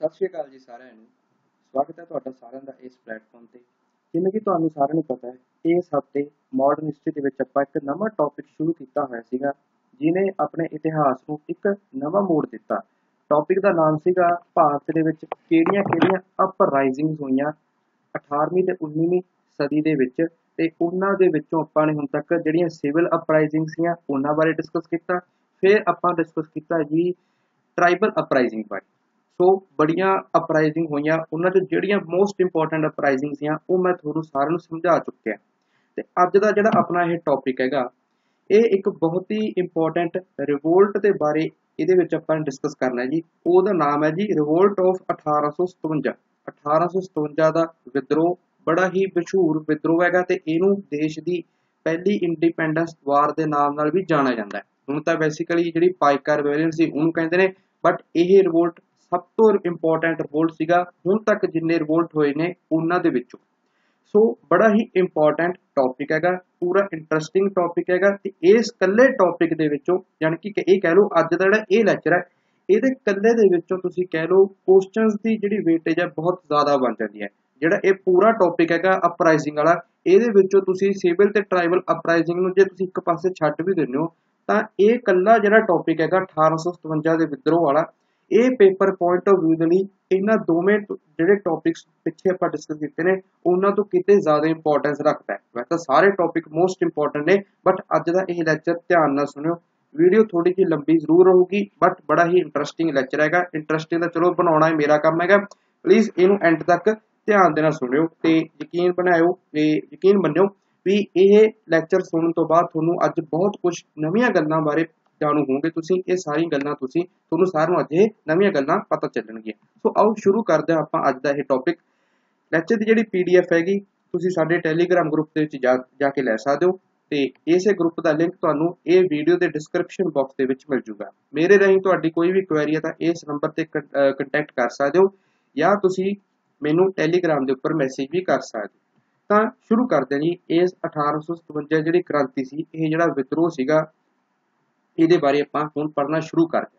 ਸਤਿ ਸ਼੍ਰੀ ਅਕਾਲ ਜੀ ਸਾਰਿਆਂ ਨੂੰ। ਸਵਾਗਤ ਹੈ ਤੁਹਾਡਾ ਸਾਰਿਆਂ ਦਾ ਇਸ ਪਲੇਟਫਾਰਮ ਤੇ। ਜਿਵੇਂ ਕਿ ਤੁਹਾਨੂੰ ਸਾਰਿਆਂ ਨੂੰ ਪਤਾ ਹੈ, ਇਸ ਹਫ਼ਤੇ ਮਾਡਰਨ ਹਿਸਟਰੀ ਦੇ ਵਿੱਚ ਆਪਾਂ ਇੱਕ ਨਵਾਂ ਟੌਪਿਕ ਸ਼ੁਰੂ ਕੀਤਾ ਹੋਇਆ ਸੀਗਾ ਜਿਨੇ ਆਪਣੇ ਇਤਿਹਾਸ ਨੂੰ ਇੱਕ ਨਵਾਂ ਮੋੜ ਦਿੱਤਾ। ਟੌਪਿਕ ਦਾ ਨਾਮ ਸੀਗਾ ਭਾਰਤ ਦੇ ਵਿੱਚ ਕਿਹੜੀਆਂ-ਕਿਹੜੀਆਂ ਅਪਰਾਈਜ਼ਿੰਗਸ ਹੋਈਆਂ 18ਵੀਂ ਤੇ 19ਵੀਂ ਸਦੀ ਦੇ ਵਿੱਚ, ਤੇ ਉਹਨਾਂ ਦੇ ਵਿੱਚੋਂ ਆਪਾਂ ਨੇ ਹੁਣ ਤੱਕ ਜਿਹੜੀਆਂ ਸਿਵਲ ਅਪਰਾਈਜ਼ਿੰਗ ਸੀਆਂ ਉਹਨਾਂ ਬਾਰੇ ਡਿਸਕਸ ਕੀਤਾ। ਫਿਰ ਆਪਾਂ ਡਿਸਕਸ ਕੀਤਾ ਜੀ ਟ੍ਰਾਈਬਲ ਅਪਰਾਈਜ਼ਿੰਗ ਬਾਰੇ। ਸੋ ਬੜੀਆਂ ਅਪਰਾਈਜ਼ਿੰਗ ਹੋਈਆਂ। ਉਹਨਾਂ ਚ ਜਿਹੜੀਆਂ ਮੋਸਟ ਇੰਪੋਰਟੈਂਟ ਅਪਰਾਈਜ਼ਿੰਗ ਸੀਆਂ, ਉਹ ਮੈਂ ਤੁਹਾਨੂੰ ਸਾਰਿਆਂ ਨੂੰ ਸਮਝਾ ਚੁੱਕਿਆ। ਤੇ ਅੱਜ ਦਾ ਜਿਹੜਾ ਆਪਣਾ ਇਹ ਟੌਪਿਕ ਹੈਗਾ, ਇਹ ਇੱਕ ਬਹੁਤ ਹੀ ਇੰਪੋਰਟੈਂਟ ਰਿਵੋਲਟ ਦੇ ਬਾਰੇ ਇਹਦੇ ਵਿੱਚ ਆਪਾਂ ਡਿਸਕਸ ਕਰਨਾ ਹੈ ਜੀ। ਉਹਦਾ ਨਾਮ ਹੈ ਜੀ ਰਿਵੋਲਟ ਆਫ 1857 1857 ਦਾ ਵਿਦਰੋਹ ਬੜਾ ਹੀ ਮਸ਼ਹੂਰ ਵਿਦਰੋਹ ਹੈਗਾ ਤੇ ਇਹਨੂੰ ਦੇਸ਼ ਦੀ ਪਹਿਲੀ ਇੰਡੀਪੈਂਡੈਂਸ ਵਾਰ ਦੇ ਨਾਮ ਨਾਲ ਵੀ ਜਾਣਿਆ ਜਾਂਦਾ ਹੈ। ਹੁਣ ਤਾਂ ਬੇਸਿਕਲੀ ਜਿਹੜੀ ਪਾਈਕਾ ਰਿਬੇਲੀਅਨ ਸੀ, ਉਹਨੂੰ ਕਹਿੰਦੇ ਨੇ ਬਟ ਇਹ ਰਿਵੋਲਟ ਸਭ ਤੋਂ ਇੰਪੋਰਟੈਂਟ ਰਿਵੋਲਟ ਸੀਗਾ। ਹੁਣ ਤੱਕ ਜਿੰਨੇ ਰਿਵੋਲਟ ਹੋਏ ਨੇ, ਉਹਨਾਂ ਦੇ ਵਿੱਚੋਂ। ਸੋ ਬੜਾ ਹੀ ਇੰਪੋਰਟੈਂਟ ਟੌਪਿਕ ਹੈਗਾ, ਪੂਰਾ ਇੰਟਰਸਟਿੰਗ ਟੌਪਿਕ ਹੈਗਾ ਤੇ ਇਸ ਕੱਲੇ ਟੌਪਿਕ ਦੇ ਵਿੱਚੋਂ ਯਾਨੀ ਕਿ ਇਹ ਕਹਿ ਲਓ, ਅੱਜ ਦਾ ਜਿਹੜਾ ਇਹ ਲੈਕਚਰ ਹੈ, ਇਹਦੇ ਕੱਲੇ ਦੇ ਵਿੱਚੋਂ ਤੁਸੀਂ ਕਹਿ ਲਓ ਕੁਐਸਚਨਸ ਦੀ ਜਿਹੜੀ ਵੇਟੇਜ ਹੈ, ਬਹੁਤ ਜ਼ਿਆਦਾ ਬਣ ਜਾਂਦੀ ਹੈ। ਜਿਹੜਾ ਇਹ ਪੂਰਾ ਟੌਪਿਕ ਹੈਗਾ ਅਪਰਾਈਜ਼ਿੰਗ ਵਾਲਾ, ਇਹਦੇ ਵਿੱਚੋਂ ਤੁਸੀਂ ਸਿਵਲ ਤੇ ਟ੍ਰਾਈਬਲ ਅਪਰਾਈਜ਼ਿੰਗ ਨੂੰ ਜੇ ਤੁਸੀਂ ਇੱਕ ਪਾਸੇ ਛੱਡ ਵੀ ਦਿੰਦੇ ਹੋ, ਤਾਂ ਇਹ ਕੱਲਾ ਜਿਹੜਾ ਟੌਪਿਕ ਹੈਗਾ 1857 ਦੇ ਵਿਦਰੋਹ ਵਾਲਾ ਇਹ ਪੇਪਰ ਪੁਆਇੰਟ ਆਫ View ਦੇ ਲਈ ਇਹਨਾਂ ਦੋਵੇਂ ਜਿਹੜੇ ਟੌਪਿਕਸ ਪਿੱਛੇ ਆਪਾਂ ਡਿਸਕਸ ਕੀਤੇ ਨੇ, ਉਹਨਾਂ ਤੋਂ ਕਿਤੇ ਜ਼ਿਆਦਾ ਇੰਪੋਰਟੈਂਸ ਰੱਖਦਾ ਹੈ। ਵੈਸੇ ਸਾਰੇ ਟੌਪਿਕ ਮੋਸਟ ਇੰਪੋਰਟੈਂਟ ਨੇ ਬਟ ਅੱਜ ਦਾ ਇਹ ਲੈਕਚਰ ਧਿਆਨ ਨਾਲ ਸੁਣਿਓ। ਵੀਡੀਓ ਥੋੜੀ ਜਿਹੀ ਲੰਬੀ ਜ਼ਰੂਰ ਰਹੂਗੀ ਬਟ ਬੜਾ ਹੀ ਇੰਟਰਸਟਿੰਗ ਲੈਕਚਰ ਹੈਗਾ। ਇੰਟਰਸਟਿੰਗ ਤਾਂ ਚਲੋ ਬਣਾਉਣਾ ਮੇਰਾ ਕੰਮ ਹੈਗਾ। ਪਲੀਜ਼ ਇਹਨੂੰ ਐਂਡ ਤੱਕ ਧਿਆਨ ਦੇ ਨਾਲ ਸੁਣਿਓ ਤੇ ਯਕੀਨ ਬਣਾਇਓ ਤੇ ਯਕੀਨ ਮੰਨਿਓ ਵੀ ਇਹ ਲੈਕਚਰ ਸੁਣਨ ਤੋਂ ਬਾਅਦ ਤੁਹਾਨੂੰ ਅੱਜ ਬਹੁਤ ਕੁਝ ਨਵੀਆਂ ਗੱਲਾਂ ਬਾਰੇ ਜਾਣੂ ਹੋਵੋਗੇ ਤੁਸੀਂ, ਇਹ ਸਾਰੀ ਗੱਲਾਂ ਤੁਸੀਂ ਤੁਹਾਨੂੰ ਸਾਰਿਆਂ ਨੂੰ ਅੱਜ ਇਹ ਨਵੀਆਂ ਗੱਲਾਂ ਪਤਾ ਚੱਲਣਗੀਆਂ। ਸੋ ਆਓ ਸ਼ੁਰੂ ਕਰਦੇ ਹਾਂ ਆਪਾਂ ਅੱਜ ਦਾ ਇਹ ਟੌਪਿਕ ਲੈਕਚਰ ਦੀ ਜਿਹੜੀ ਪੀਡੀਐਫ ਹੈਗੀ, ਤੁਸੀਂ ਸਾਡੇ ਟੈਲੀਗ੍ਰਾਮ ਗਰੁੱਪ ਦੇ ਵਿੱਚ ਜਾ ਕੇ ਲੈ ਸਕਦੇ ਹੋ ਤੇ ਇਸੇ ਗਰੁੱਪ ਦਾ ਲਿੰਕ ਤੁਹਾਨੂੰ ਇਹ ਵੀਡੀਓ ਦੇ ਡਿਸਕ੍ਰਿਪਸ਼ਨ ਬਾਕਸ ਦੇ ਵਿੱਚ ਮਿਲ ਜੂਗਾ। ਮੇਰੇ ਰਾਹੀਂ ਤੁਹਾਡੀ ਕੋਈ ਵੀ ਕੁਐਰੀ ਹੈ ਤਾਂ ਇਸ ਨੰਬਰ ਤੇ ਕੰਟੈਕਟ ਕਰ ਸਕਦੇ ਹੋ ਜਾਂ ਤੁਸੀਂ ਮੈਨੂੰ ਟੈਲੀਗ੍ਰਾਮ ਦੇ ਉੱਪਰ ਮੈਸੇਜ ਵੀ ਕਰ ਸਕਦੇ ਹੋ। ਤਾਂ ਸ਼ੁਰੂ ਕਰਦੇ ਹਾਂ ਜੀ, ਇਸ 1857 ਜਿਹੜੀ ਕ੍ਰਾਂਤੀ ਸੀ, ਇਹ ਜਿਹੜਾ ਵਿਦਰੋਹ ਸੀਗਾ ਇਹਦੇ ਬਾਰੇ ਆਪਾਂ ਹੁਣ ਪੜ੍ਹਨਾ ਸ਼ੁਰੂ ਕਰਦੇ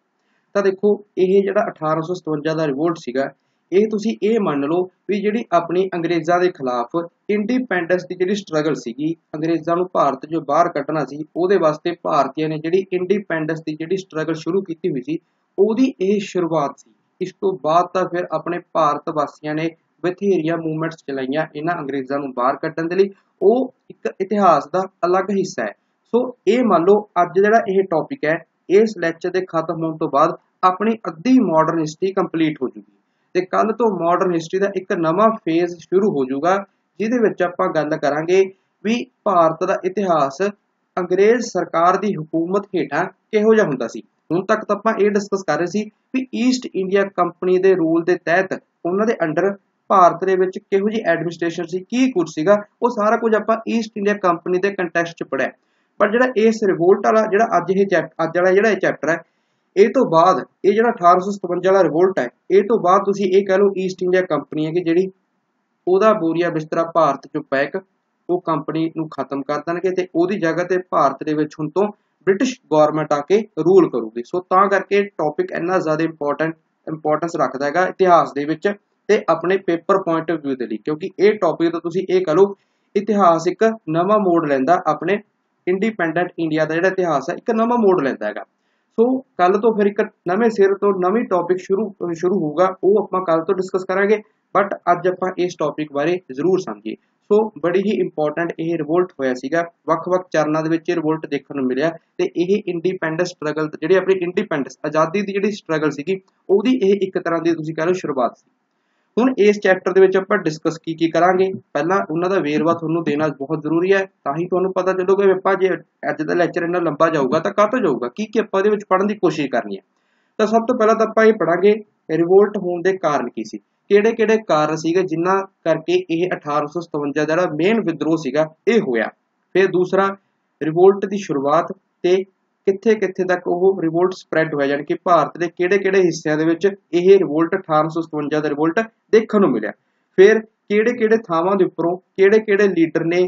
ਤਾਂ ਦੇਖੋ, ਇਹ ਜਿਹੜਾ 1857 ਦਾ ਰਿਵੋਲਟ ਸੀਗਾ, ਇਹ ਤੁਸੀਂ ਇਹ ਮੰਨ ਲਓ ਵੀ ਜਿਹੜੀ ਆਪਣੀ ਅੰਗਰੇਜ਼ਾਂ ਦੇ ਖਿਲਾਫ ਇੰਡੀਪੈਂਡੈਂਸ ਦੀ ਜਿਹੜੀ ਸਟਰਗਲ ਸੀਗੀ, ਅੰਗਰੇਜ਼ਾਂ ਨੂੰ ਭਾਰਤ ਜੋ ਬਾਹਰ ਕੱਢਣਾ ਸੀ, ਉਹਦੇ ਵਾਸਤੇ ਭਾਰਤੀਆਂ ਨੇ ਜਿਹੜੀ ਇੰਡੀਪੈਂਡੈਂਸ ਦੀ ਜਿਹੜੀ ਸਟਰਗਲ ਸ਼ੁਰੂ ਕੀਤੀ ਹੋਈ ਸੀ, ਉਹਦੀ ਇਹ ਸ਼ੁਰੂਆਤ ਸੀ। ਇਸ ਤੋਂ ਬਾਅਦ ਤਾਂ ਫਿਰ ਆਪਣੇ ਭਾਰਤ ਵਾਸੀਆਂ ਨੇ ਬਥੇਰੀਆਂ ਮੂਵਮੈਂਟਸ ਚਲਾਈਆਂ ਇਹਨਾਂ ਅੰਗਰੇਜ਼ਾਂ ਨੂੰ ਬਾਹਰ ਕੱਢਣ ਦੇ ਲਈ। ਉਹ ਇੱਕ ਇਤਿਹਾਸ ਦਾ ਅਲੱਗ ਹਿੱਸਾ ਹੈ। ਸੋ ਇਹ ਮੰਨ ਲਓ ਅੱਜ ਜਿਹੜਾ ਇਹ ਟੌਪਿਕ ਹੈ, ਇਸ ਲੈਕਚਰ ਦੇ ਖਤਮ ਹੋਣ ਤੋਂ ਬਾਅਦ ਆਪਣੀ ਅੱਧੀ ਮਾਡਰਨ ਹਿਸਟਰੀ ਕੰਪਲੀਟ ਹੋ ਜੂਗੀ। ਤੇ ਕੱਲ ਤੋਂ ਮਾਡਰਨ ਹਿਸਟਰੀ ਦਾ ਇੱਕ ਨਵਾਂ ਫੇਜ਼ ਸ਼ੁਰੂ ਹੋ ਜਾਊਗਾ ਜਿਹਦੇ ਵਿੱਚ ਆਪਾਂ ਗੱਲ ਕਰਾਂਗੇ ਵੀ ਭਾਰਤ ਦਾ ਇਤਿਹਾਸ ਅੰਗਰੇਜ਼ ਸਰਕਾਰ ਦੀ ਹਕੂਮਤ ਹੇਠਾਂ ਕਿਹੋ ਜਿਹਾ ਹੁੰਦਾ ਸੀ। ਹੁਣ ਤੱਕ ਤਾਂ ਆਪਾਂ ਇਹ ਡਿਸਕਸ ਕਰ ਰਹੇ ਸੀ ਵੀ ਈਸਟ ਇੰਡੀਆ ਕੰਪਨੀ ਦੇ ਰੂਲ ਦੇ ਤਹਿਤ ਉਹਨਾਂ ਦੇ ਅੰਡਰ ਭਾਰਤ ਦੇ ਵਿੱਚ ਕਿਹੋ ਜਿਹੀ ਐਡਮਿਨਿਸਟ੍ਰੇਸ਼ਨ ਸੀ, ਕੀ ਕੁਝ ਸੀਗਾ, ਉਹ ਸਾਰਾ ਕੁਝ ਆਪਾਂ ਈਸਟ ਇੰਡੀਆ ਕੰਪਨੀ ਦੇ ਕੰਟੈਕਸਟ 'ਚ ਪੜਿਆ ਪਰ ਜਿਹੜਾ ਇਸ ਰਿਵੋਲਟ ਵਾਲਾ, ਜਿਹੜਾ ਅੱਜ ਇਹ ਅੱਜ ਵਾਲਾ ਜਿਹੜਾ ਇਹ ਚੈਪਟਰ ਹੈ, ਇਹ ਤੋਂ ਬਾਅਦ ਇਹ ਜਿਹੜਾ 1857 ਵਾਲਾ ਰਿਵੋਲਟ ਹੈ, ਇਹ ਤੋਂ ਬਾਅਦ ਤੁਸੀਂ ਇਹ ਕਹਿ ਲਓ ਈਸਟ ਇੰਡੀਆ ਕੰਪਨੀ ਹੈ ਕਿ ਜਿਹੜੀ ਉਹਦਾ ਬੋਰੀਆ ਬਿਸਤਰਾ ਭਾਰਤ ਚੋਂ ਪੈਕ, ਉਹ ਕੰਪਨੀ ਨੂੰ ਖਤਮ ਕਰ ਦੇਣਗੇ ਤੇ ਉਹਦੀ ਜਗ੍ਹਾ ਤੇ ਭਾਰਤ ਦੇ ਵਿੱਚ ਹੁਣ ਤੋਂ ਬ੍ਰਿਟਿਸ਼ ਗਵਰਨਮੈਂਟ ਆ ਕੇ ਰੂਲ ਕਰੂਗੀ। ਸੋ ਤਾਂ ਕਰਕੇ ਟੌਪਿਕ ਇੰਨਾ ਜ਼ਿਆਦਾ ਇੰਪੋਰਟੈਂਟ ਇੰਪੋਰਟੈਂਸ ਰੱਖਦਾ ਹੈਗਾ ਇਤਿਹਾਸ ਦੇ ਵਿੱਚ ਤੇ ਆਪਣੇ ਪੇਪਰ ਪੁਆਇੰਟ ਆਫ View ਦੇ ਲਈ। ਕਿਉਂਕਿ ਇਹ ਟੌਪਿਕ ਤੋਂ ਤੁਸੀਂ ਇਹ ਕਹ ਲਓ ਇਤਿਹਾਸ ਇੱਕ ਨਵਾਂ ਮੋੜ ਲੈਂਦਾ ਆਪਣੇ ਇੰਡੀਪੈਂਡੈਂਟ ਇੰਡੀਆ ਦਾ ਜਿਹੜਾ ਇਤਿਹਾਸ ਹੈ, ਇੱਕ ਨਵਾਂ ਮੋੜ ਲੈਂਦਾ ਹੈਗਾ। ਸੋ ਕੱਲ ਤੋਂ ਫਿਰ ਇੱਕ ਨਵੇਂ ਸਿਰ ਤੋਂ ਨਵੀਂ ਟੌਪਿਕ ਸ਼ੁਰੂ ਸ਼ੁਰੂ ਹੋਊਗਾ, ਉਹ ਆਪਾਂ ਕੱਲ ਤੋਂ ਡਿਸਕਸ ਕਰਾਂਗੇ ਬਟ ਅੱਜ ਆਪਾਂ ਇਸ ਟੌਪਿਕ ਬਾਰੇ ਜ਼ਰੂਰ ਸਮਝੀਏ। ਸੋ ਬੜੀ ਹੀ ਇੰਪੋਰਟੈਂਟ ਇਹ ਰਿਵੋਲਟ ਹੋਇਆ ਸੀਗਾ, ਵੱਖ-ਵੱਖ ਚਰਨਾਂ ਦੇ ਵਿੱਚ ਇਹ ਰਿਵੋਲਟ ਦੇਖਣ ਨੂੰ ਮਿਲਿਆ, ਤੇ ਇਹ ਇੰਡੀਪੈਂਡੈਂਸ ਸਟਰਗਲ ਜਿਹੜੀ ਆਪਣੀ ਇੰਡੀਪੈਂਡੈਂਸ ਆਜ਼ਾਦੀ ਦੀ ਜਿਹੜੀ ਸਟਰਗਲ ਸੀਗੀ, ਉਹਦੀ ਇਹ ਇੱਕ ਤਰ੍ਹਾਂ ਦੀ ਤੁਸੀਂ ਕਹ ਲਓ ਸ਼ੁਰੂਆਤ ਸੀ। ਹੁਣ ਇਸ ਚੈਪਟਰ ਦੇ ਵਿੱਚ ਆਪਾਂ ਡਿਸਕਸ ਕੀ ਕੀ ਕਰਾਂਗੇ? ਪਹਿਲਾਂ ਉਹਨਾਂ ਦਾ ਵੇਰਵਾ ਤੁਹਾਨੂੰ ਦੇਣਾ ਬਹੁਤ ਜ਼ਰੂਰੀ ਹੈ, ਤਾਂ ਹੀ ਤੁਹਾਨੂੰ ਪਤਾ ਚੱਲੂਗਾ ਵੀ ਆਪਾਂ ਜੇ ਅੱਜ ਦਾ ਲੈਕਚਰ ਇੰਨਾ ਲੰਬਾ ਜਾਊਗਾ ਤਾਂ ਕਾਹਤੋਂ ਜਾਊਗਾ? ਕੀ ਕੀ ਆਪਾਂ ਇਹਦੇ ਵਿੱਚ ਪੜ੍ਹਨ ਦੀ ਕੋਸ਼ਿਸ਼ ਕਰਨੀ ਹੈ? ਤਾਂ ਸਭ ਤੋਂ ਪਹਿਲਾਂ ਤਾਂ ਆਪਾਂ ਇਹ ਪੜਾਂਗੇ ਰਿਵੋਲਟ ਹੋਣ ਦੇ ਕਾਰਨ ਕੀ ਸੀ? ਕਿਹੜੇ ਕਿਹੜੇ ਕਾਰਨ ਸੀਗੇ ਜਿਨ੍ਹਾਂ ਕਰਕੇ ਇਹ 1857 ਜਿਹੜਾ ਮੇਨ ਵਿਦਰੋਹ ਸੀਗਾ, ਇਹ ਹੋਇਆ। ਫਿਰ ਦੂਸਰਾ ਰਿਵੋਲਟ ਦੀ ਸ਼ੁਰੂਆਤ ਤੇ ਕਿੱਥੇ ਕਿੱਥੇ ਤੱਕ ਉਹ ਰਿਵੋਲਟ ਸਪਰੈਡ ਹੋਇਆ ਯਾਨੀ ਕਿ ਭਾਰਤ ਦੇ ਕਿਹੜੇ ਕਿਹੜੇ ਹਿੱਸਿਆਂ ਦੇ ਵਿੱਚ ਇਹ ਰਿਵੋਲਟ 1857 ਦਾ ਰਿਵੋਲਟ ਦੇਖਣ ਨੂੰ ਮਿਲਿਆ। ਫਿਰ ਕਿਹੜੇ ਕਿਹੜੇ ਥਾਵਾਂ ਦੇ ਉੱਪਰੋਂ ਕਿਹੜੇ ਕਿਹੜੇ ਲੀਡਰ ਨੇ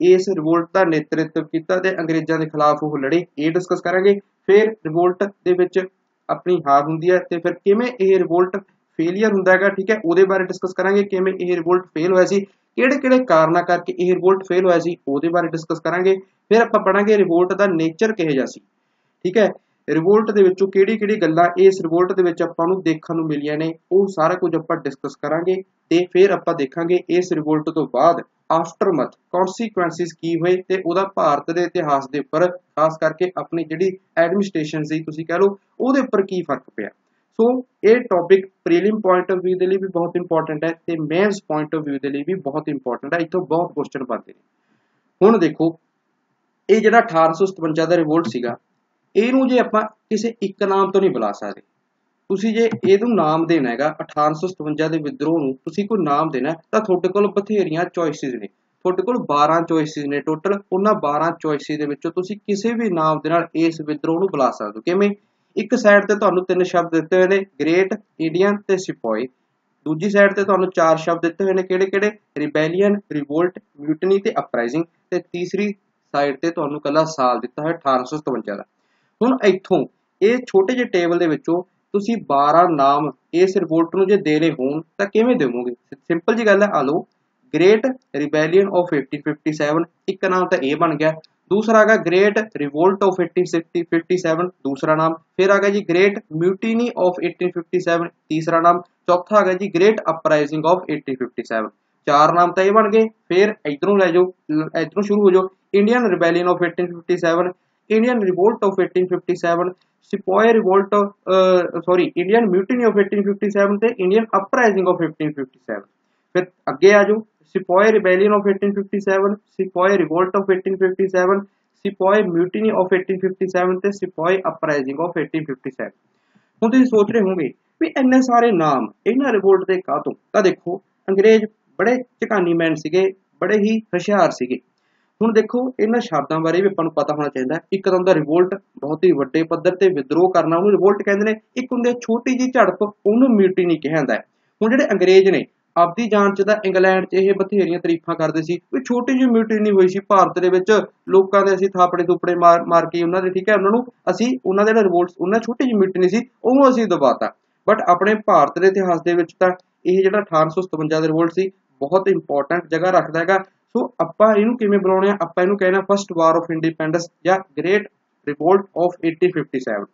ਇਸ ਰਿਵੋਲਟ ਦਾ ਨੇਤਰਤਵ ਕੀਤਾ ਤੇ ਅੰਗਰੇਜ਼ਾਂ ਦੇ ਖਿਲਾਫ ਉਹ ਲੜੇ, ਇਹ ਡਿਸਕਸ ਕਰਾਂਗੇ। ਫਿਰ ਰਿਵੋਲਟ ਦੇ ਵਿੱਚ ਆਪਣੀ ਹਾਰ ਹੁੰਦੀ ਹੈ ਤੇ ਫਿਰ ਕਿਵੇਂ ਇਹ ਰਿਵੋਲਟ ਫੇਲਿਅਰ ਹੁੰਦਾ ਹੈਗਾ, ਠੀਕ ਹੈ? ਉਹਦੇ ਬਾਰੇ ਡਿਸਕਸ ਕਰਾਂਗੇ ਕਿਵੇਂ ਇਹ ਰਿਵੋਲਟ ਫੇਲ ਹੋਇਆ ਸੀ, ਕਿਹੜੇ ਕਿਹੜੇ ਕਾਰਨਾਂ ਕਰਕੇ ਇਹ ਰਿਵੋਲਟ ਫੇਲ ਹੋਇਆ ਸੀ, ਉਹਦੇ ਬਾਰੇ ਡਿਸਕਸ ਕਰਾਂਗੇ। ਫਿਰ ਆਪਾਂ ਪੜਾਂਗੇ ਰਿਵੋਲਟ ਦਾ ਨੇਚਰ ਕਿਹੋ ਜਿਹਾ ਸੀ, ਠੀਕ ਹੈ? ਰਿਵੋਲਟ ਦੇ ਵਿੱਚੋਂ ਕਿਹੜੀ ਕਿਹੜੀ ਗੱਲਾਂ ਇਸ ਰਿਵੋਲਟ ਦੇ ਵਿੱਚ ਆਪਾਂ ਨੂੰ ਦੇਖਣ ਨੂੰ ਮਿਲੀਆਂ ਨੇ, ਉਹ ਸਾਰਾ ਕੁਝ ਆਪਾਂ ਡਿਸਕਸ ਕਰਾਂਗੇ ਤੇ ਫਿਰ ਆਪਾਂ ਦੇਖਾਂਗੇ ਇਸ ਰਿਵੋਲਟ ਤੋਂ ਬਾਅਦ ਆਫਟਰਮਥ ਕਨਸੀਕੁਐਂਸਿਸ ਕੀ ਹੋਏ ਤੇ ਉਹਦਾ ਭਾਰਤ ਦੇ ਇਤਿਹਾਸ ਦੇ ਉੱਪਰ, ਖਾਸ ਕਰਕੇ ਆਪਣੀ ਜਿਹੜੀ ਐਡਮਿਨਿਸਟ੍ਰੇਸ਼ਨ ਸੀ, ਤੁਸੀਂ ਕਹਿ ਲਓ, ਉਹਦੇ ਉੱਪਰ ਕੀ ਫ਼ਰਕ ਪਿਆ। ਸੋ ਇਹ topic prelim point of View ਦੇ ਲਈ ਵੀ ਬਹੁਤ ਇੰਪੋਰਟੈਂਟ ਹੈ ਤੇ ਮੇਨਸ ਪੁਆਇੰਟ ਆਫ View ਦੇ ਲਈ ਵੀ ਬਹੁਤ ਇੰਪੋਰਟੈਂਟ ਹੈ। ਇੱਥੋਂ ਬਹੁਤ ਕੁਐਸਚਨ ਬਣਦੇ ਨੇ। ਹੁਣ ਦੇਖੋ, ਇਹ ਜਿਹੜਾ 1857 ਦਾ ਰਿਵੋਲਟ ਸੀਗਾ, ਇਹਨੂੰ ਜੇ ਆਪਾਂ ਕਿਸੇ ਇੱਕ ਨਾਮ ਤੋਂ ਨਹੀਂ ਬੁਲਾ ਸਕਦੇ। ਤੁਸੀਂ ਜੇ ਇਹਨੂੰ ਨਾਮ ਦੇਣਾ ਹੈਗਾ 1857 ਦੇ ਵਿਦਰੋਹ ਨੂੰ ਤੁਸੀਂ ਕੋਈ ਨਾਮ ਦੇਣਾ, ਤਾਂ ਤੁਹਾਡੇ ਕੋਲ ਬਥੇਰੀਆਂ ਚੋਇਸਿਸ ਨੇ। ਤੁਹਾਡੇ ਕੋਲ 12 ਚੋਇਸਿਸ ਨੇ। ਟੋਟਲ ਉਹਨਾਂ 12 ਚੋਇਸਿਸ ਦੇ ਵਿੱਚੋਂ ਤੁਸੀਂ ਕਿਸੇ ਵੀ ਨਾਮ ਦੇ ਨਾਲ ਇਸ ਵਿਦਰੋਹ ਨੂੰ ਬੁਲਾ ਸਕਦੇ ਹੋ। ਕਿਵੇਂ? ਇੱਕ ਸਾਈਡ ਤੇ ਤੁਹਾਨੂੰ ਤਿੰਨ ਸ਼ਬਦ ਦਿੱਤੇ ਹੋਏ ਨੇ ਗ੍ਰੇਟ ਇੰਡੀਅਨ ਤੇ ਸਿਪੋਏ ਦੂਜੀ ਸਾਈਡ ਤੇ ਤੁਹਾਨੂੰ ਚਾਰ ਸ਼ਬਦ ਦਿੱਤੇ ਹੋਏ ਨੇ, ਕਿਹੜੇ ਕਿਹੜੇ? ਰਿਬੈਲੀਅਨ ਰਿਵੋਲਟ ਮਿਊਟਨੀ ਤੇ ਅਪਰਾਈਜ਼ਿੰਗ ਤੇ ਤੀਸਰੀ ਸਾਈਡ ਤੇ ਤੁਹਾਨੂੰ ਕੱਲਾ ਸਾਲ ਦਿੱਤਾ ਹੋਇਆ 1857 ਦਾ। ਹੁਣ ਇੱਥੋਂ ਇਹ ਛੋਟੇ ਜਿਹੇ ਟੇਬਲ ਦੇ ਵਿੱਚੋਂ ਤੁਸੀਂ 12 ਨਾਮ ਇਸ ਰਿਵੋਲਟ ਨੂੰ ਜੇ ਦੇਣੇ ਹੋਣ, ਤਾਂ ਕਿਵੇਂ ਦੇਵੋਗੇ? ਸਿੰਪਲ ਜੀ ਗੱਲ ਹੈ, ਆ ਲਓ। ਗ੍ਰੇਟ ਰਿਬੈਲੀਅਨ ਆਫ 1857 ਇੱਕ ਨਾਮ ਤਾਂ ਇਹ ਬਣ ਗਿਆ। ਦੂਸਰਾ ਹੈਗਾ ਗ੍ਰੇਟ ਰਿਵੋਲਟ ਆਫ 1857 ਦੂਸਰਾ ਨਾਮ ਫਿਰ ਆ ਗਿਆ ਜੀ ਗ੍ਰੇਟ ਮਿਊਟੀਨੀ ਆਫ 1857 ਤੀਸਰਾ ਨਾਮ ਚੌਥਾ ਹੈਗਾ ਜੀ ਗ੍ਰੇਟ ਅਪਰਾਈਜ਼ਿੰਗ ਆਫ 1857 ਚਾਰ ਨਾਮ ਤਾਂ ਇਹ ਬਣ ਗਏ ਫਿਰ ਇਧਰੋਂ ਲੈ ਜਾਓ ਇਧਰੋਂ ਸ਼ੁਰੂ ਹੋ ਜਾਓ Indian rebellion of 1857 Indian revolt of 1857 sepoy revolt sorry Indian mutiny of 1857 ਤੇ ਇੰਡੀਅਨ ਅਪਰਾਈਜ਼ਿੰਗ ਆਫ 1857 ਫਿਰ ਅੱਗੇ ਆ ਜਾਓ sepoy rebellion of 1857 sepoy revolt of 1857 sepoy mutiny of 1857 ਤੇ ਸਿਪੋਏ ਅਪਰਾਈਜ਼ਿੰਗ ਆਫ 1857 ਹੁਣ ਤੁਸੀਂ ਸੋਚ ਰਹੇ ਹੋਵੋਗੇ ਵੀ ਇੰਨੇ ਸਾਰੇ ਨਾਮ ਇਹਨਾਂ ਰਿਵੋਲਟ ਦੇ ਕਾਤੋਂ ਤਾਂ? ਦੇਖੋ, ਅੰਗਰੇਜ਼ ਬੜੇ ਝਕਾਨੀ ਸੀਗੇ, ਬੜੇ ਹੀ ਹੁਸ਼ਿਆਰ ਸੀਗੇ। ਹੁਣ ਦੇਖੋ, ਇਹਨਾਂ ਸ਼ਬਦਾਂ ਬਾਰੇ ਵੀ ਆਪਾਂ ਨੂੰ ਪਤਾ ਹੋਣਾ ਚਾਹੀਦਾ। ਇੱਕ ਤਾਂ ਦਾ ਰਿਵੋਲਟ ਬਹੁਤ ਹੀ ਵੱਡੇ ਪੱਧਰ ਤੇ ਵਿਦਰੋਹ ਕਰਨਾ, ਉਹਨੂੰ ਰਿਵੋਲਟ ਕਹਿੰਦੇ ਨੇ। ਇੱਕ ਹੁੰਦੇ ਛੋਟੀ ਜੀ ਝੜਪ, ਉਹਨੂੰ ਮਿਊਟੀਨੀ ਕਹਿੰਦਾ ਹੁਣ ਜਿਹੜੇ ਅੰਗਰੇਜ਼ ਨੇ ਆਪਦੀ ਜਾਨ ਚ ਤਾਂ ਇੰਗਲੈਂਡ 'ਚ ਇਹ ਬਥੇਰੀਆਂ ਤਾਰੀਫਾਂ ਕਰਦੇ ਸੀ ਵੀ ਛੋਟੀ ਜਿਹੀ ਮਿਊਟੀਨੀ ਹੋਈ ਸੀ ਭਾਰਤ ਦੇ ਵਿੱਚ, ਲੋਕਾਂ ਦੇ ਅਸੀਂ ਥਾਪੜੇ ਥੁਪੜੇ ਮਾਰ ਮਾਰ ਕੇ ਉਹਨਾਂ ਦੇ, ਠੀਕ ਹੈ, ਉਹਨਾਂ ਨੂੰ ਅਸੀਂ ਉਹਨਾਂ ਦੇ ਜਿਹੜਾ ਉਹਨਾਂ ਛੋਟੀ ਜਿਹੀ ਨਹੀਂ ਸੀ, ਉਹਨੂੰ ਅਸੀਂ ਦਬਾਤਾ। ਬਟ ਆਪਣੇ ਭਾਰਤ ਦੇ ਇਤਿਹਾਸ ਦੇ ਵਿੱਚ ਤਾਂ ਇਹ ਜਿਹੜਾ 1857 ਦਾ ਰਿਵੋਲਟ ਸੀ, ਬਹੁਤ ਇੰਪੋਰਟੈਂਟ ਜਗ੍ਹਾ ਰੱਖਦਾ ਹੈਗਾ। ਸੋ ਆਪਾਂ ਇਹਨੂੰ ਕਿਵੇਂ ਬੁਲਾਉਣੇ ਆ? ਆਪਾਂ ਇਹਨੂੰ ਕਹਿਣਾ ਫਸਟ ਵਾਰ ਆਫ ਇੰਡੀਪੈਂਡੈਂਸ ਜਾਂ ਗ੍ਰੇਟ ਰਿਵੋਲਟ ਆਫ 1857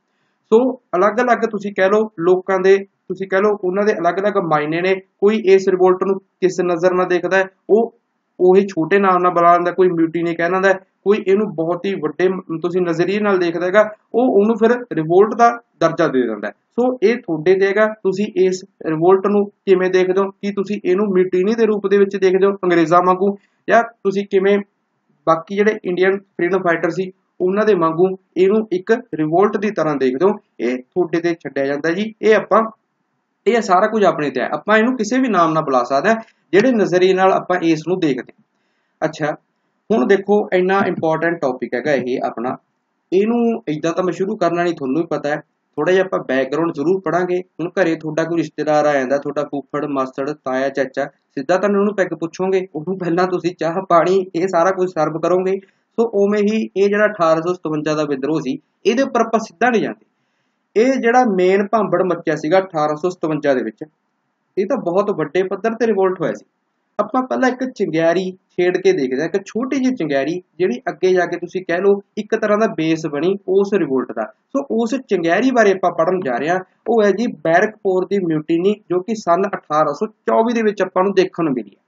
ਸੋ ਅਲੱਗ-ਅਲੱਗ ਤੁਸੀਂ ਕਹਿ ਲਓ ਲੋਕਾਂ ਦੇ ਤੁਸੀਂ ਕਹਿ ਲਓ ਉਹਨਾਂ ਦੇ ਅਲੱਗ-ਅਲੱਗ ਮਾਇਨੇ ਨੇ, ਕੋਈ ਇਸ ਰਿਵੋਲਟ ਨੂੰ ਕਿਸ ਨਜ਼ਰ ਨਾਲ ਦੇਖਦਾ ਹੈ, ਉਹ ਉਹੀ ਛੋਟੇ ਨਾਮ ਨਾਲ ਬੁਲਾ ਲੈਂਦਾ, ਕੋਈ ਮਿਊਟੀ ਨਹੀਂ ਕਹਿਣਾ ਕੋਈ ਇਹਨੂੰ ਬਹੁਤ ਹੀ ਵੱਡੇ ਤੁਸੀਂ ਨਜ਼ਰੀਏ ਨਾਲ ਦੇਖਦਾ ਹੈਗਾ, ਉਹ ਉਹਨੂੰ ਫਿਰ ਰਿਵੋਲਟ ਦਾ ਦਰਜਾ ਦੇ ਦਿੰਦਾ ਸੋ ਇਹ ਤੁਹਾਡੇ ਤੇ ਹੈਗਾ, ਤੁਸੀਂ ਇਸ ਰਿਵੋਲਟ ਨੂੰ ਕਿਵੇਂ ਦੇਖਦੇ ਹੋ? ਕਿ ਤੁਸੀਂ ਇਹਨੂੰ ਮਿਊਟੀਨੀ ਦੇ ਰੂਪ ਦੇ ਵਿੱਚ ਦੇਖਦੇ ਹੋ, ਅੰਗਰੇਜ਼ਾਂ ਵਾਂਗੂ? ਜਾਂ ਤੁਸੀਂ ਕਿਵੇਂ, ਬਾਕੀ ਜਿਹੜੇ ਇੰਡੀਅਨ ਫਰੀडम ਫਾਈਟਰ ਸੀ, ਉਹਨਾਂ ਦੇ ਵਾਂਗੂ ਇਹਨੂੰ ਇੱਕ ਰਿਵੋਲਟ ਦੀ ਤਰ੍ਹਾਂ ਦੇਖਦੇ ਹੋ? ਇਹ ਤੁਹਾਡੇ ਤੇ ਛੱਡਿਆ ਜਾਂਦਾ ਜੀ। ਇਹ ਆਪਾਂ ਇਹ ਸਾਰਾ ਕੁਝ ਆਪਣੇ ਤੇ ਹੈ। ਆਪਾਂ ਇਹਨੂੰ ਕਿਸੇ ਵੀ ਨਾਮ ਨਾਲ ਬੁਲਾ ਸਕਦੇ ਹਾਂ, ਜਿਹੜੇ ਨਜ਼ਰੀਏ ਨਾਲ ਆਪਾਂ ਇਸ ਨੂੰ ਦੇਖਦੇ ਅੱਛਾ, ਹੁਣ ਦੇਖੋ, ਇੰਨਾ ਇੰਪੋਰਟੈਂਟ ਟੌਪਿਕ ਹੈਗਾ ਇਹ ਆਪਣਾ। ਇਹਨੂੰ ਇਦਾਂ ਤਾਂ ਮੈਂ ਸ਼ੁਰੂ ਕਰਨਾ ਨਹੀਂ, ਤੁਹਾਨੂੰ ਵੀ ਪਤਾ ਹੈ। ਥੋੜਾ ਜਿਹਾ ਆਪਾਂ ਬੈਕਗ੍ਰਾਉਂਡ ਜ਼ਰੂਰ ਪੜਾਂਗੇ ਹੁਣ ਘਰੇ ਤੁਹਾਡਾ ਕੋਈ ਰਿਸ਼ਤੇਦਾਰ ਆ ਜਾਂਦਾ, ਤੁਹਾਡਾ ਫੂਫੜ, ਮਾਸੜ, ਤਾਇਆ, ਚਾਚਾ, ਸਿੱਧਾ ਤਾਂ ਉਹਨੂੰ ਪੈਗ ਪੁੱਛੋਗੇ। ਉਹਨੂੰ ਪਹਿਲਾਂ ਤੁਸੀਂ ਚਾਹ, ਪਾਣੀ, ਇਹ ਸਾਰਾ ਕੁਝ ਸਰਵ ਕਰੋਗੇ। ਸੋ ਉਵੇਂ ਹੀ ਇਹ ਜਿਹੜਾ 1857 ਦਾ ਵਿਦਰੋਹ ਸੀ, ਇਹਦੇ ਉੱਪਰ ਆਪਾਂ ਸਿੱਧਾ ਨਹੀਂ ਜਾਂਦੇ। ਇਹ ਜਿਹੜਾ ਮੇਨ ਭਾਂਬੜ ਮੱਚਿਆ ਸੀਗਾ 1857 ਦੇ ਵਿੱਚ, ਇਹ ਤਾਂ ਬਹੁਤ ਵੱਡੇ ਪੱਧਰ ਤੇ ਰਿਵੋਲਟ ਹੋਇਆ ਸੀ। ਆਪਾਂ ਪਹਿਲਾਂ ਇੱਕ ਚਿੰਗਿਆਰੀ ਛੇੜ ਕੇ ਦੇਖਦੇ ਹਾਂ, ਇੱਕ ਛੋਟੀ ਜਿਹੀ ਚਿੰਗਿਆਰੀ ਜਿਹੜੀ ਅੱਗੇ ਜਾ ਕੇ ਤੁਸੀਂ ਕਹਿ ਲਓ ਇੱਕ ਤਰ੍ਹਾਂ ਦਾ ਬੇਸ ਬਣੀ ਉਸ ਰਿਵੋਲਟ ਦਾ। ਸੋ ਉਸ ਚਿੰਗਿਆਰੀ ਬਾਰੇ ਆਪਾਂ ਪੜਨ ਜਾ ਰਹੇ ਹਾਂ, ਉਹ ਹੈ ਜੀ ਬੈਰਕਪੋਰ ਦੀ ਮਿਊਟੀਨੀ ਜੋ ਕਿ ਸਨ 1824 ਦੇ ਵਿੱਚ ਆਪਾਂ ਨੂੰ ਦੇਖਣ ਨੂੰ ਮਿਲੀ ਹੈ।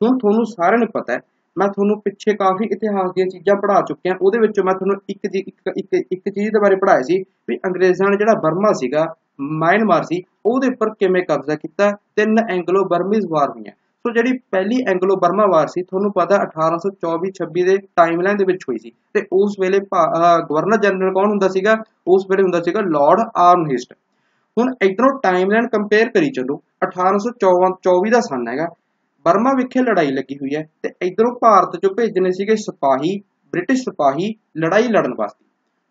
ਹੁਣ ਤੁਹਾਨੂੰ ਸਾਰਿਆਂ ਨੂੰ ਪਤਾ ਹੈ ਮੈਂ ਤੁਹਾਨੂੰ ਪਿੱਛੇ ਕਾਫੀ ਇਤਿਹਾਸ ਦੀਆਂ ਚੀਜ਼ਾਂ ਪੜ੍ਹਾ ਚੁੱਕਿਆ। ਉਹਦੇ ਵਿੱਚੋਂ ਮੈਂ ਤੁਹਾਨੂੰ ਇੱਕ ਇੱਕ ਇੱਕ ਚੀਜ਼ ਦੇ ਬਾਰੇ ਪੜ੍ਹਾਇਆ ਸੀ ਵੀ ਅੰਗਰੇਜ਼ਾਂ ਨੇ ਜਿਹੜਾ ਬਰਮਾ ਸੀਗਾ ਮਾਇਨਮਾਰ ਸੀ, ਉਹਦੇ ਉੱਪਰ ਕਿਵੇਂ ਕਬਜ਼ਾ ਕੀਤਾ? ਤਿੰਨ ਐਂਗਲੋ ਬਰਮੀਜ਼ ਵਾਰ ਹੋਈਆਂ ਸੋ ਜਿਹੜੀ ਪਹਿਲੀ ਐਂਗਲੋ ਬਰਮਾ ਵਾਰ ਸੀ, ਤੁਹਾਨੂੰ ਪਤਾ 1824-26 ਦੇ ਟਾਈਮਲਾਈਨ ਦੇ ਵਿੱਚ ਹੋਈ ਸੀ। ਤੇ ਉਸ ਵੇਲੇ ਗਵਰਨਰ ਜਨਰਲ ਕੌਣ ਹੁੰਦਾ ਸੀਗਾ? ਉਸ ਵੇਲੇ ਹੁੰਦਾ ਸੀਗਾ ਲਾਰਡ ਆਰਮਹਿਸਟ ਹੁਣ ਇਧਰੋਂ ਟਾਈਮਲਾਈਨ ਕੰਪੇਅਰ ਕਰੀ ਚੱਲੋ। 1824 ਦਾ ਸਨ ਹੈਗਾ। ਬਰਮਾ ਵਿਖੇ ਲੜਾਈ ਲੱਗੀ ਹੋਈ ਹੈ ਤੇ ਇਧਰੋਂ ਭਾਰਤ ਚੋਂ ਭੇਜਣੇ ਸੀਗੇ ਸਿਪਾਹੀ, ਬ੍ਰਿਟਿਸ਼ ਸਿਪਾਹੀ ਲੜਾਈ ਲੜਨ ਵਾਸਤੇ।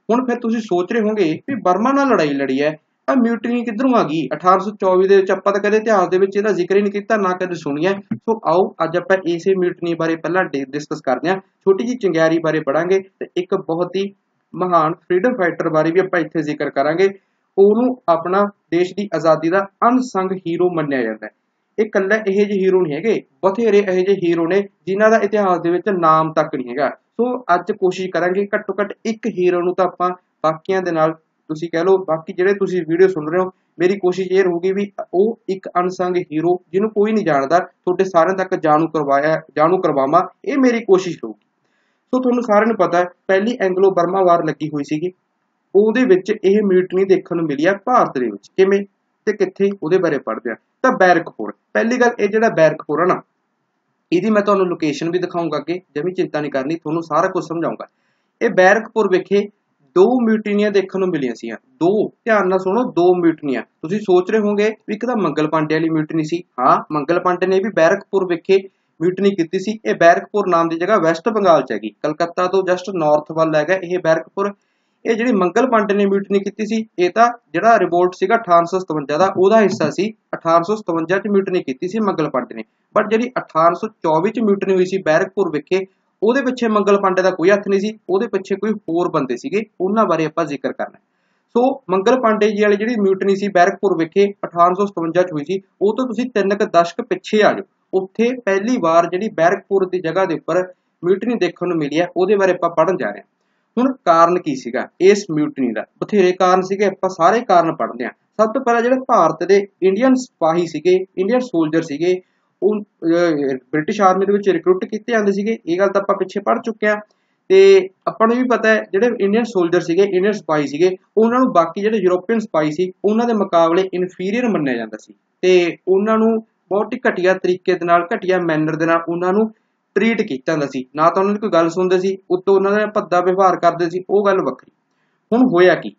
ਹੁਣ ਫਿਰ ਤੁਸੀਂ ਸੋਚ ਰਹੇ ਹੋਗੇ ਵੀ ਬਰਮਾ ਨਾਲ ਲੜਾਈ ਲੜੀ ਹੈ ਆ ਮਿਊਟਨੀ ਕਿੱਧਰੋਂ ਆ ਗਈ? 1824 ਦੇ ਵਿੱਚ ਆਪਾਂ ਤਾਂ ਕਦੇ ਇਤਿਹਾਸ ਦੇ ਵਿੱਚ ਇਹਦਾ ਜ਼ਿਕਰ ਹੀ ਨਹੀਂ ਕੀਤਾ, ਨਾ ਕਦੇ ਸੁਣਿਆ। ਸੋ ਆਓ, ਅੱਜ ਆਪਾਂ ਇਸੇ ਮਿਊਟਨੀ ਬਾਰੇ ਪਹਿਲਾਂ ਡਿਸਕਸ ਕਰਦੇ ਹਾਂ। ਛੋਟੀ ਜੀ ਚੰਗਿਆਰੀ ਬਾਰੇ ਪੜਾਂਗੇ ਤੇ ਇੱਕ ਬਹੁਤ ਹੀ ਮਹਾਨ ਫਰੀडम ਫਾਈਟਰ ਬਾਰੇ ਵੀ ਆਪਾਂ ਇੱਥੇ ਜ਼ਿਕਰ ਕਰਾਂਗੇ। ਉਹਨੂੰ ਆਪਣਾ ਦੇਸ਼ ਦੀ ਆਜ਼ਾਦੀ ਦਾ ਅਨਸੰਗ ਹੀਰੋ ਮੰਨਿਆ ਜਾਂਦਾ ਹੈ। ਇਹ ਇਕੱਲਾ ਇਹੋ ਜਿਹੇ ਹੀਰੋ ਨਹੀਂ ਹੈਗੇ। ਬਥੇਰੇ ਇਹੋ ਜਿਹੇ ਹੀਰੋ ਨੇ ਜਿਨ੍ਹਾਂ ਦਾ ਇਤਿਹਾਸ ਦੇ ਵਿੱਚ ਨਾਮ ਤੱਕ ਨਹੀਂ ਹੈਗਾ। ਸੋ ਅੱਜ ਕੋਸ਼ਿਸ਼ ਕਰਾਂਗੇ ਘੱਟੋ ਘੱਟ ਇੱਕ ਹੀਰੋ ਨੂੰ ਤਾਂ ਆਪਾਂ ਬਾਕੀਆਂ ਦੇ ਨਾਲ ਤੁਸੀਂ ਕਹਿ ਲਓ, ਬਾਕੀ ਜਿਹੜੇ ਤੁਸੀਂ ਵੀਡੀਓ ਸੁਣ ਰਹੇ ਹੋ, ਮੇਰੀ ਕੋਸ਼ਿਸ਼ ਇਹ ਰਹੂਗੀ ਵੀ ਉਹ ਇੱਕ ਅਨਸੰਗ ਹੀਰੋ ਜਿਹਨੂੰ ਕੋਈ ਨਹੀਂ ਜਾਣਦਾ, ਤੁਹਾਡੇ ਸਾਰਿਆਂ ਤੱਕ ਜਾਣੂ ਕਰਵਾਇਆ, ਜਾਣੂ ਕਰਵਾਵਾਂ, ਇਹ ਮੇਰੀ ਕੋਸ਼ਿਸ਼ ਰਹੂਗੀ। ਸੋ ਤੁਹਾਨੂੰ ਸਾਰਿਆਂ ਨੂੰ ਪਤਾ ਹੈ, ਪਹਿਲੀ ਐਂਗਲੋ ਬਰਮਾ ਵਾਰ ਲੱਗੀ ਹੋਈ ਸੀਗੀ। ਉਹਦੇ ਵਿੱਚ ਇਹ ਮਿਊਟਨੀ ਦੇਖਣ ਨੂੰ ਮਿਲੀ ਆ ਭਾਰਤ ਦੇ ਵਿੱਚ। ਕਿਵੇਂ? ਤੇ ਕਿੱਥੇ ਉਹਦੇ ਬਾਰੇ ਪੜ੍ਹਦੇ ਆ। ਤਾਂ ਬੈਰਕਪੁਰ ਪਹਿਲੀ ਗੱਲ, ਇਹ ਜਿਹੜਾ ਬੈਰਕਪੁਰ ਆ ਨਾ, ਇਹਦੀ ਮੈਂ ਤੁਹਾਨੂੰ ਲੋਕੇਸ਼ਨ ਵੀ ਦਿਖਾਉਂਗਾ ਅੱਗੇ, ਜਮੀ ਚਿੰਤਾ ਨਹੀਂ ਕਰਨੀ, ਤੁਹਾਨੂੰ ਸਾਰਾ ਕੁਝ ਸਮਝਾਉਂਗਾ। ਇਹ ਬੈਰਕਪੁਰ ਵਿਖੇ, ਦੋ ਮਿਊਟਨੀਆਂ ਦੇਖਣ ਨੂੰ ਮਿਲੀਆਂ ਸੀਆਂ। ਦੋ, ਧਿਆਨ ਨਾਲ ਸੁਣੋ, ਦੋ ਮਿਊਟਨੀਆਂ। ਤੁਸੀਂ ਸੋਚ ਰਹੇ ਹੋਵੋਗੇ, ਵੀ ਇੱਕ ਤਾਂ ਮੰਗਲ ਪਾਂਡੇ ਵਾਲੀ ਮਿਊਟਨੀ ਸੀ। ਹਾਂ, ਮੰਗਲ ਪਾਂਡੇ ਨੇ ਵੀ ਬੈਰਕਪੁਰ ਵਿਖੇ, ਮਿਊਟਨੀ ਕੀਤੀ ਸੀ। ਇਹ ਬੈਰਕਪੁਰ ਨਾਮ ਦੀ ਜਗ੍ਹਾ ਵੈਸਟ ਬੰਗਾਲ ਚ ਹੈਗੀ। ਕਲਕੱਤਾ ਤੋਂ ਜਸਟ ਨਾਰਥ ਵੱਲ ਹੈਗਾ ਇਹ ਬੈਰਕਪੁਰ ਇਹ ਜਿਹੜੀ ਮੰਗਲ ਪਾਂਡੇ ਨੇ ਮਿਊਟਨੀ ਕੀਤੀ ਸੀ, ਇਹ ਤਾਂ ਜਿਹੜਾ ਰਿਵੋਲਟ ਸੀਗਾ 1857 ਦਾ, ਉਹਦਾ ਹਿੱਸਾ ਸੀ 1857 ਚ ਮਿਊਟਨੀ ਕੀਤੀ ਸੀ ਮੰਗਲ ਪਾਂਡੇ ਨੇ। ਬਟ ਜਿਹੜੀ 1824 ਚ ਮਿਊਟਨੀ ਹੋਈ ਸੀ ਬੈਰਕਪੁਰ ਵਿਖੇ, ਉਹਦੇ ਪਿੱਛੇ ਮੰਗਲ ਪਾਂਡੇ ਦਾ ਕੋਈ ਹੱਥ ਨਹੀਂ ਸੀ, ਉਹਦੇ ਪਿੱਛੇ ਕੋਈ ਹੋਰ ਬੰਦੇ ਸੀਗੇ, ਉਹਨਾਂ ਬਾਰੇ ਆਪਾਂ ਜ਼ਿਕਰ ਕਰਨਾ ਸੋ ਮੰਗਲ ਪਾਂਡੇ ਜੀ ਵਾਲੀ ਜਿਹੜੀ ਮਿਊਟਨੀ ਸੀ ਬੈਰਕਪੁਰ ਵਿਖੇ 1857 ਚ ਹੋਈ ਸੀ, ਉਹ ਤੋਂ ਤੁਸੀਂ ਤਿੰਨ ਕ ਦਸ਼ਕ ਪਿੱਛੇ ਆ ਜਾਓ। ਉੱਥੇ ਪਹਿਲੀ ਵਾਰ ਜਿਹੜੀ ਬੈਰਕਪੁਰ ਦੀ ਜਗ੍ਹਾ ਦੇ ਉੱਪਰ ਮਿਊਟਨੀ ਦੇਖਣ ਨੂੰ ਮਿਲੀ ਹੈ, ਉਹਦੇ ਬਾਰੇ ਆਪਾਂ ਪੜਨ ਜਾ ਰਹੇ ਹਾਂ। ਹੁਣ ਕਾਰਨ ਕੀ ਸੀਗਾ? ਇਸ ਮਿਊਟਨੀ ਦਾ ਬਥੇਰੇ ਕਾਰਨ ਸੀਗੇ, ਆਪਾਂ ਸਾਰੇ ਕਾਰਨ ਪੜ੍ਹਦੇ ਹਾਂ। ਸਭ ਤੋਂ ਪਹਿਲਾਂ ਜਿਹੜੇ ਭਾਰਤ ਦੇ ਇੰਡੀਅਨ ਸਿਪਾਹੀ ਸੀਗੇ ਇੰਡੀਅਨ ਸੋਲਜਰ ਸੀਗੇ, ਉਹ ਬ੍ਰਿਟਿਸ਼ ਆਰਮੀ ਦੇ ਵਿੱਚ ਰਿਕਰੂਟ ਕੀਤੇ ਜਾਂਦੇ ਸੀਗੇ। ਇਹ ਗੱਲ ਤਾਂ ਆਪਾਂ ਪਿੱਛੇ ਪੜ੍ਹ ਚੁੱਕੇ ਆ ਤੇ ਆਪਾਂ ਨੂੰ ਵੀ ਪਤਾ ਹੈ, ਜਿਹੜੇ ਇੰਡੀਅਨ ਸੋਲਜਰ ਸੀਗੇ ਇੰਡੀਅਨ ਸਿਪਾਹੀ ਸੀਗੇ, ਉਹਨਾਂ ਨੂੰ ਬਾਕੀ ਜਿਹੜੇ ਯੂਰੋਪੀਅਨ ਸਿਪਾਹੀ ਸੀ, ਉਹਨਾਂ ਦੇ ਮੁਕਾਬਲੇ ਇਨਫੀਰੀਅਰ ਮੰਨਿਆ ਜਾਂਦਾ ਸੀ। ਤੇ ਉਹਨਾਂ ਨੂੰ ਬਹੁਤ ਹੀ ਘਟੀਆ ਤਰੀਕੇ ਦੇ ਨਾਲ, ਘਟੀਆ ਮੈਨਰ ਦੇ ਨਾਲ ਉਹਨਾਂ ਨੂੰ ਟ੍ਰੀਟ ਕੀਤਾ ਜਾਂਦਾ ਸੀ। ਨਾ ਤਾਂ ਉਹਨਾਂ ਦੀ ਕੋਈ ਗੱਲ ਸੁਣਦੇ ਸੀ, ਉੱਤੋਂ ਉਹਨਾਂ ਨੇ ਭੱਦਾ ਵਿਵਹਾਰ ਕਰਦੇ ਸੀ, ਉਹ ਗੱਲ ਵੱਖਰੀ। ਹੁਣ ਹੋਇਆ ਕੀ?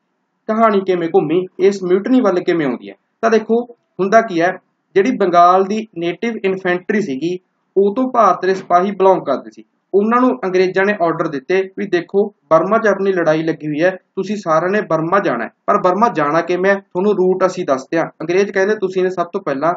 ਕਹਾਣੀ ਕਿਵੇਂ ਘੁੰਮੀ? ਇਸ ਮਿਊਟਨੀ ਵੱਲ ਕਿਵੇਂ ਆਉਂਦੀ ਹੈ? ਤਾਂ ਦੇਖੋ, ਹੁੰਦਾ ਕੀ ਹੈ? ਜਿਹੜੀ ਬੰਗਾਲ ਦੀ ਨੇਟਿਵ ਇਨਫੈਂਟਰੀ ਸੀਗੀ, ਉਹ ਤੋਂ ਭਾਰਤ ਦੇ ਸਿਪਾਹੀ ਬਿਲੋਂਗ ਕਰਦੇ ਸੀ। ਉਹਨਾਂ ਨੂੰ ਅੰਗਰੇਜ਼ਾਂ ਨੇ ਆਰਡਰ ਦਿੱਤੇ ਵੀ ਦੇਖੋ, ਬਰਮਾ 'ਚ ਆਪਣੀ ਲੜਾਈ ਲੱਗੀ ਹੋਈ ਹੈ, ਤੁਸੀਂ ਸਾਰਿਆਂ ਨੇ ਬਰਮਾ ਜਾਣਾ ਪਰ ਬਰਮਾ ਜਾਣਾ ਕਿਵੇਂ ਹੈ? ਤੁਹਾਨੂੰ ਰੂਟ ਅਸੀਂ ਦੱਸਦੇ ਹਾਂ। ਅੰਗਰੇਜ਼ ਕਹਿੰਦੇ, ਤੁਸੀਂ ਨੇ ਸਭ ਤੋਂ ਪਹਿਲਾਂ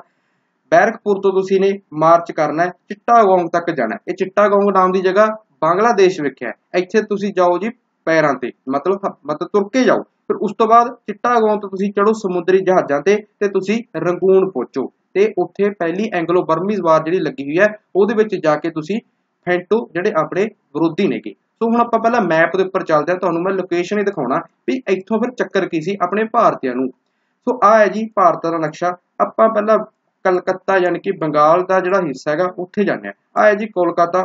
ਬੈਰਕਪੁਰ ਤੋਂ ਤੁਸੀਂ ਨੇ ਮਾਰਚ ਕਰਨਾ ਹੈ, ਚਿੱਟਾਗੋਂਗ ਤੱਕ ਜਾਣਾ ਇਹ ਚਿੱਟਾਗੋਂਗ ਨਾਮ ਦੀ ਜਗ੍ਹਾ ਬੰਗਲਾਦੇਸ਼ ਵਿੱਚ ਇੱਥੇ ਤੁਸੀਂ ਜਾਓ ਜੀ ਪੈਰਾਂ ਤੇ, ਮਤਲਬ ਮਤਲਬ ਤੁਰ ਕੇ ਜਾਓ। ਫਿਰ ਉਸ ਤੋਂ ਬਾਅਦ ਚਿੱਟਾਗੋਂਗ ਤੋਂ ਤੁਸੀਂ ਚੜੋ ਸਮੁੰਦਰੀ ਜਹਾਜ਼ਾਂ ਤੇ ਤੇ ਤੁਸੀਂ ਰੰਗੂਨ ਪਹੁੰਚੋ। ਤੇ ਉੱਥੇ ਪਹਿਲੀ ਐਂਗਲੋ ਬਰਮੀਜ਼ ਵਾਰ ਜਿਹੜੀ ਲੱਗੀ ਹੋਈ ਹੈ, ਉਹਦੇ ਵਿੱਚ ਜਾ ਕੇ ਤੁਸੀਂ ਫੈਂਟੋ ਜਿਹੜੇ ਆਪਣੇ ਵਿਰੋਧੀ ਨੇਗੇ। ਸੋ ਹੁਣ ਆਪਾਂ ਪਹਿਲਾਂ ਮੈਪ ਦੇ ਉੱਪਰ ਚੱਲਦੇ ਹਾਂ, ਤੁਹਾਨੂੰ ਮੈਂ ਲੋਕੇਸ਼ਨ ਹੀ ਦਿਖਾਉਣਾ ਵੀ ਇੱਥੋਂ ਫਿਰ ਚੱਕਰ ਕੀ ਸੀ ਆਪਣੇ ਭਾਰਤੀਆਂ ਨੂੰ। ਸੋ ਆ ਹੈ ਜੀ ਭਾਰਤ ਦਾ ਨਕਸ਼ਾ। ਆਪਾਂ ਪਹਿਲਾਂ ਕਲਕੱਤਾ ਯਾਨੀ ਕਿ ਬੰਗਾਲ ਦਾ ਜਿਹੜਾ ਹਿੱਸਾ ਹੈਗਾ, ਉੱਥੇ ਜਾਂਦੇ ਆ। ਆ ਹੈ ਜੀ ਕੋਲਕਾਤਾ।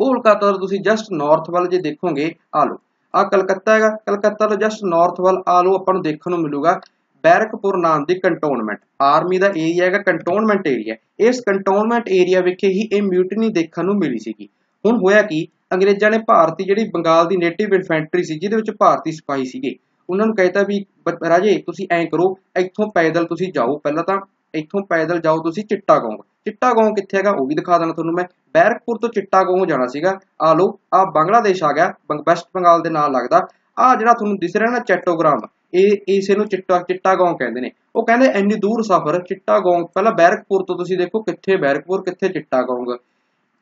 ਕੋਲਕਾਤਾ ਤੋਂ ਤੁਸੀਂ ਜਸਟ ਨਾਰਥ ਵੱਲ ਜੇ ਦੇਖੋਗੇ, ਆ ਲਓ। ਆ ਕਲਕੱਤਾ ਹੈਗਾ। ਕਲਕੱਤਾ ਤੋਂ ਜਸਟ ਨਾਰਥ ਵੱਲ ਆ ਲਓ, ਆਪਾਂ ਨੂੰ ਦੇਖਣ ਨੂੰ ਮਿਲੂਗਾ ਬੈਰਕਪੁਰ ਨਾਮ ਦੀ ਕੰਟੋਨਮੈਂਟ ਆਰਮੀ ਦਾ ਏਰੀਆ ਹੈਗਾ ਕੰਟੋਨਮੈਂਟ ਏਰੀਆ ਇਸ ਕੰਟੋਨਮੈਂਟ ਏਰੀਆ ਵਿਖੇ ਹੀ ਇਹ ਮਿਊਟਨੀ ਦੇਖਣ ਨੂੰ ਮਿਲੀ ਸੀਗੀ। ਹੁਣ ਹੋਇਆ ਕੀ? ਅੰਗਰੇਜ਼ਾਂ ਨੇ ਭਾਰਤੀ ਜਿਹੜੀ ਬੰਗਾਲ ਦੀ ਨੇਟਿਵ ਇਨਫੈਂਟਰੀ ਸੀ, ਜਿਹਦੇ ਵਿੱਚ ਭਾਰਤੀ ਸਿਪਾਹੀ ਸੀਗੇ, ਉਹਨਾਂ ਨੂੰ ਕਹਿਤਾ ਵੀ, ਰਾਜੇ ਤੁਸੀਂ ਐਂ ਕਰੋ, ਇੱਥੋਂ ਪੈਦਲ ਤੁਸੀਂ ਜਾਓ, ਪਹਿਲਾਂ ਤਾਂ ਇੱਥੋਂ ਪੈਦਲ ਜਾਓ ਤੁਸੀਂ ਚਿੱਟਾਗੋਂਗ। ਚਿੱਟਾਗੋਂਗ ਕਿੱਥੇ ਹੈਗਾ? ਉਹ ਵੀ ਦਿਖਾ ਦੇਣਾ ਤੁਹਾਨੂੰ ਮੈਂ। ਬੈਰਕਪੁਰ ਤੋਂ ਚਿੱਟਾਗੋਂਗ ਜਾਣਾ ਸੀਗਾ। ਆ ਲੋ ਆ ਬੰਗਲਾਦੇਸ਼ ਆ ਗਿਆ। ਵੈਸਟ ਬੰਗਾਲ ਦੇ ਨਾਲ ਲੱਗਦਾ। ਆ ਜਿਹੜਾ ਤੁਹਾਨੂੰ ਦਿਸ ਰਿਹਾ ਨਾ ਚੈਟੋਗ੍ਰਾਮ, ਇਹ ਇਸੇ ਨੂੰ ਚਿੱਟਾ, ਚਿੱਟਾਗੋਂਗ ਕਹਿੰਦੇ ਨੇ। ਉਹ ਕਹਿੰਦੇ ਇੰਨੀ ਦੂਰ ਸਫ਼ਰ, ਚਿੱਟਾਗੋਂਗ, ਪਹਿਲਾਂ ਬੈਰਕਪੁਰ ਤੋਂ ਤੁਸੀਂ ਦੇਖੋ ਕਿੱਥੇ ਬੈਰਕਪੁਰ, ਕਿੱਥੇ ਚਿੱਟਾ ਚਿੱਟਾਗੋਂਗ।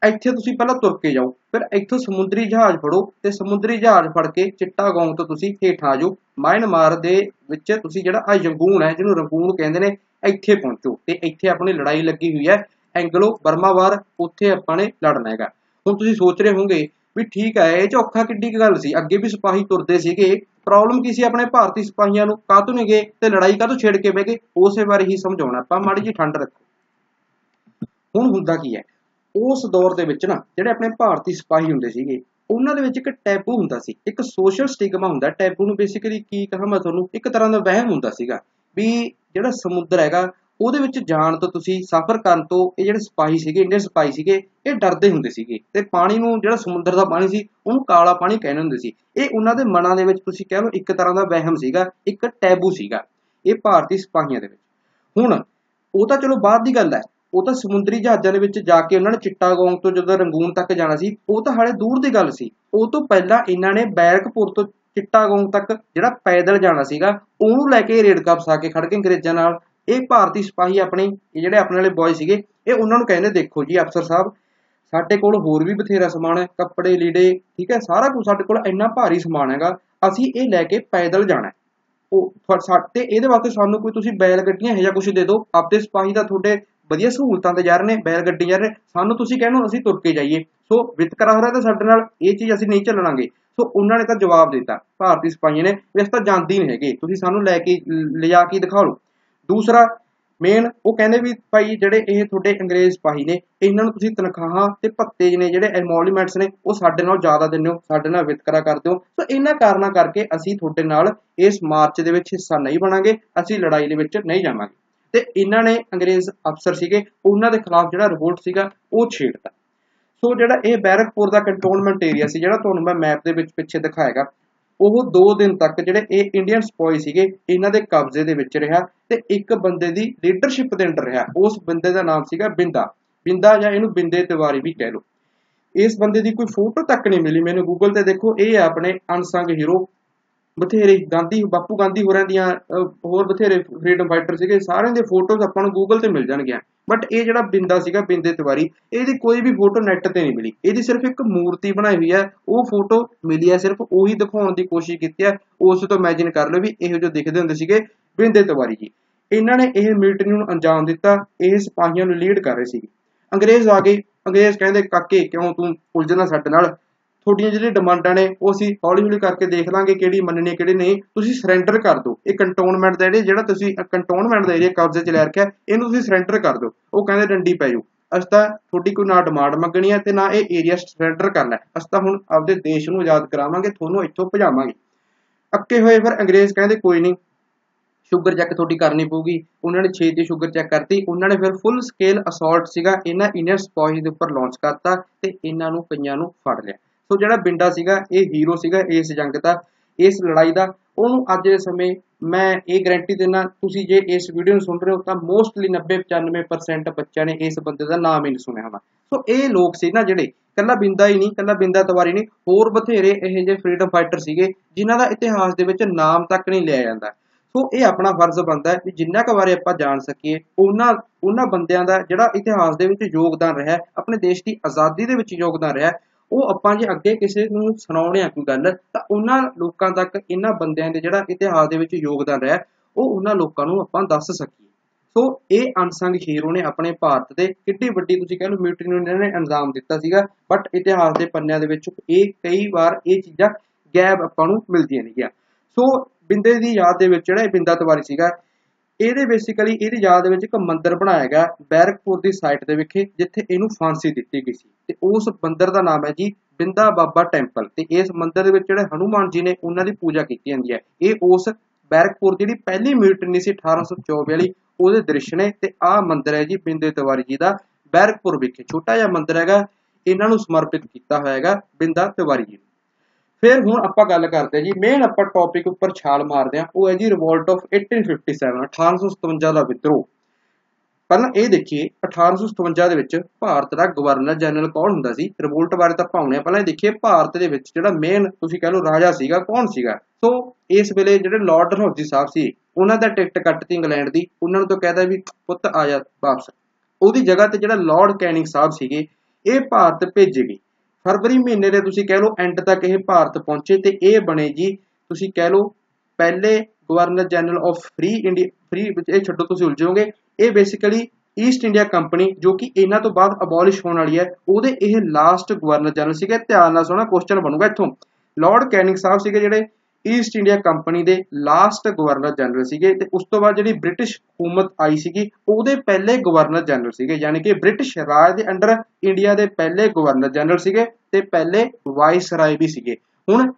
ਇੱਥੇ ਤੁਸੀਂ ਪਹਿਲਾਂ ਤੁਰ ਕੇ ਜਾਓ, ਫਿਰ ਇੱਥੋਂ ਸਮੁੰਦਰੀ ਜਹਾਜ਼ ਫੜੋ ਤੇ ਸਮੁੰਦਰੀ ਜਹਾਜ਼ ਫੜ ਕੇ ਚਿੱਟਾ ਚਿੱਟਾਗੋਂਗ ਤੋਂ ਤੁਸੀਂ ਹੇਠਾਂ ਆ ਜਾਓ। ਮਾਇਨਮਾਰ ਦੇ ਵਿੱਚ ਤੁਸੀਂ ਜਿਹੜਾ ਆ ਯੰਗੂਨ ਹੈ, ਜਿਹਨੂੰ ਰੰਗੂਨ ਕਹਿੰਦੇ ਨੇ ਇੱਥੇ ਪਹੁੰਚੋ ਤੇ ਇੱਥੇ ਆਪਣੀ ਲੜਾਈ ਲੱਗੀ ਹੋਈ ਹੈ, ਐਂਗਲੋ ਬਰਮਾ ਵਾਰ ਉੱਥੇ ਆਪਾਂ ਨੇ ਲੜਨਾ ਹੈਗਾ। ਹੁਣ ਤੁਸੀਂ ਸੋਚ ਰਹੇ ਹੋਗੇ ਵੀ ਠੀਕ ਹੈ, ਇਹ ਔਖਾ ਕਿੱਡੀ ਗੱਲ ਸੀ? ਅੱਗੇ ਵੀ ਸਿਪਾਹੀ ਤੁਰਦੇ ਸੀਗੇ। ਪ੍ਰੋਬਲਮ ਕੀ ਸੀ ਆਪਣੇ ਭਾਰਤੀ ਸਿਪਾਹੀਆਂ ਨੂੰ? ਕਾਹਤੋਂ ਨਹੀਂ ਗਏ ਤੇ ਲੜਾਈ ਕਾਹਤੋਂ ਛੇੜ ਕੇ ਬਹਿ ਗਏ? ਉਸੇ ਬਾਰੇ ਹੀ ਸਮਝਾਉਣਾ। ਆਪਾਂ ਮਾੜੀ ਜੀ ਠੰਡ ਰੱਖੋ। ਹੁਣ ਹੁੰਦਾ ਕੀ ਹੈ? ਉਸ ਦੌਰ ਦੇ ਵਿੱਚ ਨਾ, ਜਿਹੜੇ ਆਪਣੇ ਭਾਰਤੀ ਸਿਪਾਹੀ ਹੁੰਦੇ ਸੀਗੇ, ਉਹਨਾਂ ਦੇ ਵਿੱਚ ਇੱਕ ਟੈਬੂ ਹੁੰਦਾ ਸੀ। ਇੱਕ ਸੋਸ਼ਲ ਸਟਿਗਮਾ ਹੁੰਦਾ। ਟੈਬੂ ਨੂੰ ਬੇਸਿਕਲੀ ਕੀ ਕਹਾਂ ਮੈਂ ਤੁਹਾਨੂੰ? ਇੱਕ ਤਰ੍ਹਾਂ ਦਾ ਵਹਿਮ ਹੁੰਦਾ ਸੀਗਾ। ਵੀ ਜਿਹੜਾ ਸਮੁੰਦਰ ਹੈਗਾ, ਉਹਦੇ ਵਿੱਚ ਜਾਣ ਤੋਂ ਤੁਸੀਂ ਸਫ਼ਰ ਕਰਨ ਤੋਂ ਇਹ ਜਿਹੜੇ ਸਿਪਾਹੀ ਸੀਗੇ, ਇੰਡੀਅਨ ਸਿਪਾਹੀ ਸੀਗੇ, ਇਹ ਡਰਦੇ ਹੁੰਦੇ ਸੀਗੇ। ਤੇ ਪਾਣੀ ਨੂੰ ਜਿਹੜਾ ਸਮੁੰਦਰ ਦਾ ਪਾਣੀ ਸੀ, ਉਹਨੂੰ ਕਾਲਾ ਪਾਣੀ ਕਹਿੰਦੇ ਹੁੰਦੇ ਸੀ। ਇਹ ਉਹਨਾਂ ਦੇ ਮਨਾਂ ਦੇ ਵਿੱਚ ਤੁਸੀਂ ਕਹਿ ਲਓ ਇੱਕ ਤਰ੍ਹਾਂ ਦਾ ਵਹਿਮ ਸੀਗਾ, ਇੱਕ ਟੈਬੂ ਸੀਗਾ, ਇਹ ਭਾਰਤੀ ਸਿਪਾਹੀਆਂ ਦੇ ਵਿੱਚ। ਹੁਣ, ਉਹ ਤਾਂ ਚਲੋ ਬਾਅਦ ਦੀ ਗੱਲ ਹੈ। ਉਹ ਤਾਂ ਸਮੁੰਦਰੀ ਜਹਾਜ਼ਾਂ ਦੇ ਵਿੱਚ ਜਾ ਕੇ ਉਹਨਾਂ ਨੇ ਚਿੱਟਾਗੋਂਗ ਤੋਂ ਜਦੋਂ ਰੰਗੂਨ ਤੱਕ ਜਾਣਾ ਸੀ, ਉਹ ਤਾਂ ਹਾਲੇ ਦੂਰ ਦੀ ਗੱਲ ਸੀ। ਉਹ ਤੋਂ ਪਹਿਲਾਂ ਇਹਨਾਂ ਨੇ ਬੈਰਕਪੁਰ ਤੋਂ ਚਿੱਟਾਗੋਂਗ ਤੱਕ ਜਿਹੜਾ ਪੈਦਲ ਜਾਣਾ ਸੀਗਾ, ਉਹਨੂੰ ਲੈ ਕੇ ਰੇਡ ਕਬਸਾ ਕੇ ਖੜ ਕੇ ਅੰਗਰੇਜ਼ਾਂ ਨਾਲ। ਇਹ ਭਾਰਤੀ ਸਿਪਾਹੀ ਆਪਣੇ ਜਿਹੜੇ ਆਪਣੇ ਵਾਲੇ ਬॉय ਸੀਗੇ, ਇਹ ਉਹਨਾਂ ਨੂੰ ਕਹਿੰਦੇ, ਦੇਖੋ ਜੀ ਅਫਸਰ ਸਾਹਿਬ, ਸਾਡੇ ਕੋਲ ਹੋਰ ਵੀ ਬਥੇਰਾ ਸਮਾਨ ਹੈ, ਕੱਪੜੇ, ਲੀੜੇ, ਠੀਕ ਹੈ, ਸਾਰਾ ਕੁਝ ਸਾਡੇ ਕੋਲ ਇੰਨਾ ਭਾਰੀ ਸਮਾਨ ਹੈਗਾ, ਅਸੀਂ ਇਹ ਲੈ ਕੇ ਪੈਦਲ ਜਾਣਾ ਉਹ ਫ- ਸਾ- ਤੇ ਇਹਦੇ ਵਾਸਤੇ ਸਾਨੂੰ ਕੋਈ ਤੁਸੀਂ ਬੈਲ ਗੱਡੀਆਂ ਇਹ ਜਾਂ ਕੁਝ ਦੇ ਦਿਓ, ਆਪਦੇ ਸਿਪਾਹੀ ਦਾ ਤੁਹਾਡੇ ਵਧੀਆ ਸਹੂਲਤਾਂ ਤੇ ਜਾ ਰਹੇ ਨੇ, ਬੈਲ ਗੱਡੀ ਜਾ ਰਹੇ ਸਾਨੂੰ ਤੁਸੀਂ ਕਹਿੰਦੇ ਅਸੀਂ ਤੁਰ ਕੇ ਜਾਈਏ। ਸੋ ਵਿਤਕਰਾ ਹੋ ਰਿਹਾ ਤਾਂ ਸਾਡੇ ਨਾਲ, ਇਹ ਚੀਜ਼ ਅਸੀਂ ਨਹੀਂ ਚੱਲਣਾਗੇ। ਸੋ ਉਹਨਾਂ ਨੇ ਤਾਂ ਜਵਾਬ ਦਿੱਤਾ, ਭਾਰਤੀ ਸਿਪਾਹੀਆਂ ਨੇ, ਵੀ ਅਸੀਂ ਤਾਂ ਜਾਂਦੀ ਨਹੀਂ ਹੈਗੇ, ਤੁਸੀਂ ਸਾਨੂੰ ਲੈ ਕੇ, ਲਿਜਾ ਕੇ ਦਿਖਾ ਲਓ। ਦੂਸਰਾ ਮੇਨ ਉਹ ਕਹਿੰਦੇ ਵੀ ਭਾਈ ਜਿਹੜੇ ਇਹ ਤੁਹਾਡੇ ਅੰਗਰੇਜ਼ ਸਿਪਾਹੀ ਨੇ, ਇਹਨਾਂ ਨੂੰ ਤੁਸੀਂ ਤਨਖਾਹਾਂ ਤੇ ਭੱਤੇ ਨੇ, ਜਿਹੜੇ ਐਮੋਲੀਮੈਂਟਸ ਨੇ, ਉਹ ਸਾਡੇ ਨਾਲ ਜ਼ਿਆਦਾ ਦਿੰਦੇ ਹੋ, ਸਾਡੇ ਨਾਲ ਵਿਤਕਰਾ ਕਰਦੇ ਹੋ। ਸੋ ਇਹਨਾਂ ਕਾਰਨਾਂ ਕਰਕੇ ਅਸੀਂ ਤੁਹਾਡੇ ਨਾਲ ਇਸ ਮਾਰਚ ਦੇ ਵਿੱਚ ਹਿੱਸਾ ਨਹੀਂ ਬਣਾਂਗੇ, ਅਸੀਂ ਲੜਾਈ ਦੇ ਵਿੱਚ ਨਹੀਂ ਜਾਵਾਂਗੇ। ਤੇ ਇਹਨਾਂ ਨੇ ਅੰਗਰੇਜ਼ ਅਫਸਰ ਸੀਗੇ, ਉਹਨਾਂ ਦੇ ਖਿਲਾਫ ਜਿਹੜਾ ਰਿਵੋਲਟ ਸੀਗਾ, ਉਹ ਛੇੜਤਾ। ਸੋ ਜਿਹੜਾ ਇਹ ਬੈਰਕਪੁਰ ਦਾ ਕੰਟੋਨਮੈਂਟ ਏਰੀਆ ਸੀ, ਜਿਹੜਾ ਤੁਹਾਨੂੰ ਮੈਂ ਮੈਪ ਦੇ ਵਿੱਚ ਪਿੱਛੇ ਦਿਖਾਏਗਾ, ਉਹ 2 ਦਿਨ ਤੱਕ ਜਿਹੜੇ ਇਹ ਇੰਡੀਅਨ ਸਪੋਈ ਸੀਗੇ, ਇਹਨਾਂ ਦੇ ਕਬਜ਼ੇ ਦੇ ਵਿੱਚ ਰਿਹਾ ਤੇ ਇੱਕ ਬੰਦੇ ਦੀ ਲੀਡਰਸ਼ਿਪ ਦੇ ਅੰਡਰ ਰਿਹਾ। ਉਸ ਬੰਦੇ ਦਾ ਨਾਮ ਸੀਗਾ ਬਿੰਦਾ। ਬਿੰਦਾ ਜਾਂ ਇਹਨੂੰ ਬਿੰਦੇ ਤਿਵਾਰੀ ਵੀ ਕਹਿ ਲਓ। ਇਸ ਬੰਦੇ ਦੀ ਕੋਈ ਫੋਟੋ ਤੱਕ ਨਹੀਂ ਮਿਲੀ। ਮੈਨੂੰ ਗੂਗਲ ਤੇ ਦੇਖੋ, ਇਹ ਹੈ ਆਪਣੇ ਅਨਸੰਗ ਹੀਰੋ ਬਥੇਰੇ ਗਾਂਧੀ, ਬਾਪੂ ਗਾਂਧੀ ਹੋਰਾਂ ਦੀਆਂ ਹੋਰ ਬਥੇਰੇ ਫਰੀडम ਫਾਈਟਰ ਸੀਗੇ, ਸਾਰਿਆਂ ਦੇ ਫੋਟੋਜ਼ ਆਪਾਂ ਨੂੰ ਗੂਗਲ ਤੇ ਮਿਲ ਜਾਣਗੀਆਂ। ਬਟ ਇਹ ਜਿਹੜਾ ਬਿੰਦਾ ਸੀਗਾ, ਬਿੰਦੇ ਤਿਵਾਰੀ ਇਹਦੀ ਕੋਈ ਵੀ ਫੋਟੋ ਨੈਟ ਤੇ ਨਹੀਂ ਮਿਲੀ। ਇਹਦੀ ਸਿਰਫ ਇੱਕ ਮੂਰਤੀ ਬਣਾਈ ਹੋਈ ਹੈ, ਉਹ ਫੋਟੋ ਮਿਲੀ ਹੈ, ਸਿਰਫ ਉਹੀ ਦਿਖਾਉਣ ਦੀ ਕੋਸ਼ਿਸ਼ ਕੀਤੀ ਹੈ, ਉਸ ਤੋਂ ਇਮੇਜਿਨ ਕਰ ਲਓ ਵੀ ਇਹੋ ਜਿਹੇ ਦਿਖਦੇ ਹੁੰਦੇ ਸੀਗੇ ਬਿੰਦੇ ਤਿਵਾਰੀ ਜੀ। ਇਹਨਾਂ ਨੇ ਇਹ ਮਿਲਟਰੀ ਨੂੰ ਅੰਜਾਮ ਦਿੱਤਾ, ਇਹ ਸਿਪਾਹੀਆਂ ਨੂੰ ਲੀਡ ਕਰ ਰਹੇ ਸੀਗੇ। ਅੰਗਰੇਜ਼ ਆ ਗਏ, ਅੰਗਰੇਜ਼ ਕਹਿੰਦੇ, ਕਾਕੇ, ਕਿਉਂ ਤੂੰ ਉਲਝਣਾ ਸਾਡੇ ਨਾਲ? ਤੁਹਾਡੀਆਂ ਜਿਹੜੀਆਂ ਡਿਮਾਂਡਾਂ ਨੇ, ਉਹ ਅਸੀਂ ਹੌਲੀ ਹੌਲੀ ਕਰਕੇ ਦੇਖ ਲਾਂਗੇ ਕਿਹੜੀ ਮੰਨਣੀ ਹੈ, ਕਿਹੜੀ ਨਹੀਂ। ਤੁਸੀਂ ਸਰੈਂਡਰ ਕਰ ਦਿਓ। ਇਹ ਕੰਟੋਨਮੈਂਟ ਦਾ ਏਰੀਆ ਜਿਹੜਾ ਤੁਸੀਂ ਕੰਟੋਨਮੈਂਟ ਦਾ ਏਰੀਆ ਕਬਜ਼ੇ 'ਚ ਲੈ ਰੱਖਿਆ, ਇਹਨੂੰ ਤੁਸੀਂ ਸਰੈਂਡਰ ਕਰ ਦਿਓ। ਉਹ ਕਹਿੰਦੇ ਡੰਡੀ ਪੈ ਜਾਓ ਅਸੀਂ ਤਾਂ ਤੁਹਾਡੀ ਕੋਈ ਨਾ ਡਿਮਾਂਡ ਮੰਗਣੀ ਹੈ ਤੇ ਨਾ ਇਹ ਏਰੀਆ ਸਰੈਂਡਰ ਕਰਨਾ ਅਸੀਂ ਤਾਂ ਹੁਣ ਆਪਦੇ ਦੇਸ਼ ਨੂੰ ਆਜ਼ਾਦ ਕਰਾਵਾਂਗੇ, ਤੁਹਾਨੂੰ ਇੱਥੋਂ ਭਜਾਵਾਂਗੇ। ਅੱਕੇ ਹੋਏ ਫਿਰ ਅੰਗਰੇਜ਼ ਕਹਿੰਦੇ, ਕੋਈ ਨਹੀਂ ਸ਼ੂਗਰ ਚੈੱਕ ਤੁਹਾਡੀ ਕਰਨੀ ਪਊਗੀ। ਉਹਨਾਂ ਨੇ 6 ਤੇ ਸ਼ੂਗਰ ਚੈੱਕ ਕਰਤੀ। ਉਹਨਾਂ ਨੇ ਫਿਰ ਫੁੱਲ ਸਕੇਲ ਅਸੌਲਟ ਸੀਗਾ। ਇਹਨਾਂ ਇੰਡੀਅਨ ਸਪਾਈਜ਼ ਦੇ ਉੱਪਰ ਲਾਂਚ ਕਰਤਾ ਤੇ ਇਹਨਾਂ ਨੂੰ, ਕਈਆਂ ਨੂੰ ਫੜ ਲਿਆ। ਸੋ ਜਿਹੜਾ ਬਿੰਡਾ ਸੀਗਾ, ਇਹ ਹੀਰੋ ਸੀਗਾ, ਇਸ ਜੰਗ ਦਾ, ਇਸ ਲੜਾਈ ਦਾ। ਉਹਨੂੰ ਅੱਜ ਦੇ ਸਮੇਂ ਮੈਂ ਇਹ ਗਾਰੰਟੀ ਦਿੰਦਾ, ਤੁਸੀਂ ਜੇ ਇਸ ਵੀਡੀਓ ਨੂੰ ਸੁਣ ਰਹੇ ਹੋ ਤਾਂ ਮੋਸਟਲੀ 90 95% ਬੱਚਿਆਂ ਨੇ ਇਸ ਬੰਦੇ ਦਾ ਨਾਮ ਹੀ ਨਹੀਂ ਸੁਣਿਆ ਹੋਣਾ। ਸੋ ਇਹ ਲੋਕ ਸੀ ਨਾ ਜਿਹੜੇ ਕੱਲਾ ਬਿੰਦਾ ਹੀ ਨਹੀਂ ਕੱਲਾ ਬਿੰਦਾ ਤਵਾਰੀ ਨਹੀਂ, ਹੋਰ ਬਥੇਰੇ ਇਹ ਜਿਹੇ ਫਰੀडम ਫਾਈਟਰ ਸੀਗੇ, ਜਿਨ੍ਹਾਂ ਦਾ ਇਤਿਹਾਸ ਦੇ ਵਿੱਚ ਨਾਮ ਤੱਕ ਨਹੀਂ ਲਿਆ ਜਾਂਦਾ। ਸੋ ਇਹ ਆਪਣਾ ਫਰਜ਼ ਬਣਦਾ ਹੈ ਕਿ ਜਿੰਨਾ ਕੁ ਬਾਰੇ ਆਪਾਂ ਜਾਣ ਸਕੀਏ, ਉਹਨਾਂ ਉਹਨਾਂ ਬੰਦਿਆਂ ਦਾ ਜਿਹੜਾ ਇਤਿਹਾਸ ਦੇ ਵਿੱਚ ਯੋਗਦਾਨ ਰਿਹਾ, ਆਪਣੇ ਦੇਸ਼ ਦੀ ਆਜ਼ਾਦੀ ਦੇ ਵਿੱਚ ਯੋਗਦਾਨ ਰਿਹਾ ਉਹ ਆਪਾਂ ਜੇ ਅੱਗੇ ਕਿਸੇ ਨੂੰ ਸੁਣਾਉਣੇ ਆ ਕੋਈ ਗੱਲ, ਤਾਂ ਉਹਨਾਂ ਲੋਕਾਂ ਤੱਕ, ਇਹਨਾਂ ਬੰਦਿਆਂ ਦੇ ਜਿਹੜਾ ਇਤਿਹਾਸ ਦੇ ਵਿੱਚ ਯੋਗਦਾਨ ਰਿਹਾ, ਉਹ ਉਹਨਾਂ ਲੋਕਾਂ ਨੂੰ ਆਪਾਂ ਦੱਸ ਸਕੀਏ। ਸੋ ਇਹ ਅਨਸੰਗ ਹੀਰੋ ਨੇ ਆਪਣੇ ਭਾਰਤ ਦੇ ਕਿੱਡੀ ਵੱਡੀ, ਤੁਸੀਂ ਕਹਿ ਲਓ ਮਿਲਟਰੀ ਨੂੰ ਇਹਨਾਂ ਨੇ ਅੰਜਾਮ ਦਿੱਤਾ ਸੀਗਾ ਬਟ ਇਤਿਹਾਸ ਦੇ ਪੰਨਿਆਂ ਦੇ ਵਿੱਚ ਇਹ ਕਈ ਵਾਰ ਇਹ ਚੀਜ਼ਾਂ ਗੈਪ ਆਪਾਂ ਨੂੰ ਮਿਲਦੀਆਂ ਨੇਗੀਆਂ। ਸੋ ਬਿੰਦੇ ਦੀ ਯਾਦ ਦੇ ਵਿੱਚ ਜਿਹੜਾ ਇਹ ਬਿੰਦਾ ਤਿਵਾਰੀ ਸੀਗਾ ਇਹਦੇ ਬੇਸਿਕਲੀ ਇਹਦੀ ਯਾਦ ਵਿੱਚ ਇੱਕ ਮੰਦਿਰ ਬਣਾਇਆ ਗਿਆ ਬੈਰਕਪੁਰ ਦੀ ਸਾਈਟ ਦੇ ਵਿਖੇ, ਜਿੱਥੇ ਇਹਨੂੰ ਫਾਂਸੀ ਦਿੱਤੀ ਗਈ ਸੀ। ਤੇ ਉਸ ਮੰਦਿਰ ਦਾ ਨਾਮ ਹੈ ਜੀ ਬਿੰਦਾ ਬਾਬਾ ਟੈਂਪਲ ਤੇ ਇਸ ਮੰਦਿਰ ਦੇ ਵਿੱਚ ਜਿਹੜੇ ਹਨੂਮਾਨ ਜੀ ਨੇ, ਉਹਨਾਂ ਦੀ ਪੂਜਾ ਕੀਤੀ ਜਾਂਦੀ ਹੈ। ਇਹ ਉਸ ਬੈਰਕਪੁਰ ਦੀ ਜਿਹੜੀ ਪਹਿਲੀ ਮਿਊਟਨੀ ਸੀ 1824 ਵਾਲੀ, ਉਹਦੇ ਦ੍ਰਿਸ਼ ਨੇ ਤੇ ਆਹ ਮੰਦਿਰ ਹੈ ਜੀ ਬਿੰਦੇ ਤਿਵਾਰੀ ਜੀ ਦਾ ਬੈਰਕਪੁਰ ਵਿਖੇ। ਛੋਟਾ ਜਿਹਾ ਮੰਦਿਰ ਹੈਗਾ, ਇਹਨਾਂ ਨੂੰ ਸਮਰਪਿਤ ਕੀਤਾ ਹੋਇਆ ਹੈਗਾ ਬਿੰਦਾ ਤਿਵਾਰੀ ਜੀ ਨੂੰ। ਫਿਰ ਹੁਣ ਆਪਾਂ ਗੱਲ ਕਰਦੇ ਹਾਂ ਜੀ ਮੇਨ ਆਪਾਂ ਟੌਪਿਕ ਉੱਪਰ ਛਾਲ ਮਾਰਦੇ ਹਾਂ, ਉਹ ਹੈ ਜੀ ਰਿਵੋਲਟ ਆਫ 1857 1857 ਦਾ ਵਿਦਰੋਹ। ਪਹਿਲਾਂ ਇਹ ਦੇਖੀਏ 1857 ਦੇ ਵਿੱਚ ਭਾਰਤ ਦਾ ਗਵਰਨਰ ਜਨਰਲ ਕੌਣ ਹੁੰਦਾ ਸੀ? ਰਿਵੋਲਟ ਬਾਰੇ ਤਾਂ ਭਾਉਣੇ ਪਹਿਲਾਂ ਇਹ ਦੇਖੀਏ ਭਾਰਤ ਦੇ ਵਿੱਚ ਜਿਹੜਾ ਮੇਨ ਤੁਸੀਂ ਕਹਿ ਲਓ ਰਾਜਾ ਸੀਗਾ, ਕੌਣ ਸੀਗਾ? ਸੋ ਇਸ ਵੇਲੇ ਜਿਹੜੇ ਲਾਰਡ ਡਲਹੌਜ਼ੀ ਸਾਹਿਬ ਸੀ, ਉਹਨਾਂ ਦਾ ਟਿਕਟ ਕੱਟਤੀ ਇੰਗਲੈਂਡ ਦੀ, ਉਹਨਾਂ ਨੂੰ ਤਾਂ ਕਹਿਦਾ ਵੀ ਪੁੱਤ ਆ ਜਾ ਵਾਪਸ। ਉਹਦੀ ਜਗ੍ਹਾ ਤੇ ਜਿਹੜਾ ਲਾਰਡ ਕੈਨਿੰਗ ਸਾਹਿਬ ਸੀਗੇ, ਇਹ ਭਾਰਤ ਭੇਜੇ ਗਏ। ਫਰਵਰੀ ਮਹੀਨੇ ਦੇ ਤੁਸੀਂ ਕਹਿ ਲਓ ਐਂਡ ਤੱਕ ਇਹ ਭਾਰਤ ਪਹੁੰਚੇ ਤੇ ਇਹ ਬਣੇ ਜੀ, ਤੁਸੀਂ ਕਹਿ ਲਓ ਪਹਿਲੇ governor general of free India free ਇਹ ਛੱਡੋ ਤੁਸੀਂ ਉਲਝੋਗੇ ਇਹ ਬੇਸਿਕਲੀ ਈਸਟ ਇੰਡੀਆ ਕੰਪਨੀ ਜੋ ਕਿ ਇਹਨਾਂ ਤੋਂ ਬਾਅਦ ਅਬੋਲਿਸ਼ ਹੋਣ ਵਾਲੀ ਹੈ, ਉਹਦੇ ਇਹ ਲਾਸਟ ਗਵਰਨਰ ਜਨਰਲ ਸੀਗੇ। ਧਿਆਨ ਨਾਲ ਸੁਣਾ ਕੁਐਸਚਨ ਬਣੂਗਾ ਇੱਥੋਂ। ਲਾਰਡ ਕੈਨਿੰਗ ਸਾਹਿਬ ਸੀਗੇ ਜਿਹੜੇ ਈਸਟ ਇੰਡੀਆ ਕੰਪਨੀ ਦੇ ਲਾਸਟ ਗਵਰਨਰ ਜਨਰਲ ਸੀਗੇ ਤੇ ਉਸ ਤੋਂ ਬਾਅਦ ਜਿਹੜੀ ਬ੍ਰਿਟਿਸ਼ ਹਕੂਮਤ ਆਈ ਸੀਗੀ, ਉਹਦੇ ਪਹਿਲੇ ਗਵਰਨਰ ਜਨਰਲ ਸੀਗੇ, ਯਾਨੀ ਕਿ ਬ੍ਰਿਟਿਸ਼ ਰਾਜ ਦੇ ਅੰਡਰ ਇੰਡੀਆ ਦੇ ਪਹਿਲੇ ਗਵਰਨਰ ਜਨਰਲ ਸੀਗੇ ਤੇ ਪਹਿਲੇ ਵਾਇਸ ਰਾਏ ਵੀ ਸੀਗੇ। ਹੁਣ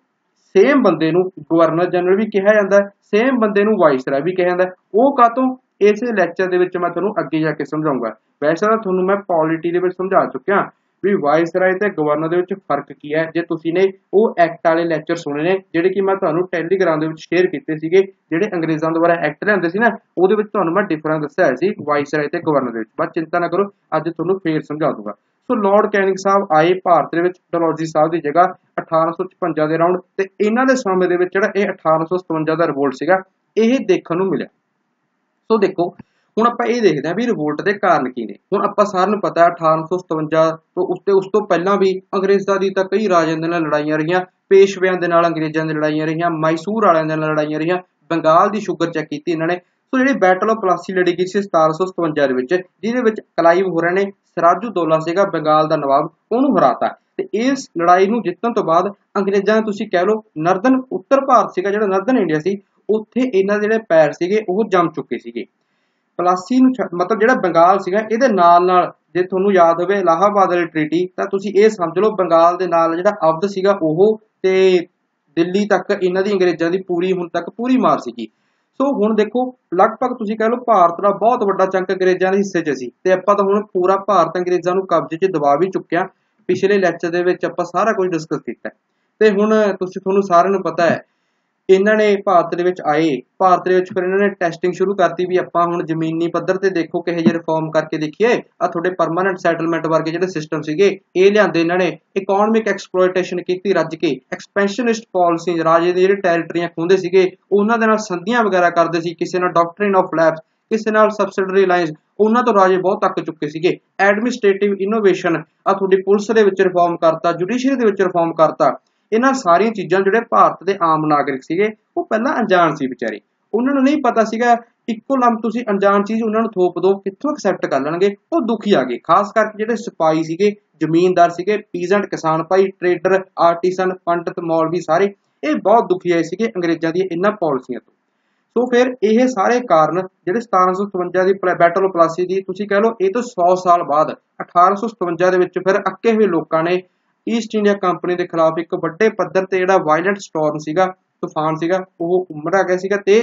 ਸੇਮ ਬੰਦੇ ਨੂੰ ਗਵਰਨਰ ਜਨਰਲ ਵੀ ਕਿਹਾ ਜਾਂਦਾ ਸੇਮ ਬੰਦੇ ਨੂੰ ਵਾਇਸ ਰਾਏ ਵੀ ਕਿਹਾ ਜਾਂਦਾ। ਉਹ ਕਾਤੋਂ ਇਸੇ ਲੈਕਚਰ ਦੇ ਵਿੱਚ ਮੈਂ ਤੁਹਾਨੂੰ ਅੱਗੇ ਜਾ ਕੇ ਸਮਝਾਉਂਗਾ। ਵੈਸੇ ਤਾਂ ਤੁਹਾਨੂੰ ਮੈਂ ਪੋਲਿਟੀ ਦੇ ਵਿੱਚ ਸਮਝਾ ਚੁੱਕਿਆ। ਵੀ ਵਾਇਸ ਤੇ ਗਵਰਨਰ ਦੇ ਵਿੱਚ ਫ਼ਰਕ ਕੀ ਹੈ? ਜੇ ਤੁਸੀਂ ਨੇ ਉਹ ਐਕਟ ਵਾਲੇ ਲੈਕਚਰ ਸੁਣੇ ਨੇ, ਜਿਹੜੇ ਕਿ ਮੈਂ ਤੁਹਾਨੂੰ ਟੈਲੀਗ੍ਰਾਮ ਦੇ ਵਿੱਚ ਸ਼ੇਅਰ ਕੀਤੇ ਸੀਗੇ, ਜਿਹੜੇ ਅੰਗਰੇਜ਼ਾਂ ਦੁਆਰਾ ਐਕਟ ਲਿਆਂਦੇ ਸੀ ਨਾ, ਉਹਦੇ ਵਿੱਚ ਤੁਹਾਨੂੰ ਮੈਂ ਡਿਫਰੈਂਸ ਦੱਸਿਆ ਸੀ ਵਾਇਸ ਤੇ ਗਵਰਨਰ ਦੇ ਵਿੱਚ। ਬਸ ਚਿੰਤਾ ਨਾ ਕਰੋ, ਅੱਜ ਤੁਹਾਨੂੰ ਫੇਰ ਸਮਝਾ ਦੂੰਗਾ। ਸੋ ਲਾਰਡ ਕੈਨਿੰਗ ਸਾਹਿਬ ਆਏ ਭਾਰਤ ਦੇ ਵਿੱਚ ਡਲਹੌਜ਼ੀ ਸਾਹਿਬ ਦੀ ਜਗ੍ਹਾ 1856 ਦੇ ਰਾਉਂਡ ਤੇ ਇਹਨਾਂ ਦੇ ਸਮੇਂ ਦੇ ਵਿੱਚ ਜਿਹੜਾ ਇਹ 1857 ਦਾ ਰਿਵੋਲਟ ਸੀਗਾ, ਇਹ ਦੇਖਣ ਨੂੰ ਮਿਲਿਆ। ਸੋ ਦੇਖੋ ਹੁਣ ਆਪਾਂ ਇਹ ਦੇਖਦੇ ਹਾਂ ਵੀ ਰਿਵੋਲਟ ਦੇ ਕਾਰਨ ਕੀ ਨੇ। ਹੁਣ ਆਪਾਂ ਸਾਰਿਆਂ ਨੂੰ ਪਤਾ ਹੈ 1857 ਤੋਂ ਉਸ ਤੇ ਉਸ ਤੋਂ ਪਹਿਲਾਂ ਵੀ ਅੰਗਰੇਜ਼ਾਂ ਦੀ ਤਾਂ ਕਈ ਰਾਜਿਆਂ ਦੇ ਨਾਲ ਲੜਾਈਆਂ ਰਹੀਆਂ, ਪੇਸ਼ਵਿਆਂ ਦੇ ਨਾਲ ਅੰਗਰੇਜ਼ਾਂ ਦੀ ਲੜਾਈਆਂ ਰਹੀਆਂ, ਮੈਸੂਰ ਵਾਲਿਆਂ ਦੇ ਨਾਲ ਲੜਾਈਆਂ ਰਹੀਆਂ, ਬੰਗਾਲ ਦੀ ਸ਼ੂਗਰ ਚੈੱਕ ਕੀਤੀ ਇਹਨਾਂ ਨੇ। ਸੋ ਜਿਹੜੀ ਬੈਟਲ ਆਫ ਪਲਾਸੀ ਲੜੀ ਗਈ ਸੀ 1757 ਦੇ ਵਿੱਚ, ਜਿਹਦੇ ਵਿੱਚ ਕਲਾਈਵ ਹੋਰਾਂ ਨੇ, ਸਰਾਜੂ ਦੋਲਾ ਸੀਗਾ ਬੰਗਾਲ ਦਾ ਨਵਾਬ, ਉਹਨੂੰ ਹਰਾਤਾ। ਤੇ ਇਸ ਲੜਾਈ ਨੂੰ ਜਿੱਤਣ ਤੋਂ ਬਾਅਦ ਅੰਗਰੇਜ਼ਾਂ ਨੇ ਤੁਸੀਂ ਕਹਿ ਲਓ ਨਰਦਨ, ਉੱਤਰ ਭਾਰਤ ਸੀਗਾ ਜਿਹੜਾ ਨਰਦਨ ਇੰਡੀਆ ਸੀ, ਉੱਥੇ ਇਹਨਾਂ ਦੇ ਜਿਹੜੇ ਪੈਰ ਸੀਗੇ, ਉਹ ਜੰਮ ਚੁੱਕੇ ਸੀਗੇ। ਪਲਾਸੀ ਨੂੰ ਮਤਲਬ ਜਿਹੜਾ ਬੰਗਾਲ ਸੀਗਾ, ਇਹਦੇ ਨਾਲ ਨਾਲ ਜੇ ਤੁਹਾਨੂੰ ਯਾਦ ਹੋਵੇ ਇਲਾਹਾਬਾਦ ਵਾਲੀ ਟ੍ਰੀਟੀ ਤਾਂ ਤੁਸੀਂ ਇਹ ਸਮਝ ਲਓ ਬੰਗਾਲ ਦੇ ਨਾਲ ਜਿਹੜਾ ਅਵਧ ਸੀਗਾ ਉਹ ਤੇ ਦਿੱਲੀ ਤੱਕ ਇਹਨਾਂ ਦੀ ਅੰਗਰੇਜ਼ਾਂ ਦੀ ਪੂਰੀ ਹੁਣ ਤੱਕ ਪੂਰੀ ਮਾਰ ਸੀਗੀ। ਸੋ ਹੁਣ ਦੇਖੋ, ਲਗਭਗ ਤੁਸੀਂ ਕਹਿ ਲਓ ਭਾਰਤ ਦਾ ਬਹੁਤ ਵੱਡਾ ਚੰਕ ਅੰਗਰੇਜ਼ਾਂ ਦੇ ਹਿੱਸੇ 'ਚ ਸੀ ਤੇ ਆਪਾਂ ਤਾਂ ਹੁਣ ਪੂਰਾ ਭਾਰਤ ਅੰਗਰੇਜ਼ਾਂ ਨੂੰ ਕਬਜ਼ੇ 'ਚ ਦਬਾ ਵੀ ਚੁੱਕਿਆ। ਪਿਛਲੇ ਲੈਕਚਰ ਦੇ ਵਿੱਚ ਆਪਾਂ ਸਾਰਾ ਕੁਝ ਡਿਸਕਸ ਕੀਤਾ। ਤੇ ਹੁਣ ਤੁਸੀਂ, ਤੁਹਾਨੂੰ ਸਾਰਿਆਂ ਨੂੰ ਪਤਾ ਹੈ ਇਹਨਾਂ ਨੇ ਭਾਰਤ ਦੇ ਵਿੱਚ ਆਏ। ਭਾਰਤ ਦੇ ਵਿੱਚ ਫਿਰ ਇਹਨਾਂ ਨੇ ਟੈਸਟਿੰਗ ਸ਼ੁਰੂ ਕਰਤੀ ਵੀ ਆਪਾਂ ਹੁਣ ਜ਼ਮੀਨੀ ਪੱਧਰ ਤੇ ਦੇਖੋ ਕਿਹੋ ਜਿਹੇ ਰਿਫਾਰਮ ਕਰਕੇ ਦੇਖੀਏ। ਆ ਤੁਹਾਡੇ ਪਰਮਾਨੈਂਟ ਸੈਟਲਮੈਂਟ ਵਰਗੇ ਜਿਹੜੇ ਸਿਸਟਮ ਸੀਗੇ, ਇਹ ਲਿਆਂਦੇ ਇਹਨਾਂ ਨੇ। ਇਕਨੋਮਿਕ ਐਕਸਪਲੋਇਟੇਸ਼ਨ ਕੀਤੀ ਰੱਜ ਕੇ। ਐਕਸਪੈਂਸ਼ਨਿਸਟ ਪਾਲਿਸੀ ਰਾਜੇ ਦੇ ਜਿਹੜੇ ਟੈਰੀਟਰੀਆਂ ਖੁੰਦੇ ਸੀਗੇ, ਉਹਨਾਂ ਦੇ ਨਾਲ ਸੰਧੀਆਂ ਵਗੈਰਾ ਕਰਦੇ ਸੀ। ਕਿਸੇ ਨਾਲ ਡਾਕਟਰੀਨ ਆਫ ਲੈਬਸ ਕਿਸੇ ਨਾਲ ਸਬਸਿਡਰੀ ਲਾਈਨਸ ਉਹਨਾਂ ਤੋਂ ਰਾਜੇ ਬਹੁਤ ਤੱਕ ਚੁੱਕੇ ਸੀਗੇ। ਐਡਮਿਨਿਸਟ੍ਰੇਟਿਵ ਇਨੋਵੇਸ਼ਨ ਆ ਤੁਹਾਡੀ ਪੁਲਿਸ ਦੇ ਵਿੱਚ ਰਿਫਾਰਮ ਕਰਤਾ ਜੁਡੀਸ਼ਰੀ ਦੇ ਵਿੱਚ ਰਿਫਾਰਮ ਕਰਤਾ। ਇਹਨਾਂ ਸਾਰੀਆਂ ਚੀਜ਼ਾਂ ਜਿਹੜੇ ਭਾਰਤ ਦੇ ਆਮ ਨਾਗਰਿਕ ਸੀਗੇ, ਉਹ ਪਹਿਲਾਂ ਅਣਜਾਣ ਸੀ ਵਿਚਾਰੇ। ਉਹਨਾਂ ਨੂੰ ਨਹੀਂ ਪਤਾ ਸੀਗਾ, ਇੱਕੋ ਲੰਮ ਤੁਸੀਂ ਅਣਜਾਣ ਚੀਜ਼ ਉਹਨਾਂ ਨੂੰ ਥੋਪ ਦੋ ਕਿੱਥੋਂ ਐਕਸੈਪਟ ਕਰ ਲੈਣਗੇ? ਉਹ ਦੁਖੀ ਆ ਗਏ। ਖਾਸ ਕਰਕੇ ਜਿਹੜੇ ਸਿਪਾਹੀ ਸੀਗੇ, ਜ਼ਮੀਨਦਾਰ ਸੀਗੇ ਪੀਜ਼ੈਂਟ ਕਿਸਾਨ ਭਾਈ ਟ੍ਰੇਡਰ ਆਰਟੀਸਨ ਪੰਡਤ, ਮੌਲਵੀ ਸਾਰੇ, ਇਹ ਬਹੁਤ ਦੁਖੀ ਆਏ ਸੀਗੇ ਅੰਗਰੇਜ਼ਾਂ ਦੀਆਂ ਇਹਨਾਂ ਪਾਲਿਸੀਆਂ ਤੋਂ। ਸੋ ਫਿਰ ਇਹ ਸਾਰੇ ਕਾਰਨ ਜਿਹੜੇ 1757 ਦੀ ਬੈਟਲ ਆਫ ਪਲਾਸੀ ਦੀ, ਤੁਸੀਂ ਕਹਿ ਲਓ, ਇਹ ਤੋਂ 100 ਸਾਲ ਬਾਅਦ 1857 ਦੇ ਵਿੱਚ ਫਿਰ ਅੱਕੇ ਹੋਏ ਲੋਕਾਂ ਨੇ ਈਸਟ ਇੰਡੀਆ ਕੰਪਨੀ ਦੇ ਖਿਲਾਫ ਇੱਕ ਵੱਡੇ ਪੱਧਰ ਤੇ ਜਿਹੜਾ ਵਾਇਲੈਂਟ ਸਟਾਰਮ ਸੀਗਾ, ਤੂਫਾਨ ਸੀਗਾ, ਉਹ ਉਮੜ ਗਿਆ ਸੀਗਾ ਤੇ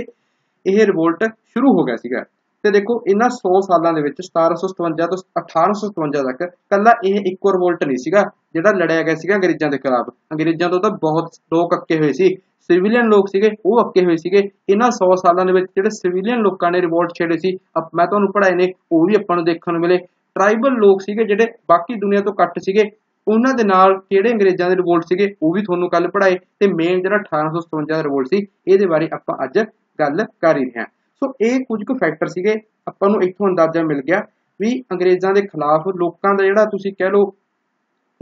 ਇਹ ਰਿਵੋਲਟ ਸ਼ੁਰੂ ਹੋ ਗਿਆ ਸੀਗਾ। ਤੇ ਦੇਖੋ, ਇਹਨਾਂ 100 ਸਾਲਾਂ ਦੇ ਵਿੱਚ 1757 ਤੋਂ 1857 ਤੱਕ ਕੱਲਾ ਇਹ ਇੱਕੋ ਰਿਵੋਲਟ ਨਹੀਂ ਸੀਗਾ, ਜਿਹੜਾ ਲੜਿਆ ਗਿਆ ਸੀਗਾ ਅੰਗਰੇਜ਼ਾਂ ਦੇ ਖਿਲਾਫ। ਅੰਗਰੇਜ਼ਾਂ ਤੋਂ ਤਾਂ ਬਹੁਤ ਲੋਕ ਅੱਕੇ ਹੋਏ ਸੀ। ਸਿਵਿਲੀਅਨ ਲੋਕ ਸੀਗੇ, ਉਹ ਅੱਕੇ ਹੋਏ ਸੀਗੇ। ਇਹਨਾਂ 100 ਸਾਲਾਂ ਦੇ ਵਿੱਚ ਜਿਹੜੇ ਸਿਵਿਲੀਅਨ ਲੋਕਾਂ ਨੇ ਰਿਵੋਲਟ ਛੇੜੇ ਸੀ ਮੈਂ ਤੁਹਾਨੂੰ ਪੜਾਏ ਨੇ, ਉਹ ਵੀ ਆਪਾਂ ਨੂੰ ਦੇਖਣ ਨੂੰ ਮਿਲੇ। ਟ੍ਰਾਈਬਲ ਲੋਕ ਸੀਗੇ ਜਿਹੜੇ ਬਾਕੀ ਦੁਨੀਆ ਤੋਂ ਕੱਟ ਸੀਗੇ ਉਹਨਾਂ ਦੇ ਨਾਲ ਕਿਹੜੇ ਅੰਗਰੇਜ਼ਾਂ ਦੇ ਰਿਵੋਲਟ ਸੀਗੇ, ਉਹ ਵੀ ਤੁਹਾਨੂੰ ਕੱਲ ਪੜਾਏ ਤੇ ਮੇਨ ਜਿਹੜਾ 1857 ਦਾ ਰਿਵੋਲਟ ਸੀ, ਇਹਦੇ ਬਾਰੇ ਆਪਾਂ ਅੱਜ ਗੱਲ ਕਰ ਰਹੇ ਹਾਂ। ਸੋ ਇਹ ਕੁਝ ਕੁ ਫੈਕਟਰ ਸੀਗੇ, ਆਪਾਂ ਨੂੰ ਇੱਥੋਂ ਅੰਦਾਜ਼ਾ ਮਿਲ ਗਿਆ ਵੀ ਅੰਗਰੇਜ਼ਾਂ ਦੇ ਖਿਲਾਫ ਲੋਕਾਂ ਦਾ ਜਿਹੜਾ ਤੁਸੀਂ ਕਹਿ ਲਓ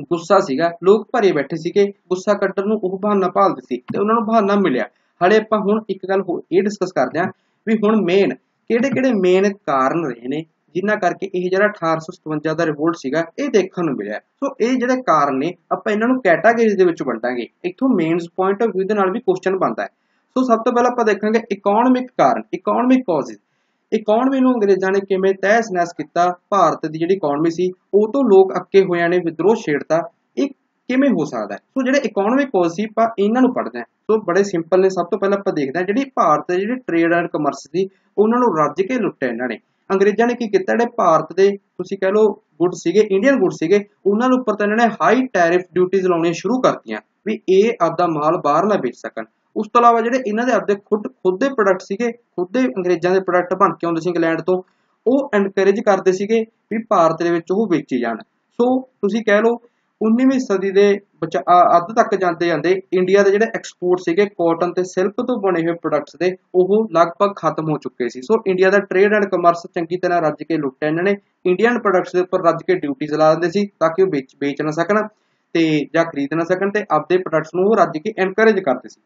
ਗੁੱਸਾ ਸੀਗਾ, ਲੋਕ ਭਰੇ ਬੈਠੇ ਸੀਗੇ, ਗੁੱਸਾ ਕੱਢਣ ਨੂੰ ਉਹ ਬਹਾਨਾ ਭਾਲਦੇ ਸੀ ਤੇ ਉਹਨਾਂ ਨੂੰ ਬਹਾਨਾ ਮਿਲਿਆ। ਹਲੇ ਆਪਾਂ ਹੁਣ ਇੱਕ ਗੱਲ ਹੋਰ ਇਹ ਡਿਸਕਸ ਕਰਦੇ ਹਾਂ ਵੀ ਹੁਣ ਮੇਨ ਕਿਹੜੇ ਕਿਹੜੇ ਮੇਨ ਕਾਰਨ ਰਹੇ ਨੇ ਜਿਨ੍ਹਾਂ ਕਰਕੇ ਇਹ ਜਿਹੜਾ 1857 ਦਾ ਰਿਵੋਲਟ ਸੀਗਾ, ਇਹ ਦੇਖਣ ਨੂੰ ਮਿਲਿਆ। ਸੋ ਇਹ ਜਿਹੜੇ ਕਾਰਨ ਨੇ, ਆਪਾਂ ਇਹਨਾਂ ਨੂੰ ਕੈਟਾਗਰੀਜ਼ ਦੇ ਵਿੱਚ ਵੰਡਾਂਗੇ। ਇੱਥੋਂ ਮੇਨਸ ਪੁਆਇੰਟ ਆਫ View ਦੇ ਨਾਲ ਵੀ ਕੁਐਸਚਨ ਬਣਦਾ ਹੈ। ਸੋ ਸਭ ਤੋਂ ਪਹਿਲਾਂ ਆਪਾਂ ਦੇਖਾਂਗੇ ਇਕਨੋਮਿਕ ਕਾਰਨ ਇਕਨੋਮਿਕ ਕਾਜ਼ਸ ਇਕਨੋਮੀ ਨੂੰ ਅੰਗਰੇਜ਼ਾਂ ਨੇ ਕਿਵੇਂ ਤਹਿਸ ਨਹਿਸ ਕੀਤਾ? ਭਾਰਤ ਦੀ ਜਿਹੜੀ ਇਕਨੋਮੀ ਸੀ, ਉਹ ਤੋਂ ਲੋਕ ਅੱਕੇ ਹੋਇਆਂ ਨੇ, ਵਿਦਰੋਹ ਛੇੜਤਾ। ਇਹ ਕਿਵੇਂ ਹੋ ਸਕਦਾ ਹੈ? ਸੋ ਜਿਹੜੇ ਇਕਨੋਮਿਕ ਕਾਜ਼ ਸੀ, ਆਪਾਂ ਇਹਨਾਂ ਨੂੰ ਪੜ੍ਹਦੇ ਹਾਂ। ਸੋ ਬੜੇ ਸਿੰਪਲ ਨੇ। ਸਭ ਤੋਂ ਪਹਿਲਾਂ ਆਪਾਂ ਦੇਖਦੇ ਹਾਂ, ਜਿਹੜੀ ਭਾਰਤ ਦੇ ਜਿਹੜੀ ਟ੍ਰੇਡ ਐਂਡ ਕਮਰਸ ਸੀ, ਉਹਨਾਂ ਨੂੰ ਰੱਜ ਕੇ ਲੁੱਟਿਆ ਇਹਨਾਂ ਨੇ। ਅੰਗਰੇਜ਼ਾਂ ਨੇ ਕੀ ਕੀਤਾ? ਜਿਹੜੇ ਭਾਰਤ ਦੇ ਤੁਸੀਂ ਕਹਿ ਲਓ ਗੁੱਡ ਸੀਗੇ ਇੰਡੀਅਨ ਗੁੱਡ ਸੀਗੇ, ਉਹਨਾਂ ਦੇ ਉੱਪਰ ਤਾਂ ਇਹਨਾਂ ਨੇ ਹਾਈ ਟੈਰਿਫ ਡਿਊਟੀਆਂ ਲਾਉਣੀਆਂ ਸ਼ੁਰੂ ਕਰਤੀਆਂ ਵੀ ਇਹ ਆਪਦਾ ਮਾਲ ਬਾਹਰਲਾ ਵੇਚ ਸਕਣ। ਉਸ ਤੋਂ ਇਲਾਵਾ ਜਿਹੜੇ ਇਹਨਾਂ ਦੇ ਆਪਦੇ ਖੁਦ ਖੁਦ ਦੇ ਪ੍ਰੋਡਕਟ ਸੀਗੇ, ਖੁਦ ਦੇ ਅੰਗਰੇਜ਼ਾਂ ਦੇ ਪ੍ਰੋਡਕਟ ਬਣ ਕੇ ਆਉਂਦੇ ਸੀ ਇੰਗਲੈਂਡ ਤੋਂ, ਉਹ ਐਨਕਰੇਜ ਕਰਦੇ ਸੀਗੇ ਵੀ ਭਾਰਤ ਦੇ ਵਿੱਚ ਉਹ ਵੇਚੇ ਜਾਣ। ਸੋ ਤੁਸੀਂ ਕਹਿ ਲਓ 19ਵੀਂ ਸਦੀ ਦੇ ਅੱਧ ਤੱਕ ਜਾਂਦੇ ਜਾਂਦੇ ਇੰਡੀਆ ਦੇ ਜਿਹੜੇ ਐਕਸਪੋਰਟ ਸੀਗੇ ਕਾਟਨ ਤੇ ਸਿਲਕ ਤੋਂ ਬਣੇ ਹੋਏ ਪ੍ਰੋਡਕਟਸ ਦੇ, ਉਹ ਲਗਭਗ ਖਤਮ ਹੋ ਚੁੱਕੇ ਸੀ। ਸੋ ਇੰਡੀਆ ਦਾ ਟ੍ਰੇਡ ਐਂਡ ਕਮਰਸ ਚੰਗੀ ਤਰ੍ਹਾਂ ਰੱਜ ਕੇ ਲੁੱਟਿਆ ਇਹਨਾਂ ਨੇ। ਇੰਡੀਅਨ ਪ੍ਰੋਡਕਟਸ ਦੇ ਉੱਪਰ ਰੱਜ ਕੇ ਡਿਊਟੀਜ਼ ਲਾ ਦਿੰਦੇ ਸੀ ਤਾਂ ਕਿ ਉਹ ਵੇਚ ਨਾ ਸਕਣ ਤੇ ਜਾਂ ਖਰੀਦ ਨਾ ਸਕਣ ਤੇ ਆਪਦੇ ਪ੍ਰੋਡਕਟਸ ਨੂੰ ਉਹ ਰੱਜ ਕੇ ਐਨਕਰੇਜ ਕਰਦੇ ਸੀ।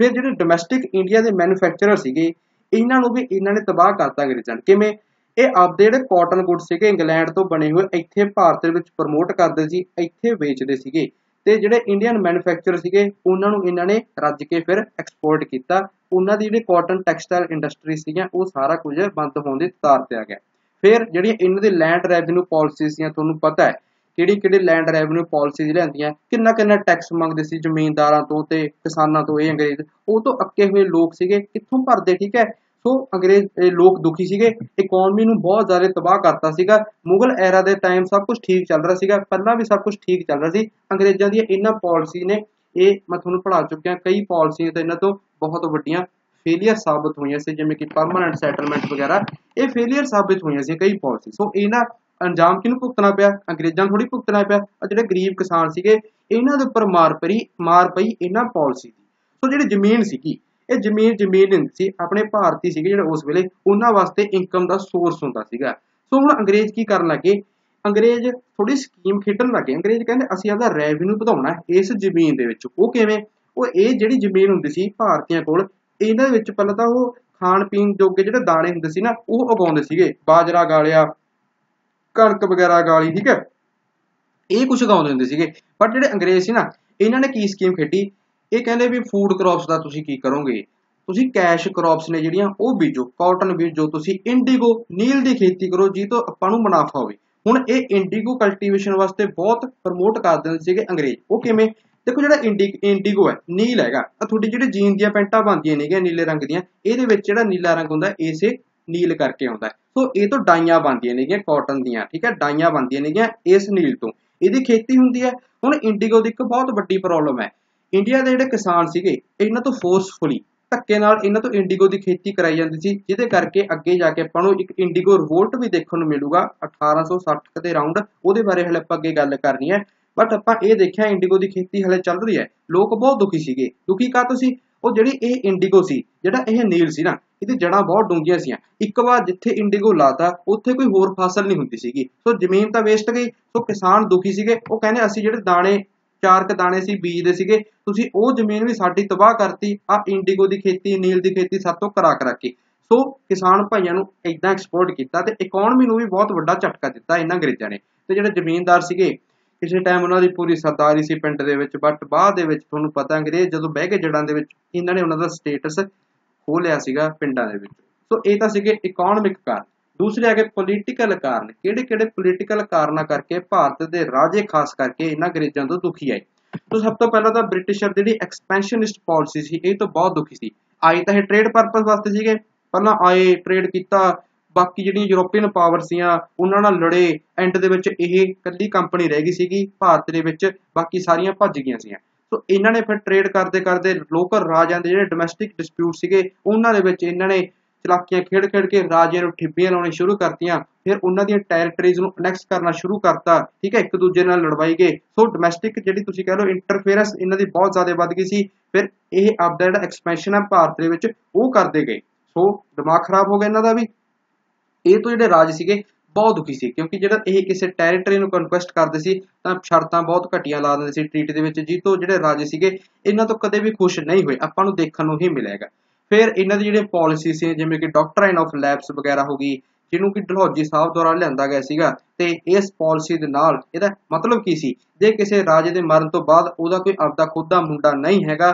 ਫਿਰ ਜਿਹੜੇ ਡੋਮੈਸਟਿਕ ਇੰਡੀਆ ਦੇ ਮੈਨੂਫੈਕਚਰਰ ਸੀਗੇ, ਇਹਨਾਂ ਨੂੰ ਵੀ ਇਹਨਾਂ ਨੇ ਤਬਾਹ ਕਰਤਾ ਅੰਗਰੇਜ਼ਾਂ ਕਿਵੇਂ? ਇਹ ਆਪਦੇ ਜਿਹੜੇ ਕਾਟਨ ਗੁੱਡ ਸੀਗੇ ਇੰਗਲੈਂਡ ਤੋਂ ਬਣੇ ਹੋਏ, ਇੱਥੇ ਭਾਰਤ ਦੇ ਵਿੱਚ ਪ੍ਰਮੋਟ ਕਰਦੇ ਸੀ, ਇੱਥੇ ਵੇਚਦੇ ਸੀਗੇ। ਤੇ ਜਿਹੜੇ ਇੰਡੀਅਨ ਮੈਨੂਫੈਕਚਰ ਸੀਗੇ, ਉਹਨਾਂ ਨੂੰ ਇਹਨਾਂ ਨੇ ਰੱਜ ਕੇ ਫਿਰ ਐਕਸਪੋਰਟ ਕੀਤਾ। ਉਹਨਾਂ ਦੀ ਜਿਹੜੀ ਕਾਟਨ ਟੈਕਸਟਾਈਲ ਇੰਡਸਟਰੀ ਸੀਗੀਆਂ, ਉਹ ਸਾਰਾ ਕੁਝ ਬੰਦ ਹੋਣ ਦੀ ਤਾਰ ਤੇ ਆ ਗਿਆ। ਫਿਰ ਜਿਹੜੀਆਂ ਇਹਨਾਂ ਦੇ ਲੈਂਡ ਰੈਵਨਿਊ ਪਾਲਿਸੀਜ਼ ਸੀਆਂ ਤੁਹਾਨੂੰ ਪਤਾ ਹੈ ਕਿਹੜੀ ਕਿਹੜੀ ਲੈਂਡ ਰੈਵਨਿਊ ਪਾਲਿਸੀਜ਼ ਲਿਆਂਦੀਆਂ ਕਿੰਨਾ ਕਿੰਨਾ ਟੈਕਸ ਮੰਗਦੇ ਸੀ ਜ਼ਮੀਨਦਾਰਾਂ ਤੋਂ ਤੇ ਕਿਸਾਨਾਂ ਤੋਂ ਇਹ ਅੰਗਰੇਜ਼। ਉਹ ਤੋਂ ਅੱਕੇ ਹੋਏ ਲੋਕ ਸੀਗੇ, ਕਿੱਥੋਂ ਭਰਦੇ, ਠੀਕ ਹੈ? ਸੋ ਅੰਗਰੇਜ਼ ਲੋਕ ਦੁਖੀ ਸੀਗੇ ਇਕਨੋਮੀ ਨੂੰ ਬਹੁਤ ਜ਼ਿਆਦਾ ਤਬਾਹ ਕਰਤਾ ਸੀਗਾ। ਮੁਗਲ ਐਰਾ ਦੇ ਟਾਈਮ ਸਭ ਕੁਝ ਠੀਕ ਚੱਲ ਰਿਹਾ ਸੀਗਾ, ਪਹਿਲਾਂ ਵੀ ਸਭ ਕੁਝ ਠੀਕ ਚੱਲ ਰਿਹਾ ਸੀ। ਅੰਗਰੇਜ਼ਾਂ ਦੀਆਂ ਇਹਨਾਂ ਪਾਲਿਸੀ ਨੇ, ਇਹ ਮੈਂ ਤੁਹਾਨੂੰ ਪੜ੍ਹਾ ਚੁੱਕਿਆ, ਕਈ ਪਾਲਿਸੀਆਂ ਤੇ ਇਹਨਾਂ ਤੋਂ ਬਹੁਤ ਵੱਡੀਆਂ ਫੇਲੀਅਰ ਸਾਬਤ ਹੋਈਆਂ ਸੀ, ਜਿਵੇਂ ਕਿ ਪਰਮਨੈਂਟ ਸੈਟਲਮੈਂਟ ਵਗੈਰਾ। ਇਹ ਫੇਲੀਅਰ ਸਾਬਤ ਹੋਈਆਂ ਸੀ, ਕਈ ਪਾਲਿਸੀ ਸੋ ਇਹਨਾਂ ਅੰਜਾਮ ਕਿਹਨੂੰ ਭੁਗਤਣਾ ਪਿਆ? ਅੰਗਰੇਜ਼ਾਂ ਨੂੰ ਥੋੜੀ ਭੁਗਤਣਾ ਪਿਆ। ਆ ਜਿਹੜੇ ਗਰੀਬ ਕਿਸਾਨ ਸੀਗੇ, ਇਹਨਾਂ ਦੇ ਉੱਪਰ ਮਾਰ ਪਈ ਮਾਰ ਪਈ ਇਹਨਾਂ ਪਾਲਿਸੀ ਦੀ। ਸੋ ਜਿਹੜੀ ਜ਼ਮੀਨ ਸੀਗੀ ਇਹ ਜ਼ਮੀਨ ਜ਼ਮੀਨ ਨਹੀਂ ਸੀ, ਆਪਣੇ ਭਾਰਤੀ ਸੀਗੇ ਜਿਹੜੇ ਉਸ ਵੇਲੇ, ਉਹਨਾਂ ਵਾਸਤੇ ਇਨਕਮ ਦਾ ਸੋਰਸ ਹੁੰਦਾ ਸੀਗਾ। ਸੋ ਹੁਣ ਅੰਗਰੇਜ਼ ਕੀ ਕਰਨ ਲੱਗੇ? ਅੰਗਰੇਜ਼ ਥੋੜੀ ਸਕੀਮ ਖੇਡਣ ਲੱਗੇ। ਅੰਗਰੇਜ਼ ਕਹਿੰਦੇ, ਅਸੀਂ ਆਪਦਾ ਰੈਵਨਿਊ ਵਧਾਉਣਾ ਇਸ ਜ਼ਮੀਨ ਦੇ ਵਿੱਚ। ਉਹ ਕਿਵੇਂ? ਉਹ ਇਹ ਜਿਹੜੀ ਜ਼ਮੀਨ ਹੁੰਦੀ ਸੀ ਭਾਰਤੀਆਂ ਕੋਲ, ਇਹਨਾਂ ਵਿੱਚ ਪਹਿਲਾਂ ਤਾਂ ਉਹ ਖਾਣ ਪੀਣ ਜੋਗੇ ਜਿਹੜੇ ਦਾਣੇ ਹੁੰਦੇ ਸੀ ਨਾ, ਉਹ ਉਗਾਉਂਦੇ ਸੀਗੇ। ਬਾਜਰਾ ਗਾਲਿਆ, ਕਣਕ ਵਗੈਰਾ ਗਾਲੀ, ਠੀਕ ਹੈ? ਇਹ ਕੁਝ ਉਗਾਉਂਦੇ ਹੁੰਦੇ ਸੀਗੇ। ਪਰ ਜਿਹੜੇ ਅੰਗਰੇਜ਼ ਸੀ ਨਾ, ਇਹਨਾਂ ਨੇ ਕੀ ਸਕੀਮ ਖੇਡੀ? ਇਹ ਕਹਿੰਦੇ ਵੀ ਫੂਡ ਕ੍ਰੌਪਸ ਦਾ ਤੁਸੀਂ ਕੀ ਕਰੋਗੇ? ਤੁਸੀਂ ਕੈਸ਼ ਕ੍ਰੌਪਸ ਨੇ ਜਿਹੜੀਆਂ ਉਹ ਬੀਜੋ ਕਾਟਨ ਬੀਜੋ, ਤੁਸੀਂ ਇੰਡੀਗੋ ਨੀਲ ਦੀ ਖੇਤੀ ਕਰੋ ਜੀ ਤੋਂ ਆਪਾਂ ਨੂੰ ਮੁਨਾਫਾ ਹੋਵੇ। ਹੁਣ ਇਹ ਇੰਡੀਗੋ ਕਲਟੀਵੇਸ਼ਨ ਵਾਸਤੇ ਬਹੁਤ ਪ੍ਰਮੋਟ ਕਰਦੇ ਹੁੰਦੇ ਸੀਗੇ ਅੰਗਰੇਜ਼। ਉਹ ਕਿਵੇਂ? ਦੇਖੋ ਜਿਹੜਾ ਇੰਡੀ ਇੰਡੀਗੋ ਹੈ, ਨੀਲ ਹੈਗਾ। ਆ ਤੁਹਾਡੀ ਜਿਹੜੇ ਜੀਨ ਦੀਆਂ ਪੈਂਟਾਂ ਬਣਦੀਆਂ ਨੇਗੀਆਂ ਨੀਲੇ ਰੰਗ ਦੀਆਂ, ਇਹਦੇ ਵਿੱਚ ਜਿਹੜਾ ਨੀਲਾ ਰੰਗ ਹੁੰਦਾ, ਇਸੇ ਨੀਲ ਕਰਕੇ ਆਉਂਦਾ ਸੋ ਇਹ ਤੋਂ ਡਾਈਆਂ ਬਣਦੀਆਂ ਨੇਗੀਆਂ ਕਾਟਨ ਦੀਆਂ, ਠੀਕ ਹੈ? ਡਾਈਆਂ ਬਣਦੀਆਂ ਨੇਗੀਆਂ ਇਸ ਨੀਲ ਤੋਂ। ਇਹਦੀ ਖੇਤੀ ਹੁੰਦੀ ਹੈ। ਹੁਣ ਇੰਡੀਗੋ ਦੀ ਇੱਕ ਬਹੁਤ ਵੱਡੀ ਪ੍ਰੋਬਲਮ ਹੈ। ਇੰਡੀਆ ਦੇ ਜਿਹੜੇ ਕਿਸਾਨ ਸੀਗੇ ਇਹਨਾਂ ਤੋਂ ਫੋਰਸਫੁਲੀ ਧੱਕੇ ਨਾਲ ਇਹਨਾਂ ਤੋਂ ਇੰਡੀਗੋ ਦੀ ਖੇਤੀ ਕਰਾਈ ਜਾਂਦੀ ਸੀ, ਜਿਹਦੇ ਕਰਕੇ ਅੱਗੇ ਜਾ ਕੇ ਆਪਾਂ ਨੂੰ ਇੱਕ ਇੰਡੀਗੋ ਰਿਵੋਲਟ ਵੀ ਦੇਖਣ ਨੂੰ ਮਿਲੂਗਾ 1860 ਦੇ ਰਾਉਂਡ ਉਹਦੇ ਬਾਰੇ ਹਲੇ ਆਪਾਂ ਅੱਗੇ ਗੱਲ ਕਰਨੀ ਹੈ। ਬਟ ਆਪਾਂ ਇਹ ਦੇਖਿਆ ਇੰਡੀਗੋ ਦੀ ਖੇਤੀ ਹਲੇ ਚੱਲ ਰਹੀ ਹੈ। ਲੋਕ ਬਹੁਤ ਦੁਖੀ ਸੀਗੇ। ਦੁਖੀ ਕਾਹਤੋਂ ਸੀ? ਉਹ ਜਿਹੜੀ ਇਹ ਇੰਡੀਗੋ ਸੀ, ਜਿਹੜਾ ਇਹ ਨੀਲ ਸੀ ਨਾ, ਇਹਦੀ ਜੜਾਂ ਬਹੁਤ ਡੂੰਘੀਆਂ ਸੀਆਂ। ਇੱਕ ਵਾਰ ਜਿੱਥੇ ਇੰਡੀਗੋ ਲਾਤਾ, ਉੱਥੇ ਕੋਈ ਹੋਰ ਫਸਲ ਨਹੀਂ ਹੁੰਦੀ ਸੀਗੀ। ਸੋ ਜ਼ਮੀਨ ਤਾਂ ਵੇਸਟ ਗਈ। ਸੋ ਕਿਸਾਨ ਦੁਖੀ ਸੀਗੇ। ਉਹ ਕਹਿੰਦੇ ਅਸੀਂ ਜਿਹੜੇ ਦਾਣੇ ਚਾਰ ਕ ਦਾਣੇ ਸੀ ਬੀਜਦੇ ਸੀਗੇ। ਤੁਸੀਂ ਉਹ ਜ਼ਮੀਨ ਵੀ ਸਾਡੀ ਤਬਾਹ ਕਰਤੀ ਆ ਇੰਡੀਗੋ ਦੀ ਖੇਤੀ, ਨੀਲ ਦੀ ਖੇਤੀ ਸਾਤੋਂ ਕਰਾ ਕਰਾ ਕੇ। ਸੋ ਕਿਸਾਨ ਭਾਈਆਂ ਨੂੰ ਇਦਾਂ ਐਕਸਪੋਰਟ ਕੀਤਾ ਤੇ ਇਕਨੋਮੀ ਨੂੰ ਵੀ ਬਹੁਤ ਵੱਡਾ ਝਟਕਾ ਦਿੱਤਾ ਇਹਨਾਂ ਅੰਗਰੇਜ਼ਾਂ ਨੇ। ਤੇ ਜਿਹੜੇ ਜ਼ਮੀਨਦਾਰ ਸੀਗੇ, ਕਿਸੇ ਟਾਈਮ ਉਹਨਾਂ ਦੀ ਪੂਰੀ ਸਰਦਾਰੀ ਸੀ ਪਿੰਡ ਦੇ ਵਿੱਚ ਬਟ ਬਾਅਦ ਦੇ ਵਿੱਚ ਤੁਹਾਨੂੰ ਪਤਾ ਅੰਗਰੇਜ਼ ਜਦੋਂ ਬਹਿ ਕੇ ਜੜਾਂ ਦੇ ਵਿੱਚ, ਇਹਨਾਂ ਨੇ ਉਹਨਾਂ ਦਾ ਸਟੇਟਸ ਖੋ ਲਿਆ ਸੀਗਾ ਪਿੰਡਾਂ ਦੇ ਵਿੱਚ। ਸੋ ਇਹ ਤਾਂ ਸੀਗੇ ਇਕਨੋਮਿਕ ਕਾਰਨ। ਦੂਸਰੇ ਹੈਗੇ ਪੋਲੀਟੀਕਲ ਕਾਰਨ। ਕਿਹੜੇ ਕਿਹੜੇ ਪੋਲੀਟੀਕਲ ਕਾਰਨਾਂ ਕਰਕੇ ਭਾਰਤ ਦੇ ਰਾਜੇ ਖਾਸ ਕਰਕੇ ਇਹਨਾਂ ਅੰਗਰੇਜ਼ਾਂ ਤੋਂ ਦੁਖੀ ਆਏ? ਤੋਂ ਸਭ ਤੋਂ ਪਹਿਲਾਂ ਤਾਂ ਬ੍ਰਿਟਿਸ਼ਰ ਜਿਹੜੀ ਐਕਸਪੈਂਸ਼ਨਿਸਟ ਪਾਲਿਸੀ ਸੀ, ਇਹ ਤਾਂ ਬਹੁਤ ਦੁਖੀ ਸੀ। ਆਏ ਤਾਂ ਇਹ ਟ੍ਰੇਡ ਪਰਪਸ ਵਾਸਤੇ ਸੀਗੇ। ਪਹਿਲਾਂ ਆਏ ਟ੍ਰੇਡ ਕੀਤਾ, ਬਾਕੀ ਜਿਹੜੀਆਂ ਯੂਰੋਪੀਅਨ ਪਾਵਰ ਸੀਆਂ, ਉਹਨਾਂ ਨਾਲ ਲੜੇ ਐਂਡ ਦੇ ਵਿੱਚ ਇਹ ਇਕੱਲੀ ਕੰਪਨੀ ਰਹਿ ਗਈ ਸੀਗੀ, ਭਾਰਤ ਦੇ ਵਿੱਚ ਬਾਕੀ ਸਾਰੀਆਂ ਭੱਜ ਗਈਆਂ ਸੀਆਂ। ਸੋ ਇਹਨਾਂ ਨੇ ਫਿਰ ਟ੍ਰੇਡ ਕਰਦੇ ਕਰਦੇ ਲੋਕਲ ਰਾਜਾਂ ਦੇ ਜਿਹੜੇ ਡੋਮੈਸਟਿਕ ਡਿਸਪਿਊਟ ਸੀਗੇ, ਉਹਨਾਂ ਦੇ ਵਿੱਚ ਇਹਨਾਂ ਨੇ ਚਲਾਕੀਆਂ ਖੇਡ ਖੇਡ ਕੇ ਰਾਜਿਆਂ ਨੂੰ ਠਿੱਬੀਆਂ ਲਾਉਣੀ ਸ਼ੁਰੂ ਕਰਤੀਆਂ, ਫਿਰ ਉਹਨਾਂ ਦੀਆਂ ਟੈਰੀਟਰੀਜ਼ ਨੂੰ ਅਨੈਕਸ ਕਰਨਾ ਸ਼ੁਰੂ ਕਰਤਾ। ਠੀਕ ਹੈ, ਇੱਕ ਦੂਜੇ ਨਾਲ ਲੜਵਾਈ ਗਏ ਸੋ ਡੋਮੈਸਟਿਕ ਜਿਹੜੀ ਤੁਸੀਂ ਕਹ ਲਓ ਇੰਟਰਫੇਰੈਂਸ ਇਹਨਾਂ ਦੀ ਬਹੁਤ ਜ਼ਿਆਦਾ ਵੱਧ ਗਈ ਸੀ, ਫਿਰ ਇਹ ਆਪਦਾ ਜਿਹੜਾ ਐਕਸਪੈਂਸ਼ਨ ਹੈ ਭਾਰਤ ਦੇ ਵਿੱਚ ਉਹ ਕਰਦੇ ਗਏ। ਸੋ ਦਿਮਾਗ ਖਰਾਬ ਹੋ ਗਿਆ ਇਹਨਾਂ ਦਾ ਵੀ। ਇਹ ਤੋਂ ਜਿਹੜੇ ਰਾਜ ਸੀਗੇ, ਬਹੁਤ ਦੁਖੀ ਸੀ, ਕਿਉਂਕਿ ਜਿਹੜਾ ਇਹ ਕਿਸੇ ਟੈਰੀਟਰੀ ਨੂੰ ਕਨਕੁਐਸਟ ਕਰਦੇ ਸੀ, ਤਾਂ ਸ਼ਰਤਾਂ ਬਹੁਤ ਘਟੀਆਂ ਲਾ ਦਿੰਦੇ ਸੀ ਟ੍ਰੀਟੀ ਦੇ ਵਿੱਚ ਜੀ ਤੋਂ ਜਿਹੜੇ ਰਾਜੇ ਸੀਗੇ, ਇਹਨਾਂ ਤੋਂ ਕਦੇ ਵੀ ਖੁਸ਼ ਨਹੀਂ ਹੋਏ। ਆਪਾਂ ਨੂੰ ਦੇਖਣ ਨੂੰ ਹੀ ਮਿਲੇਗਾ ਫਿਰ ਇਹਨਾਂ ਦੀ ਜਿਹੜੇ ਪਾਲਿਸੀ ਸੀ, ਜਿਵੇਂ ਕਿ ਡਾਕਟਰਾਈਨ ਆਫ ਲੈਬਸ ਵਗੈਰਾ ਹੋ ਗਈ, ਜਿਹਨੂੰ ਕਿ ਡਲਹੌਜੀ ਸਾਹਿਬ ਦੁਆਰਾ ਲਿਆਂਦਾ ਗਿਆ ਸੀਗਾ, ਤੇ ਇਸ ਪਾਲਿਸੀ ਦੇ ਨਾਲ ਇਹਦਾ ਮਤਲਬ ਕੀ ਸੀ? ਜੇ ਕਿਸੇ ਰਾਜੇ ਦੇ ਮਰਨ ਤੋਂ ਬਾਅਦ ਉਹਦਾ ਕੋਈ ਆਪਦਾ ਖੁਦ ਦਾ ਮੁੰਡਾ ਨਹੀਂ ਹੈਗਾ,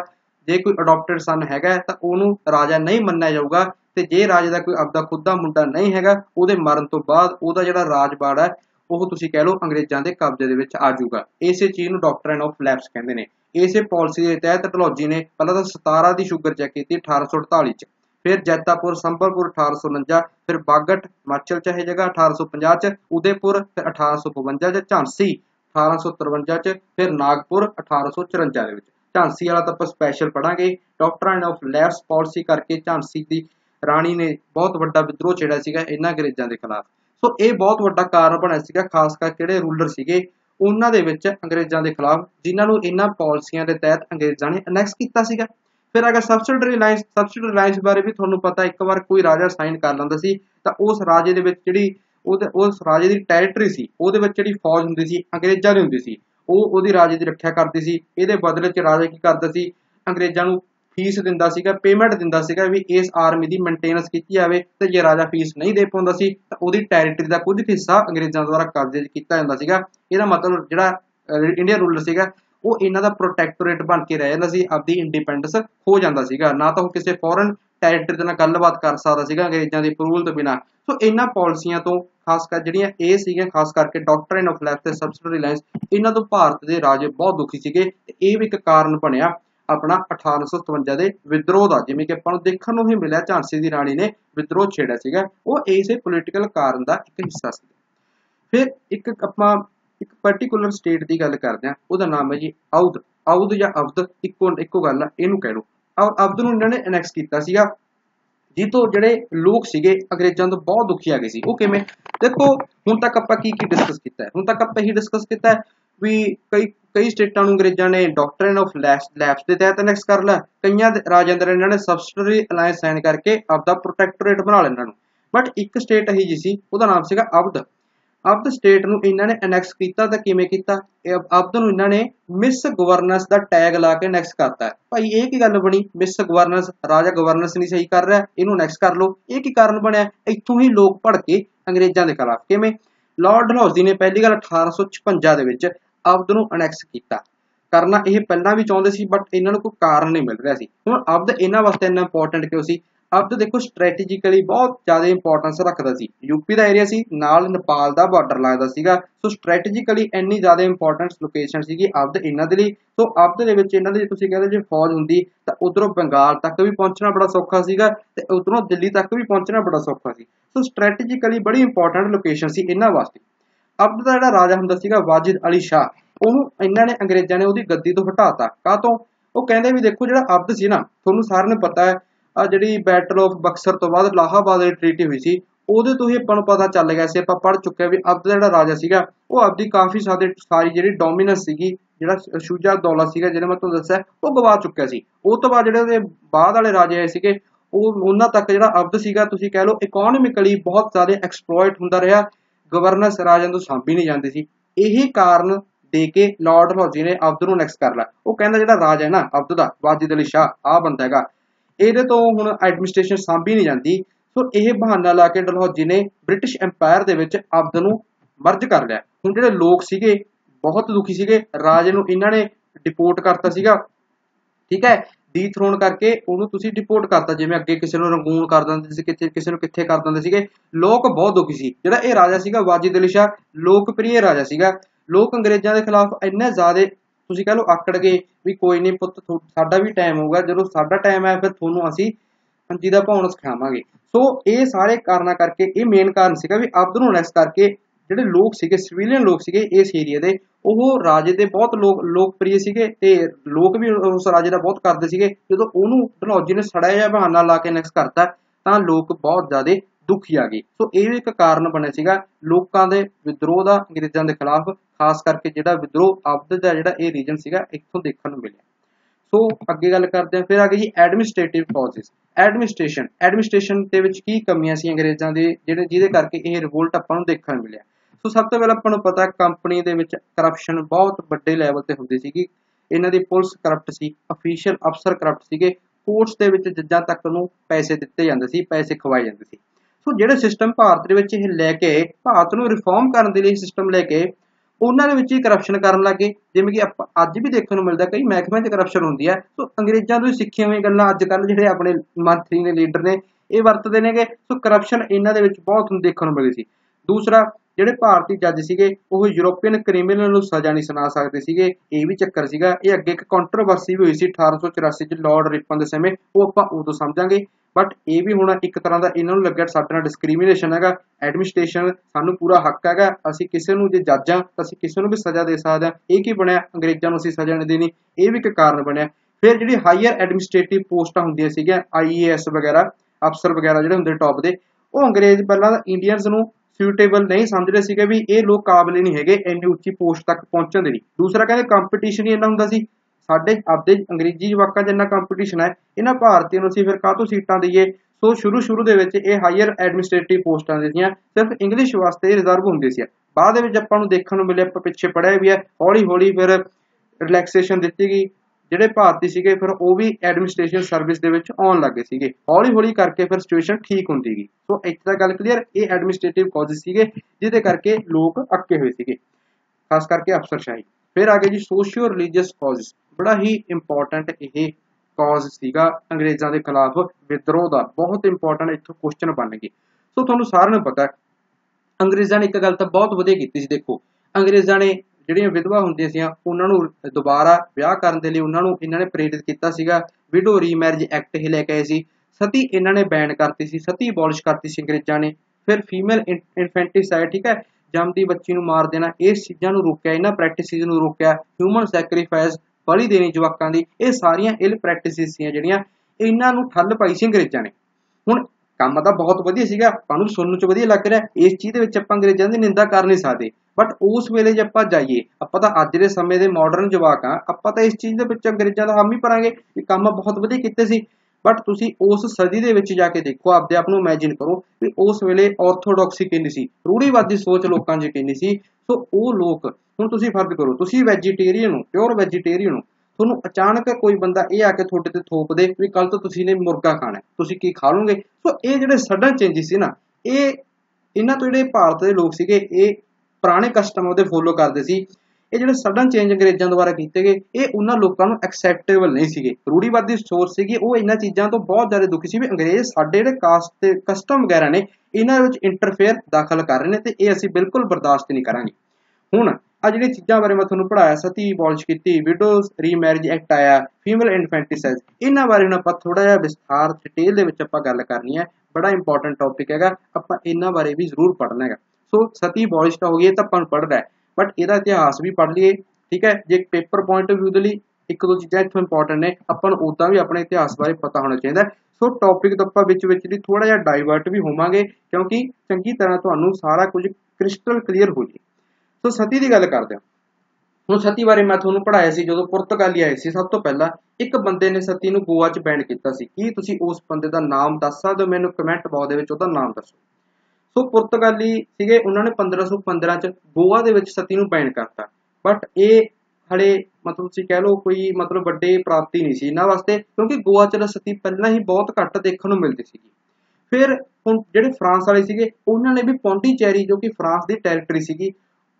ਜੇ ਕੋਈ ਅਡਾਪਟਡ ਸਨ ਹੈਗਾ, ਤਾਂ ਉਹਨੂੰ ਰਾਜਾ ਨਹੀਂ ਮੰਨਿਆ ਜਾਊਗਾ, ਤੇ ਜੇ ਰਾਜੇ ਦਾ ਕੋਈ ਆਪਦਾ ਖੁਦ ਦਾ ਮੁੰਡਾ ਨਹੀਂ ਹੈਗਾ, ਉਹਦੇ ਮਰਨ ਤੋਂ ਬਾਅਦ ਉਹਦਾ ਜਿਹੜਾ ਰਾਜਬਾੜ ਹੈ ਉਹ ਤੁਸੀਂ ਕਹਿ ਲਓ ਅੰਗਰੇਜ਼ਾਂ ਦੇ ਕਬਜ਼ੇ ਦੇ ਵਿੱਚ ਆ ਜਾਊਗਾ। ਇਸੇ ਚੀਜ਼ ਨੂੰ ਡਾਕਟਰਾਈਨ ਆਫ ਲੈਬਸ ਕਹਿੰਦੇ ਨੇ। ਇਸੇ ਪਾਲਿਸੀ ਦੇ ਤਹਿਤ ਢਲੌਜੀ ਨੇ ਪਹਿਲਾਂ ਤਾਂ 17 ਦੀ ਸ਼ੂਗਰ ਚੈੱਕ ਕੀਤੀ 1848 ਚ। ਫਿਰ ਜੈਤਾਪੁਰ, ਸੰਬਲਪੁਰ 1849 ਫਿਰ ਬਾਗਟ, ਹਿਮਾਚਲ ਚ ਇਹ ਜਗ੍ਹਾ 1850 ਚ, ਉਦੈਪੁਰ, ਫਿਰ 1852 ਚ, ਝਾਂਸੀ 1853 ਚ, ਫਿਰ ਨਾਗਪੁਰ 1854 ਦੇ ਵਿੱਚ। ਝਾਂਸੀ ਵਾਲਾ ਤਾਂ ਆਪਾਂ ਸਪੈਸ਼ਲ ਪੜਾਂਗੇ ਡਾਕਟਰਾਈਨ ਆਫ ਲੈਬਸ ਪਾਲਿਸੀ ਕਰਕੇ ਝਾਂਸੀ ਦੀ ਰਾਣੀ ਨੇ ਬਹੁਤ ਵੱਡਾ ਵਿਦਰੋਹ ਛੇੜਿਆ ਸੀਗਾ ਇਹਨਾਂ ਅੰਗਰੇਜ਼ਾਂ ਦੇ ਖਿਲਾਫ। ਸੋ ਇਹ ਬਹੁਤ ਵੱਡਾ ਕਾਰਨ ਬਣਿਆ ਸੀਗਾ, ਖਾਸ ਕਰਕੇ ਜਿਹੜੇ ਰੂਲਰ ਸੀਗੇ, ਉਹਨਾਂ ਦੇ ਵਿੱਚ ਅੰਗਰੇਜ਼ਾਂ ਦੇ ਖਿਲਾਫ, ਜਿਨ੍ਹਾਂ ਨੂੰ ਇਹਨਾਂ ਪਾਲਿਸੀਆਂ ਦੇ ਤਹਿਤ ਅੰਗਰੇਜ਼ਾਂ ਨੇ ਅਨੈਕਸ ਕੀਤਾ ਸੀਗਾ। ਫਿਰ ਅਗਰ ਸਬਸਿਡਰੀ ਲਾਈਨਸ ਸਬਸਿਡਰੀ ਲਾਈਨਸ ਬਾਰੇ ਵੀ ਤੁਹਾਨੂੰ ਪਤਾ, ਇੱਕ ਵਾਰ ਕੋਈ ਰਾਜਾ ਸਾਈਨ ਕਰ ਲੈਂਦਾ ਸੀ, ਤਾਂ ਉਸ ਰਾਜੇ ਦੇ ਵਿੱਚ ਜਿਹੜੀ ਉਹਦੇ, ਉਸ ਰਾਜੇ ਦੀ ਟੈਰੀਟਰੀ ਸੀ, ਉਹਦੇ ਵਿੱਚ ਜਿਹੜੀ ਫੌਜ ਹੁੰਦੀ ਸੀ, ਅੰਗਰੇਜ਼ਾਂ ਦੀ ਹੁੰਦੀ ਸੀ, ਉਹ ਉਹਦੀ ਰਾਜੇ ਦੀ ਰੱਖਿਆ ਕਰਦੀ ਸੀ। ਇਹਦੇ ਬਦਲੇ 'ਚ ਰਾਜਾ ਕੀ ਕਰਦਾ ਸੀ? ਅੰਗਰੇਜ਼ਾਂ ਨੂੰ ਫੀਸ ਦਿੰਦਾ ਸੀਗਾ ਪੇਮੈਂਟ ਦਿੰਦਾ ਸੀਗਾ ਵੀ ਇਸ ਆਰਮੀ ਦੀ ਮੇਨਟੇਨੈਂਸ ਕੀਤੀ ਜਾਵੇ ਤੇ ਜੇ ਰਾਜਾ ਫੀਸ ਨਹੀਂ ਦੇ ਪਾਉਂਦਾ ਸੀ, ਤਾਂ ਉਹਦੀ ਟੈਰੀਟਰੀ ਦਾ ਕੁਝ ਹਿੱਸਾ ਅੰਗਰੇਜ਼ਾਂ ਦੁਆਰਾ ਕਬਜ਼ੇ ਕੀਤਾ ਜਾਂਦਾ ਸੀਗਾ। ਇਹਦਾ ਮਤਲਬ ਜਿਹੜਾ ਇੰਡੀਆ ਰੂਲਰ ਸੀਗਾ, ਉਹ ਇਹਨਾਂ ਦਾ ਪ੍ਰੋਟੈਕਟੋਰੇਟ ਬਣ ਕੇ ਰਹਿ ਜਾਂਦਾ ਸੀ, ਆਪਦੀ ਇੰਡੀਪੈਂਡੈਂਸ ਹੋ ਜਾਂਦਾ ਸੀਗਾ। ਨਾ ਤਾਂ ਉਹ ਕਿਸੇ ਫੋਰਨ ਟੈਰੀਟਰੀ ਦੇ ਨਾਲ ਗੱਲਬਾਤ ਕਰ ਸਕਦਾ ਸੀਗਾ ਅੰਗਰੇਜ਼ਾਂ ਦੀ ਅਪਰੂਵਲ ਤੋਂ ਬਿਨਾ। ਸੋ ਇਹਨਾਂ ਪਾਲਿਸੀਆਂ ਤੋਂ ਖਾਸ ਕਰ ਜਿਹੜੀਆਂ ਇਹ ਸੀਗੀਆਂ, ਖਾਸ ਕਰਕੇ ਡਾਕਟਰਾਈਨ ਆਫ ਲੈਫਟ ਤੇ ਸਬਸਿਡਰੀ ਲਾਈਨਸ ਇਹਨਾਂ ਤੋਂ ਭਾਰਤ ਦੇ ਰਾਜੇ ਬਹੁਤ ਦੁਖੀ ਸੀਗੇ ਤੇ ਇਹ ਵੀ ਇੱਕ ਕਾਰਨ ਬਣਿਆ। ਆਪਣਾ 1857 ਦੇ ਵਿਦਰੋਹ ਦਾ, ਜਿਵੇਂ ਕਿ ਆਪਾਂ ਨੂੰ ਦੇਖਣ ਨੂੰ ਹੀ ਮਿਲਿਆ, ਝਾਂਸੀ ਦੀ ਰਾਣੀ ਨੇ ਵਿਦਰੋਹ ਛੇੜਿਆ ਸੀਗਾ, ਉਹ ਇਸੇ ਪੋਲੀਟੀਕਲ ਕਾਰਨ ਦਾ ਇੱਕ ਹਿੱਸਾ ਸੀ। ਫਿਰ ਇੱਕ ਆਪਾਂ ਇੱਕ ਪਾਰਟਿਕੂਲਰ ਸਟੇਟ ਦੀ ਗੱਲ ਕਰਦੇ ਆ ਉਹਦਾ ਨਾਮ ਹੈ ਜੀ ਆਉਦ ਆਉਦ ਜਾਂ ਅਵਦ ਇੱਕੋ ਇੱਕੋ ਗੱਲ ਆ, ਇਹਨੂੰ ਕਹਿ ਲਓ। ਅਵਦ ਨੂੰ ਇਹਨਾਂ ਨੇ ਅਨੈਕਸ ਕੀਤਾ ਸੀਗਾ ਜਿੱਤੋਂ ਜਿਹੜੇ ਲੋਕ ਸੀਗੇ, ਅੰਗਰੇਜ਼ਾਂ ਤੋਂ ਬਹੁਤ ਦੁਖੀ ਆ ਗਏ ਸੀ। ਉਹ ਕਿਵੇਂ? ਦੇਖੋ, ਹੁਣ ਤੱਕ ਆਪਾਂ ਕੀ ਕੀ ਡਿਸਕਸ ਕੀਤਾ ਹੈ? ਹੁਣ ਤੱਕ ਆਪਾਂ ਹੀ ਡਿਸਕਸ ਕੀਤਾ ਹੈ ਵੀ ਕਈ ਕਈ ਸਟੇਟਾਂ ਨੂੰ ਅੰਗਰੇਜ਼ਾਂ ਨੇ ਡਾਕਟਰਾਈਨ ਆਫ ਲੈਬਸ ਦੇ ਤਹਿਤ ਅਨੈਕਸ ਕਰ ਲਿਆ। ਕਈਆਂ ਰਾਜਾਂ ਦੇ ਇਹਨਾਂ ਨੇ ਸਬਸਿਡਰੀ ਅਲਾਈਅੰਸ ਸਾਈਨ ਕਰਕੇ ਆਪਦਾ ਪ੍ਰੋਟੈਕਟੋਰੇਟ ਬਣਾ ਲਿਆ ਨੂੰ। ਬਟ ਇੱਕ ਸਟੇਟ ਇਹੀ ਜੀ ਸੀ, ਉਹਦਾ ਨਾਮ ਸੀਗਾ ਅਵਧ ਅਬਦ ਸਟੇਟ ਨੂੰ ਇਹਨਾਂ ਨੇ ਅਨੈਕਸ ਕੀਤਾ ਤਾਂ ਕਿਵੇਂ ਕੀਤਾ? ਅਬਦ ਨੂੰ ਇਹਨਾਂ ਨੇ ਮਿਸ ਗਵਰਨੈਂਸ ਦਾ ਟੈਗ ਲਾ ਕੇ ਅਨੈਕਸ ਕਰਤਾ। ਭਾਈ, ਇਹ ਕੀ ਗੱਲ ਬਣੀ? ਮਿਸ ਗਵਰਨੈਂਸ ਰਾਜਾ ਗਵਰਨੈਂਸ ਨਹੀਂ ਸਹੀ ਕਰ ਰਿਹਾ, ਇਹਨੂੰ ਅਨੈਕਸ ਕਰ ਲਓ। ਇਹ ਕੀ ਕਾਰਨ ਬਣਿਆ? ਇੱਥੋਂ ਹੀ ਲੋਕ ਭੜਕੇ ਅੰਗਰੇਜ਼ਾਂ ਦੇ ਖਿਲਾਫ। ਕਿਵੇਂ? ਲਾਰਡ ਡਲਹੌਜ਼ੀ ਨੇ ਪਹਿਲੀ ਗੱਲ 1856 ਦੇ ਵਿੱਚ ਅਬਦ ਨੂੰ ਅਨੈਕਸ ਕੀਤਾ। ਕਰਨਾ ਇਹ ਪਹਿਲਾਂ ਵੀ ਚਾਹੁੰਦੇ ਸੀ ਬਟ ਇਹਨਾਂ ਨੂੰ ਕੋਈ ਕਾਰਨ ਨਹੀਂ ਮਿਲ ਰਿਹਾ ਸੀ। ਹੁਣ ਅਬਦ ਇਹਨਾਂ ਵਾਸਤੇ ਇੰਨਾ ਇੰਪੋਰਟੈਂਟ ਕਿਉਂ ਸੀ? ਅਬਦ ਦੇਖੋ ਸਟ੍ਰੈਟੇਜੀਕਲੀ ਬਹੁਤ ਜ਼ਿਆਦਾ ਇੰਪੋਰਟੈਂਸ ਰੱਖਦਾ ਸੀ। ਯੂਪੀ ਦਾ ਏਰੀਆ ਸੀ, ਨਾਲ ਨੇਪਾਲ ਦਾ ਬਾਰਡਰ ਲੱਗਦਾ ਸੀਗਾ। ਸੋ ਸਟ੍ਰੈਟੇਜੀਕਲੀ ਇੰਨੀ ਜ਼ਿਆਦਾ ਇੰਪੋਰਟੈਂਸ ਲੋਕੇਸ਼ਨ ਸੀਗੀ ਅਬਦ ਇਹਨਾਂ ਦੇ ਲਈ। ਸੋ ਅਬਦ ਦੇ ਵਿੱਚ ਇਹਨਾਂ ਦੇ ਤੁਸੀਂ ਕਹਿੰਦੇ ਜੇ ਫੌਜ ਹੁੰਦੀ, ਤਾਂ ਉਧਰੋਂ ਬੰਗਾਲ ਤੱਕ ਵੀ ਪਹੁੰਚਣਾ ਬੜਾ ਸੌਖਾ ਸੀਗਾ ਤੇ ਉਧਰੋਂ ਦਿੱਲੀ ਤੱਕ ਵੀ ਪਹੁੰਚਣਾ ਬੜਾ ਸੌਖਾ ਸੀ। ਸੋ ਸਟ੍ਰੈਟੇਜੀਕਲੀ ਬੜੀ ਇੰਪੋਰਟੈਂਟ ਲੋਕੇਸ਼ਨ ਸੀ ਇਹਨਾਂ ਵਾਸਤੇ। ਅਬਦ ਦਾ ਜਿਹੜਾ ਰਾਜਾ ਹੁੰਦਾ ਸੀਗਾ ਵਾਜਿਦ ਅਲੀ ਸ਼ਾਹ, ਉਹਨੂੰ ਇਹਨਾਂ ਨੇ ਅੰਗਰੇਜ਼ਾਂ ਨੇ ਉਹਦੀ ਗੱਦੀ ਤੋਂ ਹਟਾਤਾ। ਕਾਹਤੋਂ? ਉਹ ਕਹਿੰਦੇ ਵੀ ਦੇਖੋ ਜਿਹੜਾ ਅਬਦ ਸੀ ਨਾ, ਤੁਹਾਨੂੰ ਸਾਰਿਆਂ ਨੂੰ ਪਤਾ ਹੈ ਆ ਜਿਹੜੀ ਬੈਟਲ ਆਫ ਬਕਸਰ ਤੋਂ ਬਾਅਦ ਲਾਹਾਬਾਦ ਦੀ ਟ੍ਰੀਟੀ ਹੋਈ ਸੀ, ਉਹਦੇ ਤੋਂ ਹੀ ਆਪਾਂ ਨੂੰ ਪਤਾ ਚੱਲ ਗਿਆ ਸੀ, ਆਪਾਂ ਪੜ ਚੁੱਕੇ ਵੀ ਅਬਦ ਦਾ ਜਿਹੜਾ ਰਾਜਾ ਸੀਗਾ, ਉਹ ਆਪਦੀ ਕਾਫੀ ਸਾਰੇ, ਸਾਰੀ ਜਿਹੜੀ ਡੋਮੀਨੈਂਸ ਸੀਗੀ, ਜਿਹੜਾ ਸ਼ੂਜਾ ਦੌਲਾ ਸੀਗਾ ਜਿਹੜਾ ਮੈਂ ਤੁਹਾਨੂੰ ਦੱਸਿਆ, ਉਹ ਗਵਾ ਚੁੱਕਿਆ ਸੀ। ਉਹ ਤੋਂ ਬਾਅਦ ਜਿਹੜੇ ਉਹਦੇ ਬਾਅਦ ਵਾਲੇ ਰਾਜੇ ਆਏ ਸੀਗੇ, ਉਹ, ਉਹਨਾਂ ਤੱਕ ਜਿਹੜਾ ਅਬਦ ਸੀਗਾ, ਤੁਸੀਂ ਕਹਿ ਲਓ ਇਕਨੋਮਿਕਲੀ ਬਹੁਤ ਜ਼ਿਆਦਾ ਐਕਸਪਲੋਇਟ ਹੁੰਦਾ ਰਿਹਾ ਗਵਰਨੈਂਸ ਰਾਜਾਂ ਤੋਂ ਸਾਂਭੀ ਨਹੀਂ ਜਾਂਦੀ ਸੀ। ਇਹੀ ਕਾਰਨ ਦੇ ਕੇ ਲਾਰਡ ਹੌਜੀ ਨੇ ਅਬਦ ਨੂੰ ਨੈਕਸ ਕਰ ਲਿਆ। ਉਹ ਕਹਿੰਦਾ ਜਿਹੜਾ ਰਾਜ ਹੈ ਨਾ ਅਬਦ ਦਾ ਵਾਜਿਦ ਅਲੀ ਸ਼ਾਹ ਆ ਬੰਦਾ ਹੈਗਾ। ਇਹਦੇ ਤੋਂ ਹੁਣ ਐਡਮਿਨਿਸਟ੍ਰੇਸ਼ਨ ਸਾਂਭੀ ਨਹੀਂ ਜਾਂਦੀ। ਸੋ ਇਹ ਬਹਾਨਾ ਲਾ ਕੇ ਡਲਹੌਜੀ ਨੇ ਬ੍ਰਿਟਿਸ਼ ਐਮਪਾਇਰ ਦੇ ਵਿੱਚ ਅਬਦ ਨੂੰ ਮਰਜ ਕਰ ਲਿਆ। ਹੁਣ ਜਿਹੜੇ ਲੋਕ ਸੀਗੇ, ਬਹੁਤ ਦੁਖੀ ਸੀਗੇ। ਰਾਜੇ ਨੂੰ ਇਹਨਾਂ ਨੇ ਡਿਪੋਰਟ ਕਰਤਾ ਸੀਗਾ। ਠੀਕ ਹੈ? ਡੀਥਰੋਨ ਕਰਕੇ ਉਹਨੂੰ ਤੁਸੀਂ ਡਿਪੋਰਟ ਕਰਤਾ, ਜਿਵੇਂ ਅੱਗੇ ਕਿਸੇ ਨੂੰ ਰੰਗੂਨ ਕਰ ਦਿੰਦੇ ਸੀ, ਕਿੱਥੇ ਕਿਸੇ ਨੂੰ ਕਿੱਥੇ ਕਰ ਦਿੰਦੇ ਸੀਗੇ। ਲੋਕ ਬਹੁਤ ਦੁਖੀ ਸੀ। ਜਿਹੜਾ ਇਹ ਰਾਜਾ ਸੀਗਾ, ਵਾਜਿਦ ਅਲੀ ਸ਼ਾਹ, ਲੋਕਪ੍ਰਿਯ ਰਾਜਾ ਸੀਗਾ। ਲੋਕ ਅੰਗਰੇਜ਼ਾਂ ਦੇ ਖਿਲਾਫ ਇੰਨੇ ਜ਼ਿਆਦਾ, ਤੁਸੀਂ ਕਹ ਲਓ, ਆਕੜ ਗਏ ਵੀ ਕੋਈ ਨਹੀਂ ਪੁੱਤ ਸਾਡਾ ਵੀ ਟਾਈਮ ਹੋਊਗਾ। ਜਦੋਂ ਸਾਡਾ ਟਾਈਮ ਹੈ ਫਿਰ ਤੁਹਾਨੂੰ ਅਸੀਂ ਪੰਜੀ ਦਾ ਭਾਉਣ ਸਿਖਾਵਾਂਗੇ। ਸੋ ਇਹ ਸਾਰੇ ਕਾਰਨਾਂ ਕਰਕੇ, ਇਹ ਮੇਨ ਕਾਰਨ ਸੀਗਾ ਵੀ ਅਬਦ ਨੂੰ ਨੈਕਸ ਕਰਕੇ ਜਿਹੜੇ ਲੋਕ ਸੀਗੇ ਸਿਵਿਲੀਅਨ ਲੋਕ ਸੀਗੇ ਇਸ ਏਰੀਆ ਦੇ, ਉਹ ਰਾਜੇ ਦੇ ਬਹੁਤ ਲੋਕ, ਲੋਕਪ੍ਰਿਯ ਸੀਗੇ ਤੇ ਲੋਕ ਵੀ ਉਸ ਰਾਜੇ ਦਾ ਬਹੁਤ ਕਰਦੇ ਸੀਗੇ। ਜਦੋਂ ਉਹਨੂੰ ਧਨੌਜੀ ਨੇ ਸੜਿਆ ਜਿਹਾ ਬਹਾਨਾ ਲਾ ਕੇ ਨੈਕਸ ਕਰਤਾ, ਤਾਂ ਲੋਕ ਬਹੁਤ ਜ਼ਿਆਦਾ ਦੁਖੀ ਆ ਗਏ। ਸੋ ਇਹ ਇੱਕ ਕਾਰਨ ਬਣਿਆ ਸੀਗਾ ਲੋਕਾਂ ਦੇ ਵਿਦਰੋਹ ਦਾ, ਅੰਗਰੇਜ਼ਾਂ ਦੇ ਖਿਲਾਫ, ਖਾਸ ਕਰਕੇ ਜਿਹੜਾ ਵਿਦਰੋਹ ਅਬਦ ਦਾ ਜਿਹੜਾ ਇਹ ਰੀਜਨ ਸੀਗਾ, ਇੱਥੋਂ ਦੇਖਣ ਨੂੰ ਮਿਲਿਆ। ਸੋ ਅੱਗੇ ਗੱਲ ਕਰਦੇ ਹਾਂ, ਫਿਰ ਆ ਗਈ ਜੀ ਐਡਮਿਨਿਸਟ੍ਰੇਟਿਵ ਕਾਜ਼ਸ ਐਡਮਿਨਿਸਟ੍ਰੇਸ਼ਨ ਐਡਮਿਨਿਸਟ੍ਰੇਸ਼ਨ ਦੇ ਵਿੱਚ ਕੀ ਕਮੀਆਂ ਸੀ ਅੰਗਰੇਜ਼ਾਂ ਦੇ, ਜਿਹੜੇ ਜਿਹਦੇ ਕਰਕੇ ਇਹ ਰਿਵੋਲਟ ਆਪਾਂ ਨੂੰ ਦੇਖਣ ਨੂੰ ਮਿਲਿਆ। ਸੋ ਸਭ ਤੋਂ ਪਹਿਲਾਂ ਆਪਾਂ ਨੂੰ ਪਤਾ ਕੰਪਨੀ ਦੇ ਵਿੱਚ ਕਰਪਸ਼ਨ ਬਹੁਤ ਵੱਡੇ ਲੈਵਲ ਤੇ ਹੁੰਦੀ ਸੀਗੀ। ਇਹਨਾਂ ਦੀ ਪੁਲਿਸ ਕਰਪਟ ਸੀ ਅਫੀਸ਼ੀਅਲ ਅਫਸਰ ਕਰਪਟ ਸੀਗੇ। ਕੋਰਟਸ ਦੇ ਵਿੱਚ ਜੱਜਾਂ ਤੱਕ ਨੂੰ ਪੈਸੇ ਦਿੱਤੇ ਜਾਂਦੇ ਸੀ, ਪੈਸੇ ਖਵਾਏ ਜਾਂਦੇ ਸੀ। ਸੋ ਜਿਹੜੇ ਸਿਸਟਮ ਭਾਰਤ ਦੇ ਵਿੱਚ ਇਹ ਲੈ ਕੇ, ਭਾਰਤ ਨੂੰ ਰਿਫਾਰਮ ਕਰਨ ਦੇ ਲਈ ਸਿਸਟਮ ਲੈ ਕੇ, ਉਹਨਾਂ ਦੇ ਵਿੱਚ ਹੀ ਕਰਪਸ਼ਨ ਕਰਨ ਲੱਗੇ ਜਿਵੇਂ ਕਿ ਆਪਾਂ ਅੱਜ ਵੀ ਦੇਖਣ ਨੂੰ ਮਿਲਦਾ, ਕਈ ਮਹਿਕਮਿਆਂ 'ਚ ਕਰਪਸ਼ਨ ਹੁੰਦੀ ਹੈ। ਸੋ ਅੰਗਰੇਜ਼ਾਂ ਤੋਂ ਸਿੱਖੀਆਂ ਹੋਈਆਂ ਗੱਲਾਂ ਅੱਜ ਕੱਲ ਜਿਹੜੇ ਆਪਣੇ ਮੰਤਰੀ ਨੇ ਲੀਡਰ ਨੇ, ਇਹ ਵਰਤਦੇ ਨੇਗੇ। ਸੋ ਕਰਪਸ਼ਨ ਇਹਨਾਂ ਦੇ ਵਿੱਚ ਬਹੁਤ ਹੁਣ ਦੇਖਣ ਨੂੰ ਮਿਲੀ ਸੀ। ਦੂਸਰਾ ਜਿਹੜੇ ਭਾਰਤੀ ਜੱਜ ਸੀਗੇ, ਉਹ ਯੂਰੋਪੀਅਨ ਕ੍ਰਿਮੀਨਲ ਨੂੰ ਸਜ਼ਾ ਨਹੀਂ ਸੁਣਾ ਸਕਦੇ ਸੀਗੇ। ਇਹ ਵੀ ਚੱਕਰ ਸੀਗਾ। ਇਹ ਅੱਗੇ ਇੱਕ ਕੰਟਰੋਵਰਸੀ ਵੀ ਹੋਈ ਸੀ 1884 ਚ ਲਾਰਡ ਰਿਪਨ ਦੇ ਸਮੇਂ। ਉਹ ਆਪਾਂ ਉਦੋਂ ਸਮਝਾਂਗੇ। ਬਟ ਇਹ ਵੀ ਹੁਣ ਇੱਕ ਤਰ੍ਹਾਂ ਦਾ ਇਹਨਾਂ ਨੂੰ ਲੱਗਿਆ ਸਾਡੇ ਨਾਲ ਡਿਸਕ੍ਰਿਮੀਨੇਸ਼ਨ ਹੈਗਾ। ਐਡਮਿਨਿਸਟ੍ਰੇਸ਼ਨ ਸਾਨੂੰ ਪੂਰਾ ਹੱਕ ਹੈਗਾ। ਅਸੀਂ ਕਿਸੇ ਨੂੰ ਜੇ ਜੱਜ ਆ ਅਸੀਂ ਕਿਸੇ ਨੂੰ ਵੀ ਸਜ਼ਾ ਦੇ ਸਕਦੇ ਹਾਂ। ਇਹ ਕੀ ਬਣਿਆ? ਅੰਗਰੇਜ਼ਾਂ ਨੂੰ ਅਸੀਂ ਸਜ਼ਾ ਨਹੀਂ ਦੇਣੀ। ਇਹ ਵੀ ਇੱਕ ਕਾਰਨ ਬਣਿਆ। ਫਿਰ ਜਿਹੜੀ ਹਾਇਰ ਐਡਮਿਨਿਸਟ੍ਰੇਟਿਵ ਪੋਸਟਾਂ ਹੁੰਦੀਆਂ ਸੀਗੀਆਂ ਆਈਏਐਸ ਵਗੈਰਾ, ਅਫਸਰ ਵਗੈਰਾ ਜਿਹੜੇ ਹੁੰਦੇ ਟੌਪ ਦੇ, ਉਹ ਅੰਗਰੇਜ਼ ਪਹਿਲਾਂ ਇੰਡੀਅਨਸ ਨੂੰ ਸੂਟੇਬਲ ਨਹੀਂ ਸਮਝਦੇ ਸੀਗੇ ਵੀ ਇਹ ਲੋਕ ਕਾਬਿਲ ਨਹੀਂ ਹੈਗੇ, ਇੰਨੀ ਉੱਚੀ ਪੋਸਟ ਤੱਕ ਪਹੁੰਚਣ ਦੇ ਲਈ। ਦੂਸਰਾ ਕਹਿੰਦੇ ਕੰਪੀਟੀਸ਼ਨ ਹੀ ਇੰਨਾ ਹੁੰਦਾ ਸੀ। ਸਾਡੇ ਆਪਦੇ ਅੰਗਰੇਜ਼ੀ ਜਵਾਕਾਂ 'ਚ ਇੰਨਾ ਕੰਪੀਟੀਸ਼ਨ ਹੈ, ਇਹਨਾਂ ਭਾਰਤੀਆਂ ਨੂੰ ਅਸੀਂ ਫਿਰ ਕਾਹ ਤੋਂ ਸੀਟਾਂ ਦਈਏ? ਸੋ ਸ਼ੁਰੂ ਸ਼ੁਰੂ ਦੇ ਵਿੱਚ ਇਹ ਹਾਇਰ ਐਡਮਿਨਿਸਟ੍ਰੇਟਿਵ ਪੋਸਟਾਂ ਜਿਹੜੀਆਂ ਸਿਰਫ ਇੰਗਲਿਸ਼ ਵਾਸਤੇ ਰਿਜ਼ਰਵ ਹੁੰਦੀ ਸੀ। ਬਾਅਦ ਦੇ ਵਿੱਚ ਆਪਾਂ ਨੂੰ ਦੇਖਣ ਨੂੰ ਮਿਲਿਆ, ਆਪਾਂ ਪਿੱਛੇ ਪੜਿਆ ਵੀ ਹੈ ਹੌਲੀ ਹੌਲੀ ਫਿਰ ਰਿਲੈਕਸੇਸ਼ਨ ਦਿੱਤੀ ਗਈ। ਜਿਹੜੇ ਭਾਰਤੀ ਸੀਗੇ, ਫਿਰ ਉਹ ਵੀ ਐਡਮਿਨਿਸਟ੍ਰੇਸ਼ਨ ਸਰਵਿਸ ਦੇ ਵਿੱਚ ਆਉਣ ਲੱਗੇ ਸੀਗੇ। ਹੌਲੀ ਹੌਲੀ ਕਰਕੇ ਫਿਰ ਸਿਚੁਏਸ਼ਨ ਠੀਕ ਹੁੰਦੀ ਗਈ। ਸੋ ਇੱਕ ਤਾਂ ਗੱਲ ਕਲੀਅਰ ਇਹ ਐਡਮਿਨਿਸਟ੍ਰੇਟਿਵ ਕਾਜ਼ਸ ਸੀਗੇ, ਜਿਹਦੇ ਕਰਕੇ ਲੋਕ ਅੱਕੇ ਹੋਏ ਸੀਗੇ। ਖਾਸ ਕਰਕੇ ਅਫਸਰਸ਼ਾਹੀ। ਫਿਰ ਆ ਗਏ ਜੀ ਸੋਸ਼ੀਓ ਰਿਲੀਜੀਅਸ ਕਾਜ਼ਸ ਬੜਾ ਹੀ ਇੰਪੋਰਟੈਂਟ ਇਹ ਕਾਜ਼ ਸੀਗਾ ਅੰਗਰੇਜ਼ਾਂ ਦੇ ਖਿਲਾਫ ਵਿਦਰੋਹ ਦਾ। ਬਹੁਤ ਇੰਪੋਰਟੈਂਟ ਇੱਥੋਂ ਕੁਐਸਚਨ ਬਣ ਗਈ ਸੋ ਤੁਹਾਨੂੰ ਸਾਰਿਆਂ ਨੂੰ ਪਤਾ, ਅੰਗਰੇਜ਼ਾਂ ਨੇ ਇੱਕ ਗੱਲ ਤਾਂ ਬਹੁਤ ਵਧੀਆ ਕੀਤੀ ਸੀ, ਦੇਖੋ। ਅੰਗਰੇਜ਼ਾਂ ਨੇ ਜਿਹੜੀਆਂ ਵਿਧਵਾ ਹੁੰਦੀਆਂ ਸੀ ਉਹਨਾਂ ਨੂੰ ਦੁਬਾਰਾ ਵਿਆਹ ਕਰਨ ਦੇ ਲਈ ਉਹਨਾਂ ਨੂੰ ਇਹਨਾਂ ਨੇ ਪ੍ਰੇਰਿਤ ਕੀਤਾ ਸੀਗਾ। ਵਿਡੋ ਰੀਮੈਰਿਜ ਐਕਟ ਇਹ ਲੈ ਕੇ ਆਏ ਸੀ। ਸਤੀ ਇਹਨਾਂ ਨੇ ਬੈਨ ਕਰਤੀ ਸੀ, ਸਤੀ ਅਬੋਲਿਸ਼ ਕਰਤੀ ਸੀ ਅੰਗਰੇਜ਼ਾਂ ਨੇ। ਫਿਰ ਫੀਮੇਲ ਇਨਫੈਂਟੀਸਾਈਡ ਠੀਕ ਹੈ, ਜੰਮਦੀ ਬੱਚੀ ਨੂੰ ਮਾਰ ਦੇਣਾ ਇਸ ਚੀਜ਼ਾਂ ਨੂੰ ਰੋਕਿਆ, ਇਹਨਾਂ ਪ੍ਰੈਕਟਿਸਿਸ ਨੂੰ ਰੋਕਿਆ ਹਿਊਮਨ ਸੈਕਰੀਫਾਈਸ ਬਲੀ ਦੇਣੀ ਜਵਾਕਾਂ ਦੀ, ਇਹ ਸਾਰੀਆਂ ਇਲ ਪ੍ਰੈਕਟਿਸਿਸ ਸੀ ਜਿਹੜੀਆਂ, ਇਹਨਾਂ ਨੂੰ ਠੱਲ ਪਾਈ ਸੀ ਅੰਗਰੇਜ਼ਾਂ ਨੇ। ਹੁਣ ਕੰਮ ਤਾਂ ਬਹੁਤ ਵਧੀਆ ਸੀਗਾ, ਆਪਾਂ ਨੂੰ ਸੁਣਨ ਚ ਵਧੀਆ ਲੱਗ ਰਿਹਾ। ਇਸ ਚੀਜ਼ ਦੇ ਵਿੱਚ ਆਪਾਂ ਅੰਗਰੇਜ਼ਾਂ ਦੀ ਨਿੰਦਾ ਕਰ ਨਹੀਂ ਸਕਦੇ। ਬਟ ਉਸ ਵੇਲੇ ਜੇ ਆਪਾਂ ਜਾਈਏ, ਆਪਾਂ ਤਾਂ ਅੱਜ ਦੇ ਸਮੇਂ ਦੇ ਮਾਡਰਨ ਜਵਾਕ ਆ ਆਪਾਂ ਤਾਂ ਇਸ ਚੀਜ਼ ਦੇ ਵਿੱਚ ਅੰਗਰੇਜ਼ਾਂ ਦਾ ਹਾਮੀ ਭਰਾਂਗੇ ਕਿ ਕੰਮ ਬਹੁਤ ਵਧੀਆ ਕੀਤੇ ਸੀ। ਬਟ ਤੁਸੀਂ ਉਸ ਸਦੀ ਦੇ ਵਿੱਚ ਜਾ ਕੇ ਦੇਖੋ, ਆਪਦੇ ਆਪ ਨੂੰ ਇਮੇਜਿਨ ਕਰੋ ਵੀ ਉਸ ਵੇਲੇ ਆਰਥੋਡਾਕਸੀ ਕਿੰਨੀ ਸੀ ਰੂੜੀਵਾਦੀ ਸੋਚ ਲੋਕਾਂ 'ਚ ਕਿੰਨੀ ਸੀ। ਸੋ ਉਹ ਲੋਕ, ਹੁਣ ਤੁਸੀਂ ਫਰਜ਼ ਕਰੋ, ਤੁਸੀਂ ਵੈਜੀਟੇਰੀਅਨ ਹੋ ਪਿਓਰ ਵੈਜੀਟੇਰੀਅਨ ਹੋ ਤੁਹਾਨੂੰ ਅਚਾਨਕ ਕੋਈ ਬੰਦਾ ਇਹ ਆ ਕੇ ਤੁਹਾਡੇ ਤੇ ਥੋਪ ਦੇ ਵੀ ਕੱਲ ਤੋਂ ਤੁਸੀਂ ਨੇ ਮੁਰਗਾ ਖਾਣਾ ਤੁਸੀਂ ਕੀ ਖਾ ਲਓਗੇ? ਸੋ ਇਹ ਜਿਹੜੇ ਸਡਨ ਚੇਂਜਸ ਸੀ ਨਾ, ਇਹ ਇਹਨਾਂ ਤੋਂ ਜਿਹੜੇ ਭਾਰਤ ਦੇ ਲੋਕ ਸੀਗੇ, ਇਹ ਪੁਰਾਣੇ ਕਸਟਮ ਉਹਦੇ ਫੋਲੋ ਕਰਦੇ ਸੀ। ਇਹ ਜਿਹੜੇ ਸਡਨ ਚੇਂਜ ਅੰਗਰੇਜ਼ਾਂ ਦੁਆਰਾ ਕੀਤੇ ਗਏ, ਇਹ ਉਹਨਾਂ ਲੋਕਾਂ ਨੂੰ ਐਕਸੈਪਟੇਬਲ ਨਹੀਂ ਸੀਗੇ। ਰੂੜੀਵਾਦੀ ਸੋਚ ਸੀਗੀ, ਉਹ ਇਹਨਾਂ ਚੀਜ਼ਾਂ ਤੋਂ ਬਹੁਤ ਜ਼ਿਆਦਾ ਦੁਖੀ ਸੀ ਵੀ ਅੰਗਰੇਜ਼ ਸਾਡੇ ਜਿਹੜੇ ਕਾਸਟ ਤੇ ਕਸਟਮ ਵਗੈਰਾ ਨੇ, ਇਹਨਾਂ ਵਿੱਚ ਇੰਟਰਫੇਅਰ ਦਾਖਲ ਕਰ ਰਹੇ ਨੇ ਤੇ ਇਹ ਅਸੀਂ ਬਿਲਕੁਲ ਬਰਦਾਸ਼ਤ ਨਹੀਂ ਕਰਾਂਗੇ। ਹੁਣ ਆ ਜਿਹੜੀਆਂ ਚੀਜ਼ਾਂ ਬਾਰੇ ਮੈਂ ਤੁਹਾਨੂੰ ਪੜਾਇਆ ਸਤੀ ਅਬੋਲਿਸ਼ ਕੀਤੀ ਵਿਡੋਜ਼ ਰੀਮੈਰਿਜ ਐਕਟ ਆਇਆ ਫੀਮੇਲ ਇਨਫੈਂਟਿਸਾਈਡ ਇਹਨਾਂ ਬਾਰੇ ਹੁਣ ਆਪਾਂ ਥੋੜਾ ਜਿਹਾ ਵਿਸਥਾਰ ਡਿਟੇਲ ਦੇ ਵਿੱਚ ਆਪਾਂ ਗੱਲ ਕਰਨੀ ਹੈ, ਬੜਾ ਇੰਪੋਰਟੈਂਟ ਟੌਪਿਕ ਹੈਗਾ, ਆਪਾਂ ਇਹਨਾਂ ਬਾਰੇ ਵੀ ਜ਼ਰੂਰ ਪੜ੍ਹਨਾ ਹੈਗਾ। ਸੋ ਸਤੀ ਅਬੋਲਿਸ਼ ਤਾਂ ਹੋ ਗਈ ਤਾਂ ਆਪਾਂ ਨੂੰ ਪੜ੍ਹਦਾ ਹੈ ਬਟ ਇਹਦਾ ਇਤਿਹਾਸ ਵੀ ਪੜ੍ਹ ਲਈਏ, ਠੀਕ ਹੈ, ਜੇ ਪੇਪਰ ਪੁਆਇੰਟ ਆਫ View ਦੇ ਲਈ ਇੱਕ ਦੋ ਚੀਜ਼ਾਂ ਇੱਥੋਂ ਇੰਪੋਰਟੈਂਟ ਨੇ, ਆਪਾਂ ਨੂੰ ਉਦਾਂ ਵੀ ਆਪਣੇ ਇਤਿਹਾਸ ਬਾਰੇ ਪਤਾ ਹੋਣਾ ਚਾਹੀਦਾ ਸੋ ਟੌਪਿਕ ਤੋਂ ਆਪਾਂ ਵਿੱਚ ਵਿੱਚ ਦੀ ਥੋੜਾ ਜਿਹਾ ਡਾਈਵਰਟ ਵੀ ਹੋਵਾਂਗੇ, ਕਿਉਂਕਿ ਚੰਗੀ ਤਰ੍ਹਾਂ ਤੁਹਾਨੂੰ ਸਾਰਾ ਕੁਝ ਕ੍ਰਿਸਟਲ ਕਲੀਅਰ ਹੋ ਜੇ ਸੋ ਸਤੀ ਦੀ ਗੱਲ ਕਰਦੇ ਹਾਂ। ਹੁਣ ਸਤੀ ਬਾਰੇ ਮੈਂ ਤੁਹਾਨੂੰ ਪੜਾਇਆ ਸੀ, ਜਦੋਂ ਪੁਰਤਗਾਲੀ ਆਏ ਸੀ, ਸਭ ਤੋਂ ਪਹਿਲਾਂ ਇੱਕ ਬੰਦੇ ਨੇ ਸਤੀ ਨੂੰ ਗੋਆ 'ਚ ਬੈਨ ਕੀਤਾ ਸੀ। ਕੀ ਤੁਸੀਂ ਉਸ ਬੰਦੇ ਦਾ ਨਾਮ ਦੱਸ ਸਕਦੇ ਹੋ? ਮੈਨੂੰ ਕਮੈਂਟ ਬਾਕਸ ਦੇ ਵਿੱਚ, ਉਹਦਾ ਨਾਮ ਦੱਸੋ। ਸੋ ਪੁਰਤਗਾਲੀ ਸੀਗੇ, ਉਹਨਾਂ ਨੇ 1515 ਚ ਗੋਆ ਦੇ ਵਿੱਚ ਸਤੀ ਨੂੰ ਬੈਨ ਕਰਤਾ। ਬਟ ਇਹ ਹਲੇ ਮਤਲਬ ਤੁਸੀਂ ਕਹਿ ਲਓ ਕੋਈ ਮਤਲਬ ਵੱਡੇ ਪ੍ਰਾਪਤੀ ਨਹੀਂ ਸੀ ਇਹਨਾਂ ਵਾਸਤੇ, ਕਿਉਂਕਿ ਗੋਆ ਚ ਸਤੀ ਪਹਿਲਾਂ ਹੀ ਬਹੁਤ ਘੱਟ ਦੇਖਣ ਨੂੰ ਮਿਲਦੀ ਸੀਗੀ। ਫਿਰ ਹੁਣ ਜਿਹੜੇ ਫਰਾਂਸ ਵਾਲੇ ਸੀਗੇ, ਉਹਨਾਂ ਨੇ ਵੀ ਪੌਂਡੀਚੈਰੀ, ਜੋ ਕਿ ਫਰਾਂਸ ਦੀ ਟੈਰੀਟਰੀ ਸੀਗੀ